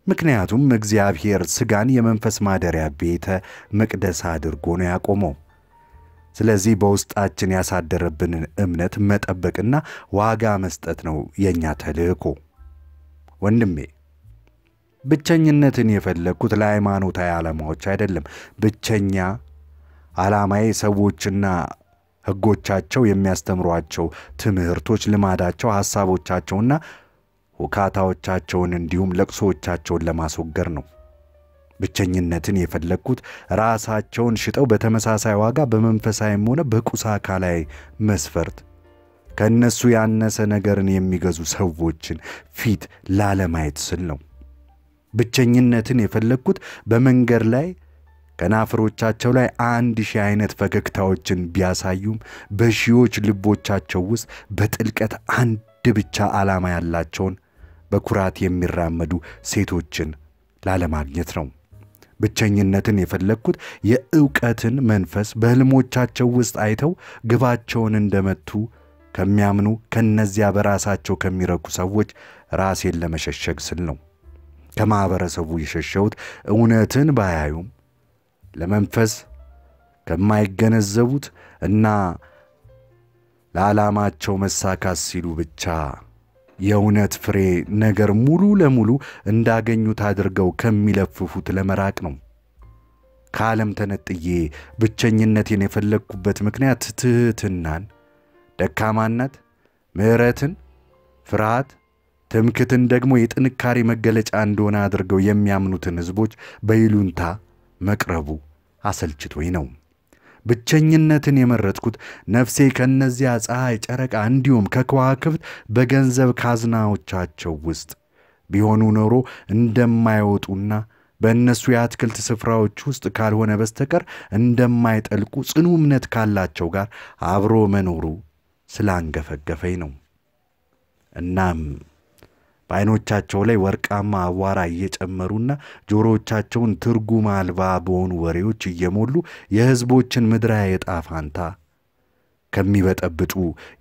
S1: ምክንያቱም እግዚአብሔር ሥጋን የመንፈስ ማደሪያ ቤተ መቅደስ አድርጎ ነው ያቆመው። ስለዚህ በውስጣችን ያሳደረብንን እምነት መጠበቅና ዋጋ መስጠት ነው የእኛ ተልእኮ። ወንድሜ ብቸኝነትን የፈለግኩት ለሃይማኖታዊ ዓላማዎች አይደለም። ብቸኛ ዓላማዬ ሰዎችና ሕጎቻቸው የሚያስተምሯቸው ትምህርቶች፣ ልማዳቸው፣ ሐሳቦቻቸውና ውካታዎቻቸውን እንዲሁም ለቅሶዎቻቸውን ለማስወገድ ነው። ብቸኝነትን የፈለግኩት ራሳቸውን ሽጠው በተመሳሳይ ዋጋ በመንፈሳዊም ሆነ በቁስ አካላዊ መስፈርት ከእነሱ ያነሰ ነገርን የሚገዙ ሰዎችን ፊት ላለማየት ስል ነው። ብቸኝነትን የፈለግኩት በመንገድ ላይ ከናፍሮቻቸው ላይ አንድ ሺህ አይነት ፈገግታዎችን ቢያሳዩም በሺዎች ልቦቻቸው ውስጥ በጥልቀት አንድ ብቻ ዓላማ ያላቸውን በኩራት የሚራመዱ ሴቶችን ላለማግኘት ነው። ብቸኝነትን የፈለግኩት የእውቀትን መንፈስ በሕልሞቻቸው ውስጥ አይተው ግባቸውን እንደመቱ ከሚያምኑ ከነዚያ በራሳቸው ከሚረኩ ሰዎች ራሴን ለመሸሸግ ስል ነው። ከማኅበረሰቡ የሸሸሁት እውነትን ባያዩም ለመንፈስ ከማይገነዘቡት እና ለዓላማቸው መሳካት ሲሉ ብቻ የእውነት ፍሬ ነገር ሙሉ ለሙሉ እንዳገኙት አድርገው ከሚለፍፉት ለመራቅ ነው። ከዓለም ተነጥዬ ብቸኝነቴን የፈለግኩበት ምክንያት ትሕትናን፣ ደካማነት፣ ምሕረትን፣ ፍርሃት፣ ትምክትን ደግሞ የጥንካሬ መገለጫ እንደሆነ አድርገው የሚያምኑትን ሕዝቦች በይሉንታ መቅረቡ አሰልችቶኝ ነው። ብቸኝነትን የመረጥኩት ነፍሴ ከእነዚያ ፀሐይ፣ ጨረቃ እንዲሁም ከከዋክብት በገንዘብ ካዝናዎቻቸው ውስጥ ቢሆኑ ኖሮ እንደማይወጡና በእነሱ የአትክልት ስፍራዎች ውስጥ ካልሆነ በስተቀር እንደማይጠልቁ ጽኑ እምነት ካላቸው ጋር አብሮ መኖሩ ስላንገፈገፈኝ ነው። እናም በዐይኖቻቸው ላይ ወርቃማ አቧራ እየጨመሩና ጆሮዎቻቸውን ትርጉም አልባ በሆኑ ወሬዎች እየሞሉ የሕዝቦችን ምድራዊ ዕጣ ፋንታ ከሚበጠብጡ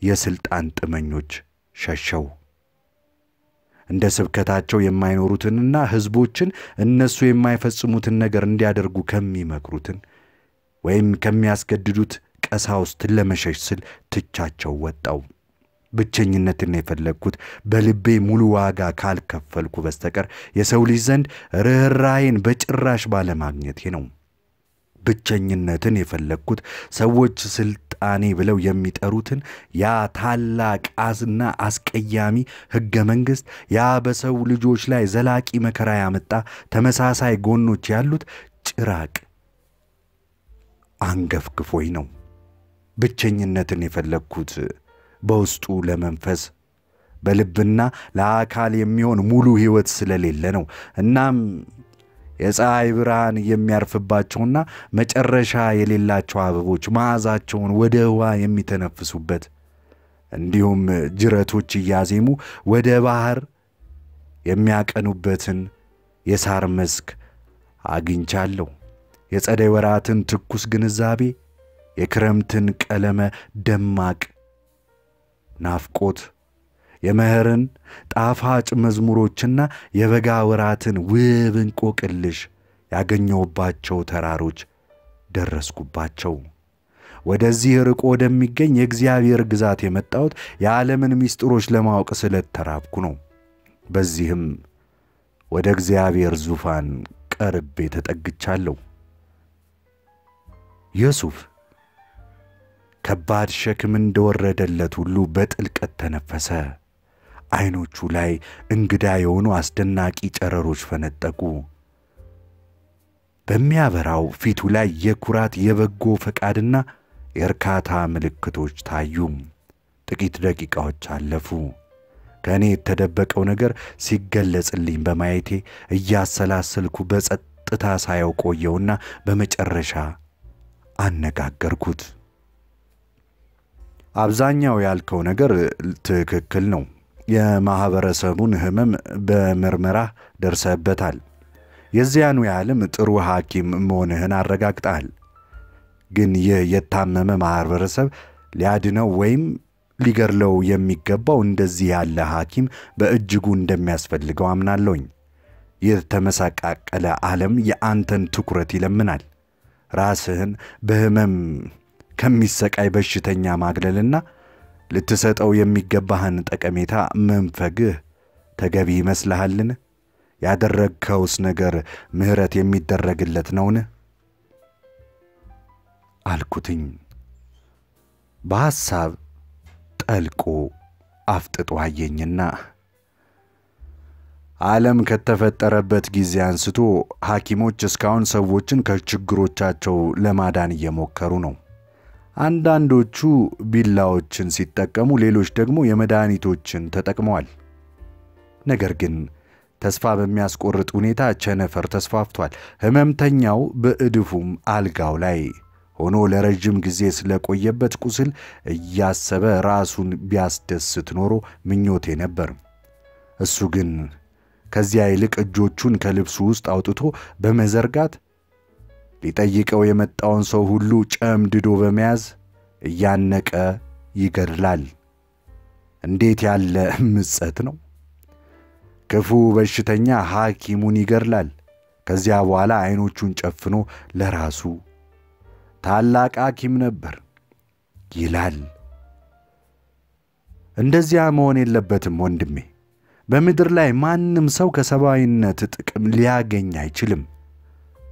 S1: የሥልጣን ጥመኞች ሸሸው። እንደ ስብከታቸው የማይኖሩትንና ሕዝቦችን እነሱ የማይፈጽሙትን ነገር እንዲያደርጉ ከሚመክሩትን ወይም ከሚያስገድዱት ቀሳውስት ለመሸሽ ስል ትቻቸው ወጣው። ብቸኝነትን የፈለግኩት በልቤ ሙሉ ዋጋ ካልከፈልኩ በስተቀር የሰው ልጅ ዘንድ ርኅራኄን በጭራሽ ባለማግኘቴ ነው። ብቸኝነትን የፈለግኩት ሰዎች ስልጣኔ ብለው የሚጠሩትን ያ ታላቅ አስና አስቀያሚ ሕገ መንግሥት ያ በሰው ልጆች ላይ ዘላቂ መከራ ያመጣ ተመሳሳይ ጎኖች ያሉት ጭራቅ አንገፍግፎኝ ነው። ብቸኝነትን የፈለግኩት በውስጡ ለመንፈስ በልብና ለአካል የሚሆን ሙሉ ሕይወት ስለሌለ ነው። እናም የፀሐይ ብርሃን የሚያርፍባቸውና መጨረሻ የሌላቸው አበቦች መዓዛቸውን ወደ ውኃ የሚተነፍሱበት እንዲሁም ጅረቶች እያዜሙ ወደ ባሕር የሚያቀኑበትን የሳር መስክ አግኝቻለሁ። የጸደይ ወራትን ትኩስ ግንዛቤ፣ የክረምትን ቀለመ ደማቅ ናፍቆት፣ የመኸርን ጣፋጭ መዝሙሮችና የበጋ ወራትን ውብ እንቆቅልሽ ያገኘሁባቸው ተራሮች ደረስኩባቸው። ወደዚህ ርቆ ወደሚገኝ የእግዚአብሔር ግዛት የመጣሁት የዓለምን ምስጢሮች ለማወቅ ስለተራብኩ ነው። በዚህም ወደ እግዚአብሔር ዙፋን ቀርቤ ተጠግቻለሁ። ዮሱፍ ከባድ ሸክም እንደወረደለት ሁሉ በጥልቀት ተነፈሰ። ዐይኖቹ ላይ እንግዳ የሆኑ አስደናቂ ጨረሮች ፈነጠቁ። በሚያበራው ፊቱ ላይ የኩራት የበጎ ፈቃድና የእርካታ ምልክቶች ታዩ። ጥቂት ደቂቃዎች አለፉ። ከእኔ የተደበቀው ነገር ሲገለጽልኝ በማየቴ እያሰላሰልኩ በጸጥታ ሳየው ቆየውና በመጨረሻ አነጋገርኩት። አብዛኛው ያልከው ነገር ትክክል ነው። የማኅበረሰቡን ሕመም በምርመራ ደርሰህበታል። የዚያኑ ያህልም ጥሩ ሐኪም መሆንህን አረጋግጠሃል። ግን ይህ የታመመ ማኅበረሰብ ሊያድነው ወይም ሊገድለው የሚገባው እንደዚህ ያለ ሐኪም በእጅጉ እንደሚያስፈልገው አምናለሁኝ። ይህ ተመሰቃቀለ ዓለም የአንተን ትኩረት ይለምናል። ራስህን በሕመም ከሚሰቃይ በሽተኛ ማግለልና ልትሰጠው የሚገባህን ጠቀሜታ መንፈግህ ተገቢ ይመስልሃልን? ያደረግከውስ ነገር ምሕረት የሚደረግለት ነውን? አልኩትኝ። በሐሳብ ጠልቆ አፍጥጦ አየኝና ዓለም ከተፈጠረበት ጊዜ አንስቶ ሐኪሞች እስካሁን ሰዎችን ከችግሮቻቸው ለማዳን እየሞከሩ ነው። አንዳንዶቹ ቢላዎችን ሲጠቀሙ፣ ሌሎች ደግሞ የመድኃኒቶችን ተጠቅመዋል። ነገር ግን ተስፋ በሚያስቆርጥ ሁኔታ ቸነፈር ተስፋፍቷል። ሕመምተኛው በእድፉም አልጋው ላይ ሆኖ ለረጅም ጊዜ ስለቆየበት ቁስል እያሰበ ራሱን ቢያስደስት ኖሮ ምኞቴ ነበር። እሱ ግን ከዚያ ይልቅ እጆቹን ከልብሱ ውስጥ አውጥቶ በመዘርጋት ሊጠይቀው የመጣውን ሰው ሁሉ ጨምድዶ በመያዝ እያነቀ ይገድላል። እንዴት ያለ ምጸት ነው! ክፉ በሽተኛ ሐኪሙን ይገድላል። ከዚያ በኋላ ዐይኖቹን ጨፍኖ ለራሱ ታላቅ ሐኪም ነበር ይላል። እንደዚያ መሆን የለበትም ወንድሜ። በምድር ላይ ማንም ሰው ከሰብአዊነት ጥቅም ሊያገኝ አይችልም።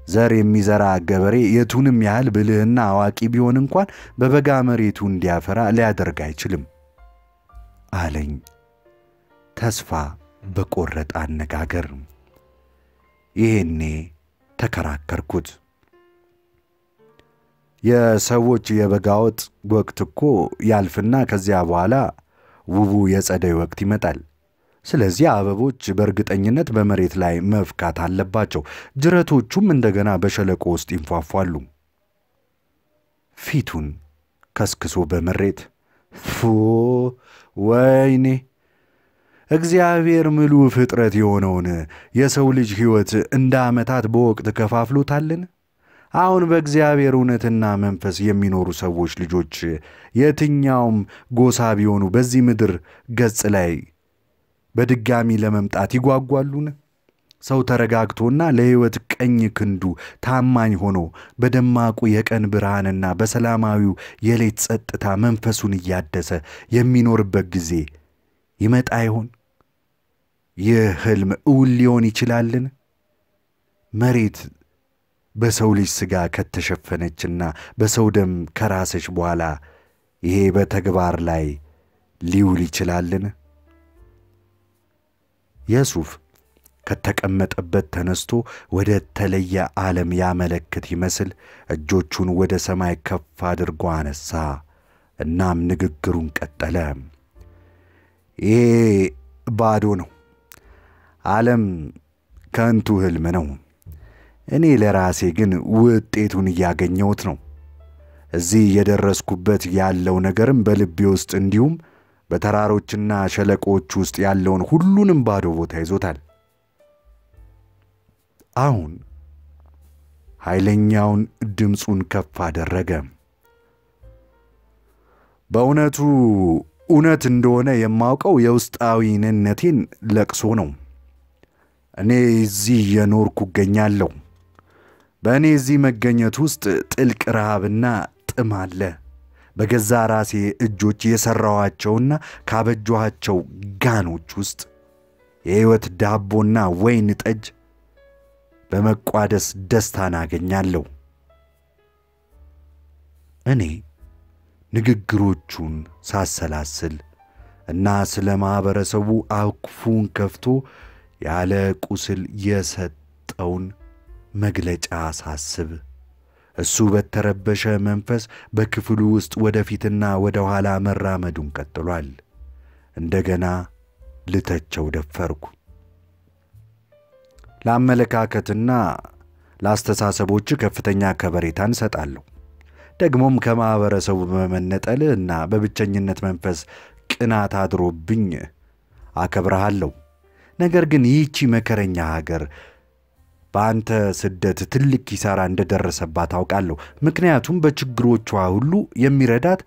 S1: ዘር የሚዘራ ገበሬ የቱንም ያህል ብልህና አዋቂ ቢሆን እንኳን በበጋ መሬቱ እንዲያፈራ ሊያደርግ አይችልም አለኝ ተስፋ በቆረጠ አነጋገር። ይሄኔ ተከራከርኩት። የሰዎች የበጋ ወጥ ወቅት እኮ ያልፍና ከዚያ በኋላ ውቡ የጸደይ ወቅት ይመጣል። ስለዚህ አበቦች በእርግጠኝነት በመሬት ላይ መፍካት አለባቸው። ጅረቶቹም እንደገና በሸለቆ ውስጥ ይንፏፏሉ። ፊቱን ከስክሶ በመሬት ፉ ወይኔ እግዚአብሔር ምሉ ፍጥረት የሆነውን የሰው ልጅ ሕይወት እንደ ዓመታት በወቅት ከፋፍሎታልን? አሁን በእግዚአብሔር እውነትና መንፈስ የሚኖሩ ሰዎች ልጆች የትኛውም ጎሳ ቢሆኑ በዚህ ምድር ገጽ ላይ በድጋሚ ለመምጣት ይጓጓሉን? ሰው ተረጋግቶና ለሕይወት ቀኝ ክንዱ ታማኝ ሆኖ በደማቁ የቀን ብርሃንና በሰላማዊው የሌት ጸጥታ መንፈሱን እያደሰ የሚኖርበት ጊዜ ይመጣ ይሆን? ይህ ሕልም እውን ሊሆን ይችላልን? መሬት በሰው ልጅ ሥጋ ከተሸፈነችና በሰው ደም ከራሰች በኋላ ይሄ በተግባር ላይ ሊውል ይችላልን? የሱፍ ከተቀመጠበት ተነስቶ ወደ ተለየ ዓለም ያመለክት ይመስል እጆቹን ወደ ሰማይ ከፍ አድርጎ አነሳ። እናም ንግግሩን ቀጠለ። ይሄ ባዶ ነው። ዓለም ከንቱ ሕልም ነው። እኔ ለራሴ ግን ውጤቱን እያገኘሁት ነው። እዚህ የደረስኩበት ያለው ነገርም በልቤ ውስጥ እንዲሁም በተራሮችና ሸለቆዎች ውስጥ ያለውን ሁሉንም ባዶ ቦታ ይዞታል። አሁን ኃይለኛውን ድምፁን ከፍ አደረገ። በእውነቱ እውነት እንደሆነ የማውቀው የውስጣዊ ነነቴን ለቅሶ ነው። እኔ እዚህ የኖርኩ እገኛለሁ። በእኔ እዚህ መገኘት ውስጥ ጥልቅ ረሃብና ጥም አለ። በገዛ ራሴ እጆች የሠራኋቸውና ካበጇኋቸው ጋኖች ውስጥ የሕይወት ዳቦና ወይን ጠጅ በመቋደስ ደስታን አገኛለሁ። እኔ ንግግሮቹን ሳሰላስል እና ስለ ማኅበረሰቡ አፉን ከፍቶ ያለ ቁስል የሰጠውን መግለጫ ሳስብ እሱ በተረበሸ መንፈስ በክፍሉ ውስጥ ወደፊትና ወደ ኋላ መራመዱን ቀጥሏል። እንደገና ልተቸው ደፈርኩ። ለአመለካከትና ለአስተሳሰቦች ከፍተኛ ከበሬታን እሰጣለሁ። ደግሞም ከማኅበረሰቡ በመነጠል እና በብቸኝነት መንፈስ ቅናት አድሮብኝ አከብረሃለሁ። ነገር ግን ይህቺ መከረኛ ሀገር በአንተ ስደት ትልቅ ኪሳራ እንደደረሰባት አውቃለሁ። ምክንያቱም በችግሮቿ ሁሉ የሚረዳት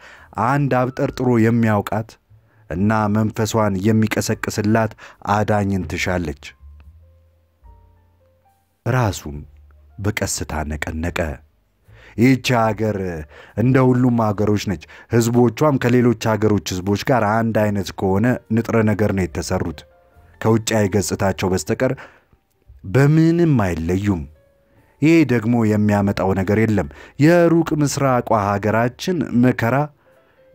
S1: አንድ አብጠርጥሮ የሚያውቃት እና መንፈሷን የሚቀሰቅስላት አዳኝን ትሻለች። ራሱን በቀስታ ነቀነቀ። ይህች አገር እንደ ሁሉም አገሮች ነች። ሕዝቦቿም ከሌሎች አገሮች ሕዝቦች ጋር አንድ አይነት ከሆነ ንጥረ ነገር ነው የተሰሩት። ከውጫዊ ገጽታቸው በስተቀር በምንም አይለዩም። ይሄ ደግሞ የሚያመጣው ነገር የለም። የሩቅ ምስራቋ ሀገራችን መከራ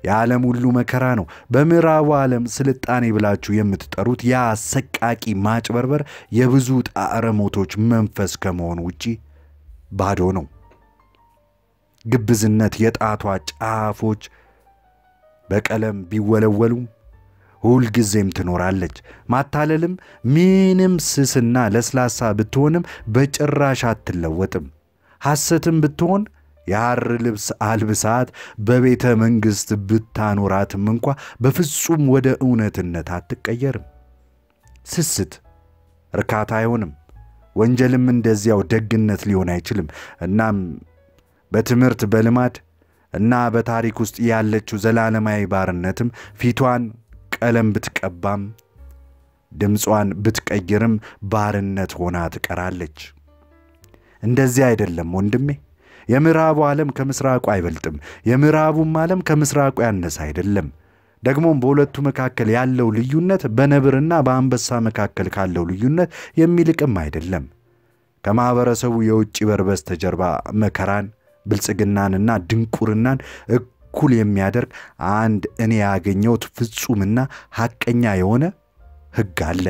S1: የዓለም ሁሉ መከራ ነው። በምዕራቡ ዓለም ስልጣኔ ብላችሁ የምትጠሩት ያ አሰቃቂ ማጭበርበር የብዙ ጣዕረ ሞቶች መንፈስ ከመሆኑ ውጪ ባዶ ነው። ግብዝነት የጣቷ ጫፎች በቀለም ቢወለወሉም ሁልጊዜም ትኖራለች። ማታለልም ምንም ስስና ለስላሳ ብትሆንም በጭራሽ አትለወጥም። ሐሰትም ብትሆን የሐር ልብስ አልብሳት በቤተ መንግሥት ብታኖራትም እንኳ በፍጹም ወደ እውነትነት አትቀየርም። ስስት እርካታ አይሆንም። ወንጀልም እንደዚያው ደግነት ሊሆን አይችልም። እናም በትምህርት በልማድ እና በታሪክ ውስጥ ያለችው ዘላለማዊ ባርነትም ፊቷን ቀለም ብትቀባም ድምጿን ብትቀይርም ባርነት ሆና ትቀራለች። እንደዚህ አይደለም ወንድሜ። የምዕራቡ ዓለም ከምስራቁ አይበልጥም። የምዕራቡም ዓለም ከምስራቁ ያነሰ አይደለም። ደግሞም በሁለቱ መካከል ያለው ልዩነት በነብርና በአንበሳ መካከል ካለው ልዩነት የሚልቅም አይደለም። ከማኅበረሰቡ የውጭ በር በስተጀርባ መከራን፣ ብልጽግናንና ድንቁርናን እኩል የሚያደርግ አንድ እኔ ያገኘሁት ፍጹምና ሐቀኛ የሆነ ሕግ አለ።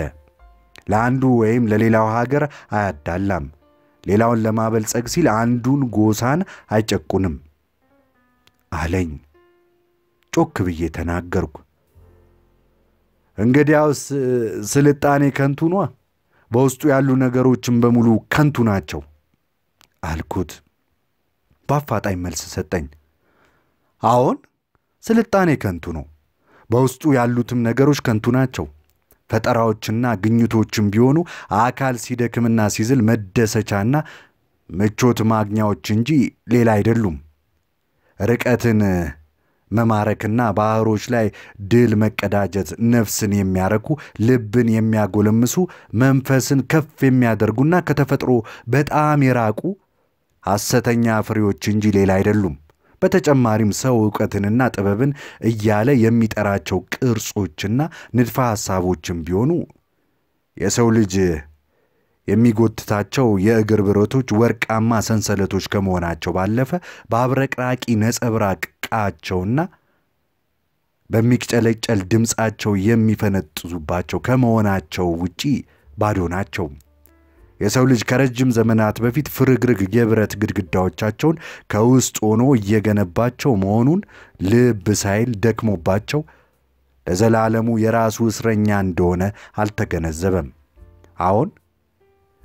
S1: ለአንዱ ወይም ለሌላው ሀገር አያዳላም። ሌላውን ለማበልጸግ ሲል አንዱን ጎሳን አይጨቁንም አለኝ። ጮክ ብዬ ተናገርኩ። እንግዲያውስ ስልጣኔ ከንቱ ኗ፣ በውስጡ ያሉ ነገሮችን በሙሉ ከንቱ ናቸው አልኩት። በአፋጣኝ መልስ ሰጠኝ። አዎን ስልጣኔ ከንቱ ነው። በውስጡ ያሉትም ነገሮች ከንቱ ናቸው። ፈጠራዎችና ግኝቶችም ቢሆኑ አካል ሲደክምና ሲዝል መደሰቻና ምቾት ማግኛዎች እንጂ ሌላ አይደሉም። ርቀትን መማረክና ባህሮች ላይ ድል መቀዳጀት ነፍስን የሚያረኩ ልብን የሚያጎለምሱ መንፈስን ከፍ የሚያደርጉና ከተፈጥሮ በጣም የራቁ ሐሰተኛ ፍሬዎች እንጂ ሌላ አይደሉም። በተጨማሪም ሰው ዕውቀትንና ጥበብን እያለ የሚጠራቸው ቅርጾችና ንድፈ ሐሳቦችም ቢሆኑ የሰው ልጅ የሚጎትታቸው የእግር ብረቶች ወርቃማ ሰንሰለቶች ከመሆናቸው ባለፈ በአብረቅራቂ ነጸብራቃቸውና በሚቅጨለጨል ድምፃቸው የሚፈነጥዙባቸው ከመሆናቸው ውጪ ባዶ ናቸው። የሰው ልጅ ከረጅም ዘመናት በፊት ፍርግርግ የብረት ግድግዳዎቻቸውን ከውስጥ ሆኖ እየገነባቸው መሆኑን ልብ ሳይል ደክሞባቸው ለዘላለሙ የራሱ እስረኛ እንደሆነ አልተገነዘበም። አዎን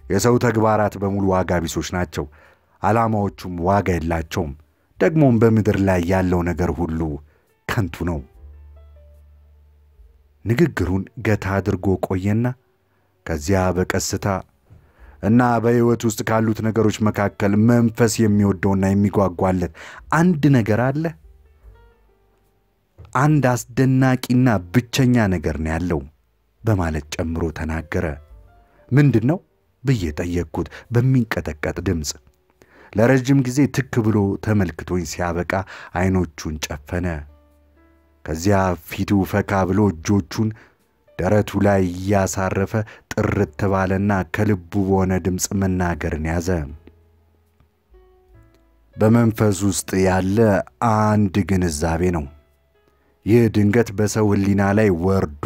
S1: የሰው ተግባራት በሙሉ ዋጋ ቢሶች ናቸው። ዓላማዎቹም ዋጋ የላቸውም። ደግሞም በምድር ላይ ያለው ነገር ሁሉ ከንቱ ነው። ንግግሩን ገታ አድርጎ ቆየና ከዚያ በቀስታ እና በሕይወት ውስጥ ካሉት ነገሮች መካከል መንፈስ የሚወደውና የሚጓጓለት አንድ ነገር አለ። አንድ አስደናቂና ብቸኛ ነገር ነው ያለው በማለት ጨምሮ ተናገረ። ምንድን ነው ብዬ ጠየቅኩት በሚንቀጠቀጥ ድምፅ። ለረጅም ጊዜ ትክ ብሎ ተመልክቶኝ ሲያበቃ ዐይኖቹን ጨፈነ። ከዚያ ፊቱ ፈካ ብሎ እጆቹን ደረቱ ላይ እያሳረፈ ጥርት ባለና ከልቡ በሆነ ድምፅ መናገርን ያዘ። በመንፈስ ውስጥ ያለ አንድ ግንዛቤ ነው። ይህ ድንገት በሰው ሕሊና ላይ ወርዶ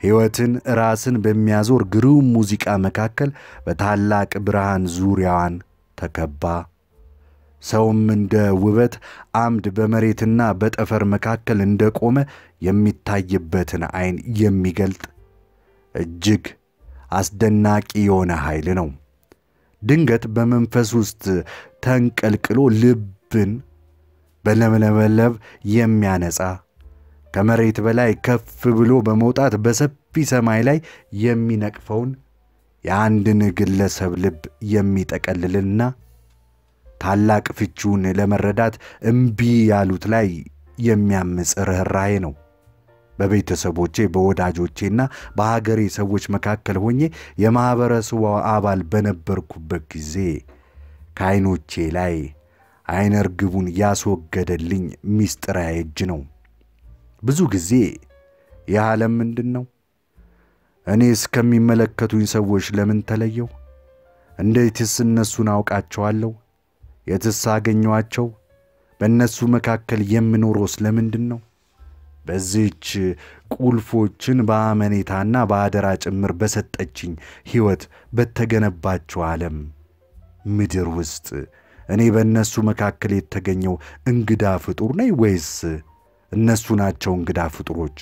S1: ሕይወትን ራስን በሚያዞር ግሩም ሙዚቃ መካከል በታላቅ ብርሃን ዙሪያዋን ተከባ ሰውም እንደ ውበት አምድ በመሬትና በጠፈር መካከል እንደቆመ የሚታይበትን ዐይን የሚገልጥ እጅግ አስደናቂ የሆነ ኃይል ነው። ድንገት በመንፈስ ውስጥ ተንቀልቅሎ ልብን በለመለመለብ የሚያነጻ ከመሬት በላይ ከፍ ብሎ በመውጣት በሰፊ ሰማይ ላይ የሚነቅፈውን የአንድን ግለሰብ ልብ የሚጠቀልልና ታላቅ ፍቺውን ለመረዳት እምቢ ያሉት ላይ የሚያምፅ ርኅራኄ ነው። በቤተሰቦቼ በወዳጆቼና በሀገሬ ሰዎች መካከል ሆኜ የማኅበረሰቡ አባል በነበርኩበት ጊዜ ከዐይኖቼ ላይ ዐይነ ርግቡን ያስወገደልኝ ምስጢራዊ እጅ ነው። ብዙ ጊዜ ይህ ዓለም ምንድን ነው? እኔ እስከሚመለከቱኝ ሰዎች ለምን ተለየው? እንዴትስ እነሱን አውቃቸዋለሁ? የትስ አገኘኋቸው? በእነሱ መካከል የምኖረውስ ለምንድን ነው? በዚህች ቁልፎችን በአመኔታና በአደራ ጭምር በሰጠችኝ ሕይወት በተገነባቸው ዓለም ምድር ውስጥ እኔ በእነሱ መካከል የተገኘው እንግዳ ፍጡር ነኝ ወይስ እነሱ ናቸው እንግዳ ፍጡሮች?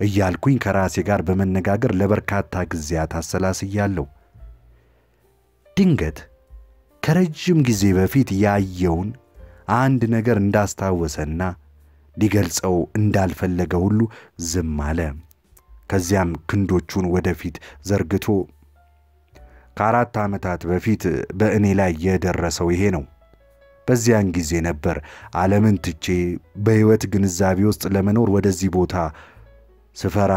S1: እያልኩኝ ከራሴ ጋር በመነጋገር ለበርካታ ጊዜያት አሰላስያለሁ። ድንገት ከረጅም ጊዜ በፊት ያየውን አንድ ነገር እንዳስታወሰና ሊገልጸው እንዳልፈለገ ሁሉ ዝም አለ። ከዚያም ክንዶቹን ወደፊት ዘርግቶ ከአራት ዓመታት በፊት በእኔ ላይ የደረሰው ይሄ ነው። በዚያን ጊዜ ነበር ዓለምን ትቼ በሕይወት ግንዛቤ ውስጥ ለመኖር ወደዚህ ቦታ ስፈራ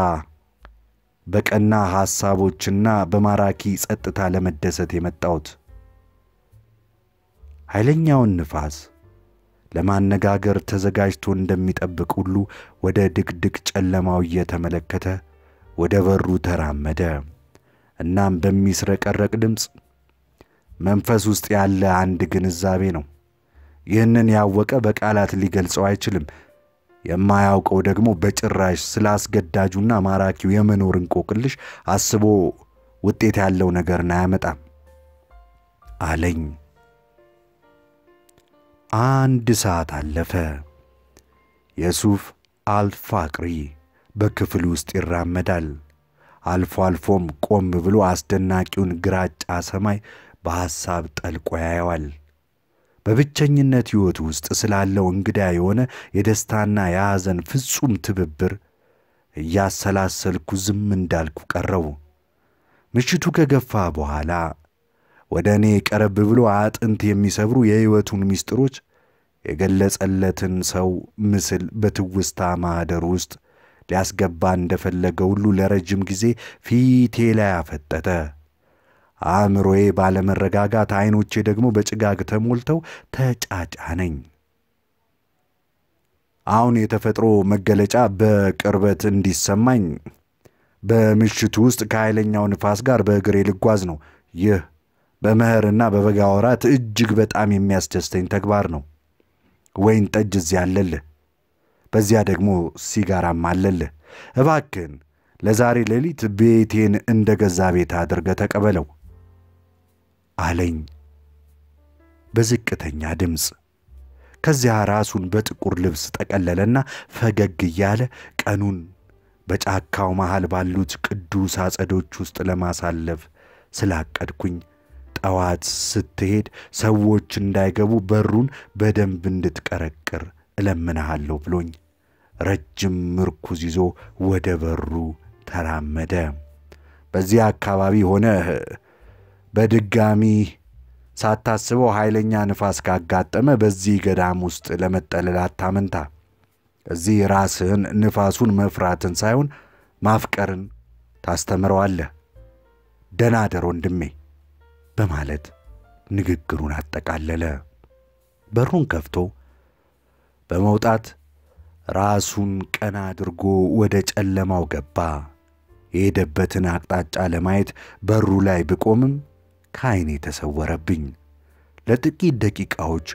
S1: በቀና ሐሳቦችና በማራኪ ጸጥታ ለመደሰት የመጣሁት። ኃይለኛውን ንፋስ ለማነጋገር ተዘጋጅቶ እንደሚጠብቅ ሁሉ ወደ ድቅድቅ ጨለማው እየተመለከተ ወደ በሩ ተራመደ። እናም በሚስረቀረቅ ድምፅ መንፈስ ውስጥ ያለ አንድ ግንዛቤ ነው። ይህንን ያወቀ በቃላት ሊገልጸው አይችልም። የማያውቀው ደግሞ በጭራሽ ስለ አስገዳጁና ማራኪው የመኖር እንቆቅልሽ አስቦ ውጤት ያለው ነገርን አያመጣም አለኝ። አንድ ሰዓት አለፈ። የሱፍ አልፋቅሪ በክፍል ውስጥ ይራመዳል። አልፎ አልፎም ቆም ብሎ አስደናቂውን ግራጫ ሰማይ በሐሳብ ጠልቆ ያየዋል። በብቸኝነት ሕይወት ውስጥ ስላለው እንግዳ የሆነ የደስታና የሐዘን ፍጹም ትብብር እያሰላሰልኩ ዝም እንዳልኩ ቀረው። ምሽቱ ከገፋ በኋላ ወደ እኔ ቀረብ ብሎ አጥንት የሚሰብሩ የሕይወቱን ምስጢሮች የገለጸለትን ሰው ምስል በትውስታ ማኅደር ውስጥ ሊያስገባ እንደፈለገ ሁሉ ለረጅም ጊዜ ፊቴ ላይ አፈጠጠ። አእምሮዬ ባለመረጋጋት፣ ዐይኖቼ ደግሞ በጭጋግ ተሞልተው ተጫጫነኝ። አሁን የተፈጥሮ መገለጫ በቅርበት እንዲሰማኝ በምሽቱ ውስጥ ከኃይለኛው ንፋስ ጋር በእግሬ ልጓዝ ነው። ይህ በመኸርና በበጋ ወራት እጅግ በጣም የሚያስደስተኝ ተግባር ነው። ወይን ጠጅ እዚያ አለልህ፣ በዚያ ደግሞ ሲጋራም አለልህ። እባክን ለዛሬ ሌሊት ቤቴን እንደ ገዛ ቤት አድርገህ ተቀበለው አለኝ በዝቅተኛ ድምፅ። ከዚያ ራሱን በጥቁር ልብስ ጠቀለለና ፈገግ እያለ ቀኑን በጫካው መሃል ባሉት ቅዱስ አጸዶች ውስጥ ለማሳለፍ ስላቀድኩኝ ጠዋት ስትሄድ ሰዎች እንዳይገቡ በሩን በደንብ እንድትቀረቅር እለምንሃለሁ ብሎኝ ረጅም ምርኩዝ ይዞ ወደ በሩ ተራመደ። በዚህ አካባቢ ሆነ በድጋሚ ሳታስበው ኃይለኛ ንፋስ ካጋጠመ በዚህ ገዳም ውስጥ ለመጠለል አታመንታ። እዚህ ራስህን ንፋሱን መፍራትን ሳይሆን ማፍቀርን ታስተምረዋለህ። ደናደር ወንድሜ በማለት ንግግሩን አጠቃለለ። በሩን ከፍቶ በመውጣት ራሱን ቀና አድርጎ ወደ ጨለማው ገባ። የሄደበትን አቅጣጫ ለማየት በሩ ላይ ብቆምም ከዐይኔ ተሰወረብኝ። ለጥቂት ደቂቃዎች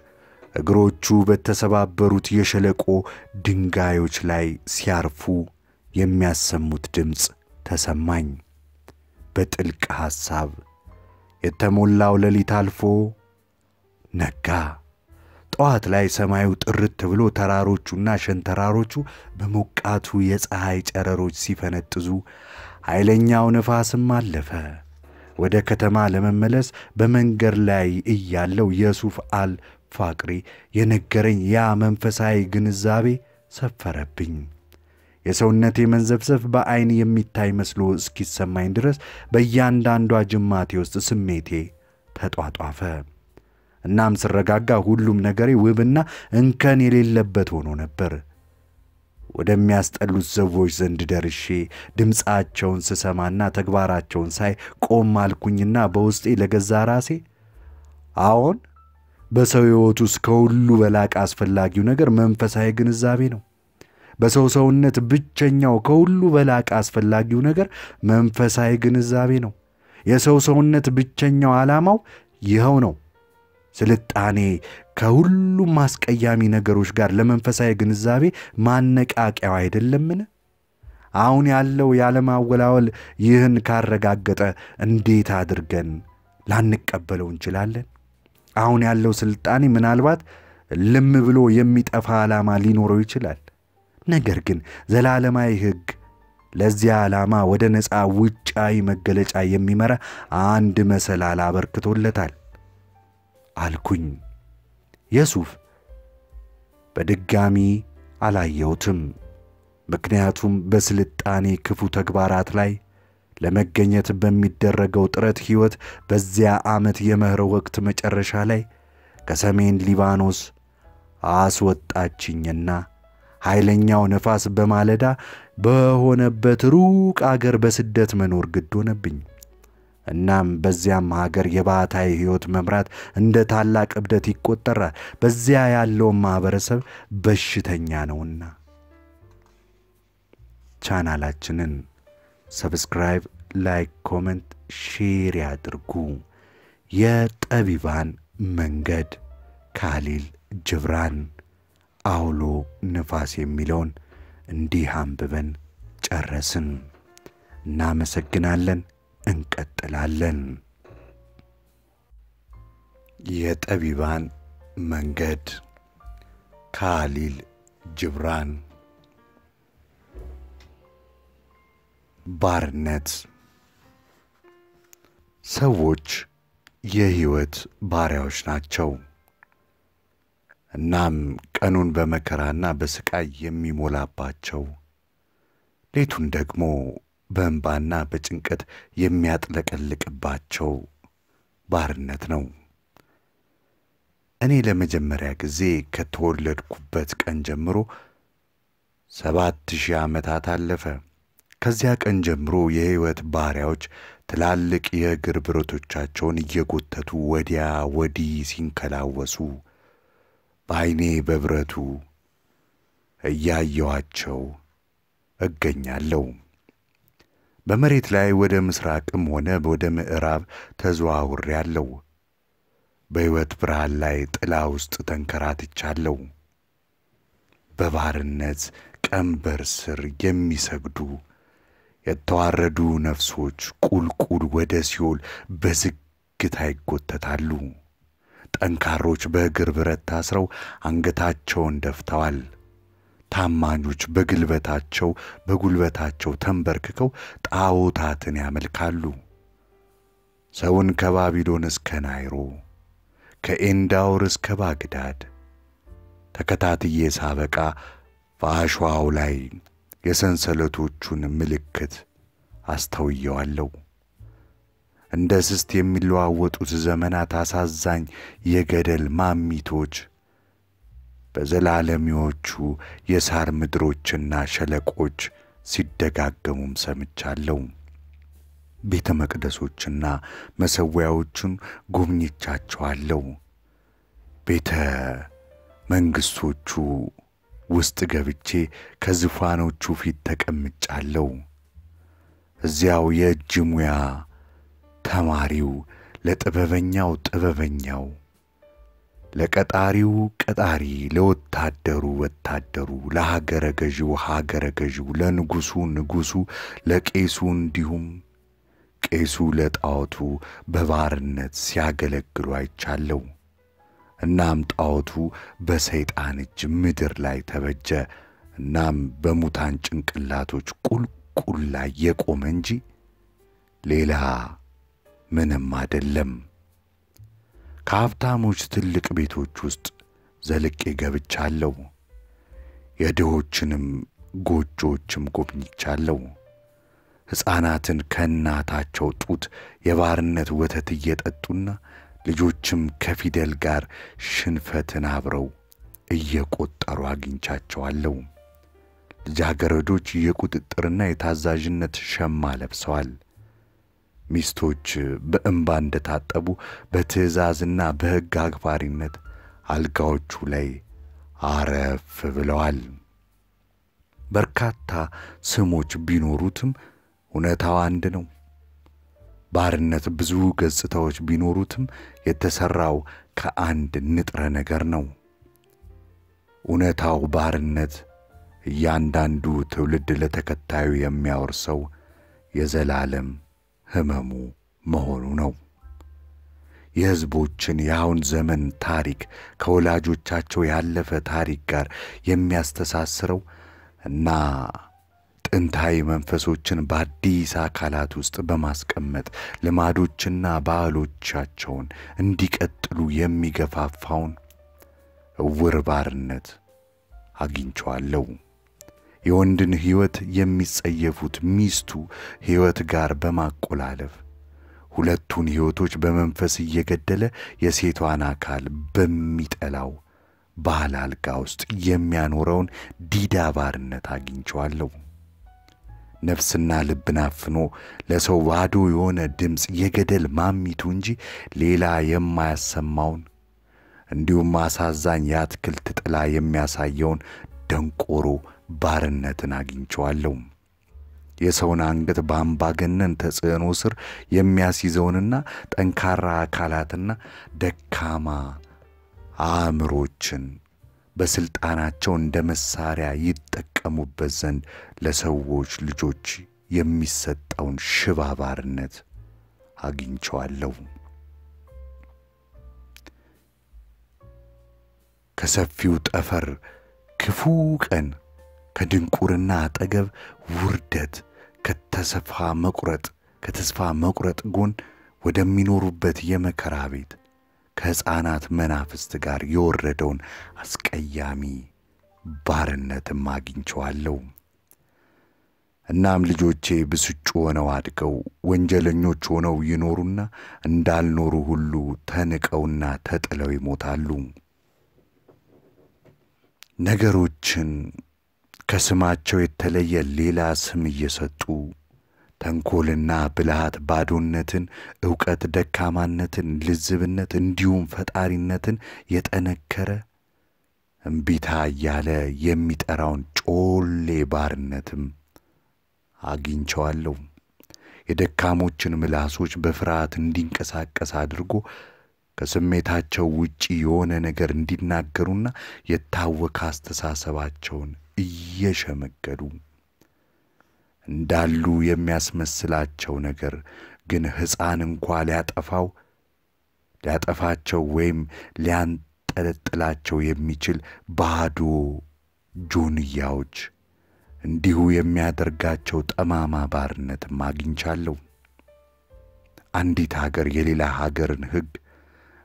S1: እግሮቹ በተሰባበሩት የሸለቆ ድንጋዮች ላይ ሲያርፉ የሚያሰሙት ድምፅ ተሰማኝ። በጥልቅ ሐሳብ የተሞላው ሌሊት አልፎ ነጋ። ጠዋት ላይ ሰማዩ ጥርት ብሎ ተራሮቹና ሸንተራሮቹ በሞቃቱ የፀሐይ ጨረሮች ሲፈነጥዙ ኃይለኛው ነፋስም አለፈ። ወደ ከተማ ለመመለስ በመንገድ ላይ እያለው የሱፍ አል ፋቅሪ የነገረኝ ያ መንፈሳዊ ግንዛቤ ሰፈረብኝ። የሰውነቴ መንዘፍዘፍ በዐይን የሚታይ መስሎ እስኪሰማኝ ድረስ በእያንዳንዷ ጅማቴ ውስጥ ስሜቴ ተጧጧፈ። እናም ስረጋጋ ሁሉም ነገሬ ውብና እንከን የሌለበት ሆኖ ነበር። ወደሚያስጠሉት ሰዎች ዘንድ ደርሼ ድምፃቸውን ስሰማና ተግባራቸውን ሳይ ቆም አልኩኝና በውስጤ ለገዛ ራሴ አዎን፣ በሰው ሕይወት ውስጥ ከሁሉ በላቅ አስፈላጊው ነገር መንፈሳዊ ግንዛቤ ነው። በሰው ሰውነት ብቸኛው ከሁሉ በላቅ አስፈላጊው ነገር መንፈሳዊ ግንዛቤ ነው። የሰው ሰውነት ብቸኛው ዓላማው ይኸው ነው። ስልጣኔ ከሁሉም አስቀያሚ ነገሮች ጋር ለመንፈሳዊ ግንዛቤ ማነቃቂያው አይደለምን? አሁን ያለው ያለማወላወል ይህን ካረጋገጠ እንዴት አድርገን ላንቀበለው እንችላለን? አሁን ያለው ስልጣኔ ምናልባት ልም ብሎ የሚጠፋ ዓላማ ሊኖረው ይችላል። ነገር ግን ዘላለማዊ ሕግ ለዚያ ዓላማ ወደ ነፃ ውጫዊ መገለጫ የሚመራ አንድ መሰላል አበርክቶለታል አልኩኝ። የሱፍ በድጋሚ አላየሁትም። ምክንያቱም በስልጣኔ ክፉ ተግባራት ላይ ለመገኘት በሚደረገው ጥረት ሕይወት በዚያ ዓመት የመኸር ወቅት መጨረሻ ላይ ከሰሜን ሊባኖስ አስወጣችኝና ኃይለኛው ነፋስ በማለዳ በሆነበት ሩቅ አገር በስደት መኖር ግድ ሆነብኝ። እናም በዚያም ሀገር የባህታዊ ሕይወት መምራት እንደ ታላቅ እብደት ይቆጠራል። በዚያ ያለውን ማኅበረሰብ በሽተኛ ነውና። ቻናላችንን subscribe፣ like፣ comment፣ share ያድርጉ። የጠቢባን መንገድ ካሊል ጅብራን አውሎ ንፋስ የሚለውን እንዲህ አንብበን ጨረስን። እናመሰግናለን። እንቀጥላለን። የጠቢባን መንገድ ካሊል ጅብራን ባርነት ሰዎች የሕይወት ባሪያዎች ናቸው። እናም ቀኑን በመከራና በስቃይ የሚሞላባቸው ሌቱን ደግሞ በእንባና በጭንቀት የሚያጥለቀልቅባቸው ባርነት ነው። እኔ ለመጀመሪያ ጊዜ ከተወለድኩበት ቀን ጀምሮ ሰባት ሺህ ዓመታት አለፈ። ከዚያ ቀን ጀምሮ የሕይወት ባሪያዎች ትላልቅ የእግር ብረቶቻቸውን እየጎተቱ ወዲያ ወዲህ ሲንከላወሱ በዐይኔ በብረቱ እያየዋቸው እገኛለሁ። በመሬት ላይ ወደ ምስራቅም ሆነ ወደ ምዕራብ ተዘዋውሬአለሁ። በሕይወት ብርሃን ላይ ጥላ ውስጥ ተንከራትቻለሁ። በባርነት ቀንበር ስር የሚሰግዱ የተዋረዱ ነፍሶች ቁልቁል ወደ ሲኦል በዝግታ ይጎተታሉ። ጠንካሮች በእግር ብረት ታስረው አንገታቸውን ደፍተዋል። ታማኞች በግልበታቸው በጉልበታቸው ተንበርክከው ጣዖታትን ያመልካሉ። ሰውን ከባቢሎን እስከ ናይሮ ከኤንዳውር እስከ ባግዳድ ተከታትዬ ሳበቃ በአሸዋው ላይ የሰንሰለቶቹን ምልክት አስተውየዋለሁ። እንደ ስስት የሚለዋወጡት ዘመናት አሳዛኝ የገደል ማሚቶች በዘላለሚዎቹ የሳር ምድሮችና ሸለቆች ሲደጋገሙም ሰምቻለሁ። ቤተ መቅደሶችና መሠዊያዎቹን ጎብኝቻቸዋለሁ። ቤተ መንግሥቶቹ ውስጥ ገብቼ ከዙፋኖቹ ፊት ተቀምጫለሁ። እዚያው የእጅ ሙያ ተማሪው ለጥበበኛው ጥበበኛው፣ ለቀጣሪው ቀጣሪ፣ ለወታደሩ ወታደሩ፣ ለሀገረ ገዢው ሀገረ ገዢው፣ ለንጉሡ ንጉሡ፣ ለቄሱ እንዲሁም ቄሱ ለጣዖቱ በባርነት ሲያገለግሉ አይቻለሁ። እናም ጣዖቱ በሰይጣን እጅ ምድር ላይ ተበጀ። እናም በሙታን ጭንቅላቶች ቁልቁል ላይ የቆመ እንጂ ሌላ ምንም አደለም። ከሀብታሞች ትልቅ ቤቶች ውስጥ ዘልቄ ገብቻለሁ። የድሆችንም ጎጆዎችም ጎብኝቻለሁ። ሕፃናትን ከእናታቸው ጡት የባርነት ወተት እየጠጡና ልጆችም ከፊደል ጋር ሽንፈትን አብረው እየቆጠሩ አግኝቻቸዋለሁ። ልጃገረዶች የቁጥጥርና የታዛዥነት ሸማ ለብሰዋል። ሚስቶች በእንባ እንደታጠቡ በትእዛዝና በሕግ አክባሪነት አልጋዎቹ ላይ አረፍ ብለዋል። በርካታ ስሞች ቢኖሩትም እውነታው አንድ ነው። ባርነት ብዙ ገጽታዎች ቢኖሩትም የተሠራው ከአንድ ንጥረ ነገር ነው። እውነታው ባርነት እያንዳንዱ ትውልድ ለተከታዩ የሚያወርሰው የዘላለም ሕመሙ መሆኑ ነው። የሕዝቦችን የአሁን ዘመን ታሪክ ከወላጆቻቸው ያለፈ ታሪክ ጋር የሚያስተሳስረው እና ጥንታዊ መንፈሶችን በአዲስ አካላት ውስጥ በማስቀመጥ ልማዶችና ባህሎቻቸውን እንዲቀጥሉ የሚገፋፋውን እውር ባርነት አግኝቸዋለሁ። የወንድን ሕይወት የሚጸየፉት ሚስቱ ሕይወት ጋር በማቆላለፍ ሁለቱን ሕይወቶች በመንፈስ እየገደለ የሴቷን አካል በሚጠላው ባል አልጋ ውስጥ የሚያኖረውን ዲዳ ባርነት አግኝቸዋለሁ። ነፍስና ልብን አፍኖ ለሰው ባዶ የሆነ ድምፅ የገደል ማሚቱ እንጂ ሌላ የማያሰማውን እንዲሁም አሳዛኝ የአትክልት ጥላ የሚያሳየውን ደንቆሮ ባርነትን አግኝቸዋለሁ። የሰውን አንገት በአምባገነን ተጽዕኖ ስር የሚያስይዘውንና ጠንካራ አካላትና ደካማ አእምሮችን በሥልጣናቸው እንደ መሣሪያ ይጠቀሙበት ዘንድ ለሰዎች ልጆች የሚሰጠውን ሽባ ባርነት አግኝቸዋለሁ። ከሰፊው ጠፈር ክፉ ቀን ከድንቁርና አጠገብ ውርደት ከተስፋ መቁረጥ ከተስፋ መቁረጥ ጎን ወደሚኖሩበት የመከራ ቤት ከሕፃናት መናፍስት ጋር የወረደውን አስቀያሚ ባርነትም አግኝቸዋለሁ። እናም ልጆቼ ብስጩ ሆነው አድገው ወንጀለኞች ሆነው ይኖሩና እንዳልኖሩ ሁሉ ተንቀውና ተጥለው ይሞታሉ። ነገሮችን ከስማቸው የተለየ ሌላ ስም እየሰጡ ተንኮልና ብልሃት ባዶነትን፣ ዕውቀት ደካማነትን፣ ልዝብነት እንዲሁም ፈጣሪነትን የጠነከረ እምቢታ እያለ የሚጠራውን ጮሌ ባርነትም አግኝቸዋለሁ። የደካሞችን ምላሶች በፍርሃት እንዲንቀሳቀስ አድርጎ ከስሜታቸው ውጪ የሆነ ነገር እንዲናገሩና የታወከ አስተሳሰባቸውን እየሸመገዱ እንዳሉ የሚያስመስላቸው ነገር ግን ሕፃን እንኳ ሊያጠፋው ሊያጠፋቸው ወይም ሊያንጠለጥላቸው የሚችል ባዶ ጆንያዎች እንዲሁ የሚያደርጋቸው ጠማማ ባርነትም አግኝቻለሁ። አንዲት ሀገር የሌላ ሀገርን ሕግ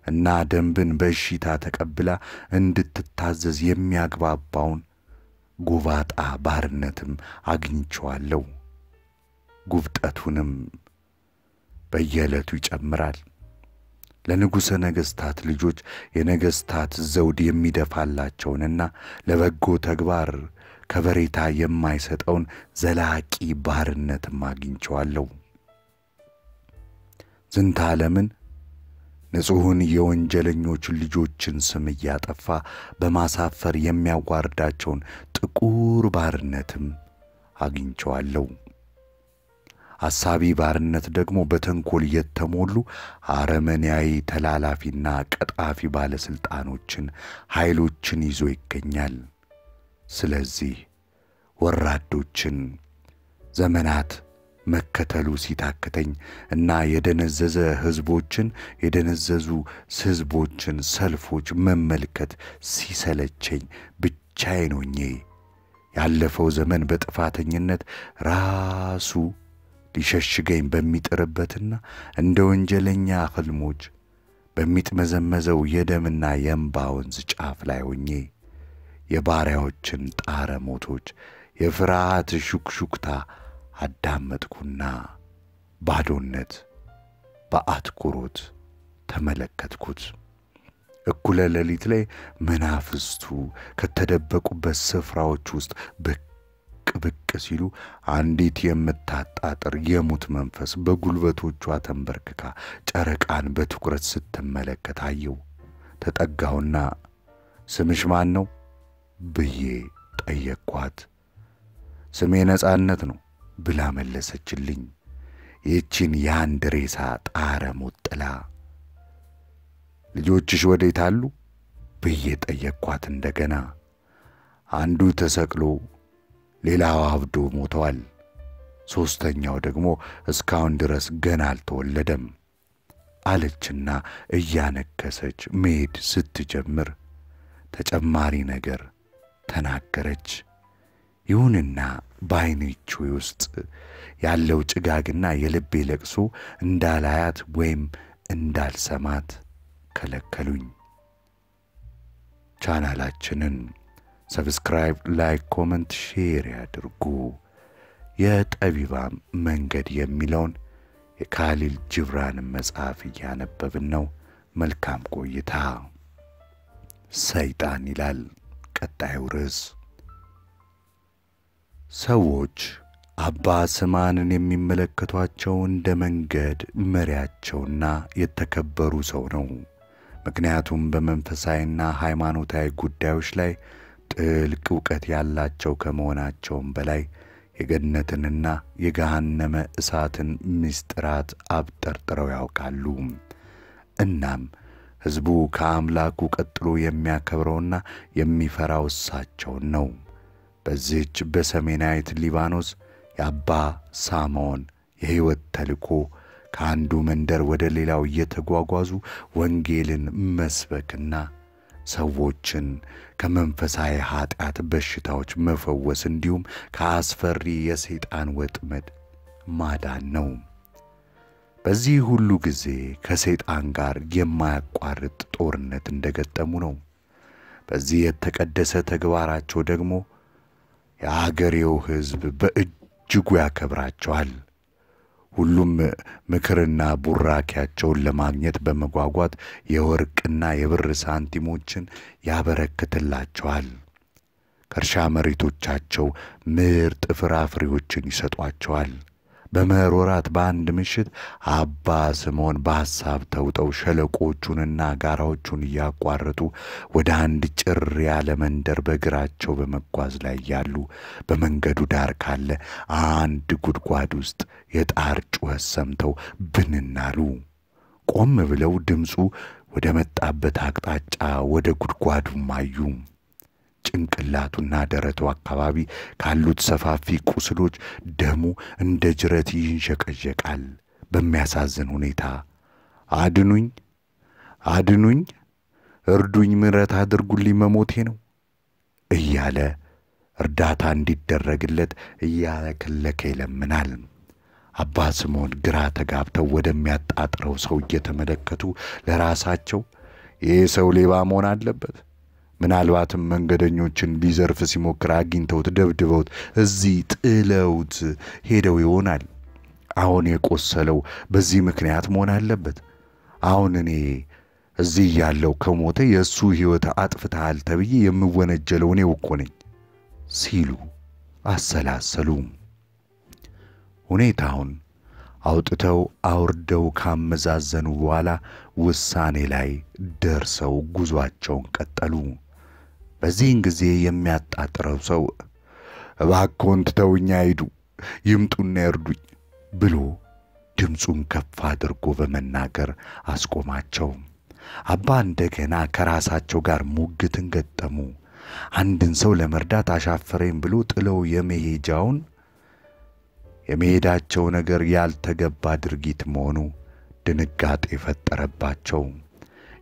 S1: እና ደንብን በእሺታ ተቀብላ እንድትታዘዝ የሚያግባባውን ጎባጣ ባርነትም አግኝቸዋለሁ። ጉብጠቱንም በየዕለቱ ይጨምራል። ለንጉሠ ነገሥታት ልጆች የነገሥታት ዘውድ የሚደፋላቸውንና ለበጎ ተግባር ከበሬታ የማይሰጠውን ዘላቂ ባርነትም አግኝቸዋለሁ። ዝንተ ዓለምን ንጹሕን የወንጀለኞች ልጆችን ስም እያጠፋ በማሳፈር የሚያዋርዳቸውን ጥቁር ባርነትም አግኝቸዋለሁ። አሳቢ ባርነት ደግሞ በተንኰል የተሞሉ አረመኔያዊ ተላላፊና ቀጣፊ ባለሥልጣኖችን ኃይሎችን ይዞ ይገኛል። ስለዚህ ወራዶችን ዘመናት መከተሉ ሲታክተኝ እና የደነዘዘ ሕዝቦችን የደነዘዙ ሕዝቦችን ሰልፎች መመልከት ሲሰለቸኝ ብቻዬን ሆኜ ያለፈው ዘመን በጥፋተኝነት ራሱ ሊሸሽገኝ በሚጥርበትና እንደ ወንጀለኛ ሕልሞች በሚጥመዘመዘው የደምና የእንባ ወንዝ ጫፍ ላይ ሆኜ የባሪያዎችን ጣረ ሞቶች የፍርሃት ሹክሹክታ አዳመጥኩና ባዶነት በአትኩሮት ተመለከትኩት። እኩለ ሌሊት ላይ መናፍስቱ ከተደበቁበት ስፍራዎች ውስጥ ብቅ ብቅ ሲሉ አንዲት የምታጣጥር የሙት መንፈስ በጉልበቶቿ ተንበርክካ ጨረቃን በትኩረት ስትመለከት አየው። ተጠጋሁና ስምሽ ማን ነው ብዬ ጠየቅኳት። ስሜ ነጻነት ነው ብላ መለሰችልኝ። ይህችን የአንድ ሬሳ ጣረ ሞት ጥላ ልጆችሽ ወዴት አሉ ብዬ ጠየቅኳት እንደገና። አንዱ ተሰቅሎ ሌላው አብዶ ሞተዋል። ሦስተኛው ደግሞ እስካሁን ድረስ ገና አልተወለደም አለችና እያነከሰች መሄድ ስትጀምር ተጨማሪ ነገር ተናገረች። ይሁንና በዐይኖቼ ውስጥ ያለው ጭጋግና የልቤ ለቅሶ እንዳላያት ወይም እንዳልሰማት ከለከሉኝ። ቻናላችንን subscribe፣ like፣ comment፣ share ያድርጉ። የጠቢባን መንገድ የሚለውን የካሊል ጅብራንን መጽሐፍ እያነበብን ነው። መልካም ቆይታ። ሰይጣን ይላል ቀጣዩ ርዕስ። ሰዎች አባ ስምዖንን የሚመለከቷቸው እንደ መንገድ መሪያቸውና የተከበሩ ሰው ነው። ምክንያቱም በመንፈሳዊና ሃይማኖታዊ ጉዳዮች ላይ ጥልቅ ዕውቀት ያላቸው ከመሆናቸውም በላይ የገነትንና የገሃነመ እሳትን ምስጢራት አብጠርጥረው ያውቃሉ። እናም ሕዝቡ ከአምላኩ ቀጥሎ የሚያከብረውና የሚፈራው እሳቸውን ነው። በዚህች በሰሜናዊት ሊባኖስ የአባ ሳምዖን የሕይወት ተልእኮ ከአንዱ መንደር ወደ ሌላው እየተጓጓዙ ወንጌልን መስበክና ሰዎችን ከመንፈሳዊ ኀጢአት በሽታዎች መፈወስ እንዲሁም ከአስፈሪ የሰይጣን ወጥመድ ማዳን ነው። በዚህ ሁሉ ጊዜ ከሰይጣን ጋር የማያቋርጥ ጦርነት እንደገጠሙ ነው። በዚህ የተቀደሰ ተግባራቸው ደግሞ የአገሬው ሕዝብ በእጅጉ ያከብራቸዋል። ሁሉም ምክርና ቡራኪያቸውን ለማግኘት በመጓጓት የወርቅና የብር ሳንቲሞችን ያበረክትላቸዋል። ከእርሻ መሬቶቻቸው ምርጥ ፍራፍሬዎችን ይሰጧቸዋል። በመኸር ወራት በአንድ ምሽት አባ ስምዖን በሐሳብ ተውጠው ሸለቆቹንና ጋራዎቹን እያቋረጡ ወደ አንድ ጭር ያለ መንደር በእግራቸው በመጓዝ ላይ ያሉ በመንገዱ ዳር ካለ አንድ ጉድጓድ ውስጥ የጣር ጩኸት ሰምተው ብንናሉ። ቆም ብለው ድምፁ ወደ መጣበት አቅጣጫ ወደ ጉድጓዱም አዩ። ጭንቅላቱና ደረቱ አካባቢ ካሉት ሰፋፊ ቁስሎች ደሙ እንደ ጅረት ይንሸቀዠቃል። በሚያሳዝን ሁኔታ አድኑኝ፣ አድኑኝ፣ እርዱኝ፣ ምሕረት አድርጉልኝ፣ መሞቴ ነው እያለ እርዳታ እንዲደረግለት እያለከለከ ይለምናል። አባ ስምዖን ግራ ተጋብተው ወደሚያጣጥረው ሰው እየተመለከቱ ለራሳቸው ይህ ሰው ሌባ መሆን አለበት ምናልባትም መንገደኞችን ሊዘርፍ ሲሞክር አግኝተውት ደብድበውት እዚህ ጥለውት ሄደው ይሆናል። አሁን የቆሰለው በዚህ ምክንያት መሆን አለበት። አሁን እኔ እዚህ ያለው ከሞተ የእሱ ሕይወት አጥፍተሃል ተብዬ የምወነጀለው እኔው እኮ ነኝ ሲሉ አሰላሰሉ። ሁኔታውን አውጥተው አውርደው ካመዛዘኑ በኋላ ውሳኔ ላይ ደርሰው ጉዟቸውን ቀጠሉ። በዚህን ጊዜ የሚያጣጥረው ሰው እባክዎን ትተውኛ ሂዱ፣ ይምጡና ይርዱኝ ብሎ ድምፁን ከፍ አድርጎ በመናገር አስቆማቸው። አባ እንደገና ከራሳቸው ጋር ሙግትን ገጠሙ። አንድን ሰው ለመርዳት አሻፈረኝ ብሎ ጥለው የመሄጃውን የመሄዳቸው ነገር ያልተገባ ድርጊት መሆኑ ድንጋጤ ፈጠረባቸው።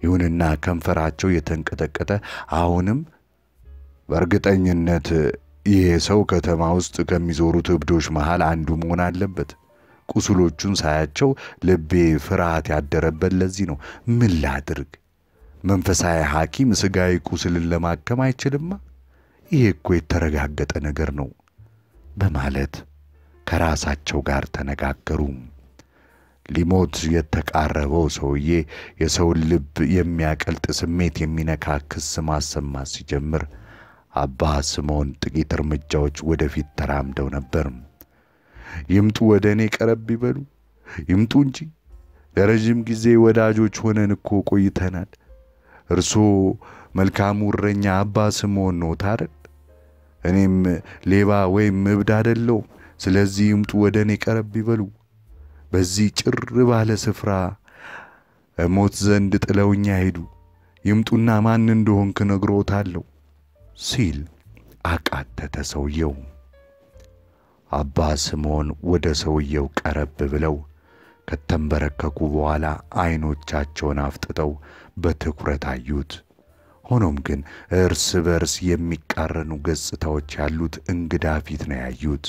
S1: ይሁንና ከንፈራቸው የተንቀጠቀጠ አሁንም በእርግጠኝነት ይሄ ሰው ከተማ ውስጥ ከሚዞሩት እብዶች መሃል አንዱ መሆን አለበት። ቁስሎቹን ሳያቸው ልቤ ፍርሃት ያደረበት ለዚህ ነው። ምን ላድርግ? መንፈሳዊ ሐኪም ሥጋዊ ቁስልን ለማከም አይችልማ። ይሄ እኮ የተረጋገጠ ነገር ነው በማለት ከራሳቸው ጋር ተነጋገሩ። ሊሞት የተቃረበው ሰውዬ የሰውን ልብ የሚያቀልጥ ስሜት የሚነካ ክስ ማሰማት ሲጀምር አባ ስምዖን ጥቂት እርምጃዎች ወደፊት ተራምደው ነበር። ይምጡ፣ ወደ እኔ ቀረብ ይበሉ፣ ይምጡ እንጂ ለረዥም ጊዜ ወዳጆች ሆነን እኮ ቆይተናል። እርሶ መልካሙ እረኛ አባ ስምዖን ኖት አይደል? እኔም ሌባ ወይም እብድ አይደለሁም። ስለዚህ ይምጡ፣ ወደ እኔ ቀረብ ይበሉ። በዚህ ጭር ባለ ስፍራ ሞት ዘንድ ጥለውኛ ሄዱ። ይምጡና ማን እንደሆንክ ነግሮታለሁ ሲል አቃተተ ሰውየው። አባ ስምዖን ወደ ሰውየው ቀረብ ብለው ከተንበረከኩ በኋላ ዐይኖቻቸውን አፍጥጠው በትኩረት አዩት። ሆኖም ግን እርስ በርስ የሚቃረኑ ገጽታዎች ያሉት እንግዳ ፊት ነው ያዩት።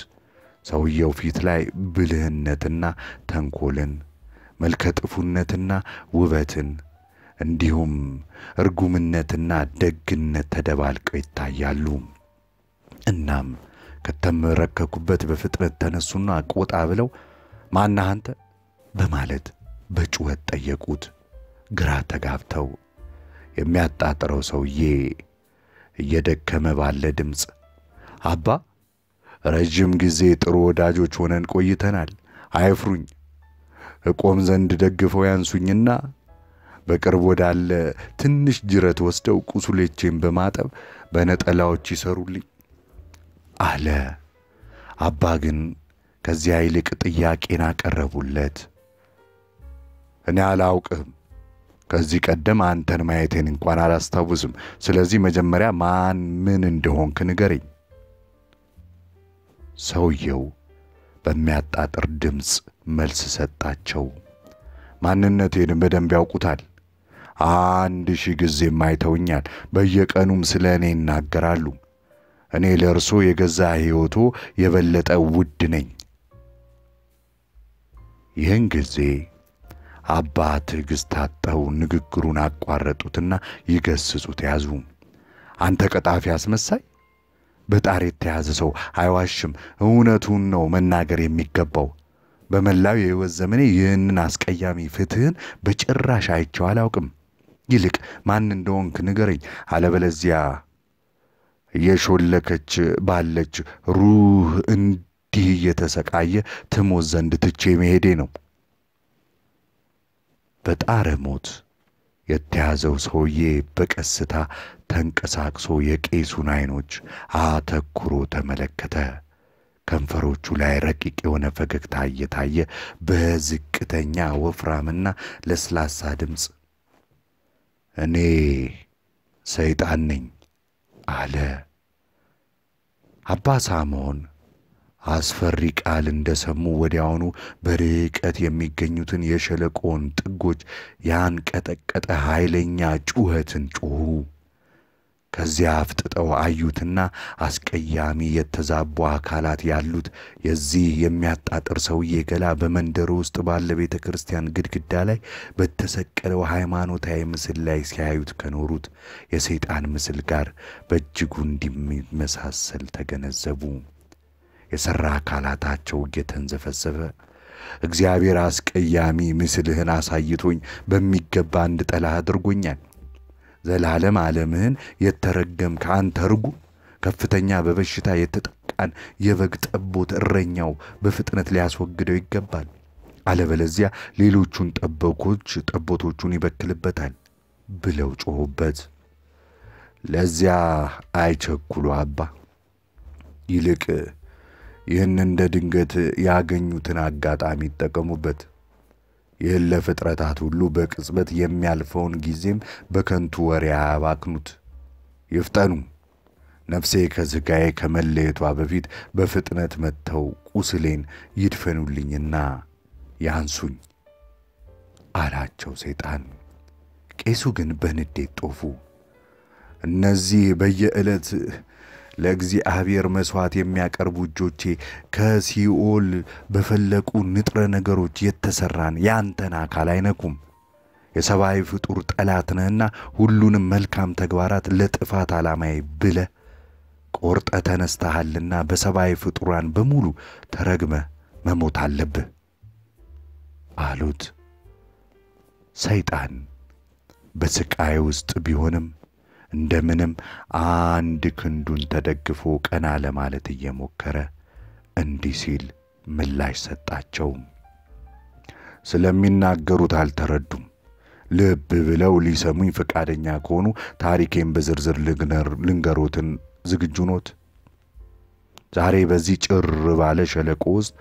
S1: ሰውየው ፊት ላይ ብልህነትና ተንኮልን፣ መልከጥፉነትና ውበትን እንዲሁም እርጉምነትና ደግነት ተደባልቀው ይታያሉ። እናም ከተመረከኩበት በፍጥነት ተነሱና ቆጣ ብለው ማናህ አንተ በማለት በጩኸት ጠየቁት። ግራ ተጋብተው የሚያጣጥረው ሰውዬ እየደከመ ባለ ድምፅ አባ ረዥም ጊዜ ጥሩ ወዳጆች ሆነን ቆይተናል። አይፍሩኝ፣ እቆም ዘንድ ደግፈው ያንሱኝና በቅርብ ወዳለ ትንሽ ጅረት ወስደው ቁስሎቼን በማጠብ በነጠላዎች ይሰሩልኝ አለ። አባ ግን ከዚያ ይልቅ ጥያቄን አቀረቡለት። እኔ አላውቅህም። ከዚህ ቀደም አንተን ማየቴን እንኳን አላስታውስም። ስለዚህ መጀመሪያ ማን ምን እንደሆንክ ንገረኝ። ሰውየው በሚያጣጥር ድምፅ መልስ ሰጣቸው። ማንነቴን በደንብ ያውቁታል። አንድ ሺህ ጊዜም አይተውኛል። በየቀኑም ስለ እኔ ይናገራሉ። እኔ ለእርሶ የገዛ ሕይወቶ የበለጠ ውድ ነኝ። ይህን ጊዜ አባ ትዕግሥት አጠው ንግግሩን አቋረጡትና ይገስጹት ያዙ። አንተ ቀጣፊ አስመሳይ! በጣር የተያዘ ሰው አይዋሽም። እውነቱን ነው መናገር የሚገባው። በመላው የሕይወት ዘመኔ ይህንን አስቀያሚ ፍትሕን በጭራሽ አይቼው አላውቅም። ይልቅ ማን እንደሆንክ ንገረኝ፣ አለበለዚያ እየሾለከች ባለች ሩህ እንዲህ እየተሰቃየ ትሞት ዘንድ ትቼ መሄዴ ነው። በጣረ ሞት የተያዘው ሰውዬ በቀስታ ተንቀሳቅሶ የቄሱን ዐይኖች አተኩሮ ተመለከተ። ከንፈሮቹ ላይ ረቂቅ የሆነ ፈገግታ እየታየ በዝቅተኛ ወፍራምና ለስላሳ ድምፅ እኔ ሰይጣን ነኝ አለ። አባ ሳምዖን አስፈሪ ቃል እንደሰሙ ወዲያውኑ በርቀት የሚገኙትን የሸለቆውን ጥጎች ያንቀጠቀጠ ኃይለኛ ጩኸትን ጮኹ። ከዚያ አፍጥጠው አዩትና አስቀያሚ የተዛቡ አካላት ያሉት የዚህ የሚያጣጥር ሰውዬ ገላ በመንደሩ ውስጥ ባለ ቤተ ክርስቲያን ግድግዳ ላይ በተሰቀለው ሃይማኖታዊ ምስል ላይ ሲያዩት ከኖሩት የሰይጣን ምስል ጋር በእጅጉ እንዲመሳሰል ተገነዘቡ። የሠራ አካላታቸው እየተንዘፈዘፈ እግዚአብሔር አስቀያሚ ምስልህን አሳይቶኝ በሚገባ እንድጠላህ አድርጎኛል። ዘላለም ዓለምህን የተረገምክ አንተ ርጉም፣ ከፍተኛ በበሽታ የተጠቃን የበግ ጠቦት እረኛው በፍጥነት ሊያስወግደው ይገባል። አለበለዚያ ሌሎቹን ጠበቆች ጠቦቶቹን ይበክልበታል ብለው ጮኹበት። ለዚያ አይቸኩሉ አባ፣ ይልቅ ይህን እንደ ድንገት ያገኙትን አጋጣሚ ይጠቀሙበት። ይህን ለፍጥረታት ሁሉ በቅጽበት የሚያልፈውን ጊዜም በከንቱ ወሬ አያባክኑት። ይፍጠኑ። ነፍሴ ከሥጋዬ ከመለየቷ በፊት በፍጥነት መጥተው ቁስሌን ይድፈኑልኝና ያንሱኝ አላቸው ሰይጣን። ቄሱ ግን በንዴት ጦፉ። እነዚህ በየዕለት ለእግዚአብሔር መሥዋዕት የሚያቀርቡ እጆቼ ከሲኦል በፈለቁ ንጥረ ነገሮች የተሠራን ያንተን አካል አይነኩም። የሰብአዊ ፍጡር ጠላት ነህና ሁሉንም መልካም ተግባራት ለጥፋት ዓላማዬ ብለህ ቆርጠ ተነስተሃልና በሰብአዊ ፍጡራን በሙሉ ተረግመ መሞት አለብህ አሉት። ሰይጣን በስቃይ ውስጥ ቢሆንም እንደምንም አንድ ክንዱን ተደግፎ ቀና ለማለት እየሞከረ እንዲህ ሲል ምላሽ ሰጣቸው። ስለሚናገሩት አልተረዱም። ልብ ብለው ሊሰሙኝ ፈቃደኛ ከሆኑ ታሪኬን በዝርዝር ልንገሮትን ዝግጁ ኖት? ዛሬ በዚህ ጭር ባለ ሸለቆ ውስጥ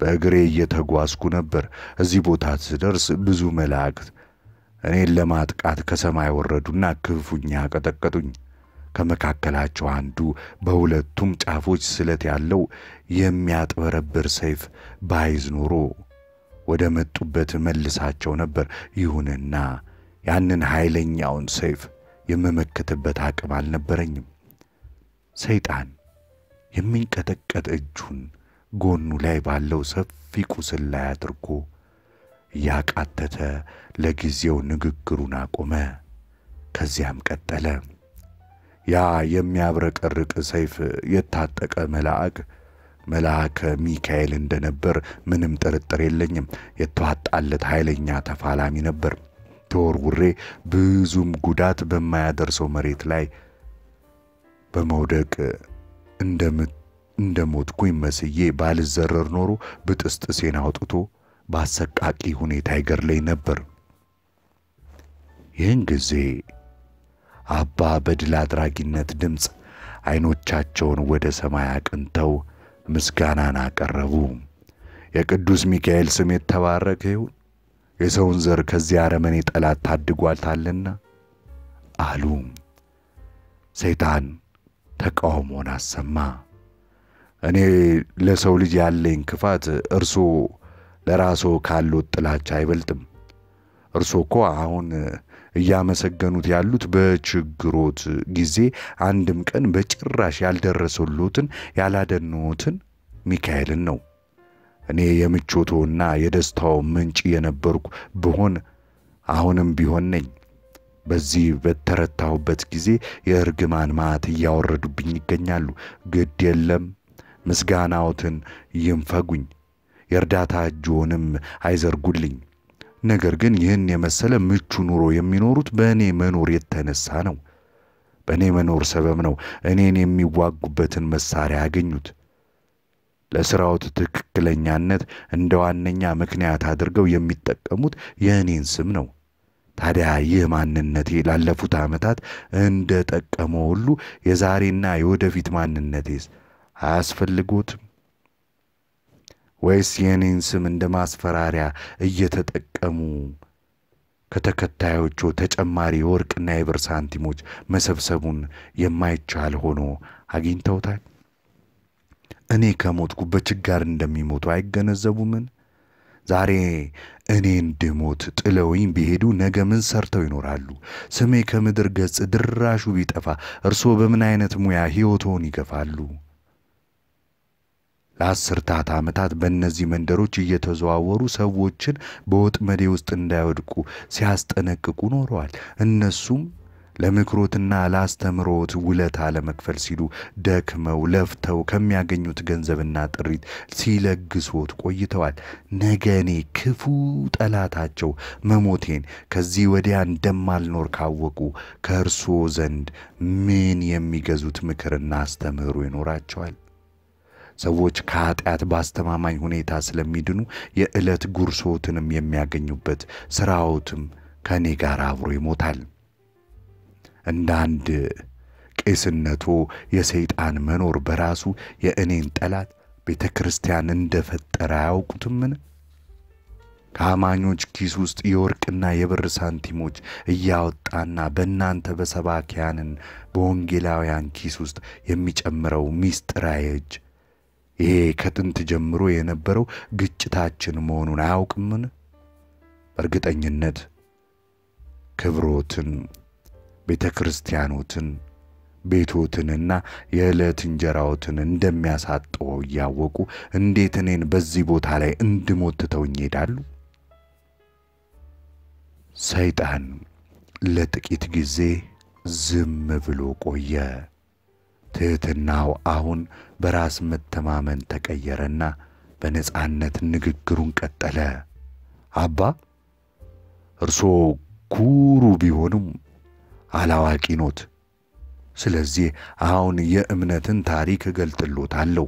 S1: በእግሬ እየተጓዝኩ ነበር። እዚህ ቦታ ስደርስ ብዙ መላእክት እኔን ለማጥቃት ከሰማይ ወረዱና ክፉኛ ቀጠቀጡኝ። ከመካከላቸው አንዱ በሁለቱም ጫፎች ስለት ያለው የሚያጥበረብር ሰይፍ ባይዝ ኖሮ ወደ መጡበት መልሳቸው ነበር። ይሁንና ያንን ኃይለኛውን ሰይፍ የምመክትበት አቅም አልነበረኝም። ሰይጣን የሚንቀጠቀጥ እጁን ጎኑ ላይ ባለው ሰፊ ቁስል ላይ አድርጎ እያቃተተ ለጊዜው ንግግሩን አቆመ። ከዚያም ቀጠለ። ያ የሚያብረቀርቅ ሰይፍ የታጠቀ መልአክ መልአከ ሚካኤል እንደነበር ምንም ጥርጥር የለኝም። የተዋጣለት ኃይለኛ ተፋላሚ ነበር። ተወርውሬ ብዙም ጉዳት በማያደርሰው መሬት ላይ በመውደቅ እንደ ሞትኩኝ መስዬ ባልዘረር ኖሮ ብጥስጥሴን አውጥቶ በአሰቃቂ ሁኔታ ይገድለኝ ነበር። ይህን ጊዜ አባ በድል አድራጊነት ድምፅ ዐይኖቻቸውን ወደ ሰማይ አቅንተው ምስጋናን አቀረቡ። የቅዱስ ሚካኤል ስም የተባረከ ይሁን፣ የሰውን ዘር ከዚህ አረመኔ ጠላት ታድጓታልና አሉ። ሰይጣን ተቃውሞን አሰማ። እኔ ለሰው ልጅ ያለኝ ክፋት እርሶ ለራሶ ካሉት ጥላቻ አይበልጥም። እርሶ እኮ አሁን እያመሰገኑት ያሉት በችግሮት ጊዜ አንድም ቀን በጭራሽ ያልደረሰሎትን ያላደነዎትን ሚካኤልን ነው። እኔ የምቾቶና የደስታው ምንጭ የነበርኩ ብሆን አሁንም ቢሆን ነኝ። በዚህ በተረታሁበት ጊዜ የእርግማን ማዕት እያወረዱብኝ ይገኛሉ። ግድ የለም ምስጋናዎትን ይንፈጉኝ፣ የእርዳታ እጅዎንም አይዘርጉልኝ። ነገር ግን ይህን የመሰለ ምቹ ኑሮ የሚኖሩት በእኔ መኖር የተነሳ ነው። በእኔ መኖር ሰበብ ነው እኔን የሚዋጉበትን መሳሪያ ያገኙት። ለሥራዎት ትክክለኛነት እንደ ዋነኛ ምክንያት አድርገው የሚጠቀሙት የእኔን ስም ነው። ታዲያ ይህ ማንነቴ ላለፉት ዓመታት እንደ ጠቀመው ሁሉ የዛሬና የወደፊት ማንነቴስ አያስፈልጎትም? ወይስ የእኔን ስም እንደ ማስፈራሪያ እየተጠቀሙ ከተከታዮቹ ተጨማሪ የወርቅና የብር ሳንቲሞች መሰብሰቡን የማይቻል ሆኖ አግኝተውታል? እኔ ከሞትኩ በችጋር እንደሚሞቱ አይገነዘቡምን? ዛሬ እኔ እንድሞት ጥለውኝ ቢሄዱ ነገ ምን ሰርተው ይኖራሉ? ስሜ ከምድር ገጽ ድራሹ ቢጠፋ እርስዎ በምን አይነት ሙያ ሕይወቶን ይገፋሉ? ለአስርታት ዓመታት በእነዚህ መንደሮች እየተዘዋወሩ ሰዎችን በወጥመዴ ውስጥ እንዳይወድቁ ሲያስጠነቅቁ ኖረዋል። እነሱም ለምክሮትና ለአስተምሮት ውለታ ለመክፈል ሲሉ ደክመው ለፍተው ከሚያገኙት ገንዘብና ጥሪት ሲለግሶት ቆይተዋል። ነገ እኔ ክፉ ጠላታቸው መሞቴን ከዚህ ወዲያ እንደማልኖር ካወቁ ከእርስዎ ዘንድ ምን የሚገዙት ምክርና አስተምህሮ ይኖራቸዋል? ሰዎች ከኀጢአት በአስተማማኝ ሁኔታ ስለሚድኑ የዕለት ጉርሶትንም የሚያገኙበት ሥራዎትም ከእኔ ጋር አብሮ ይሞታል። እንደ አንድ ቄስነቶ የሰይጣን መኖር በራሱ የእኔን ጠላት ቤተ ክርስቲያን እንደ ፈጠረ አያውቁትምን? ከአማኞች ኪስ ውስጥ የወርቅና የብር ሳንቲሞች እያወጣና በእናንተ በሰባኪያንን በወንጌላውያን ኪስ ውስጥ የሚጨምረው ሚስጥራዊ እጅ ይሄ ከጥንት ጀምሮ የነበረው ግጭታችን መሆኑን አያውቅምን? በእርግጠኝነት ክብሮትን፣ ቤተ ክርስቲያኖትን፣ ቤቶትንና የዕለት እንጀራዎትን እንደሚያሳጥወው እያወቁ እንዴት እኔን በዚህ ቦታ ላይ እንድሞትተውኝ ይሄዳሉ? ሰይጣን ለጥቂት ጊዜ ዝም ብሎ ቆየ። ትሕትናው አሁን በራስ መተማመን ተቀየረና በነጻነት ንግግሩን ቀጠለ። አባ እርሶ ኩሩ ቢሆኑም አላዋቂ ኖት። ስለዚህ አሁን የእምነትን ታሪክ እገልጥሎታለሁ።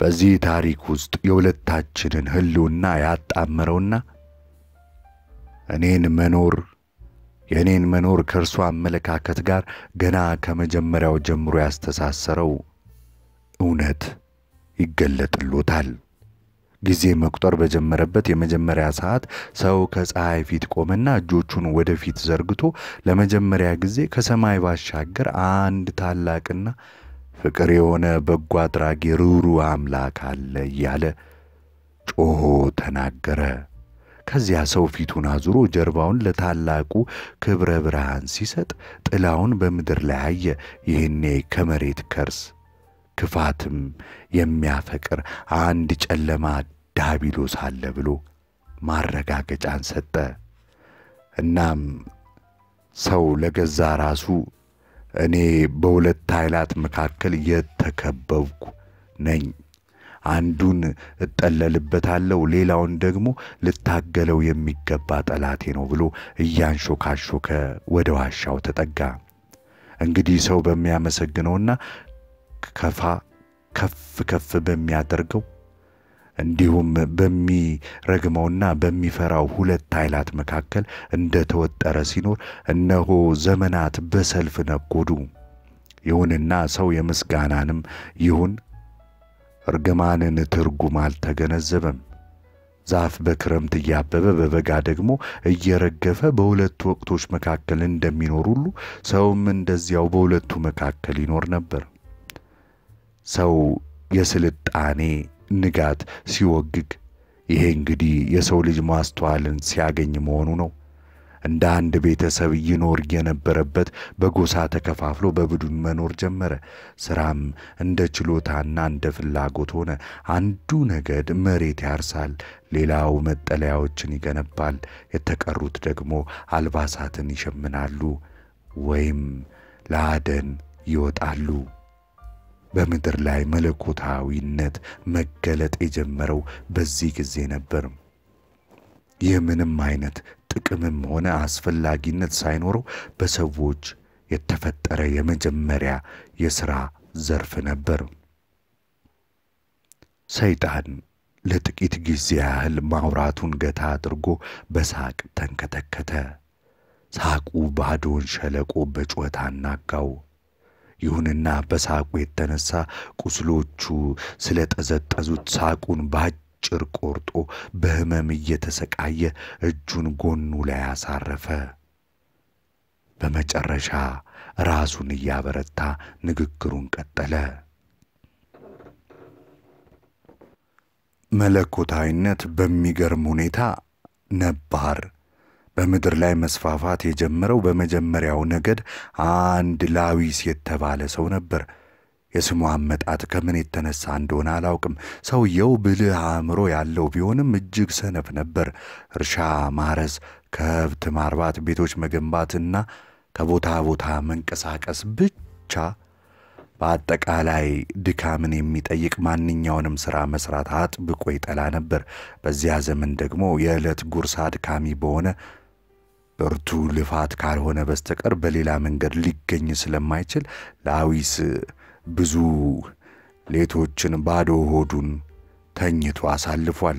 S1: በዚህ ታሪክ ውስጥ የሁለታችንን ሕልውና ያጣመረውና እኔን መኖር የእኔን መኖር ከእርሷ አመለካከት ጋር ገና ከመጀመሪያው ጀምሮ ያስተሳሰረው እውነት ይገለጥሎታል። ጊዜ መቁጠር በጀመረበት የመጀመሪያ ሰዓት ሰው ከፀሐይ ፊት ቆመና እጆቹን ወደፊት ዘርግቶ ለመጀመሪያ ጊዜ ከሰማይ ባሻገር አንድ ታላቅና ፍቅር የሆነ በጎ አድራጊ ርኅሩህ አምላክ አለ እያለ ጮኾ ተናገረ። ከዚያ ሰው ፊቱን አዙሮ ጀርባውን ለታላቁ ክብረ ብርሃን ሲሰጥ ጥላውን በምድር ላይ አየ። ይህኔ ከመሬት ከርስ ክፋትም የሚያፈቅር አንድ ጨለማ ዳቢሎስ አለ ብሎ ማረጋገጫን ሰጠ። እናም ሰው ለገዛ ራሱ እኔ በሁለት ኃይላት መካከል የተከበብኩ ነኝ አንዱን እጠለልበታለሁ፣ ሌላውን ደግሞ ልታገለው የሚገባ ጠላቴ ነው ብሎ እያንሾካሾከ ወደ ዋሻው ተጠጋ። እንግዲህ ሰው በሚያመሰግነውና ከፋ ከፍ ከፍ በሚያደርገው እንዲሁም በሚረግመውና በሚፈራው ሁለት ኃይላት መካከል እንደ ተወጠረ ሲኖር እነሆ ዘመናት በሰልፍ ነጎዱ። ይሁንና ሰው የምስጋናንም ይሁን እርግማንን ትርጉም አልተገነዘበም። ዛፍ በክረምት እያበበ በበጋ ደግሞ እየረገፈ በሁለቱ ወቅቶች መካከል እንደሚኖር ሁሉ ሰውም እንደዚያው በሁለቱ መካከል ይኖር ነበር። ሰው የስልጣኔ ንጋት ሲወግግ፣ ይሄ እንግዲህ የሰው ልጅ ማስተዋልን ሲያገኝ መሆኑ ነው። እንደ አንድ ቤተሰብ ይኖር የነበረበት በጎሳ ተከፋፍሎ በቡድን መኖር ጀመረ። ሥራም እንደ ችሎታና እንደ ፍላጎት ሆነ። አንዱ ነገድ መሬት ያርሳል፣ ሌላው መጠለያዎችን ይገነባል፣ የተቀሩት ደግሞ አልባሳትን ይሸምናሉ ወይም ለአደን ይወጣሉ። በምድር ላይ መለኮታዊነት መገለጥ የጀመረው በዚህ ጊዜ ነበር። ይህ ምንም አይነት ጥቅምም ሆነ አስፈላጊነት ሳይኖረው በሰዎች የተፈጠረ የመጀመሪያ የሥራ ዘርፍ ነበር። ሰይጣን ለጥቂት ጊዜ ያህል ማውራቱን ገታ አድርጎ በሳቅ ተንከተከተ። ሳቁ ባዶውን ሸለቆ በጩኸት አናጋው። ይሁንና በሳቁ የተነሳ ቁስሎቹ ስለጠዘጠዙት ሳቁን ባጭር ቆርጦ በሕመም እየተሰቃየ እጁን ጎኑ ላይ አሳረፈ። በመጨረሻ ራሱን እያበረታ ንግግሩን ቀጠለ። መለኮታዊነት በሚገርም ሁኔታ ነባር በምድር ላይ መስፋፋት የጀመረው በመጀመሪያው ነገድ አንድ ላዊስ የተባለ ሰው ነበር። የስሙ አመጣጥ ከምን የተነሳ እንደሆነ አላውቅም። ሰውየው ብልህ አእምሮ ያለው ቢሆንም እጅግ ሰነፍ ነበር። እርሻ ማረስ፣ ከብት ማርባት፣ ቤቶች መገንባትና ከቦታ ቦታ መንቀሳቀስ ብቻ በአጠቃላይ ድካምን የሚጠይቅ ማንኛውንም ሥራ መሥራት አጥብቆ ይጠላ ነበር። በዚያ ዘመን ደግሞ የዕለት ጉርስ አድካሚ በሆነ ብርቱ ልፋት ካልሆነ በስተቀር በሌላ መንገድ ሊገኝ ስለማይችል ላዊስ ብዙ ሌቶችን ባዶ ሆዱን ተኝቶ አሳልፏል።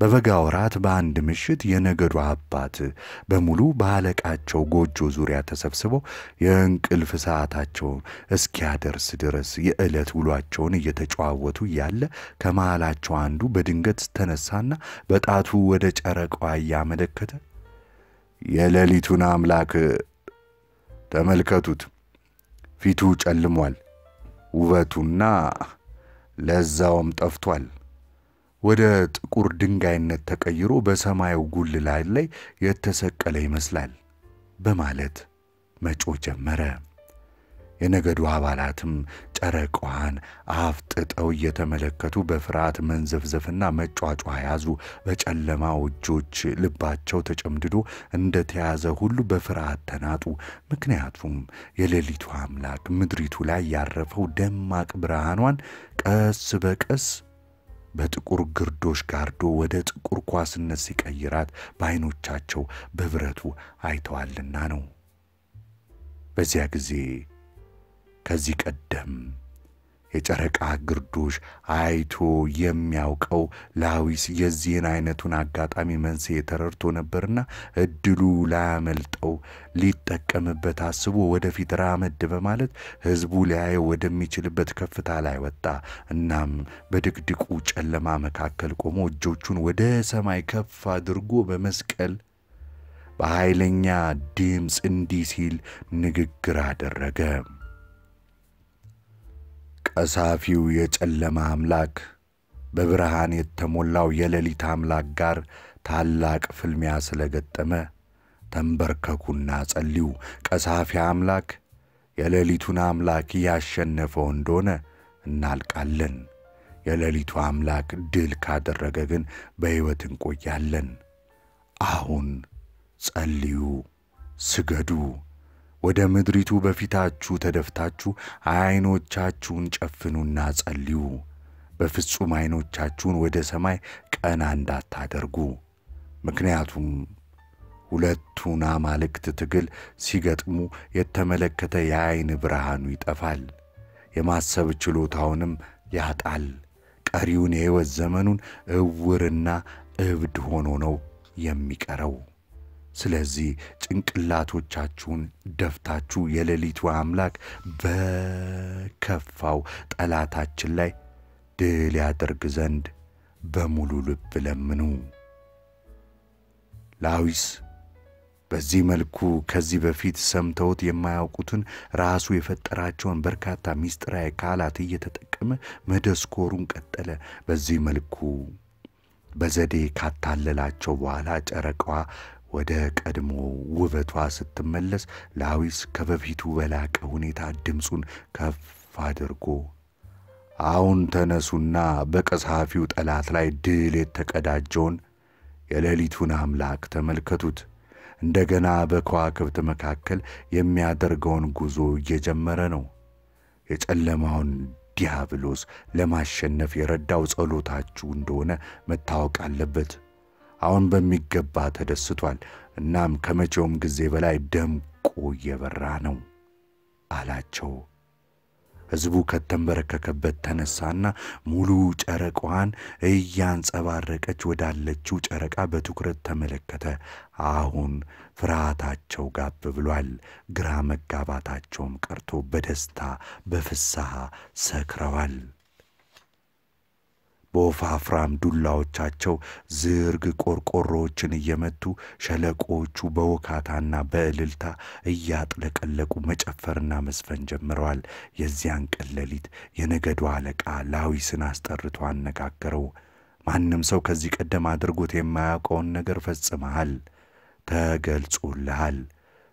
S1: በበጋ ወራት በአንድ ምሽት የነገዱ አባት በሙሉ በአለቃቸው ጎጆ ዙሪያ ተሰብስበው የእንቅልፍ ሰዓታቸውን እስኪያደርስ ድረስ የዕለት ውሏቸውን እየተጨዋወቱ እያለ ከመሃላቸው አንዱ በድንገት ተነሳና በጣቱ ወደ ጨረቃዋ እያመለከተ የሌሊቱን አምላክ ተመልከቱት፣ ፊቱ ጨልሟል፣ ውበቱና ለዛውም ጠፍቷል ወደ ጥቁር ድንጋይነት ተቀይሮ በሰማዩ ጉልላት ላይ የተሰቀለ ይመስላል በማለት መጮ ጀመረ። የነገዱ አባላትም ጨረቃዋን አፍጥጠው እየተመለከቱ በፍርሃት መንዘፍዘፍና መጯጯ ያዙ። በጨለማው እጆች ልባቸው ተጨምድዶ እንደተያዘ ሁሉ በፍርሃት ተናጡ። ምክንያቱም የሌሊቱ አምላክ ምድሪቱ ላይ ያረፈው ደማቅ ብርሃኗን ቀስ በቀስ በጥቁር ግርዶሽ ጋርዶ ወደ ጥቁር ኳስነት ሲቀይራት በዐይኖቻቸው በብረቱ አይተዋልና ነው። በዚያ ጊዜ ከዚህ ቀደም የጨረቃ ግርዶሽ አይቶ የሚያውቀው ላዊስ የዚህን አይነቱን አጋጣሚ መንስኤ ተረድቶ ነበርና እድሉ ላያመልጠው ሊጠቀምበት አስቦ ወደፊት ራመድ በማለት ሕዝቡ ሊያየው ወደሚችልበት ከፍታ ላይ ወጣ። እናም በድቅድቁ ጨለማ መካከል ቆሞ እጆቹን ወደ ሰማይ ከፍ አድርጎ በመስቀል በኃይለኛ ድምፅ እንዲህ ሲል ንግግር አደረገ። ቀሳፊው የጨለማ አምላክ በብርሃን የተሞላው የሌሊት አምላክ ጋር ታላቅ ፍልሚያ ስለገጠመ ተንበርከኩና ጸልዩ። ቀሳፊ አምላክ የሌሊቱን አምላክ ያሸነፈው እንደሆነ እናልቃለን። የሌሊቱ አምላክ ድል ካደረገ ግን በሕይወት እንቆያለን። አሁን ጸልዩ፣ ስገዱ። ወደ ምድሪቱ በፊታችሁ ተደፍታችሁ ዐይኖቻችሁን ጨፍኑና ጸልዩ። በፍጹም ዐይኖቻችሁን ወደ ሰማይ ቀና እንዳታደርጉ። ምክንያቱም ሁለቱን አማልክት ትግል ሲገጥሙ የተመለከተ የዐይን ብርሃኑ ይጠፋል፣ የማሰብ ችሎታውንም ያጣል። ቀሪውን የሕይወት ዘመኑን እውርና እብድ ሆኖ ነው የሚቀረው። ስለዚህ ጭንቅላቶቻችሁን ደፍታችሁ የሌሊቱ አምላክ በከፋው ጠላታችን ላይ ድል ያደርግ ዘንድ በሙሉ ልብ ለምኑ። ላዊስ በዚህ መልኩ ከዚህ በፊት ሰምተውት የማያውቁትን ራሱ የፈጠራቸውን በርካታ ምስጢራዊ ቃላት እየተጠቀመ መደስኮሩን ቀጠለ። በዚህ መልኩ በዘዴ ካታለላቸው በኋላ ጨረቃዋ ወደ ቀድሞ ውበቷ ስትመለስ ላዊስ ከበፊቱ በላቀ ሁኔታ ድምፁን ከፍ አድርጎ አሁን ተነሱና በቀሳፊው ጠላት ላይ ድል የተቀዳጀውን የሌሊቱን አምላክ ተመልከቱት። እንደገና በከዋክብት መካከል የሚያደርገውን ጉዞ እየጀመረ ነው። የጨለማውን ዲያብሎስ ለማሸነፍ የረዳው ጸሎታችሁ እንደሆነ መታወቅ አለበት። አሁን በሚገባ ተደስቷል። እናም ከመቼውም ጊዜ በላይ ደምቆ እየበራ ነው አላቸው። ሕዝቡ ከተንበረከከበት ተነሳና ሙሉ ጨረቃዋን እያንጸባረቀች ወዳለችው ጨረቃ በትኩረት ተመለከተ። አሁን ፍርሃታቸው ጋብ ብሏል። ግራ መጋባታቸውም ቀርቶ በደስታ በፍስሐ ሰክረዋል። በወፋፍራም ዱላዎቻቸው ዝርግ ቆርቆሮዎችን እየመቱ ሸለቆዎቹ በውካታና በእልልታ እያጥለቀለቁ መጨፈርና መስፈን ጀምረዋል። የዚያን ቀን ሌሊት የነገዱ አለቃ ላዊስን አስጠርቶ አነጋገረው። ማንም ሰው ከዚህ ቀደም አድርጎት የማያውቀውን ነገር ፈጽመሃል፣ ተገልጾልሃል።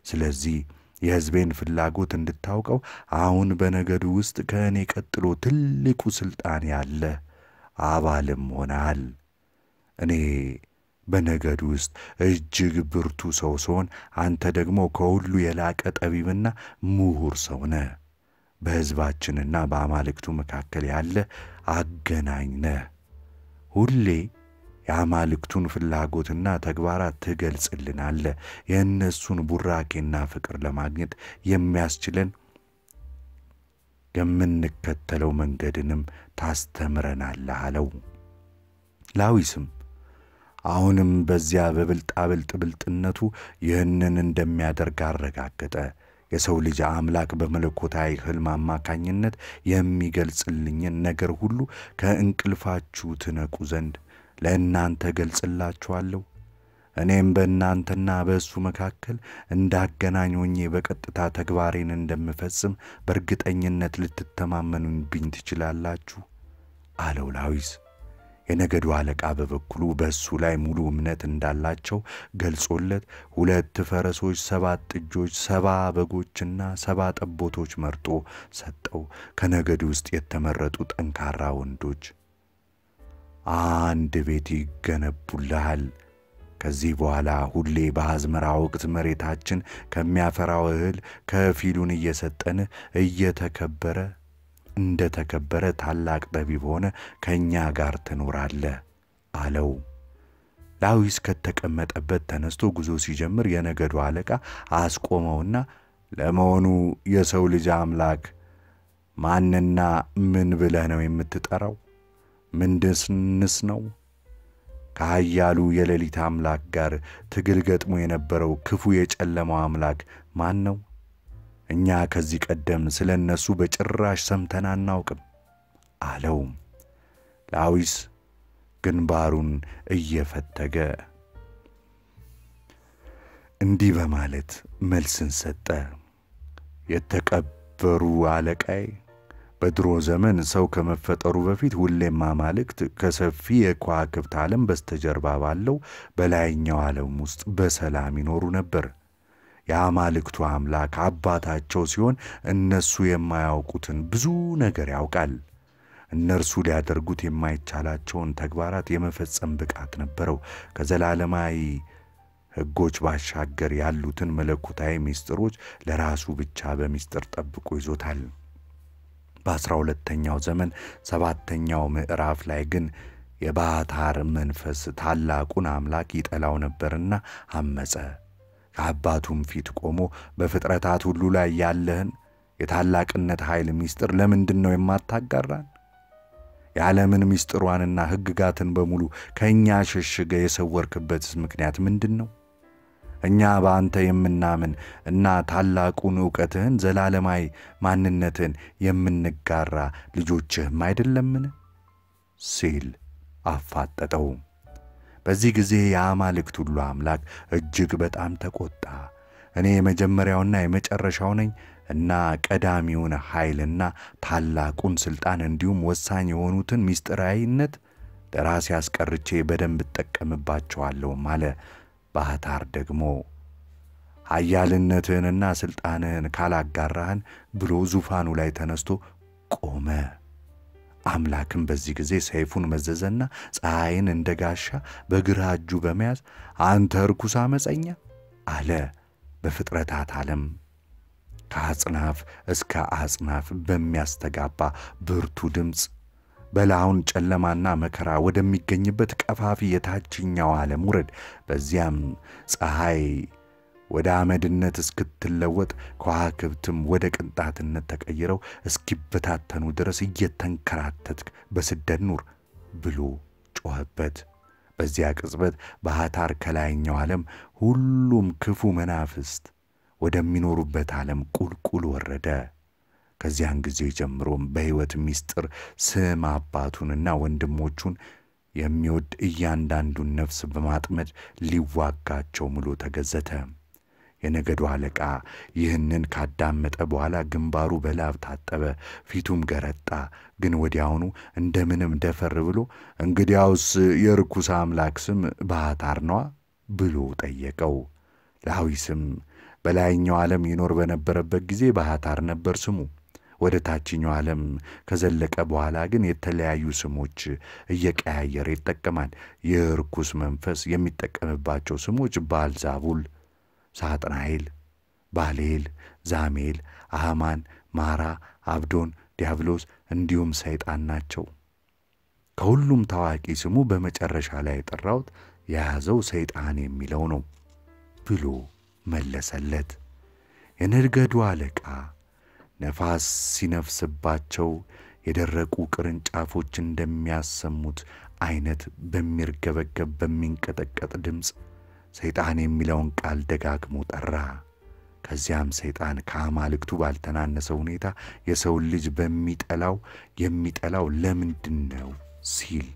S1: ስለዚህ የሕዝቤን ፍላጎት እንድታውቀው አሁን በነገዱ ውስጥ ከእኔ ቀጥሎ ትልቁ ሥልጣን ያለ አባልም ሆነሃል። እኔ በነገድ ውስጥ እጅግ ብርቱ ሰው ስሆን፣ አንተ ደግሞ ከሁሉ የላቀ ጠቢብና ምሁር ሰው ነህ። በሕዝባችንና በአማልክቱ መካከል ያለ አገናኝ ነህ። ሁሌ የአማልክቱን ፍላጎትና ተግባራት ትገልጽልናለህ። የእነሱን ቡራኬና ፍቅር ለማግኘት የሚያስችለን የምንከተለው መንገድንም ታስተምረናለህ አለው። ላዊስም አሁንም በዚያ በብልጣብልጥ ብልጥነቱ ይህንን እንደሚያደርግ አረጋገጠ። የሰው ልጅ አምላክ በመለኮታዊ ሕልም አማካኝነት የሚገልጽልኝን ነገር ሁሉ ከእንቅልፋችሁ ትነቁ ዘንድ ለእናንተ ገልጽላችኋለሁ። እኔም በእናንተና በእሱ መካከል እንዳገናኝ ሆኜ በቀጥታ ተግባሬን እንደምፈጽም በእርግጠኝነት ልትተማመኑብኝ ትችላላችሁ አለው ላዊስ። የነገዱ አለቃ በበኩሉ በእሱ ላይ ሙሉ እምነት እንዳላቸው ገልጾለት ሁለት ፈረሶች፣ ሰባት ጥጆች፣ ሰባ በጎችና ሰባ ጠቦቶች መርጦ ሰጠው። ከነገዱ ውስጥ የተመረጡ ጠንካራ ወንዶች አንድ ቤት ይገነቡልሃል። ከዚህ በኋላ ሁሌ በአዝመራ ወቅት መሬታችን ከሚያፈራው እህል ከፊሉን እየሰጠን እየተከበረ እንደ ተከበረ ታላቅ ጠቢብ ሆነ ከእኛ ጋር ትኖራለህ አለው። ላዊስ ከተቀመጠበት ተነስቶ ጉዞ ሲጀምር የነገዱ አለቃ አስቆመውና ለመሆኑ የሰው ልጅ አምላክ ማንና ምን ብለህ ነው የምትጠራው? ምንድንስ ነው? ከኃያሉ የሌሊት አምላክ ጋር ትግል ገጥሞ የነበረው ክፉ የጨለማው አምላክ ማን ነው? እኛ ከዚህ ቀደም ስለ እነሱ በጭራሽ ሰምተን አናውቅም አለው። ላዊስ ግንባሩን እየፈተገ እንዲህ በማለት መልስን ሰጠ። የተቀበሩ አለቃይ፣ በድሮ ዘመን ሰው ከመፈጠሩ በፊት ሁሌም አማልክት ከሰፊ የከዋክብት ዓለም በስተጀርባ ባለው በላይኛው ዓለም ውስጥ በሰላም ይኖሩ ነበር። የአማልክቱ አምላክ አባታቸው ሲሆን እነሱ የማያውቁትን ብዙ ነገር ያውቃል። እነርሱ ሊያደርጉት የማይቻላቸውን ተግባራት የመፈጸም ብቃት ነበረው። ከዘላለማዊ ሕጎች ባሻገር ያሉትን መለኮታዊ ምስጢሮች ለራሱ ብቻ በምስጢር ጠብቆ ይዞታል። በአስራ ሁለተኛው ዘመን ሰባተኛው ምዕራፍ ላይ ግን የባሕታር መንፈስ ታላቁን አምላክ ይጠላው ነበርና አመፀ። ከአባቱም ፊት ቆሞ በፍጥረታት ሁሉ ላይ ያለህን የታላቅነት ኃይል ምስጢር ለምንድን ነው የማታጋራን? የዓለምን ምስጢሯንና ሕግጋትን በሙሉ ከእኛ ሸሽገ የሰወርክበትስ ምክንያት ምንድን ነው? እኛ በአንተ የምናምን እና ታላቁን ዕውቀትህን ዘላለማዊ ማንነትን የምንጋራ ልጆችህም አይደለምን? ሲል አፋጠጠው። በዚህ ጊዜ የአማልክት ሁሉ አምላክ እጅግ በጣም ተቆጣ። እኔ የመጀመሪያውና የመጨረሻው ነኝ እና ቀዳሚውን ኃይልና ታላቁን ሥልጣን እንዲሁም ወሳኝ የሆኑትን ምስጢራዊነት ለራሴ አስቀርቼ በደንብ እጠቀምባቸዋለሁም አለ። ባሕታር ደግሞ ኃያልነትህንና ሥልጣንህን ካላጋራህን ብሎ ዙፋኑ ላይ ተነስቶ ቆመ። አምላክም በዚህ ጊዜ ሰይፉን መዘዘና ፀሐይን እንደ ጋሻ በግራ እጁ በመያዝ አንተ ርኩስ ዓመፀኛ አለ። በፍጥረታት ዓለም ከአጽናፍ እስከ አጽናፍ በሚያስተጋባ ብርቱ ድምፅ በላዩን ጨለማና መከራ ወደሚገኝበት ቀፋፊ የታችኛው ዓለም ውረድ። በዚያም ፀሐይ ወደ አመድነት እስክትለወጥ ከዋክብትም ወደ ቅንጣትነት ተቀይረው እስኪበታተኑ ድረስ እየተንከራተትክ በስደት ኑር ብሎ ጮኸበት። በዚያ ቅጽበት ባሕታር ከላይኛው ዓለም ሁሉም ክፉ መናፍስት ወደሚኖሩበት ዓለም ቁልቁል ወረደ። ከዚያን ጊዜ ጀምሮም በሕይወት ምስጢር ስም አባቱንና ወንድሞቹን የሚወድ እያንዳንዱን ነፍስ በማጥመድ ሊዋጋቸው ምሎ ተገዘተ። የነገዱ አለቃ ይህንን ካዳመጠ በኋላ ግንባሩ በላብ ታጠበ፣ ፊቱም ገረጣ። ግን ወዲያውኑ እንደምንም ደፈር ብሎ እንግዲያውስ የርኩስ አምላክ ስም ባሕታር ነዋ ብሎ ጠየቀው። ላዊስም በላይኛው ዓለም ይኖር በነበረበት ጊዜ ባሕታር ነበር ስሙ። ወደ ታችኛው ዓለም ከዘለቀ በኋላ ግን የተለያዩ ስሞች እየቀያየረ ይጠቀማል። ይህ መንፈስ የሚጠቀምባቸው ስሞች ባልዛቡል፣ ሳጥናኤል፣ ባሌል፣ ዛሜል፣ አህማን፣ ማራ፣ አብዶን፣ ዲያብሎስ እንዲሁም ሰይጣን ናቸው። ከሁሉም ታዋቂ ስሙ በመጨረሻ ላይ የጠራሁት የያዘው ሰይጣን የሚለው ነው ብሎ መለሰለት። የነገዱ አለቃ ነፋስ ሲነፍስባቸው የደረቁ ቅርንጫፎች እንደሚያሰሙት አይነት በሚርገበገብ በሚንቀጠቀጥ ድምፅ ሰይጣን የሚለውን ቃል ደጋግሞ ጠራ። ከዚያም ሰይጣን ከአማልክቱ ባልተናነሰ ሁኔታ የሰውን ልጅ በሚጠላው የሚጠላው ለምንድን ነው ሲል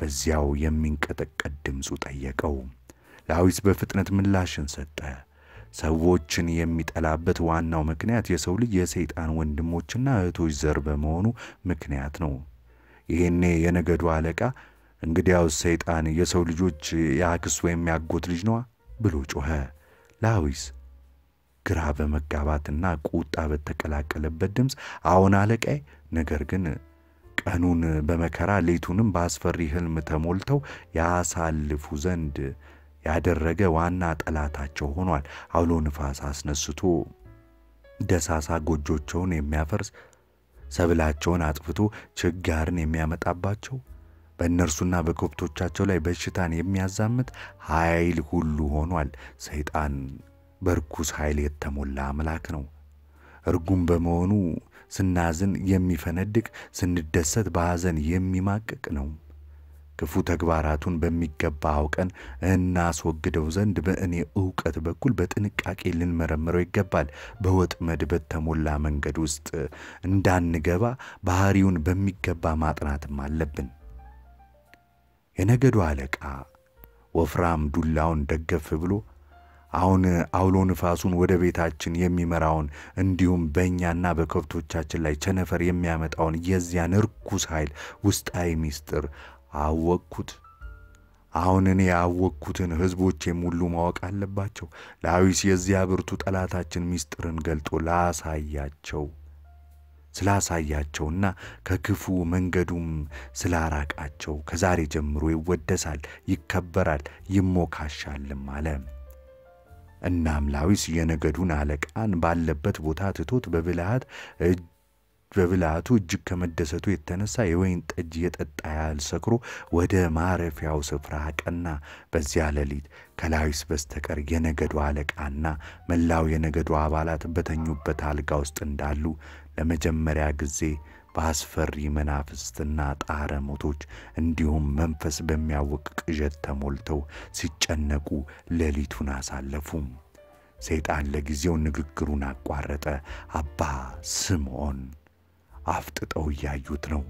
S1: በዚያው የሚንቀጠቀጥ ድምፁ ጠየቀው። ላዊስ በፍጥነት ምላሽን ሰጠ። ሰዎችን የሚጠላበት ዋናው ምክንያት የሰው ልጅ የሰይጣን ወንድሞችና እህቶች ዘር በመሆኑ ምክንያት ነው። ይህኔ የነገዱ አለቃ እንግዲያውስ ሰይጣን የሰው ልጆች የአክስት ወይም ያጎት ልጅ ነዋ ብሎ ጮኸ። ላዊስ ግራ በመጋባትና ቁጣ በተቀላቀለበት ድምፅ አዎን አለቃይ፣ ነገር ግን ቀኑን በመከራ ሌቱንም በአስፈሪ ሕልም ተሞልተው ያሳልፉ ዘንድ ያደረገ ዋና ጠላታቸው ሆኗል። አውሎ ንፋስ አስነስቶ ደሳሳ ጎጆቸውን የሚያፈርስ ሰብላቸውን አጥፍቶ ችጋርን የሚያመጣባቸው በእነርሱና በከብቶቻቸው ላይ በሽታን የሚያዛምት ኃይል ሁሉ ሆኗል። ሰይጣን በርኩስ ኃይል የተሞላ አምላክ ነው። እርጉም በመሆኑ ስናዝን የሚፈነድቅ፣ ስንደሰት በሐዘን የሚማቅቅ ነው። ክፉ ተግባራቱን በሚገባ አውቀን እናስወግደው ዘንድ በእኔ ዕውቀት በኩል በጥንቃቄ ልንመረምረው ይገባል። በወጥመድ በተሞላ መንገድ ውስጥ እንዳንገባ ባሕሪውን በሚገባ ማጥናትም አለብን። የነገዱ አለቃ ወፍራም ዱላውን ደገፍ ብሎ አሁን አውሎ ንፋሱን ወደ ቤታችን የሚመራውን እንዲሁም በእኛና በከብቶቻችን ላይ ቸነፈር የሚያመጣውን የዚያን ርኩስ ኃይል ውስጣዊ ምስጢር አወቅኩት። አሁን እኔ ያወቅኩትን ሕዝቦቼም ሁሉ ማወቅ አለባቸው። ላዊስ የዚያ ብርቱ ጠላታችን ምስጢርን ገልጦ ላሳያቸው ስላሳያቸውና ከክፉ መንገዱም ስላራቃቸው ከዛሬ ጀምሮ ይወደሳል፣ ይከበራል፣ ይሞካሻልም አለ። እናም ላዊስ የነገዱን አለቃን ባለበት ቦታ ትቶት በብልሃት በብልሃቱ እጅግ ከመደሰቱ የተነሳ የወይን ጠጅ የጠጣ ያህል ሰክሮ ወደ ማረፊያው ስፍራ አቀና። በዚያ ሌሊት ከላዊስ በስተቀር የነገዱ አለቃና መላው የነገዱ አባላት በተኙበት አልጋ ውስጥ እንዳሉ ለመጀመሪያ ጊዜ በአስፈሪ መናፍስትና ጣረ ሞቶች እንዲሁም መንፈስ በሚያውቅ ቅዠት ተሞልተው ሲጨነቁ ሌሊቱን አሳለፉ። ሰይጣን ለጊዜው ንግግሩን አቋረጠ። አባ ስምዖን አፍጥጠው እያዩት ነው።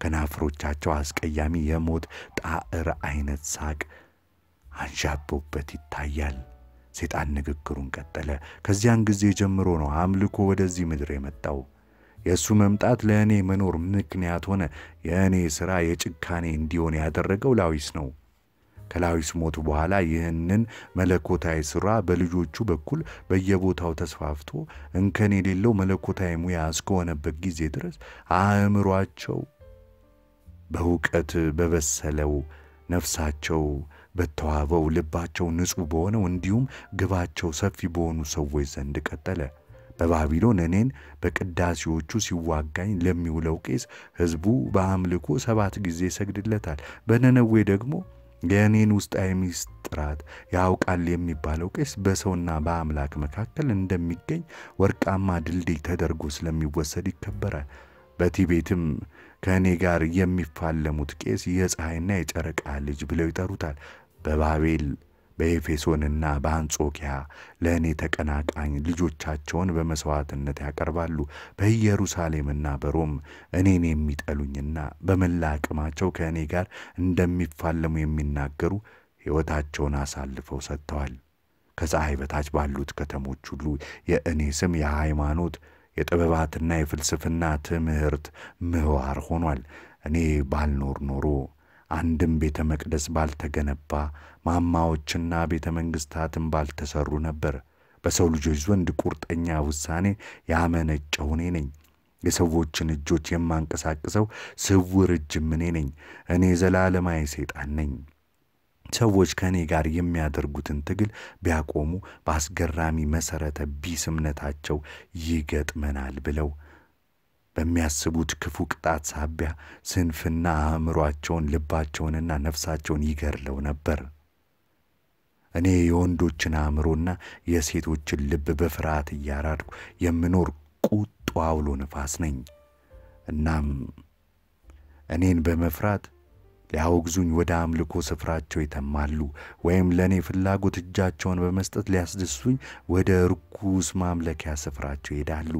S1: ከናፍሮቻቸው አስቀያሚ የሞት ጣዕር አይነት ሳቅ አንዣቦበት ይታያል። ሰይጣን ንግግሩን ቀጠለ። ከዚያን ጊዜ ጀምሮ ነው አምልኮ ወደዚህ ምድር የመጣው። የእሱ መምጣት ለእኔ መኖር ምክንያት ሆነ። የእኔ ሥራ የጭካኔ እንዲሆን ያደረገው ላዊስ ነው። ከላዊስ ሞት በኋላ ይህንን መለኮታዊ ሥራ በልጆቹ በኩል በየቦታው ተስፋፍቶ እንከን የሌለው መለኮታዊ ሙያ እስከሆነበት ጊዜ ድረስ አእምሯቸው በእውቀት በበሰለው ነፍሳቸው በተዋበው ልባቸው ንጹሕ በሆነው እንዲሁም ግባቸው ሰፊ በሆኑ ሰዎች ዘንድ ቀጠለ። በባቢሎን እኔን በቅዳሴዎቹ ሲዋጋኝ ለሚውለው ቄስ ሕዝቡ በአምልኮ ሰባት ጊዜ ይሰግድለታል። በነነዌ ደግሞ የእኔን ውስጣዊ ምስጢራት ያውቃል የሚባለው ቄስ በሰውና በአምላክ መካከል እንደሚገኝ ወርቃማ ድልድይ ተደርጎ ስለሚወሰድ ይከበራል። በቲቤትም ከእኔ ጋር የሚፋለሙት ቄስ የፀሐይና የጨረቃ ልጅ ብለው ይጠሩታል። በባቤል በኤፌሶንና በአንጾኪያ ለእኔ ተቀናቃኝ ልጆቻቸውን በመሥዋዕትነት ያቀርባሉ። በኢየሩሳሌምና በሮም እኔን የሚጠሉኝና በመላ አቅማቸው ከእኔ ጋር እንደሚፋለሙ የሚናገሩ ሕይወታቸውን አሳልፈው ሰጥተዋል። ከፀሐይ በታች ባሉት ከተሞች ሁሉ የእኔ ስም የሃይማኖት የጥበባትና የፍልስፍና ትምህርት ምህዋር ሆኗል። እኔ ባልኖር ኖሮ አንድም ቤተ መቅደስ ባልተገነባ ማማዎችና ቤተ መንግሥታትም ባልተሠሩ ነበር። በሰው ልጆች ዘንድ ቁርጠኛ ውሳኔ ያመነጨው እኔ ነኝ። የሰዎችን እጆች የማንቀሳቅሰው ስውር እጅም እኔ ነኝ። እኔ ዘላለማዊ ሰይጣን ነኝ። ሰዎች ከእኔ ጋር የሚያደርጉትን ትግል ቢያቆሙ በአስገራሚ መሠረተ ቢስ እምነታቸው ይገጥመናል ብለው በሚያስቡት ክፉ ቅጣት ሳቢያ ስንፍና አእምሮአቸውን፣ ልባቸውንና ነፍሳቸውን ይገድለው ነበር። እኔ የወንዶችን አእምሮና የሴቶችን ልብ በፍርሃት እያራድኩ የምኖር ቁጡ አውሎ ነፋስ ነኝ። እናም እኔን በመፍራት ሊያወግዙኝ ወደ አምልኮ ስፍራቸው ይተማሉ፣ ወይም ለእኔ ፍላጎት እጃቸውን በመስጠት ሊያስደሱኝ ወደ ርኩስ ማምለኪያ ስፍራቸው ይሄዳሉ።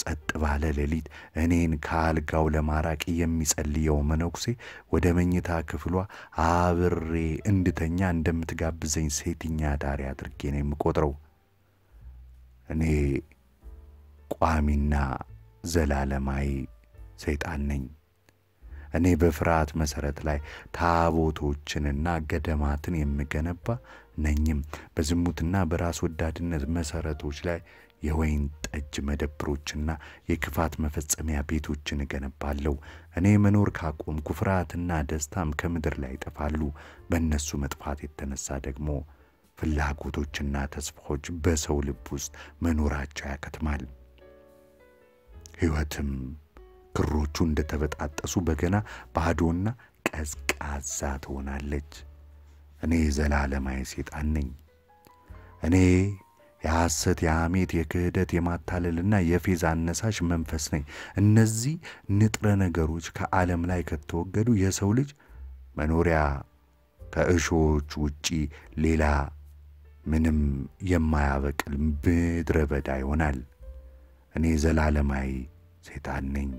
S1: ጸጥ ባለ ሌሊት እኔን ከአልጋው ለማራቅ የሚጸልየው መነኩሴ ወደ መኝታ ክፍሏ አብሬ እንድተኛ እንደምትጋብዘኝ ሴትኛ ዳሪ አድርጌ ነው የምቆጥረው። እኔ ቋሚና ዘላለማዊ ሰይጣን ነኝ። እኔ በፍርሃት መሠረት ላይ ታቦቶችንና ገደማትን የምገነባ ነኝም። በዝሙትና በራስ ወዳድነት መሠረቶች ላይ የወይን ጠጅ መደብሮችና የክፋት መፈጸሚያ ቤቶችን እገነባለሁ። እኔ መኖር ካቆምኩ ፍርሃትና ደስታም ከምድር ላይ ይጠፋሉ። በእነሱ መጥፋት የተነሳ ደግሞ ፍላጎቶችና ተስፋዎች በሰው ልብ ውስጥ መኖራቸው ያከትማል። ሕይወትም ክሮቹ እንደተበጣጠሱ በገና ባዶና ቀዝቃዛ ትሆናለች። እኔ ዘላለማዊ ሴጣን ነኝ። እኔ የሐሰት፣ የሐሜት፣ የክህደት፣ የማታለልና የፌዝ አነሳሽ መንፈስ ነኝ። እነዚህ ንጥረ ነገሮች ከዓለም ላይ ከተወገዱ የሰው ልጅ መኖሪያ ከእሾዎች ውጪ ሌላ ምንም የማያበቅል ምድረ በዳ ይሆናል። እኔ ዘላለማዊ ሴጣን ነኝ።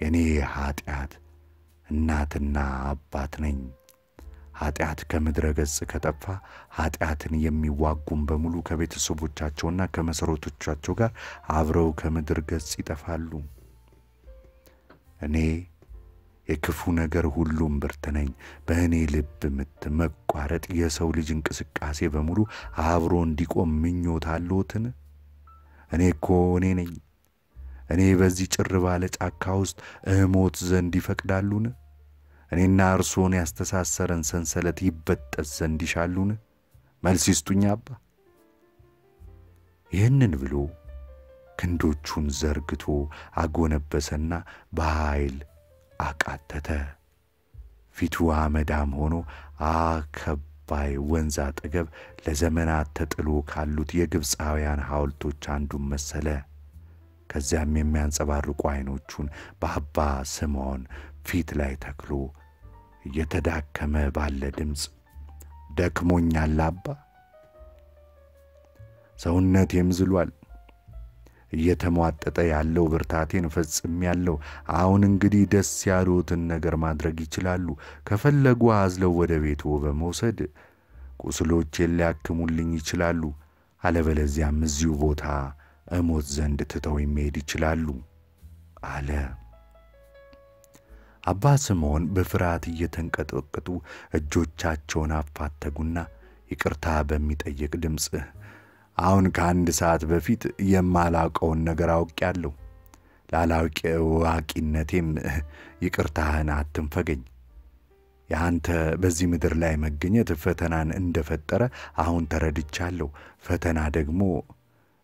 S1: የእኔ ኀጢአት እናትና አባት ነኝ። ኀጢአት ከምድረ ገጽ ከጠፋ ኀጢአትን የሚዋጉም በሙሉ ከቤተሰቦቻቸውና ከመሠረቶቻቸው ጋር አብረው ከምድር ገጽ ይጠፋሉ። እኔ የክፉ ነገር ሁሉም ብርት ነኝ። በእኔ ልብ ምት መቋረጥ የሰው ልጅ እንቅስቃሴ በሙሉ አብሮ እንዲቆም ምኞት አለዎትን? እኔ እኮ እኔ ነኝ። እኔ በዚህ ጭር ባለ ጫካ ውስጥ እሞት ዘንድ ይፈቅዳሉን? እኔና እርሶን ያስተሳሰረን ሰንሰለት ይበጠስ ዘንድ ይሻሉን? መልስ ይስጡኝ አባ። ይህንን ብሎ ክንዶቹን ዘርግቶ አጎነበሰና በኃይል አቃተተ። ፊቱ አመዳም ሆኖ አከባይ ወንዝ አጠገብ ለዘመናት ተጥሎ ካሉት የግብፃውያን ሐውልቶች አንዱን መሰለ። ከዚያም የሚያንጸባርቁ ዐይኖቹን በአባ ስምዖን ፊት ላይ ተክሎ እየተዳከመ ባለ ድምፅ ደክሞኛል አባ፣ ሰውነቴም ዝሏል፣ እየተሟጠጠ ያለው ብርታቴን ፈጽሜያለሁ። አሁን እንግዲህ ደስ ያሉትን ነገር ማድረግ ይችላሉ። ከፈለጉ አዝለው ወደ ቤቱ በመውሰድ ቁስሎቼን ሊያክሙልኝ ይችላሉ። አለበለዚያም እዚሁ ቦታ እሞት ዘንድ ትተው መሄድ ይችላሉ አለ። አባ ስምዖን በፍርሃት እየተንቀጠቀጡ እጆቻቸውን አፋተጉና ይቅርታ በሚጠይቅ ድምፅ አሁን ከአንድ ሰዓት በፊት የማላውቀውን ነገር አውቄያለሁ። ላላውቅ አዋቂነቴም ይቅርታህን አትንፈገኝ። የአንተ በዚህ ምድር ላይ መገኘት ፈተናን እንደፈጠረ አሁን ተረድቻለሁ። ፈተና ደግሞ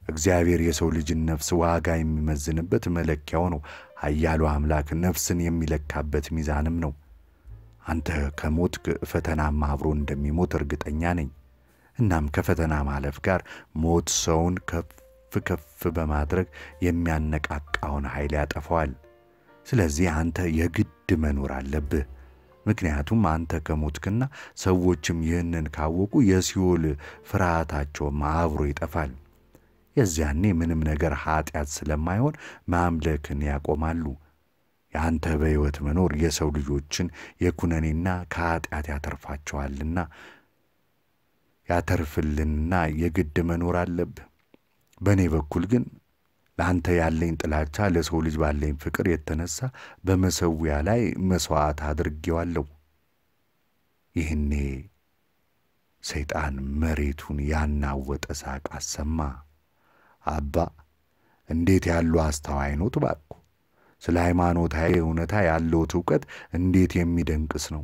S1: እግዚአብሔር የሰው ልጅን ነፍስ ዋጋ የሚመዝንበት መለኪያው ነው። ኃያሉ አምላክ ነፍስን የሚለካበት ሚዛንም ነው። አንተ ከሞትክ ፈተናም አብሮ እንደሚሞት እርግጠኛ ነኝ። እናም ከፈተና ማለፍ ጋር ሞት ሰውን ከፍ ከፍ በማድረግ የሚያነቃቃውን ኃይል ያጠፋዋል። ስለዚህ አንተ የግድ መኖር አለብህ። ምክንያቱም አንተ ከሞትክና ሰዎችም ይህንን ካወቁ የሲኦል ፍርሃታቸውም አብሮ ይጠፋል። የዚያኔ ምንም ነገር ኀጢአት ስለማይሆን ማምለክን ያቆማሉ። የአንተ በሕይወት መኖር የሰው ልጆችን የኩነኔና ከኀጢአት ያተርፋቸዋልና ያተርፍልንና የግድ መኖር አለብህ። በእኔ በኩል ግን ለአንተ ያለኝ ጥላቻ ለሰው ልጅ ባለኝ ፍቅር የተነሳ በመሠዊያ ላይ መሥዋዕት አድርጌዋለሁ። ይህኔ ሰይጣን መሬቱን ያናወጠ ሳቅ አሰማ። አባ እንዴት ያሉ አስተዋይ ኖት! እባክዎ ስለ ሃይማኖታዊ እውነታ ያለዎት ዕውቀት እንዴት የሚደንቅስ ነው!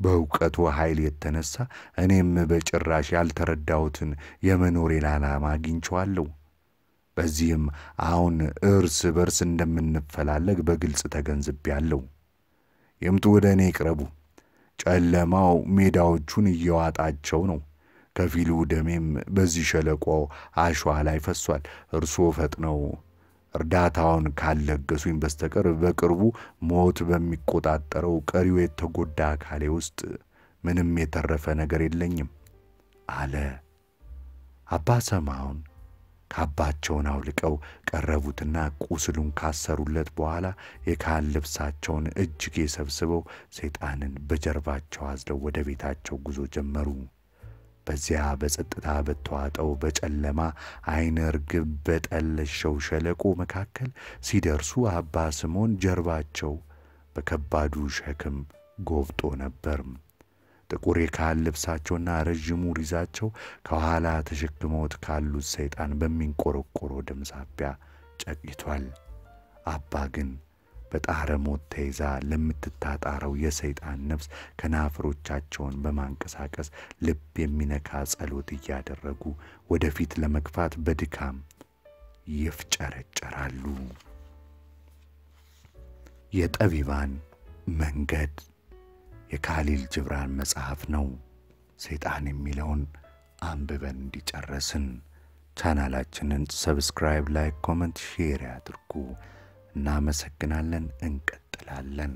S1: በእውቀቱ ኃይል የተነሳ እኔም በጭራሽ ያልተረዳሁትን የመኖሬን ዓላማ አግኝቼዋለሁ። በዚህም አሁን እርስ በርስ እንደምንፈላለግ በግልጽ ተገንዝቤያለሁ። ይምጡ፣ ወደ እኔ ይቅረቡ። ጨለማው ሜዳዎቹን እየዋጣቸው ነው። ከፊሉ ደሜም በዚህ ሸለቆ አሸዋ ላይ ፈሷል። እርስዎ ፈጥነው እርዳታውን ካልለገሱኝ በስተቀር በቅርቡ ሞት በሚቆጣጠረው ቀሪው የተጎዳ አካሌ ውስጥ ምንም የተረፈ ነገር የለኝም አለ። አባ ሰማውን ካባቸውን አውልቀው ቀረቡትና ቁስሉን ካሰሩለት በኋላ የካህን ልብሳቸውን እጅጌ ሰብስበው ሰይጣንን በጀርባቸው አዝለው ወደ ቤታቸው ጉዞ ጀመሩ። በዚያ በጸጥታ በተዋጠው በጨለማ አይነ ርግብ በጠለሸው ሸለቆ መካከል ሲደርሱ አባ ስምዖን ጀርባቸው በከባዱ ሸክም ጎብጦ ነበር። ጥቁር የካህን ልብሳቸውና ረዥሙ ሪዛቸው ከኋላ ተሸክመውት ካሉት ሰይጣን በሚንቆረቆረው ደም ሳቢያ ጨቂቷል። አባ ግን በጣረ ሞት ተይዛ ለምትታጣረው የሰይጣን ነፍስ ከናፍሮቻቸውን በማንቀሳቀስ ልብ የሚነካ ጸሎት እያደረጉ ወደፊት ለመግፋት በድካም ይፍጨረጨራሉ። የጠቢባን መንገድ የካሊል ጅብራን መጽሐፍ ነው። ሰይጣን የሚለውን አንብበን እንዲጨረስን ቻናላችንን subscribe፣ like፣ comment፣ share ያድርጉ። እናመሰግናለን። እንቀጥላለን።